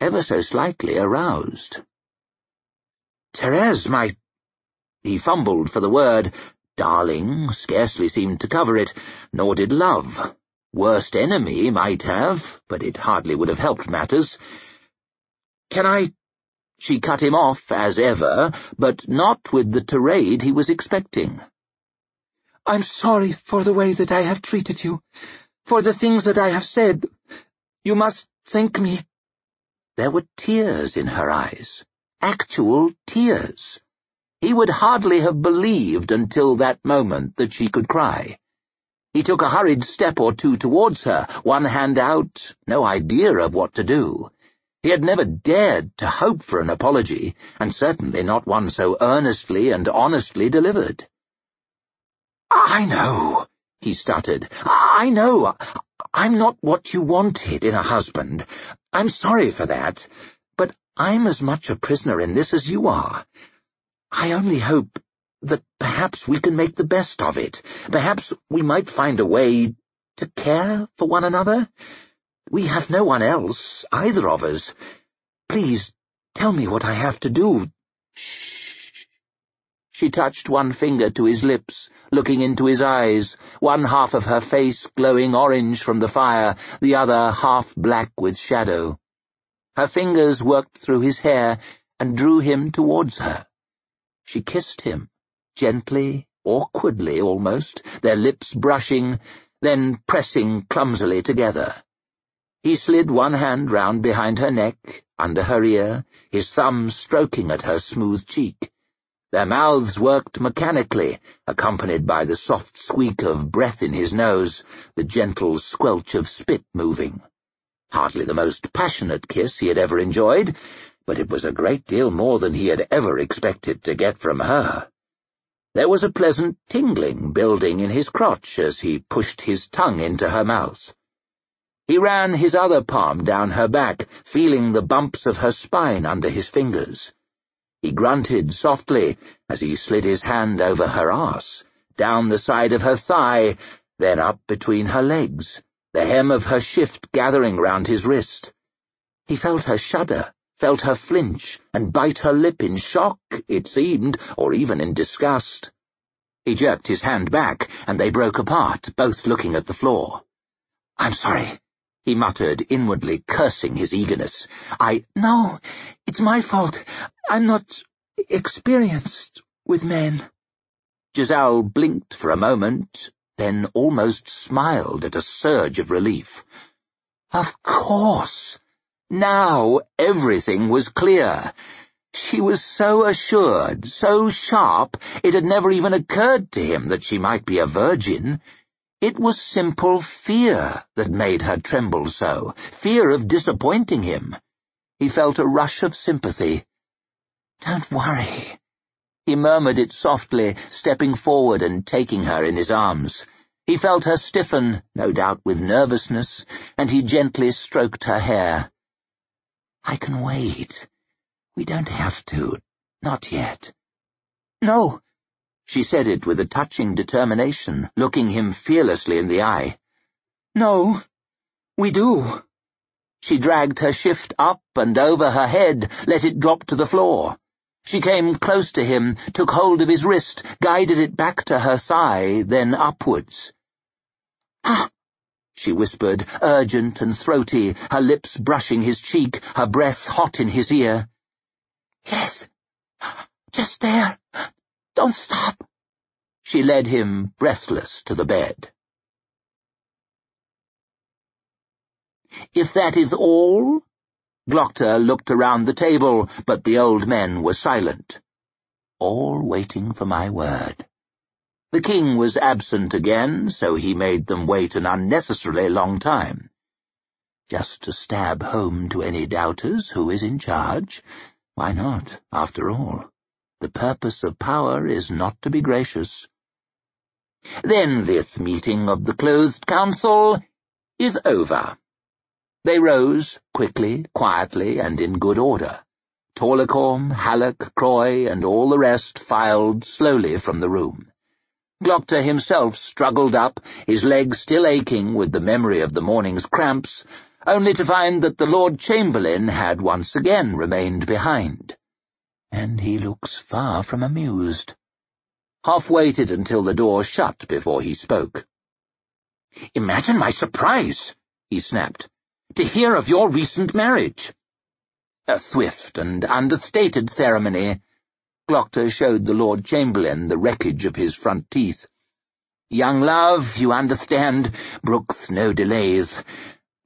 ever so slightly aroused. Therese, my... He fumbled for the word. Darling scarcely seemed to cover it, nor did love. Worst enemy might have, but it hardly would have helped matters. Can I... She cut him off, as ever, but not with the tirade he was expecting. I'm sorry for the way that I have treated you, for the things that I have said. You must think me... There were tears in her eyes. Actual tears. He would hardly have believed until that moment that she could cry. He took a hurried step or two towards her, one hand out, no idea of what to do. He had never dared to hope for an apology, and certainly not one so earnestly and honestly delivered. I know, he stuttered. I know. I'm not what you wanted in a husband. I'm sorry for that. But I'm as much a prisoner in this as you are. I only hope that perhaps we can make the best of it. Perhaps we might find a way to care for one another. We have no one else, either of us. Please, tell me what I have to do. Shh. She touched one finger to his lips, looking into his eyes, one half of her face glowing orange from the fire, the other half black with shadow. Her fingers worked through his hair and drew him towards her. She kissed him, gently, awkwardly almost, their lips brushing, then pressing clumsily together. He slid one hand round behind her neck, under her ear, his thumb stroking at her smooth cheek. Their mouths worked mechanically, accompanied by the soft squeak of breath in his nose, the gentle squelch of spit moving. Hardly the most passionate kiss he had ever enjoyed, but it was a great deal more than he had ever expected to get from her. There was a pleasant tingling building in his crotch as he pushed his tongue into her mouth. He ran his other palm down her back, feeling the bumps of her spine under his fingers. He grunted softly as he slid his hand over her arse, down the side of her thigh, then up between her legs, the hem of her shift gathering round his wrist. He felt her shudder, felt her flinch and bite her lip in shock, it seemed, or even in disgust. He jerked his hand back, and they broke apart, both looking at the floor. I'm sorry, he muttered, inwardly cursing his eagerness. I... No, it's my fault. I'm not experienced with men. Jezal blinked for a moment, then almost smiled at a surge of relief. Of course. Now everything was clear. She was so assured, so sharp, it had never even occurred to him that she might be a virgin. It was simple fear that made her tremble so, fear of disappointing him. He felt a rush of sympathy. Don't worry. He murmured it softly, stepping forward and taking her in his arms. He felt her stiffen, no doubt with nervousness, and he gently stroked her hair. I can wait. We don't have to. Not yet. No. She said it with a touching determination, looking him fearlessly in the eye. No, we do. She dragged her shift up and over her head, let it drop to the floor. She came close to him, took hold of his wrist, guided it back to her thigh, then upwards. Ah! she whispered, urgent and throaty, her lips brushing his cheek, her breath hot in his ear. Yes, just there. Don't stop. She led him, breathless, to the bed. If that is all? Glokta looked around the table, but the old men were silent. All waiting for my word. The king was absent again, so he made them wait an unnecessarily long time. Just to stab home to any doubters who is in charge. Why not, after all? The purpose of power is not to be gracious. Then this meeting of the closed council is over. They rose, quickly, quietly, and in good order. Torlichorm, Halleck, Croy, and all the rest filed slowly from the room. Glokta himself struggled up, his legs still aching with the memory of the morning's cramps, only to find that the Lord Chamberlain had once again remained behind. And he looks far from amused. Hoff waited until the door shut before he spoke. Imagine my surprise, he snapped, to hear of your recent marriage. A swift and understated ceremony. Glokta showed the Lord Chamberlain the wreckage of his front teeth. Young love, you understand, brooks no delays.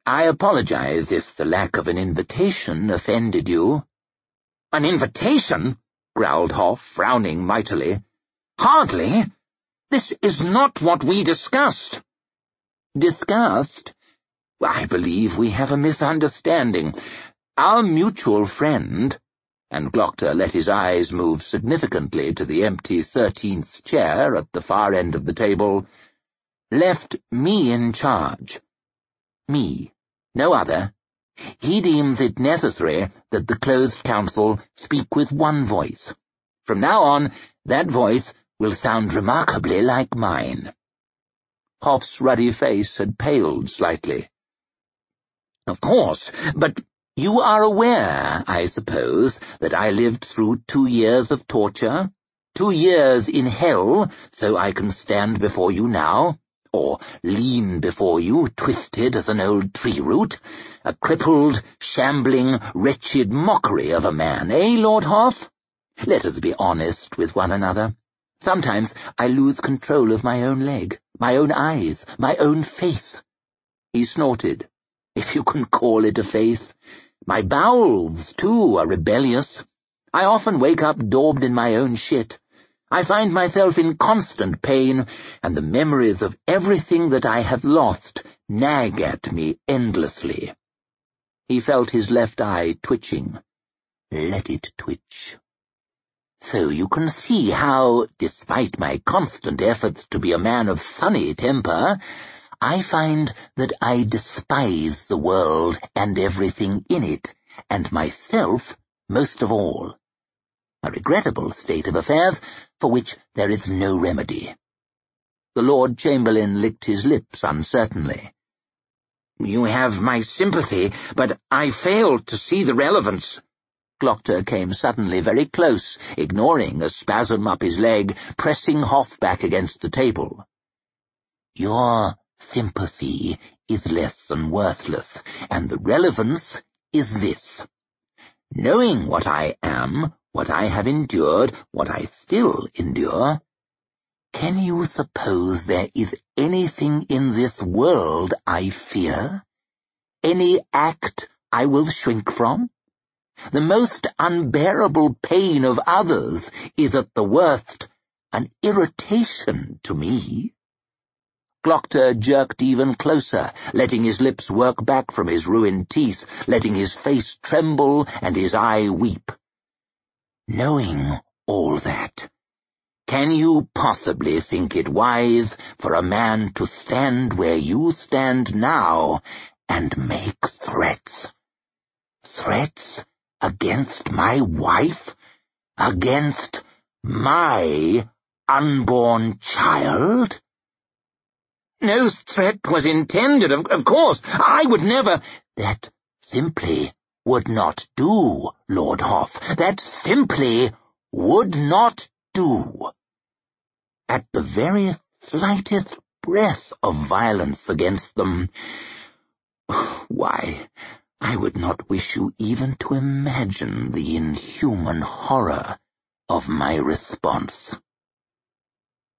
I apologize if the lack of an invitation offended you. An invitation? growled Hoff, frowning mightily. Hardly. This is not what we discussed. Discussed? I believe we have a misunderstanding. Our mutual friend, and Glokta let his eyes move significantly to the empty thirteenth chair at the far end of the table, left me in charge. Me, no other. He deems it necessary that the closed council speak with one voice. From now on, that voice will sound remarkably like mine. Hoff's ruddy face had paled slightly. Of course, but you are aware, I suppose, that I lived through two years of torture? Two years in hell, so I can stand before you now, or lean before you, twisted as an old tree root, a crippled, shambling, wretched mockery of a man, eh, Lord Hoff? Let us be honest with one another. Sometimes I lose control of my own leg, my own eyes, my own face. He snorted, if you can call it a face. My bowels, too, are rebellious. I often wake up daubed in my own shit. I find myself in constant pain, and the memories of everything that I have lost nag at me endlessly. He felt his left eye twitching. Let it twitch. So you can see how, despite my constant efforts to be a man of sunny temper, I find that I despise the world and everything in it, and myself most of all. A regrettable state of affairs for which there is no remedy. The Lord Chamberlain licked his lips uncertainly. You have my sympathy, but I fail to see the relevance. Glokta came suddenly very close, ignoring a spasm up his leg, pressing Hoff back against the table. Your Sympathy is less than worthless, and the relevance is this. Knowing what I am, what I have endured, what I still endure, can you suppose there is anything in this world I fear? Any act I will shrink from? The most unbearable pain of others is at the worst an irritation to me. Glokta jerked even closer, letting his lips work back from his ruined teeth, letting his face tremble and his eye weep. Knowing all that, can you possibly think it wise for a man to stand where you stand now and make threats? Threats against my wife? Against my unborn child? No threat was intended, of, of course. I would never— That simply would not do, Lord Hoff. That simply would not do. At the very slightest breath of violence against them, why, I would not wish you even to imagine the inhuman horror of my response.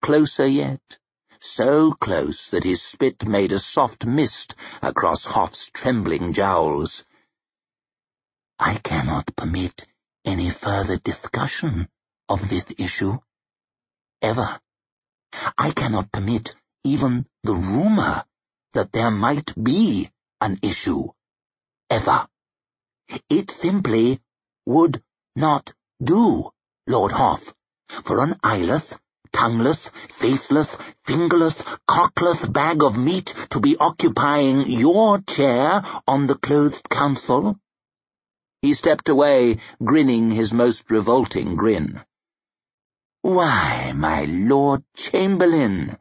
Closer yet, so close that his spit made a soft mist across Hoff's trembling jowls. I cannot permit any further discussion of this issue. Ever. I cannot permit even the rumor that there might be an issue. Ever. It simply would not do, Lord Hoff, for an eyeless, tongueless, faceless, fingerless, cockless bag of meat to be occupying your chair on the closed council? He stepped away, grinning his most revolting grin. Why, my Lord Chamberlain,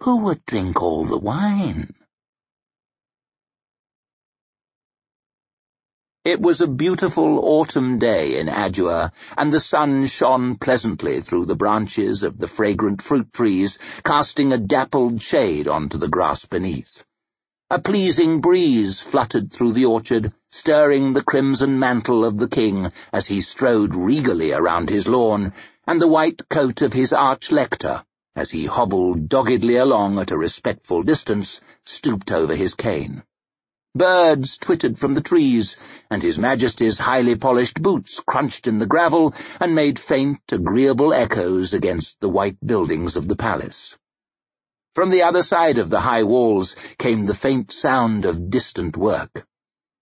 who would drink all the wine? It was a beautiful autumn day in Adua, and the sun shone pleasantly through the branches of the fragrant fruit trees, casting a dappled shade onto the grass beneath. A pleasing breeze fluttered through the orchard, stirring the crimson mantle of the king as he strode regally around his lawn, and the white coat of his arch-lector, as he hobbled doggedly along at a respectful distance, stooped over his cane. Birds twittered from the trees, and His Majesty's highly polished boots crunched in the gravel and made faint, agreeable echoes against the white buildings of the palace. From the other side of the high walls came the faint sound of distant work.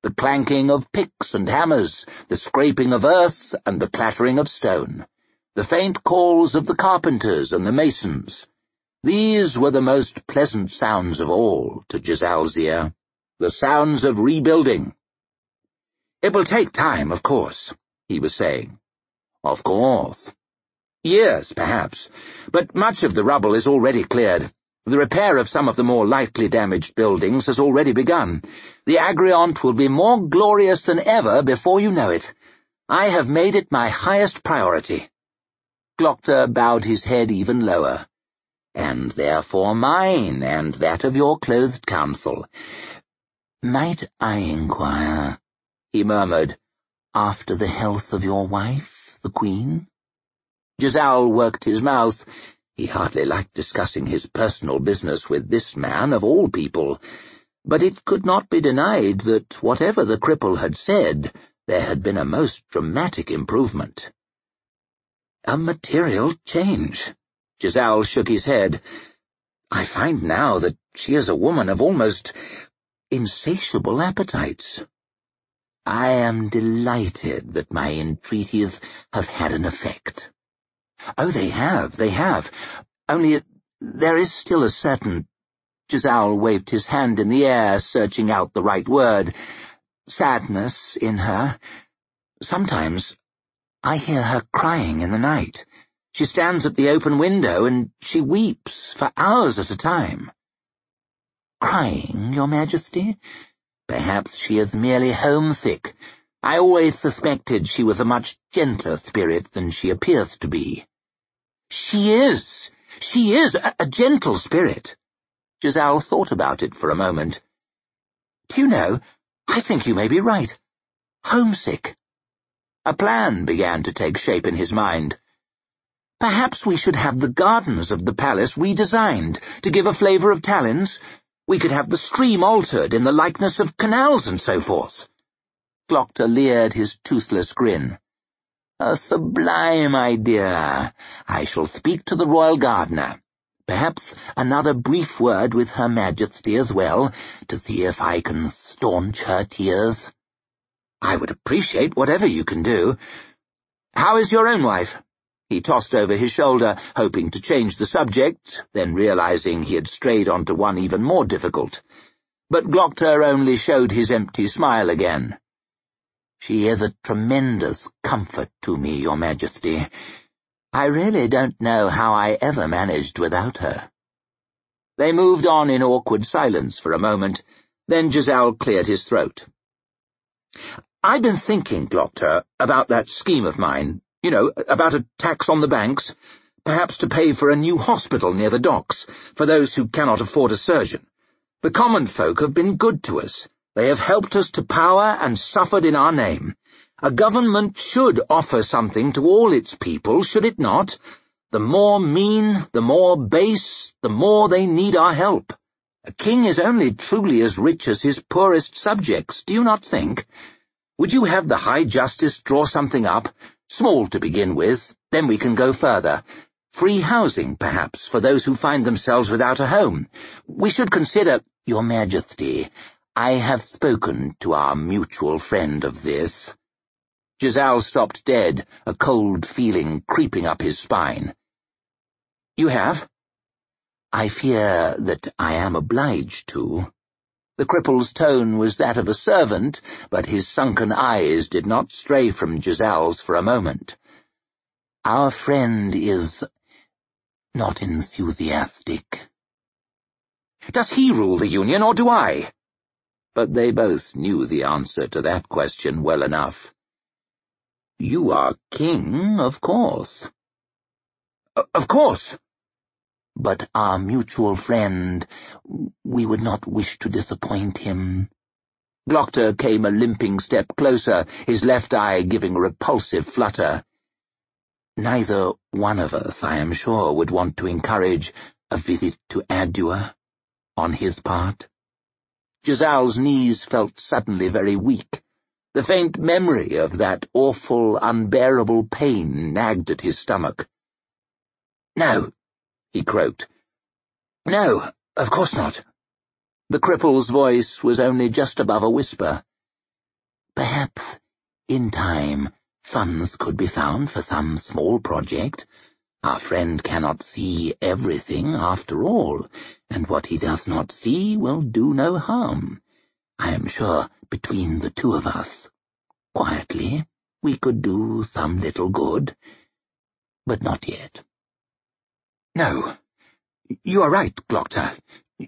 The clanking of picks and hammers, the scraping of earth and the clattering of stone, the faint calls of the carpenters and the masons. These were the most pleasant sounds of all to Jezal's ear the sounds of rebuilding. It will take time, of course, he was saying. Of course. Years, perhaps, but much of the rubble is already cleared. The repair of some of the more lightly damaged buildings has already begun. The Agriont will be more glorious than ever before you know it. I have made it my highest priority. Glokta bowed his head even lower. And therefore mine, and that of your closed council. Might I inquire, he murmured, after the health of your wife, the Queen? Jezal worked his mouth. He hardly liked discussing his personal business with this man, of all people, but it could not be denied that, whatever the cripple had said, there had been a most dramatic improvement. A material change. Jezal shook his head. I find now that she is a woman of almost insatiable appetites. I am delighted that my entreaties have had an effect. Oh, they have, they have. Only there is still a certain... Jezal waved his hand in the air, searching out the right word. Sadness in her. Sometimes I hear her crying in the night. She stands at the open window and she weeps for hours at a time. Crying, your majesty? Perhaps she is merely homesick. I always suspected she was a much gentler spirit than she appears to be. She is! She is a, a gentle spirit. Jezal thought about it for a moment. Do you know, I think you may be right. Homesick. A plan began to take shape in his mind. Perhaps we should have the gardens of the palace redesigned to give a flavour of Talins, we could have the stream altered in the likeness of canals and so forth. Glokta leered his toothless grin. A sublime idea. I shall speak to the royal gardener. Perhaps another brief word with Her Majesty as well, to see if I can staunch her tears. I would appreciate whatever you can do. How is your own wife? He tossed over his shoulder, hoping to change the subject, then realizing he had strayed onto one even more difficult. But Glokta only showed his empty smile again. She is a tremendous comfort to me, Your Majesty. I really don't know how I ever managed without her. They moved on in awkward silence for a moment, then Jezal cleared his throat. I've been thinking, Glokta, about that scheme of mine, you know, about a tax on the banks, perhaps to pay for a new hospital near the docks, for those who cannot afford a surgeon. The common folk have been good to us. They have helped us to power and suffered in our name. A government should offer something to all its people, should it not? The more mean, the more base, the more they need our help. A king is only truly as rich as his poorest subjects, do you not think? Would you have the High Justice draw something up, Small to begin with, then we can go further. Free housing, perhaps, for those who find themselves without a home. We should consider, Your Majesty, I have spoken to our mutual friend of this. Jezal stopped dead, a cold feeling creeping up his spine. You have? I fear that I am obliged to. The cripple's tone was that of a servant, but his sunken eyes did not stray from Jezal's for a moment. Our friend is not enthusiastic. Does he rule the Union, or do I? But they both knew the answer to that question well enough. You are king, of course. Of course. But our mutual friend, we would not wish to disappoint him. Glokta came a limping step closer, his left eye giving a repulsive flutter. Neither one of us, I am sure, would want to encourage a visit to Adua on his part. Jezal's knees felt suddenly very weak. The faint memory of that awful, unbearable pain nagged at his stomach. No, he croaked. No, of course not. The cripple's voice was only just above a whisper. Perhaps, in time, funds could be found for some small project. Our friend cannot see everything, after all, and what he does not see will do no harm. I am sure between the two of us, quietly, we could do some little good, but not yet. No, you are right, Glokta.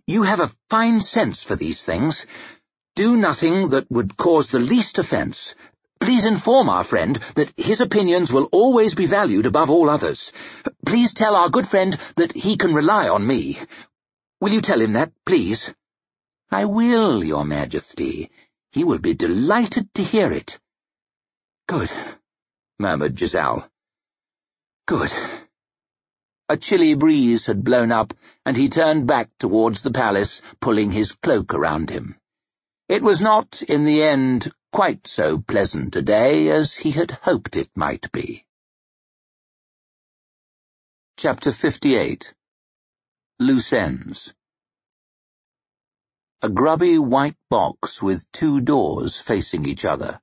You have a fine sense for these things. Do nothing that would cause the least offence. Please inform our friend that his opinions will always be valued above all others. Please tell our good friend that he can rely on me. Will you tell him that, please? I will, your majesty. He will be delighted to hear it. Good, murmured Jezal. Good. A chilly breeze had blown up, and he turned back towards the palace, pulling his cloak around him. It was not, in the end, quite so pleasant a day as he had hoped it might be. Chapter 58 Loose Ends a grubby white box with two doors facing each other.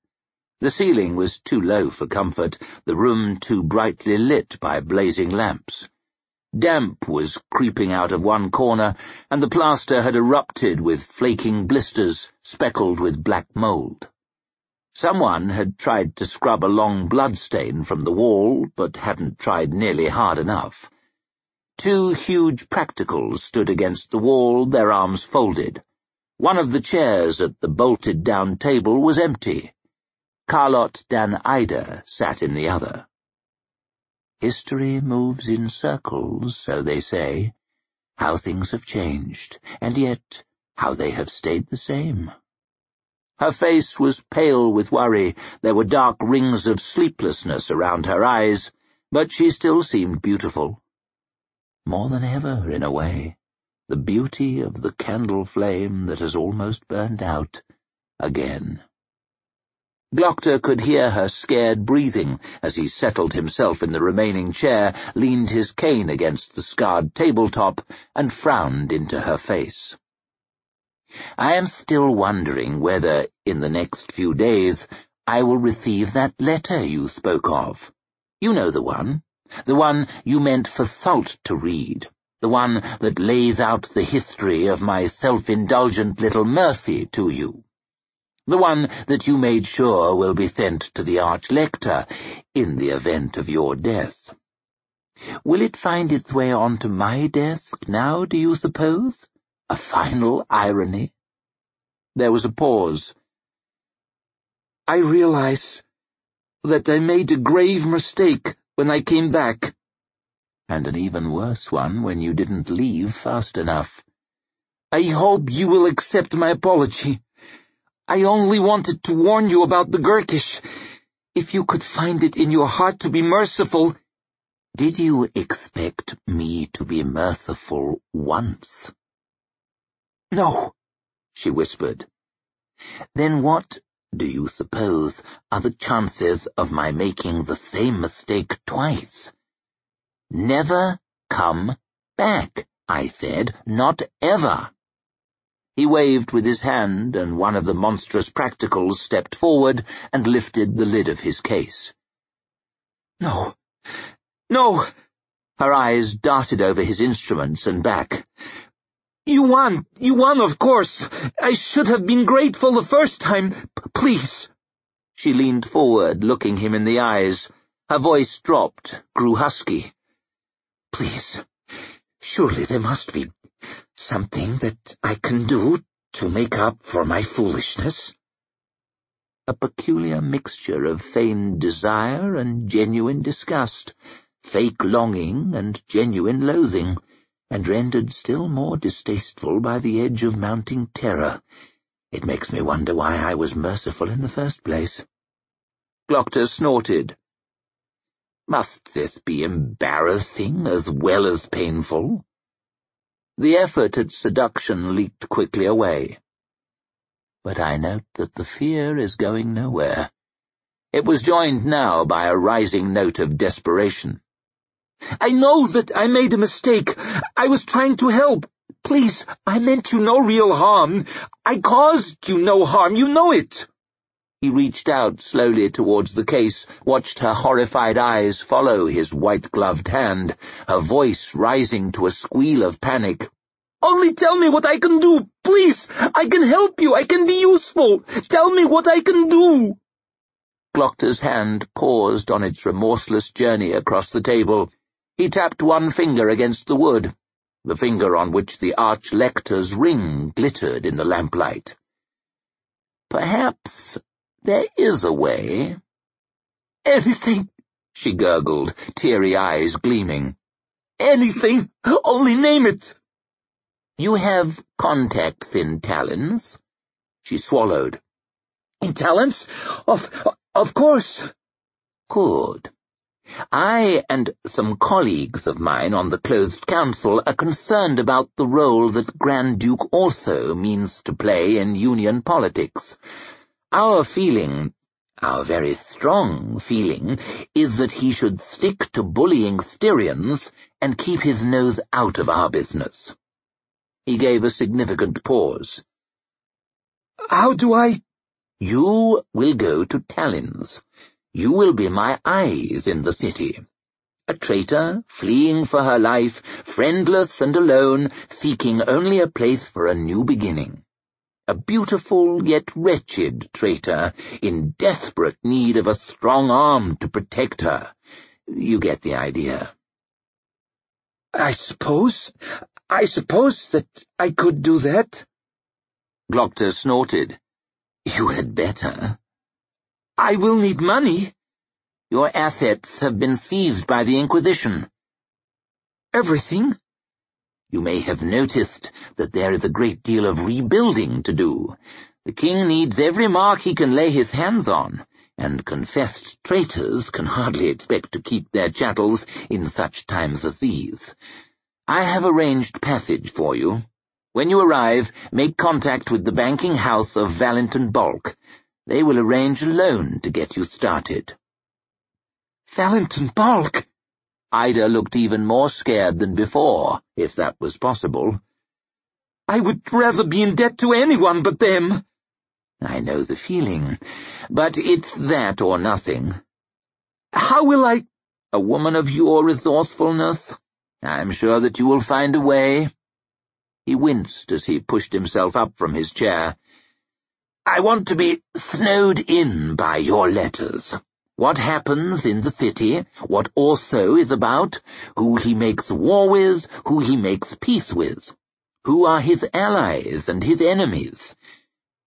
The ceiling was too low for comfort, the room too brightly lit by blazing lamps. Damp was creeping out of one corner, and the plaster had erupted with flaking blisters speckled with black mould. Someone had tried to scrub a long bloodstain from the wall, but hadn't tried nearly hard enough. Two huge practicals stood against the wall, their arms folded. One of the chairs at the bolted-down table was empty. Carlot dan Eider sat in the other. History moves in circles, so they say. How things have changed, and yet how they have stayed the same. Her face was pale with worry, there were dark rings of sleeplessness around her eyes, but she still seemed beautiful. More than ever, in a way the beauty of the candle flame that has almost burned out again. Glokta could hear her scared breathing as he settled himself in the remaining chair, leaned his cane against the scarred tabletop, and frowned into her face. I am still wondering whether, in the next few days, I will receive that letter you spoke of. You know the one. The one you meant for Sult to read the one that lays out the history of my self-indulgent little Mercy to you. The one that you made sure will be sent to the Arch-Lector in the event of your death. Will it find its way onto my desk now, do you suppose? A final irony? There was a pause. I realize that I made a grave mistake when I came back and an even worse one when you didn't leave fast enough. I hope you will accept my apology. I only wanted to warn you about the Gurkish. If you could find it in your heart to be merciful— Did you expect me to be merciful once? No, she whispered. Then what, do you suppose, are the chances of my making the same mistake twice? Never come back, I said, not ever. He waved with his hand, and one of the monstrous practicals stepped forward and lifted the lid of his case. No, no! Her eyes darted over his instruments and back. You won, you won, of course. I should have been grateful the first time. P please. She leaned forward, looking him in the eyes. Her voice dropped, grew husky. Please, surely there must be something that I can do To make up for my foolishness? A peculiar mixture of feigned desire and genuine disgust, fake longing and genuine loathing, and rendered still more distasteful by the edge of mounting terror. It makes me wonder why I was merciful in the first place. Glokta snorted. Must this be embarrassing as well as painful? The effort at seduction leaked quickly away. But I note that the fear is going nowhere. It was joined now by a rising note of desperation. I know that I made a mistake. I was trying to help. Please, I meant you no real harm. I caused you no harm, you know it. He reached out slowly towards the case, watched her horrified eyes follow his white-gloved hand, her voice rising to a squeal of panic. Only tell me what I can do, please! I can help you, I can be useful! Tell me what I can do! Glokta's hand paused on its remorseless journey across the table, he tapped one finger against the wood, the finger on which the Arch-Lector's ring glittered in the lamplight. Perhaps there is a way. Anything, she gurgled, teary eyes gleaming. Anything, only name it. You have contacts in Talins? She swallowed. In Talins? Of, of course. Good. I and some colleagues of mine on the closed council are concerned about the role that Grand Duke Orso means to play in Union politics. Our feeling, our very strong feeling, is that he should stick to bullying Styrians and keep his nose out of our business. He gave a significant pause. How do I— You will go to Talins. You will be my eyes in the city. A traitor, fleeing for her life, friendless and alone, seeking only a place for a new beginning. A beautiful yet wretched traitor, in desperate need of a strong arm to protect her. You get the idea. I suppose, I suppose that I could do that. Glokta snorted. You had better. I will need money. Your assets have been seized by the Inquisition. Everything? You may have noticed that there is a great deal of rebuilding to do. The king needs every mark he can lay his hands on, and confessed traitors can hardly expect to keep their chattels in such times as these. I have arranged passage for you. When you arrive, make contact with the banking house of Valint and Balk. They will arrange a loan to get you started. Valentin Bulk? Eider looked even more scared than before, if that was possible. I would rather be in debt to anyone but them. I know the feeling, but it's that or nothing. How will I— A woman of your resourcefulness? I'm sure that you will find a way. He winced as he pushed himself up from his chair. I want to be snowed in by your letters. What happens in the city, what Orso is about, who he makes war with, who he makes peace with, who are his allies and his enemies.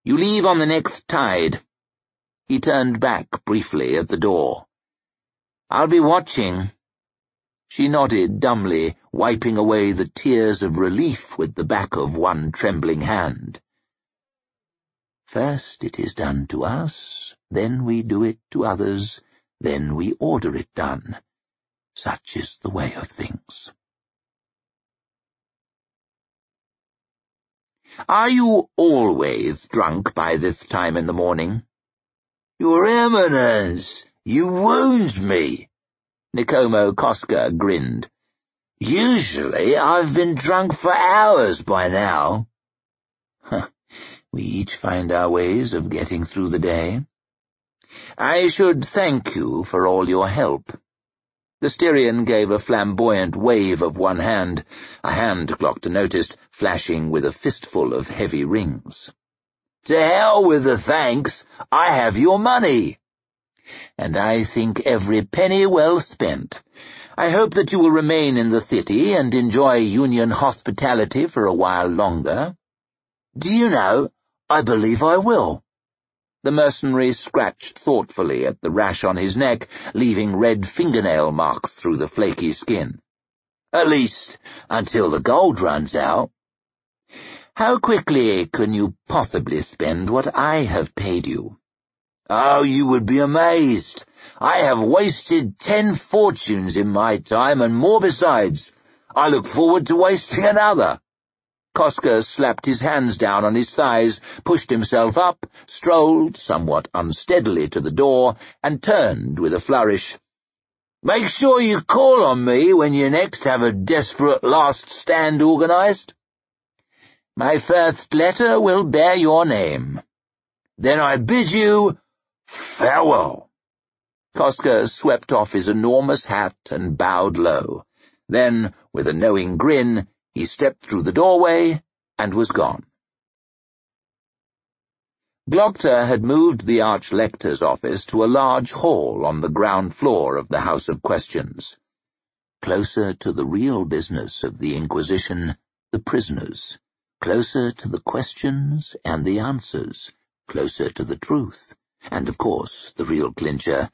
You leave on the next tide. He turned back briefly at the door. I'll be watching. She nodded dumbly, wiping away the tears of relief with the back of one trembling hand. First it is done to us, then we do it to others, then we order it done. Such is the way of things. Are you always drunk by this time in the morning? Your Eminence, you wound me. Nicomo Cosca grinned. Usually I've been drunk for hours by now. Huh. We each find our ways of getting through the day. I should thank you for all your help. The Styrian gave a flamboyant wave of one hand, a hand Glokta noticed, flashing with a fistful of heavy rings. To hell with the thanks, I have your money. And I think every penny well spent. I hope that you will remain in the city and enjoy Union hospitality for a while longer. Do you know, I believe I will. The mercenary scratched thoughtfully at the rash on his neck, leaving red fingernail marks through the flaky skin. At least, until the gold runs out. How quickly can you possibly spend what I have paid you? Oh, you would be amazed. I have wasted ten fortunes in my time, and more besides. I look forward to wasting another. Cosca slapped his hands down on his thighs, pushed himself up, strolled somewhat unsteadily to the door, and turned with a flourish. Make sure you call on me when you next have a desperate last stand organized. My first letter will bear your name. Then I bid you farewell. Cosca swept off his enormous hat and bowed low. Then, with a knowing grin, he stepped through the doorway and was gone. Glokta had moved the Archlector's office to a large hall on the ground floor of the House of Questions. Closer to the real business of the Inquisition, the prisoners. Closer to the questions and the answers. Closer to the truth. And, of course, the real clincher,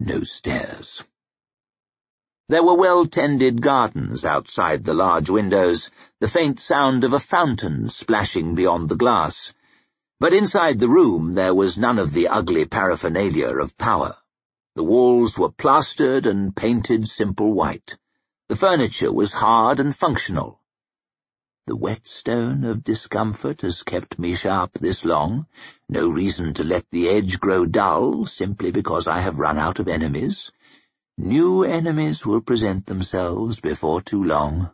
no stairs. There were well-tended gardens outside the large windows, the faint sound of a fountain splashing beyond the glass. But inside the room there was none of the ugly paraphernalia of power. The walls were plastered and painted simple white. The furniture was hard and functional. The whetstone of discomfort has kept me sharp this long. No reason to let the edge grow dull, simply because I have run out of enemies. New enemies will present themselves before too long.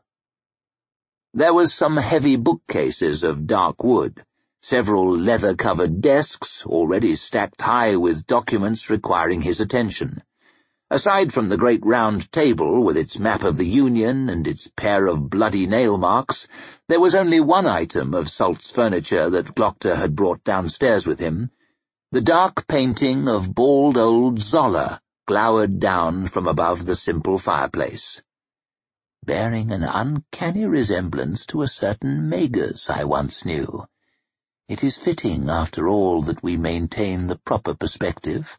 There was some heavy bookcases of dark wood, several leather-covered desks already stacked high with documents requiring his attention. Aside from the great round table with its map of the Union and its pair of bloody nail marks, there was only one item of Sult's furniture that Glokta had brought downstairs with him, the dark painting of bald old Zoller, glowered down from above the simple fireplace, bearing an uncanny resemblance to a certain Magus I once knew. It is fitting, after all, that we maintain the proper perspective.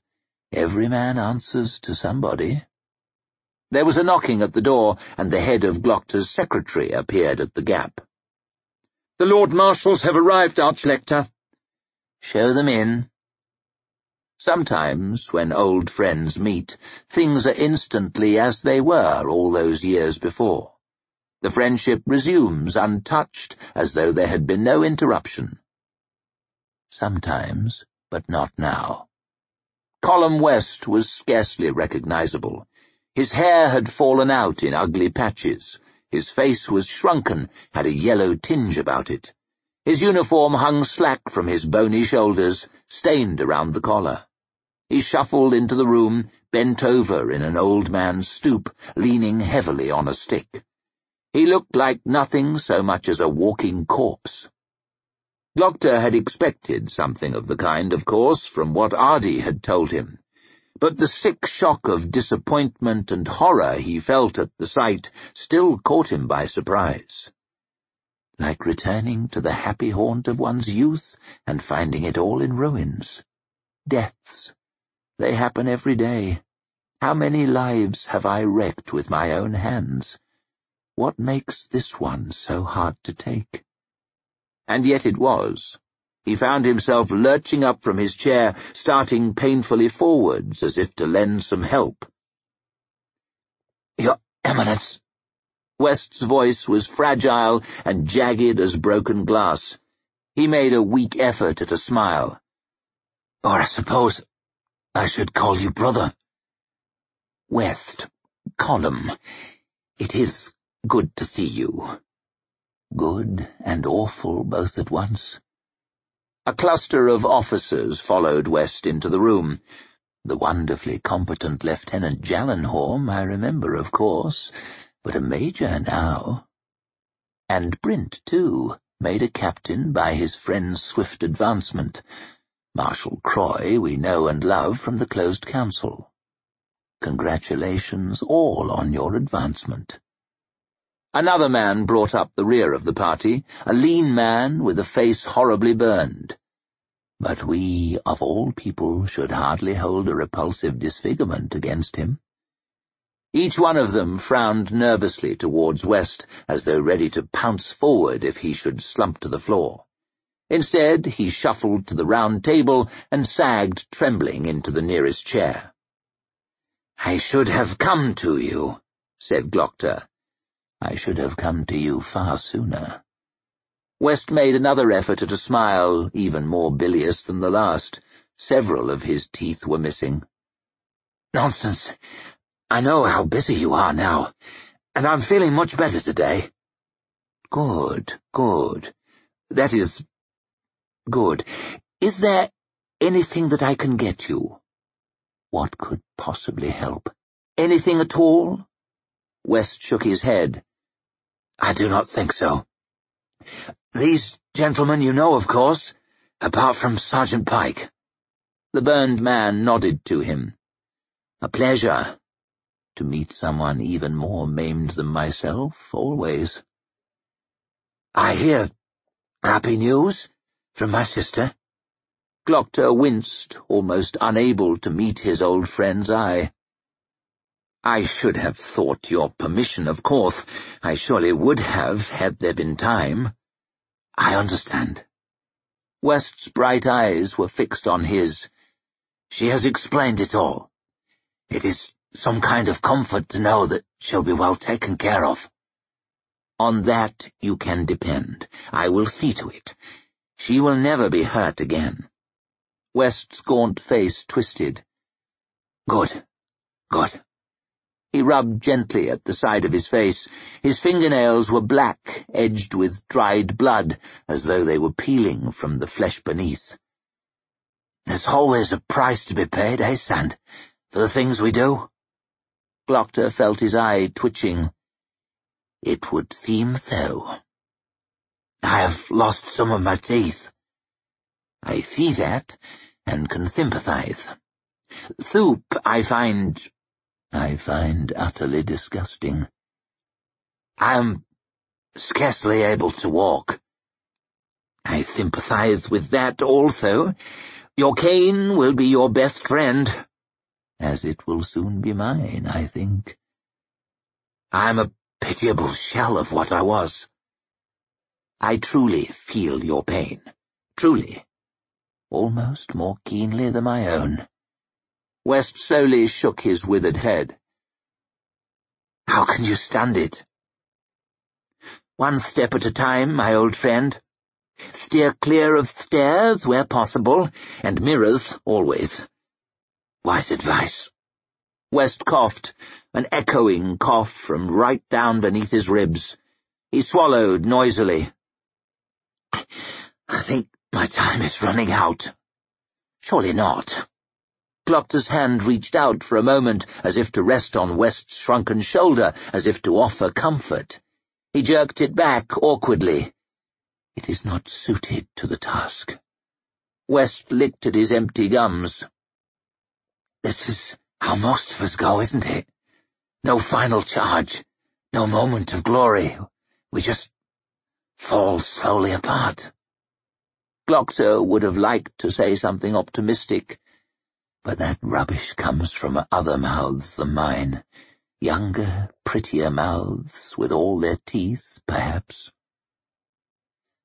Every man answers to somebody. There was a knocking at the door, and the head of Glokta's secretary appeared at the gap. The Lord Marshals have arrived, Archlector. Show them in. Sometimes, when old friends meet, things are instantly as they were all those years before. The friendship resumes untouched, as though there had been no interruption. Sometimes, but not now. Collem West was scarcely recognizable. His hair had fallen out in ugly patches. His face was shrunken, had a yellow tinge about it. His uniform hung slack from his bony shoulders, stained around the collar. He shuffled into the room, bent over in an old man's stoop, leaning heavily on a stick. He looked like nothing so much as a walking corpse. Glokta had expected something of the kind, of course, from what Ardee had told him, but the sick shock of disappointment and horror he felt at the sight still caught him by surprise. Like returning to the happy haunt of one's youth and finding it all in ruins. Deaths, they happen every day. How many lives have I wrecked with my own hands? What makes this one so hard to take? And yet it was. He found himself lurching up from his chair, starting painfully forwards, as if to lend some help. Your Eminence! West's voice was fragile and jagged as broken glass. He made a weak effort at a smile. Or I suppose I should call you brother. West, Collem, it is good to see you. Good and awful both at once. A cluster of officers followed West into the room. The wonderfully competent Lieutenant Jalenhorm I remember, of course, but a major now. And Brint, too, made a captain by his friend's swift advancement, Marshal Croy we know and love from the closed council. Congratulations all on your advancement. Another man brought up the rear of the party, a lean man with a face horribly burned. But we, of all people, should hardly hold a repulsive disfigurement against him. Each one of them frowned nervously towards West, as though ready to pounce forward if he should slump to the floor. Instead, he shuffled to the round table and sagged trembling into the nearest chair. I should have come to you, said Glokta. I should have come to you far sooner. West made another effort at a smile, even more bilious than the last. Several of his teeth were missing. Nonsense. I know how busy you are now, and I'm feeling much better today. Good, good. That is, good. Is there anything that I can get you? What could possibly help? Anything at all? West shook his head. I do not think so. These gentlemen you know, of course, apart from Sergeant Pike. The burned man nodded to him. A pleasure, to meet someone even more maimed than myself, always. I hear happy news from my sister. Glokta winced, almost unable to meet his old friend's eye. I should have thought your permission, of course. I surely would have, had there been time. I understand. West's bright eyes were fixed on his. She has explained it all. It is some kind of comfort to know that she'll be well taken care of. On that you can depend. I will see to it. She will never be hurt again. West's gaunt face twisted. Good. Good. He rubbed gently at the side of his face. His fingernails were black, edged with dried blood, as though they were peeling from the flesh beneath. There's always a price to be paid, eh, Sand, for the things we do? Glokta felt his eye twitching. It would seem so. I have lost some of my teeth. I see that, and can sympathize. Soup, I find... I find utterly disgusting. I am scarcely able to walk. I sympathize with that also. Your cane will be your best friend as it will soon be mine, I think. I'm a pitiable shell of what I was. I truly feel your pain, truly, almost more keenly than my own. West slowly shook his withered head. How can you stand it? One step at a time, my old friend. Steer clear of stairs where possible, and mirrors always. Wise advice. West coughed, an echoing cough from right down beneath his ribs. He swallowed noisily. I think my time is running out. Surely not. Glokta's hand reached out for a moment, as if to rest on West's shrunken shoulder, as if to offer comfort. He jerked it back awkwardly. It is not suited to the task. West licked at his empty gums. This is how most of us go, isn't it? No final charge, no moment of glory. We just fall slowly apart. Glokta would have liked to say something optimistic, but that rubbish comes from other mouths than mine. Younger, prettier mouths, with all their teeth, perhaps.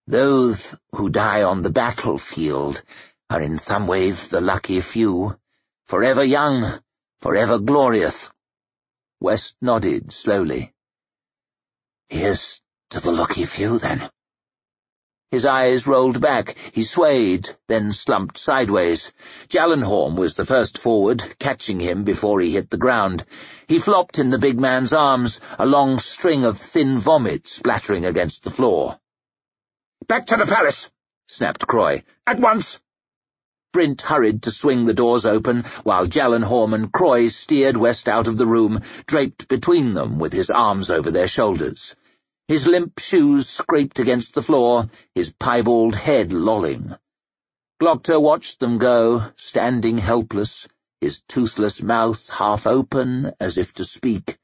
Those who die on the battlefield are in some ways the lucky few forever young, forever glorious. West nodded slowly. Here's to the lucky few, then. His eyes rolled back. He swayed, then slumped sideways. Jalenhorm was the first forward, catching him before he hit the ground. He flopped in the big man's arms, a long string of thin vomit splattering against the floor. "'Back to the palace!' snapped Croy. "'At once!' Brint hurried to swing the doors open, while Jalenhorm and Croy steered West out of the room, draped between them with his arms over their shoulders. His limp shoes scraped against the floor, his piebald head lolling. Glokta watched them go, standing helpless, his toothless mouth half open as if to speak.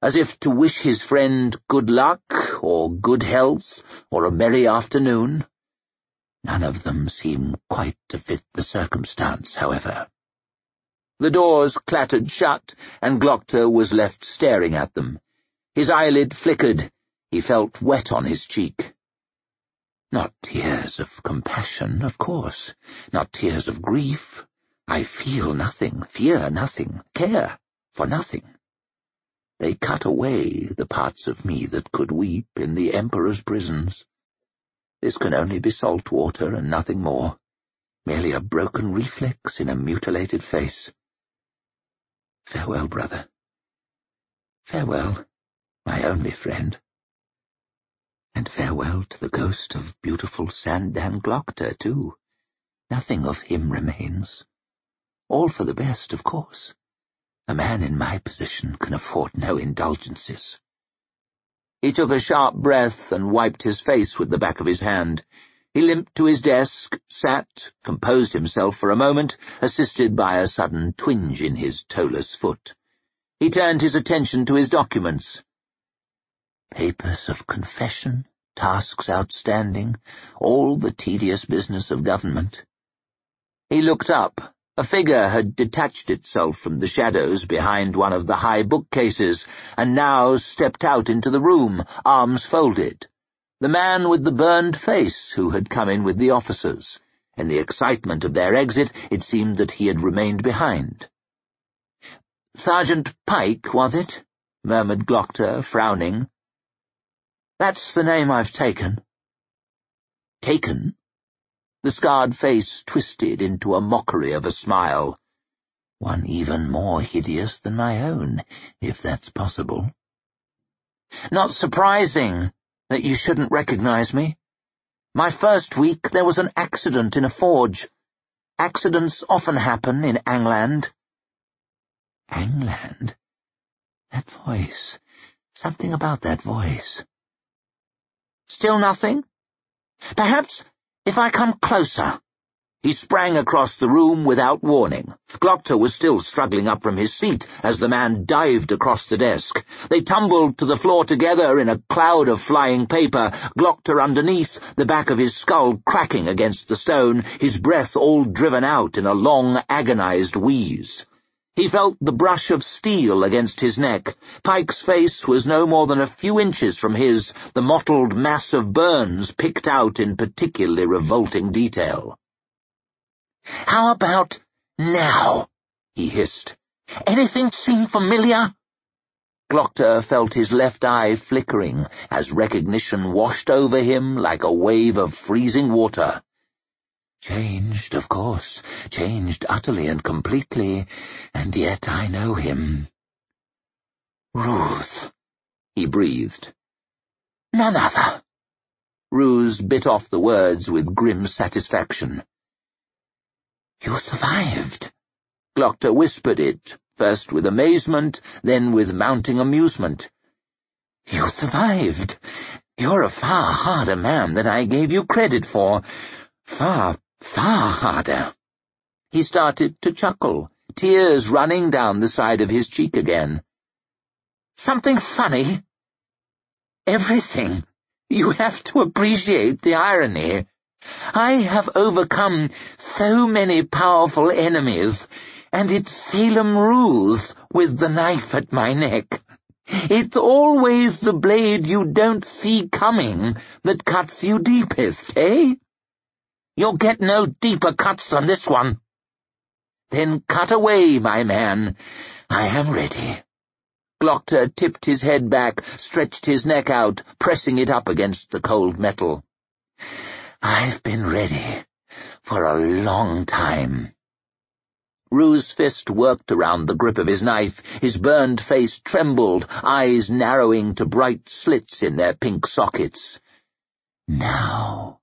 as if to wish his friend good luck, or good health, or a merry afternoon. None of them seemed quite to fit the circumstance, however. The doors clattered shut, and Glokta was left staring at them. His eyelid flickered. He felt wet on his cheek. Not tears of compassion, of course. Not tears of grief. I feel nothing, fear nothing, care for nothing. They cut away the parts of me that could weep in the Emperor's prisons. This can only be salt water and nothing more, merely a broken reflex in a mutilated face. Farewell, brother. Farewell, my only friend. And farewell to the ghost of beautiful Sand dan Glokta, too. Nothing of him remains. All for the best, of course. A man in my position can afford no indulgences. He took a sharp breath and wiped his face with the back of his hand. He limped to his desk, sat, composed himself for a moment, assisted by a sudden twinge in his toeless foot. He turned his attention to his documents. Papers of confession, tasks outstanding, all the tedious business of government. He looked up. A figure had detached itself from the shadows behind one of the high bookcases, and now stepped out into the room, arms folded the man with the burned face who had come in with the officers. In the excitement of their exit, it seemed that he had remained behind. Sergeant Pike, was it? murmured Glokta, frowning. That's the name I've taken. Taken? The scarred face twisted into a mockery of a smile. One even more hideous than my own, if that's possible. Not surprising, that you shouldn't recognize me. My first week there was an accident in a forge. Accidents often happen in Angland. Angland? That voice. Something about that voice. Still nothing? Perhaps if I come closer. He sprang across the room without warning. Glokta was still struggling up from his seat as the man dived across the desk. They tumbled to the floor together in a cloud of flying paper, Glokta underneath, the back of his skull cracking against the stone, his breath all driven out in a long, agonized wheeze. He felt the brush of steel against his neck. Pike's face was no more than a few inches from his, the mottled mass of burns picked out in particularly revolting detail. How about now? he hissed. Anything seem familiar? Glokta felt his left eye flickering as recognition washed over him like a wave of freezing water. Changed, of course, changed utterly and completely, and yet I know him. Ruth, he breathed. None other. Rews bit off the words with grim satisfaction. You survived. Glokta whispered it, first with amazement, then with mounting amusement. You survived. You're a far harder man than I gave you credit for. Far, far harder. He started to chuckle, tears running down the side of his cheek again. Something funny? Everything. You have to appreciate the irony. I have overcome so many powerful enemies, and it's Salem Rews with the knife at my neck. It's always the blade you don't see coming that cuts you deepest, eh? You'll get no deeper cuts than this one. Then cut away, my man. I am ready. Glokta tipped his head back, stretched his neck out, pressing it up against the cold metal. I've been ready for a long time. Rews' fist worked around the grip of his knife, his burned face trembled, eyes narrowing to bright slits in their pink sockets. Now.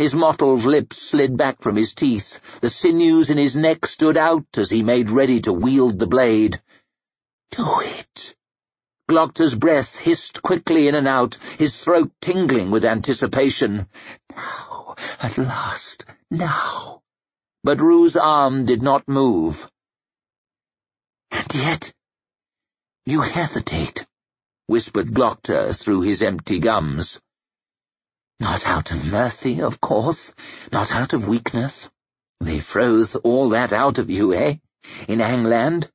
His mottled lips slid back from his teeth, the sinews in his neck stood out as he made ready to wield the blade. Do it. Glokta's breath hissed quickly in and out, his throat tingling with anticipation. Now, at last, now. But Rews' arm did not move. And yet, you hesitate. whispered Glokta through his empty gums. Not out of mercy, of course, not out of weakness. They froze all that out of you, eh, in Angland?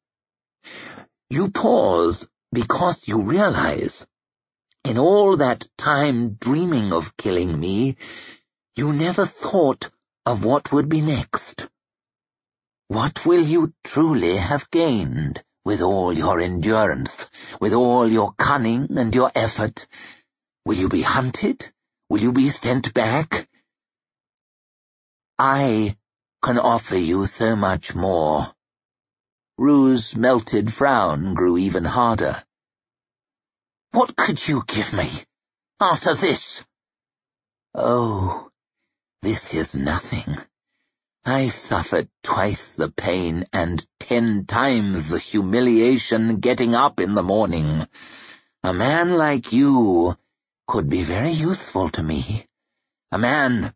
You pause because you realize, in all that time dreaming of killing me, you never thought of what would be next. What will you truly have gained with all your endurance, with all your cunning and your effort? Will you be hunted? Will you be sent back? I can offer you so much more. Rews' melted frown grew even harder. What could you give me, after this? Oh, this is nothing. I suffered twice the pain and ten times the humiliation getting up in the morning. A man like you could be very useful to me. A man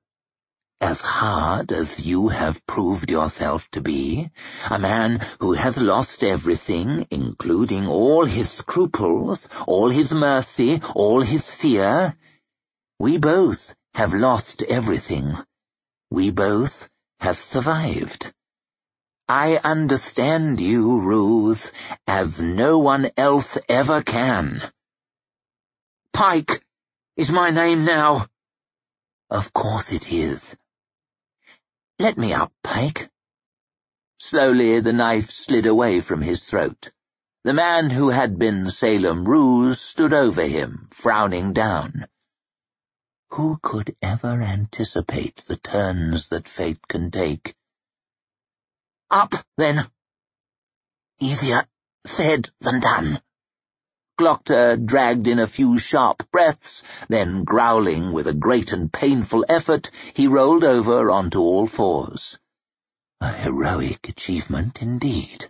as hard as you have proved yourself to be, a man who has lost everything, including all his scruples, all his mercy, all his fear. We both have lost everything. We both have survived. I understand you, Ruth, as no one else ever can. Pike is my name now. Of course it is. Let me up, Pike. Slowly the knife slid away from his throat. The man who had been Salem Rews stood over him, frowning down. Who could ever anticipate the turns that fate can take? Up, then. Easier said than done. Glokta uh, dragged in a few sharp breaths, then growling with a great and painful effort, he rolled over onto all fours. A heroic achievement indeed.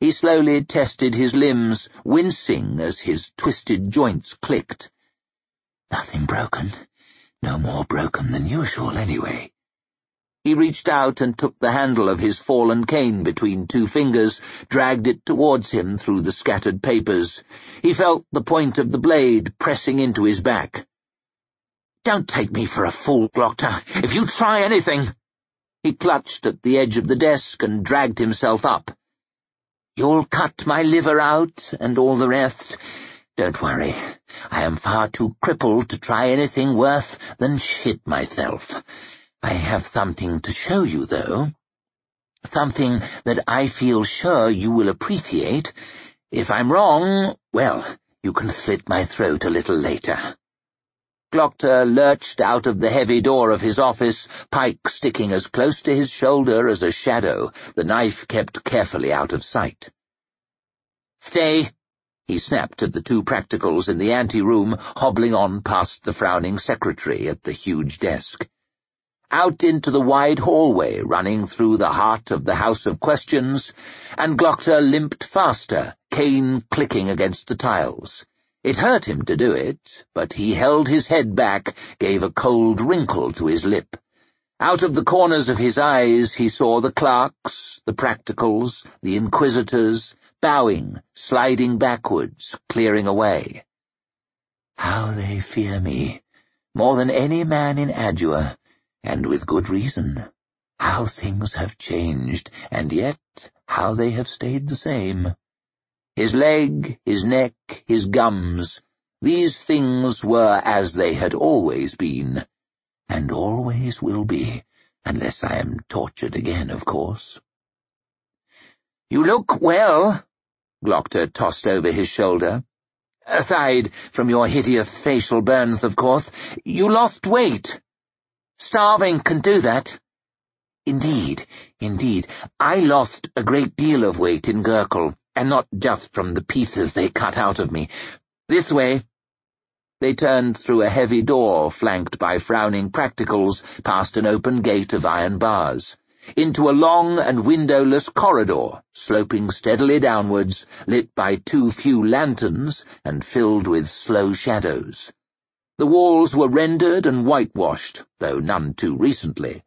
He slowly tested his limbs, wincing as his twisted joints clicked. Nothing broken. No more broken than usual, anyway. He reached out and took the handle of his fallen cane between two fingers, dragged it towards him through the scattered papers. He felt the point of the blade pressing into his back. Don't take me for a fool, Glokta. If you try anything... He clutched at the edge of the desk and dragged himself up. You'll cut my liver out and all the rest. Don't worry. I am far too crippled to try anything worse than shit myself. I have something to show you, though. Something that I feel sure you will appreciate. If I'm wrong, well, you can slit my throat a little later. Glokta lurched out of the heavy door of his office, Pike sticking as close to his shoulder as a shadow, the knife kept carefully out of sight. Stay, he snapped at the two practicals in the ante-room, hobbling on past the frowning secretary at the huge desk. Out into the wide hallway running through the heart of the House of Questions, and Glokta limped faster, cane clicking against the tiles. It hurt him to do it, but he held his head back, gave a cold wrinkle to his lip. Out of the corners of his eyes he saw the clerks, the practicals, the inquisitors, bowing, sliding backwards, clearing away. How they fear me, more than any man in Adua, and with good reason. How things have changed, and yet how they have stayed the same. His leg, his neck, his gums, these things were as they had always been, and always will be, unless I am tortured again, of course. You look well, Glokta tossed over his shoulder. Aside from your hideous facial burns, of course, you lost weight. Starving can do that. Indeed, indeed, I lost a great deal of weight in Gurkhul, and not just from the pieces they cut out of me. This way. They turned through a heavy door flanked by frowning practicals past an open gate of iron bars into a long and windowless corridor, sloping steadily downwards, lit by too few lanterns and filled with slow shadows. The walls were rendered and whitewashed, though none too recently.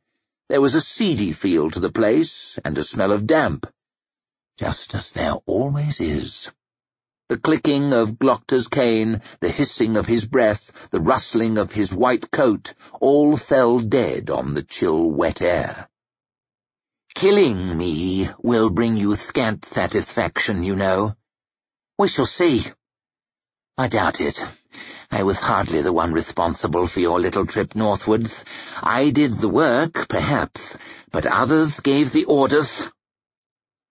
There was a seedy feel to the place, and a smell of damp. Just as there always is. The clicking of Glokta's cane, the hissing of his breath, the rustling of his white coat, all fell dead on the chill, wet air. Killing me will bring you scant satisfaction, you know. We shall see. I doubt it. I was hardly the one responsible for your little trip northwards. I did the work, perhaps, but others gave the orders.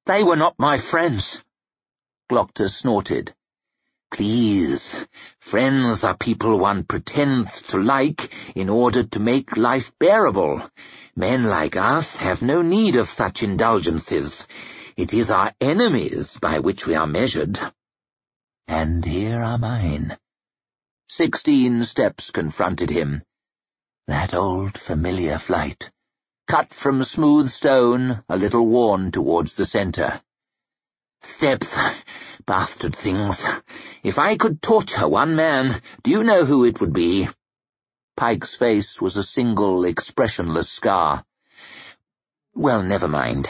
They were not my friends. Glokta snorted. Please, friends are people one pretends to like in order to make life bearable. Men like us have no need of such indulgences. It is our enemies by which we are measured. And here are mine. Sixteen steps confronted him. That old familiar flight, cut from smooth stone, a little worn towards the centre. Steps, bastard things. If I could torture one man, do you know who it would be? Pike's face was a single, expressionless scar. Well, never mind.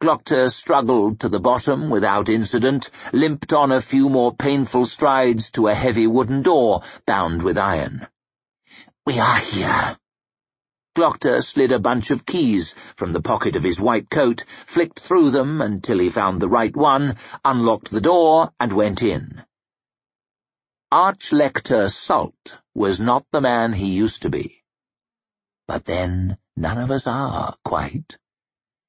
Glokta struggled to the bottom without incident, limped on a few more painful strides to a heavy wooden door bound with iron. We are here. Glokta slid a bunch of keys from the pocket of his white coat, flicked through them until he found the right one, unlocked the door, and went in. Arch-Lector Sult was not the man he used to be. But then none of us are, quite.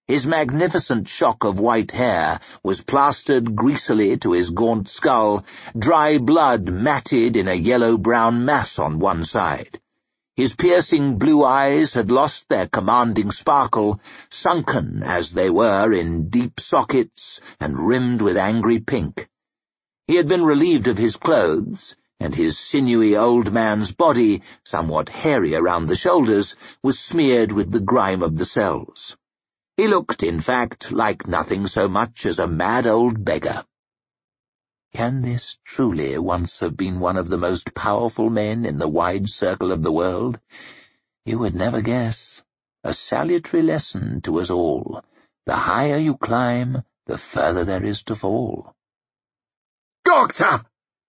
His magnificent shock of white hair was plastered greasily to his gaunt skull, dry blood matted in a yellow-brown mass on one side. His piercing blue eyes had lost their commanding sparkle, sunken as they were in deep sockets and rimmed with angry pink. He had been relieved of his clothes, and his sinewy old man's body, somewhat hairy around the shoulders, was smeared with the grime of the cells. He looked, in fact, like nothing so much as a mad old beggar. Can this truly once have been one of the most powerful men in the wide circle of the world? You would never guess. A salutary lesson to us all. The higher you climb, the further there is to fall. Doctor!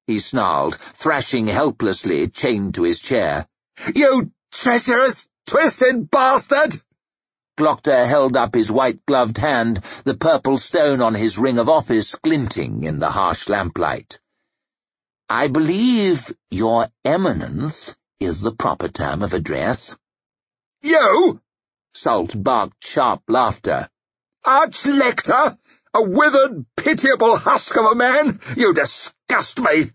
he snarled, thrashing helplessly, chained to his chair. You treacherous, twisted bastard! Glokta held up his white-gloved hand, the purple stone on his ring of office glinting in the harsh lamplight. I believe your eminence is the proper term of address. You? Sult barked sharp laughter. Arch-Lector? A withered, pitiable husk of a man? You disgust me!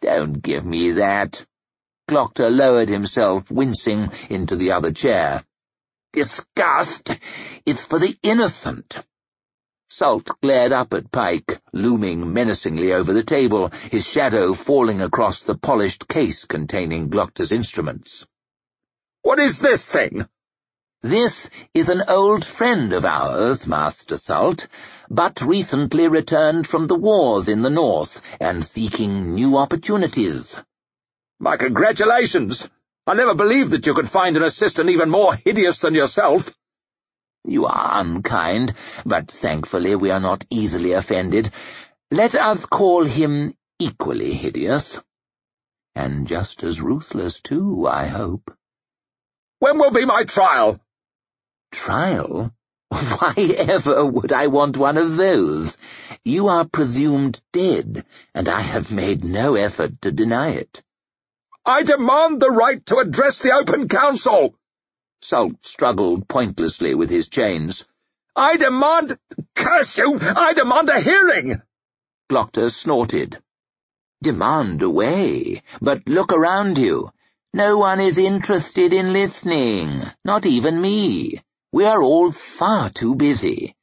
Don't give me that. Glokta lowered himself, wincing, into the other chair. Disgust! It's for the innocent. Sult glared up at Pike, looming menacingly over the table, his shadow falling across the polished case containing Glokta's instruments. What is this thing? This is an old friend of ours, Master Sult, but recently returned from the wars in the north and seeking new opportunities. My congratulations! I never believed that you could find an assistant even more hideous than yourself. You are unkind, but thankfully we are not easily offended. Let us call him equally hideous. And just as ruthless, too, I hope. When will be my trial? Trial? Why ever would I want one of those? You are presumed dead, and I have made no effort to deny it. I demand the right to address the open council! Sult struggled pointlessly with his chains. I demand— curse you! I demand a hearing! Glokta snorted. Demand away, but look around you. No one is interested in listening, not even me. We are all far too busy.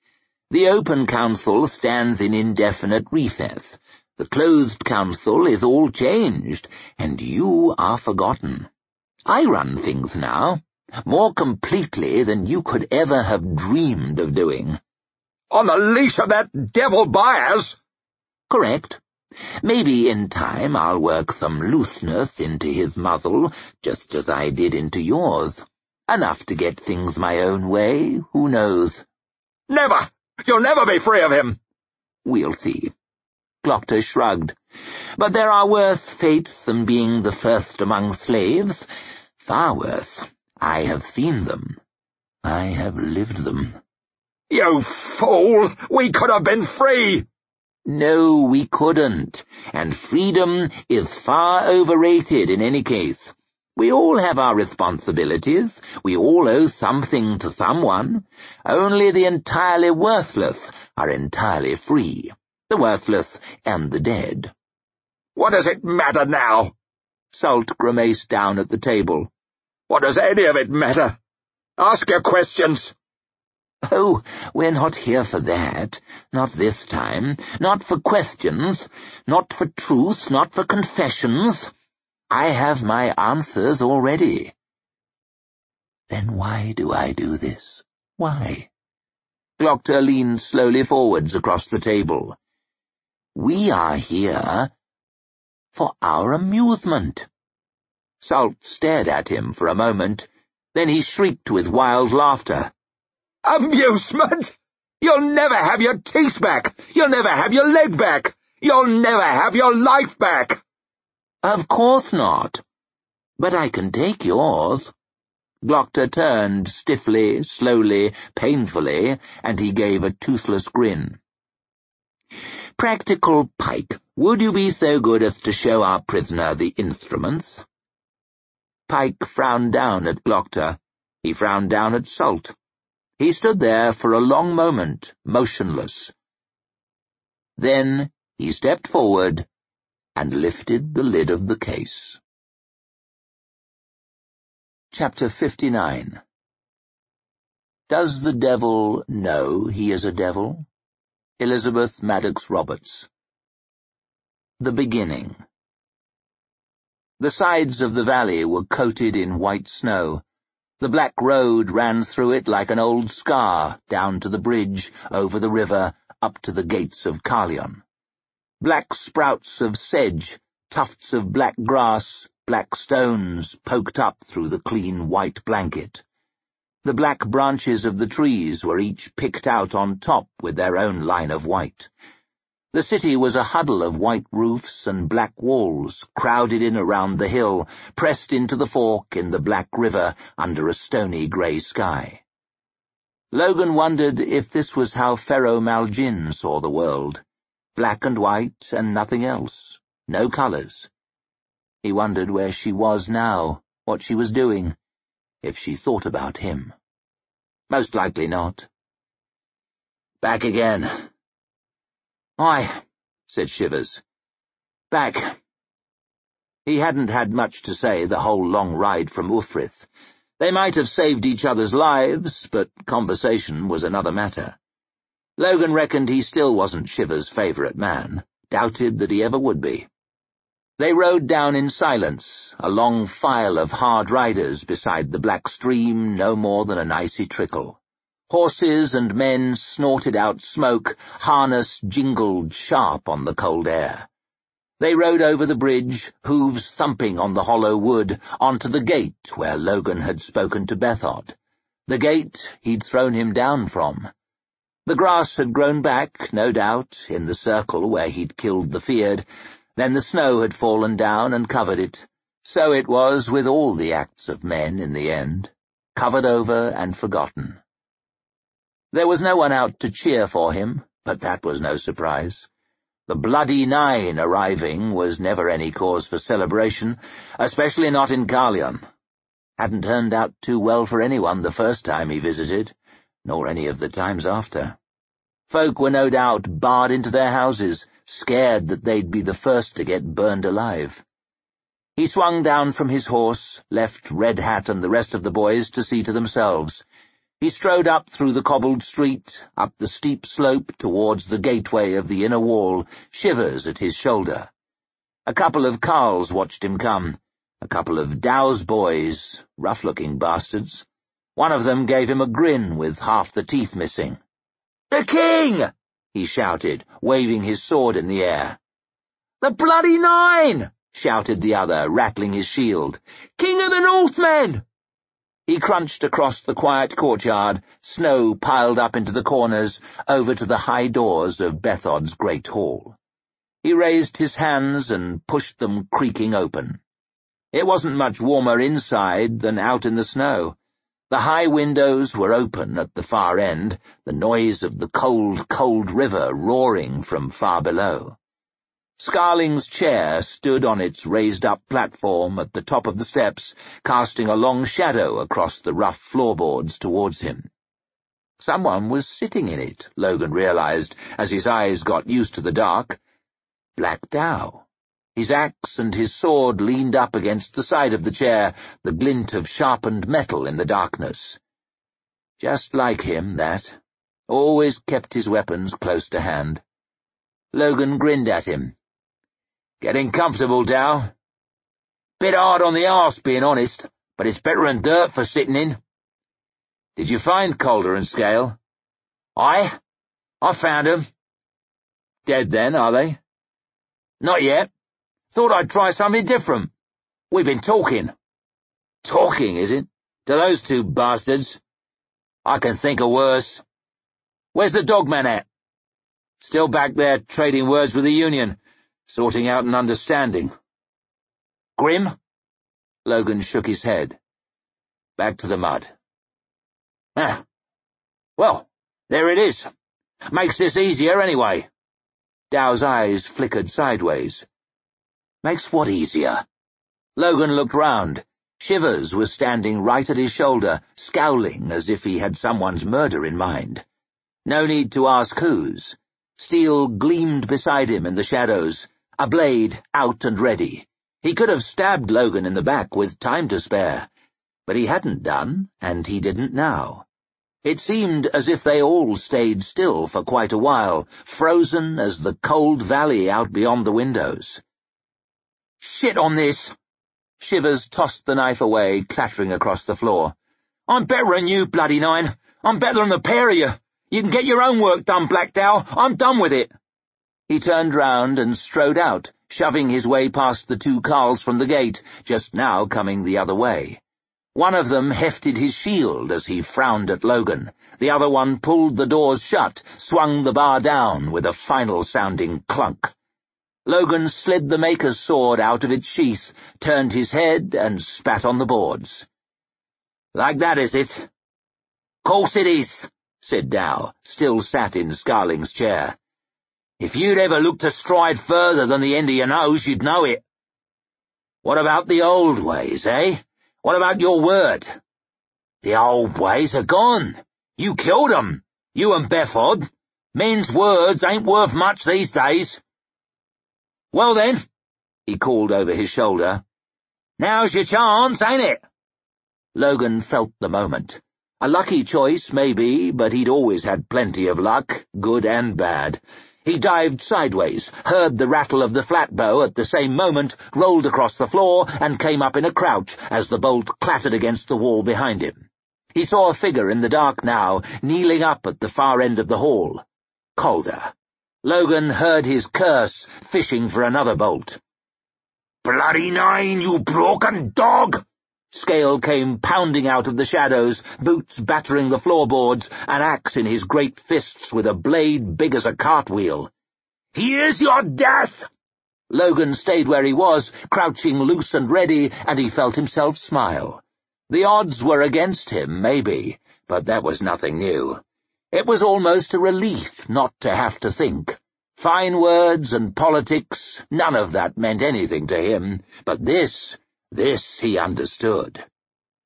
The open council stands in indefinite recess. The closed council is all changed, and you are forgotten. I run things now, more completely than you could ever have dreamed of doing. On the leash of that devil Bayaz? Correct. Maybe in time I'll work some looseness into his muzzle, just as I did into yours. Enough to get things my own way, who knows? Never! You'll never be free of him! We'll see. Glokta shrugged. But there are worse fates than being the first among slaves. Far worse. I have seen them. I have lived them. You fool! We could have been free! No, we couldn't. And freedom is far overrated in any case. We all have our responsibilities. We all owe something to someone. Only the entirely worthless are entirely free. The worthless and the dead. What does it matter now? Sult grimaced down at the table. What does any of it matter? Ask your questions. Oh, we're not here for that. Not this time. Not for questions. Not for truth. Not for confessions. I have my answers already. Then why do I do this? Why? Glokta leaned slowly forwards across the table. We are here for our amusement. Sult stared at him for a moment, then he shrieked with wild laughter. Amusement? You'll never have your teeth back! You'll never have your leg back! You'll never have your life back! Of course not. But I can take yours. Glokta turned stiffly, slowly, painfully, and he gave a toothless grin. Practical Pike, would you be so good as to show our prisoner the instruments? Pike frowned down at Glokta. He frowned down at Sult. He stood there for a long moment, motionless. Then he stepped forward and lifted the lid of the case. Chapter 59 Does the devil know he is a devil? Elizabeth Maddox Roberts The Beginning The sides of the valley were coated in white snow. The black road ran through it like an old scar down to the bridge, over the river, up to the gates of Carleon. Black sprouts of sedge, tufts of black grass, black stones poked up through the clean white blanket. The black branches of the trees were each picked out on top with their own line of white. The city was a huddle of white roofs and black walls, crowded in around the hill, pressed into the fork in the black river under a stony grey sky. Logan wondered if this was how Ferro Maljinn saw the world black and white and nothing else, no colours. He wondered where she was now, what she was doing, if she thought about him. Most likely not. Back again. Aye, said Shivers. Back. He hadn't had much to say the whole long ride from Uffrith. They might have saved each other's lives, but conversation was another matter. Logan reckoned he still wasn't Shiver's favourite man, doubted that he ever would be. They rode down in silence, a long file of hard riders beside the black stream no more than an icy trickle. Horses and men snorted out smoke, harness jingled sharp on the cold air. They rode over the bridge, hooves thumping on the hollow wood, onto the gate where Logan had spoken to Bethod. The gate he'd thrown him down from. The grass had grown back, no doubt, in the circle where he'd killed the feared, then the snow had fallen down and covered it. So it was with all the acts of men in the end, covered over and forgotten. There was no one out to cheer for him, but that was no surprise. The Bloody Nine arriving was never any cause for celebration, especially not in Carleon. Hadn't turned out too well for anyone the first time he visited nor any of the times after. Folk were no doubt barred into their houses, scared that they'd be the first to get burned alive. He swung down from his horse, left Red Hat and the rest of the boys to see to themselves. He strode up through the cobbled street, up the steep slope towards the gateway of the inner wall, shivers at his shoulder. A couple of carls watched him come, a couple of Dow's boys, rough-looking bastards, one of them gave him a grin with half the teeth missing. The king! He shouted, waving his sword in the air. The bloody nine! shouted the other, rattling his shield. King of the Northmen! He crunched across the quiet courtyard, snow piled up into the corners, over to the high doors of Bethod's great hall. He raised his hands and pushed them creaking open. It wasn't much warmer inside than out in the snow. The high windows were open at the far end, the noise of the cold, cold river roaring from far below. Skarling's chair stood on its raised-up platform at the top of the steps, casting a long shadow across the rough floorboards towards him. Someone was sitting in it, Logan realized, as his eyes got used to the dark. Black Dow. His axe and his sword leaned up against the side of the chair, the glint of sharpened metal in the darkness. Just like him, that. Always kept his weapons close to hand. Logan grinned at him. Getting comfortable, Dow. Bit hard on the arse, being honest, but it's better than dirt for sitting in. Did you find Calder and Scale? I? I found 'em. Dead then, are they? Not yet. Thought I'd try something different. We've been talking. Talking, is it? To those two bastards? I can think of worse. Where's the dogman at? Still back there trading words with the Union sorting out an understanding. Grim? Logan shook his head. Back to the mud. Ah. Well, there it is. Makes this easier anyway. Dow's eyes flickered sideways. Makes what easier? Logan looked round. Shivers was standing right at his shoulder, scowling as if he had someone's murder in mind. No need to ask whose. Steel gleamed beside him in the shadows, a blade out and ready. He could have stabbed Logan in the back with time to spare, but he hadn't done, and he didn't now. It seemed as if they all stayed still for quite a while, frozen as the cold valley out beyond the windows. Shit on this! Shivers tossed the knife away, clattering across the floor. I'm better than you, bloody nine. I'm better than the pair of you. You can get your own work done, Black Dow. I'm done with it. He turned round and strode out, shoving his way past the two Carls from the gate, just now coming the other way. One of them hefted his shield as he frowned at Logan. The other one pulled the doors shut, swung the bar down with a final-sounding clunk. Logan slid the Maker's sword out of its sheath, turned his head, and spat on the boards. Like that, is it? Course it is, said Dow, still sat in Skarling's chair. If you'd ever looked a stride further than the end of your nose, you'd know it. What about the old ways, eh? What about your word? The old ways are gone. You killed 'em. You and Bethod. Men's words ain't worth much these days. Well then, he called over his shoulder, now's your chance, ain't it? Logan felt the moment. A lucky choice, maybe, but he'd always had plenty of luck, good and bad. He dived sideways, heard the rattle of the flatbow at the same moment, rolled across the floor, and came up in a crouch as the bolt clattered against the wall behind him. He saw a figure in the dark now, kneeling up at the far end of the hall. Calder. Logan heard his curse, fishing for another bolt. Bloody nine, you broken dog! Scale came pounding out of the shadows, boots battering the floorboards, an axe in his great fists with a blade big as a cartwheel. Here's your death! Logan stayed where he was, crouching loose and ready, and he felt himself smile. The odds were against him, maybe, but that was nothing new. It was almost a relief not to have to think. Fine words and politics, none of that meant anything to him, but this this he understood.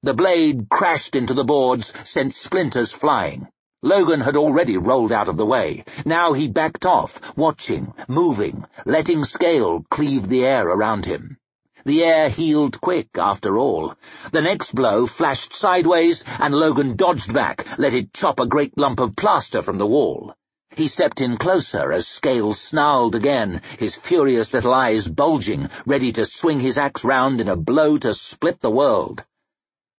The blade crashed into the boards, sent splinters flying. Logan had already rolled out of the way. Now he backed off, watching, moving, letting Scale cleave the air around him. The air healed quick, after all. The next blow flashed sideways, and Logan dodged back, let it chop a great lump of plaster from the wall. He stepped in closer as Scale snarled again, his furious little eyes bulging, ready to swing his axe round in a blow to split the world.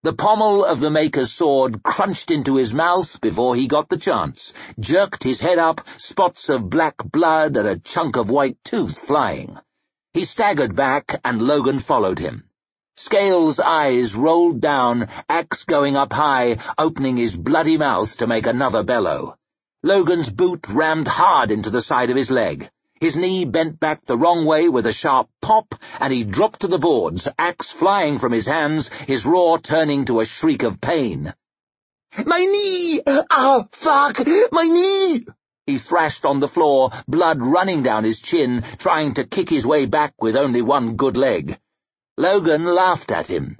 The pommel of the Maker's sword crunched into his mouth before he got the chance, jerked his head up, spots of black blood and a chunk of white tooth flying. He staggered back, and Logan followed him. Scale's eyes rolled down, axe going up high, opening his bloody mouth to make another bellow. Logan's boot rammed hard into the side of his leg. His knee bent back the wrong way with a sharp pop, and he dropped to the boards, axe flying from his hands, his roar turning to a shriek of pain. My knee! Oh, fuck! My knee! He thrashed on the floor, blood running down his chin, trying to kick his way back with only one good leg. Logan laughed at him.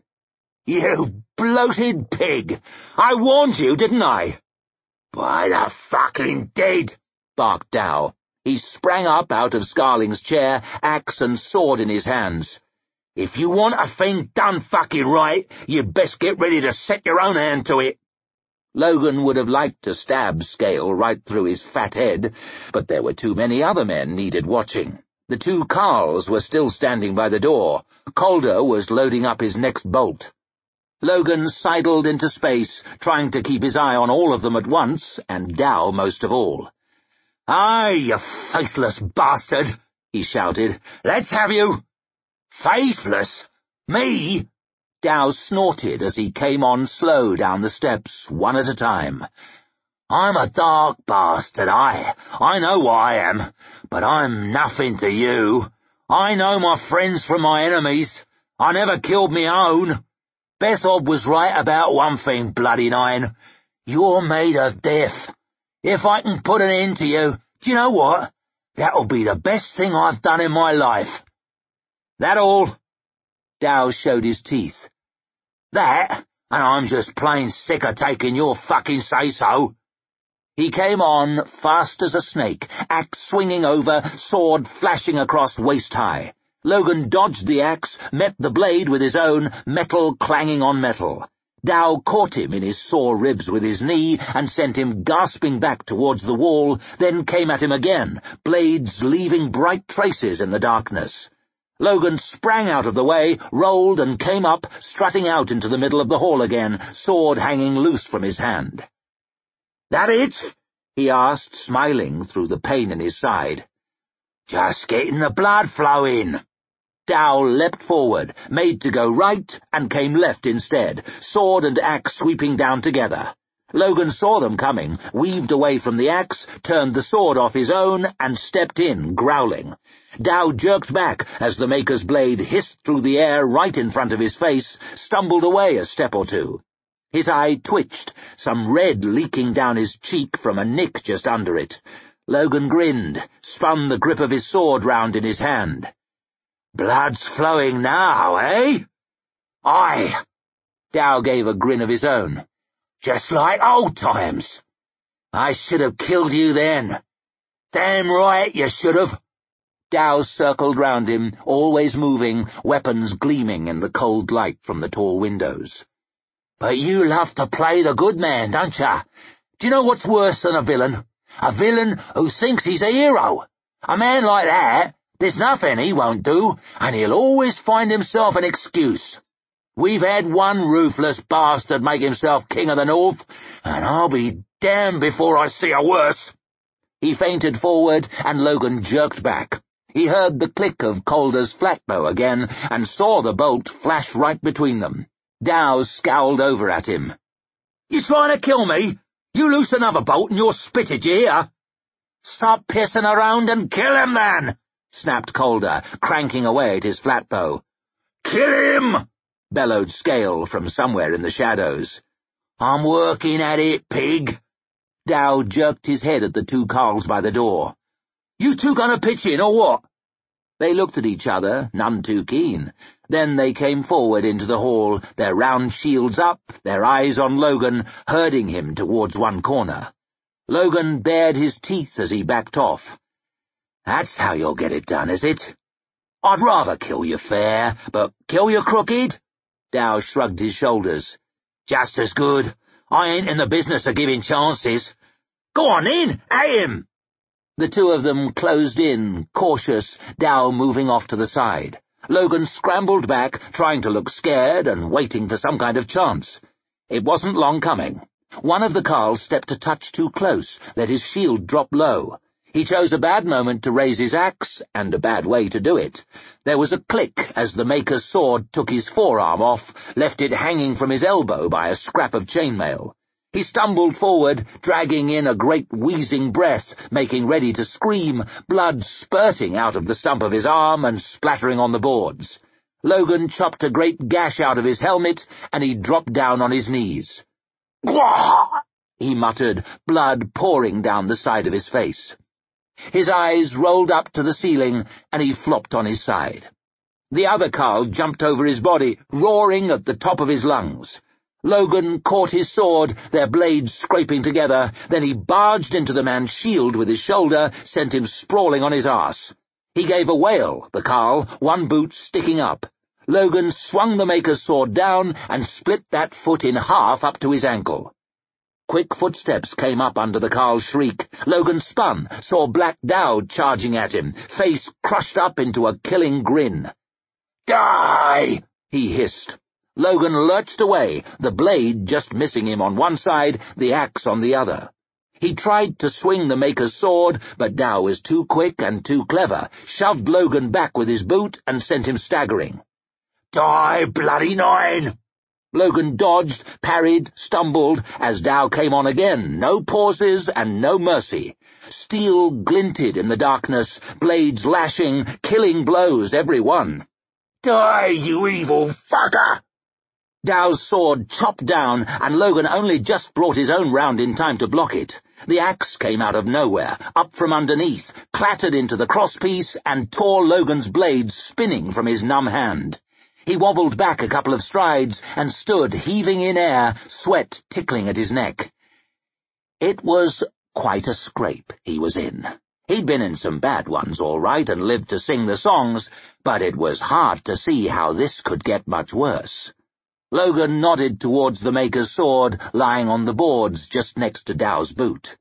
You bloated pig! I warned you, didn't I? By the fucking dead! barked Dow. He sprang up out of Skarling's chair, axe and sword in his hands. If you want a thing done fucking right, you'd best get ready to set your own hand to it. Logan would have liked to stab Scale right through his fat head, but there were too many other men needed watching. The two Carls were still standing by the door. Calder was loading up his next bolt. Logan sidled into space, trying to keep his eye on all of them at once, and Dow most of all. Aye, you faithless bastard, he shouted. Let's have you. Faithless? Me? Dow snorted as he came on slow down the steps, one at a time. I'm a dark bastard, I. I know what I am, but I'm nothing to you. I know my friends from my enemies. I never killed me own. Bethod was right about one thing, Bloody Nine. You're made of death. If I can put an end to you, do you know what? That'll be the best thing I've done in my life. That all? Dow showed his teeth. That, and I'm just plain sick of taking your fucking say-so. He came on fast as a snake, axe swinging over, sword flashing across waist-high. Logan dodged the axe, met the blade with his own, metal clanging on metal. Dow caught him in his sore ribs with his knee and sent him gasping back towards the wall, then came at him again, blades leaving bright traces in the darkness. Logan sprang out of the way, rolled and came up, strutting out into the middle of the hall again, sword hanging loose from his hand. That it? he asked, smiling through the pain in his side. Just getting the blood flowing. Dow leapt forward, made to go right, and came left instead, sword and axe sweeping down together. Logan saw them coming, weaved away from the axe, turned the sword off his own, and stepped in, growling. Dow jerked back as the Maker's blade hissed through the air right in front of his face, stumbled away a step or two. His eye twitched, some red leaking down his cheek from a nick just under it. Logan grinned, spun the grip of his sword round in his hand. Blood's flowing now, eh? Aye. Dow gave a grin of his own. Just like old times. I should have killed you then. Damn right you should have. Dow circled round him, always moving, weapons gleaming in the cold light from the tall windows. But you love to play the good man, don't ya? Do you know what's worse than a villain? A villain who thinks he's a hero. A man like that there's nothing he won't do, and he'll always find himself an excuse. We've had one ruthless bastard make himself king of the north, and I'll be damned before I see a worse. He fainted forward, and Logan jerked back. He heard the click of Calder's flatbow again, and saw the bolt flash right between them. Dow scowled over at him. You trying to kill me? You loose another bolt and you're spitted, you hear? Stop pissing around and kill him, then! snapped Calder, cranking away at his flatbow. Kill him! Bellowed Scale from somewhere in the shadows. I'm working at it, pig! Dow jerked his head at the two Carls by the door. You two gonna pitch in, or what? They looked at each other, none too keen. Then they came forward into the hall, their round shields up, their eyes on Logan, herding him towards one corner. Logan bared his teeth as he backed off. That's how you'll get it done, is it? I'd rather kill you fair, but kill you crooked? Dow shrugged his shoulders. Just as good. I ain't in the business of giving chances. Go on in, at him! The two of them closed in, cautious, Dow moving off to the side. Logan scrambled back, trying to look scared and waiting for some kind of chance. It wasn't long coming. One of the Carls stepped a touch too close, let his shield drop low. He chose a bad moment to raise his axe, and a bad way to do it. There was a click as the Maker's sword took his forearm off, left it hanging from his elbow by a scrap of chainmail. He stumbled forward, dragging in a great wheezing breath, making ready to scream, blood spurting out of the stump of his arm and splattering on the boards. Logan chopped a great gash out of his helmet, and he dropped down on his knees. Gwah! he muttered, blood pouring down the side of his face. His eyes rolled up to the ceiling, and he flopped on his side. The other Carl jumped over his body, roaring at the top of his lungs. Logan caught his sword, their blades scraping together, then he barged into the man's shield with his shoulder, sent him sprawling on his arse. He gave a wail, the Carl, one boot sticking up. Logan swung the Maker's sword down and split that foot in half up to his ankle. Quick footsteps came up under the Carl's shriek. Logan spun, saw Black Dow charging at him, face crushed up into a killing grin. Die! he hissed. Logan lurched away, the blade just missing him on one side, the axe on the other. He tried to swing the Maker's sword, but Dow was too quick and too clever, shoved Logan back with his boot and sent him staggering. Die, bloody nine! Logan dodged, parried, stumbled, as Dow came on again, no pauses and no mercy. Steel glinted in the darkness, blades lashing, killing blows every one. Die, you evil fucker! Dow's sword chopped down, and Logan only just brought his own round in time to block it. The axe came out of nowhere, up from underneath, clattered into the crosspiece, and tore Logan's blade spinning from his numb hand. He wobbled back a couple of strides and stood heaving in air, sweat tickling at his neck. It was quite a scrape he was in. He'd been in some bad ones, all right, and lived to sing the songs, but it was hard to see how this could get much worse. Logen nodded towards the Maker's sword lying on the boards just next to Dow's boot.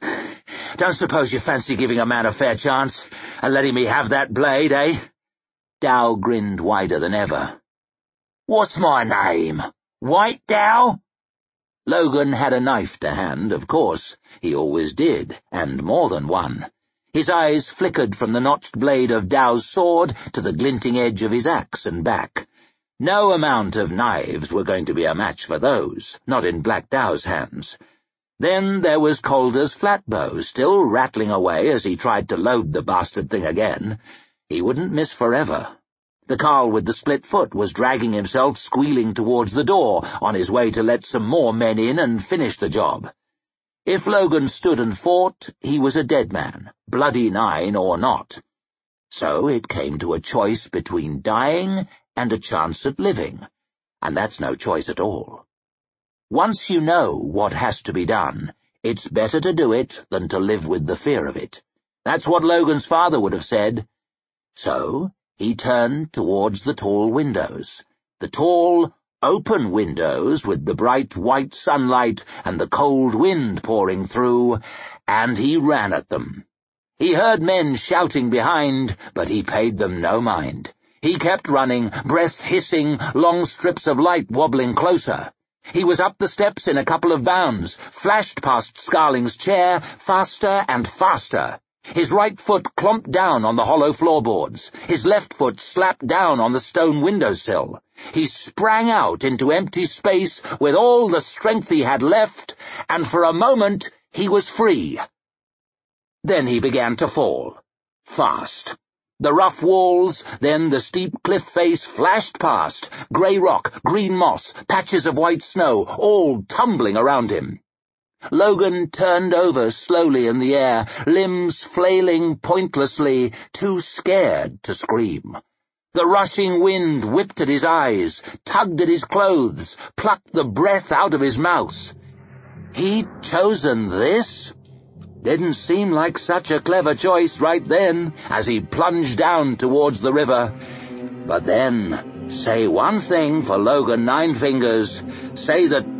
Don't suppose you fancy giving a man a fair chance and letting me have that blade, eh? Dow grinned wider than ever. What's my name? White Dow? Logen had a knife to hand, of course. He always did, and more than one. His eyes flickered from the notched blade of Dow's sword to the glinting edge of his axe and back. No amount of knives were going to be a match for those, not in Black Dow's hands. Then there was Calder's flatbow, still rattling away as he tried to load the bastard thing again. He wouldn't miss forever. The Carl with the split foot was dragging himself squealing towards the door, on his way to let some more men in and finish the job. If Logen stood and fought, he was a dead man, bloody nine or not. So it came to a choice between dying and a chance at living, and that's no choice at all. Once you know what has to be done, it's better to do it than to live with the fear of it. That's what Logen's father would have said. So he turned towards the tall windows, the tall, open windows with the bright white sunlight and the cold wind pouring through, and he ran at them. He heard men shouting behind, but he paid them no mind. He kept running, breath hissing, long strips of light wobbling closer. He was up the steps in a couple of bounds, flashed past Skarling's chair, faster and faster. His right foot clomped down on the hollow floorboards. His left foot slapped down on the stone windowsill. He sprang out into empty space with all the strength he had left, and for a moment he was free. Then he began to fall. Fast. The rough walls, then the steep cliff face flashed past, grey rock, green moss, patches of white snow, all tumbling around him. Logen turned over slowly in the air, limbs flailing pointlessly, too scared to scream. The rushing wind whipped at his eyes, tugged at his clothes, plucked the breath out of his mouth. He'd chosen this? Didn't seem like such a clever choice right then, as he plunged down towards the river. But then, say one thing for Logen Ninefingers, say that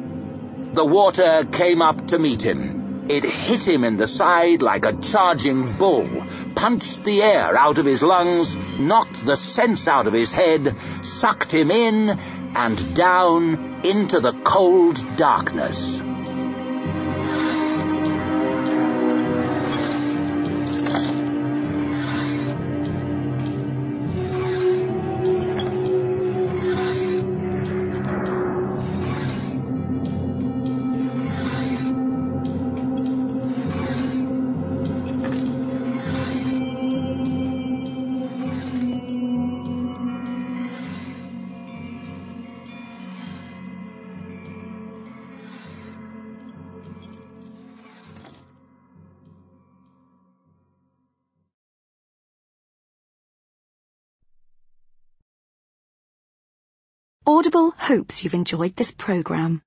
the water came up to meet him. It hit him in the side like a charging bull, punched the air out of his lungs, knocked the sense out of his head, sucked him in and down into the cold darkness. Audible hopes you've enjoyed this programme.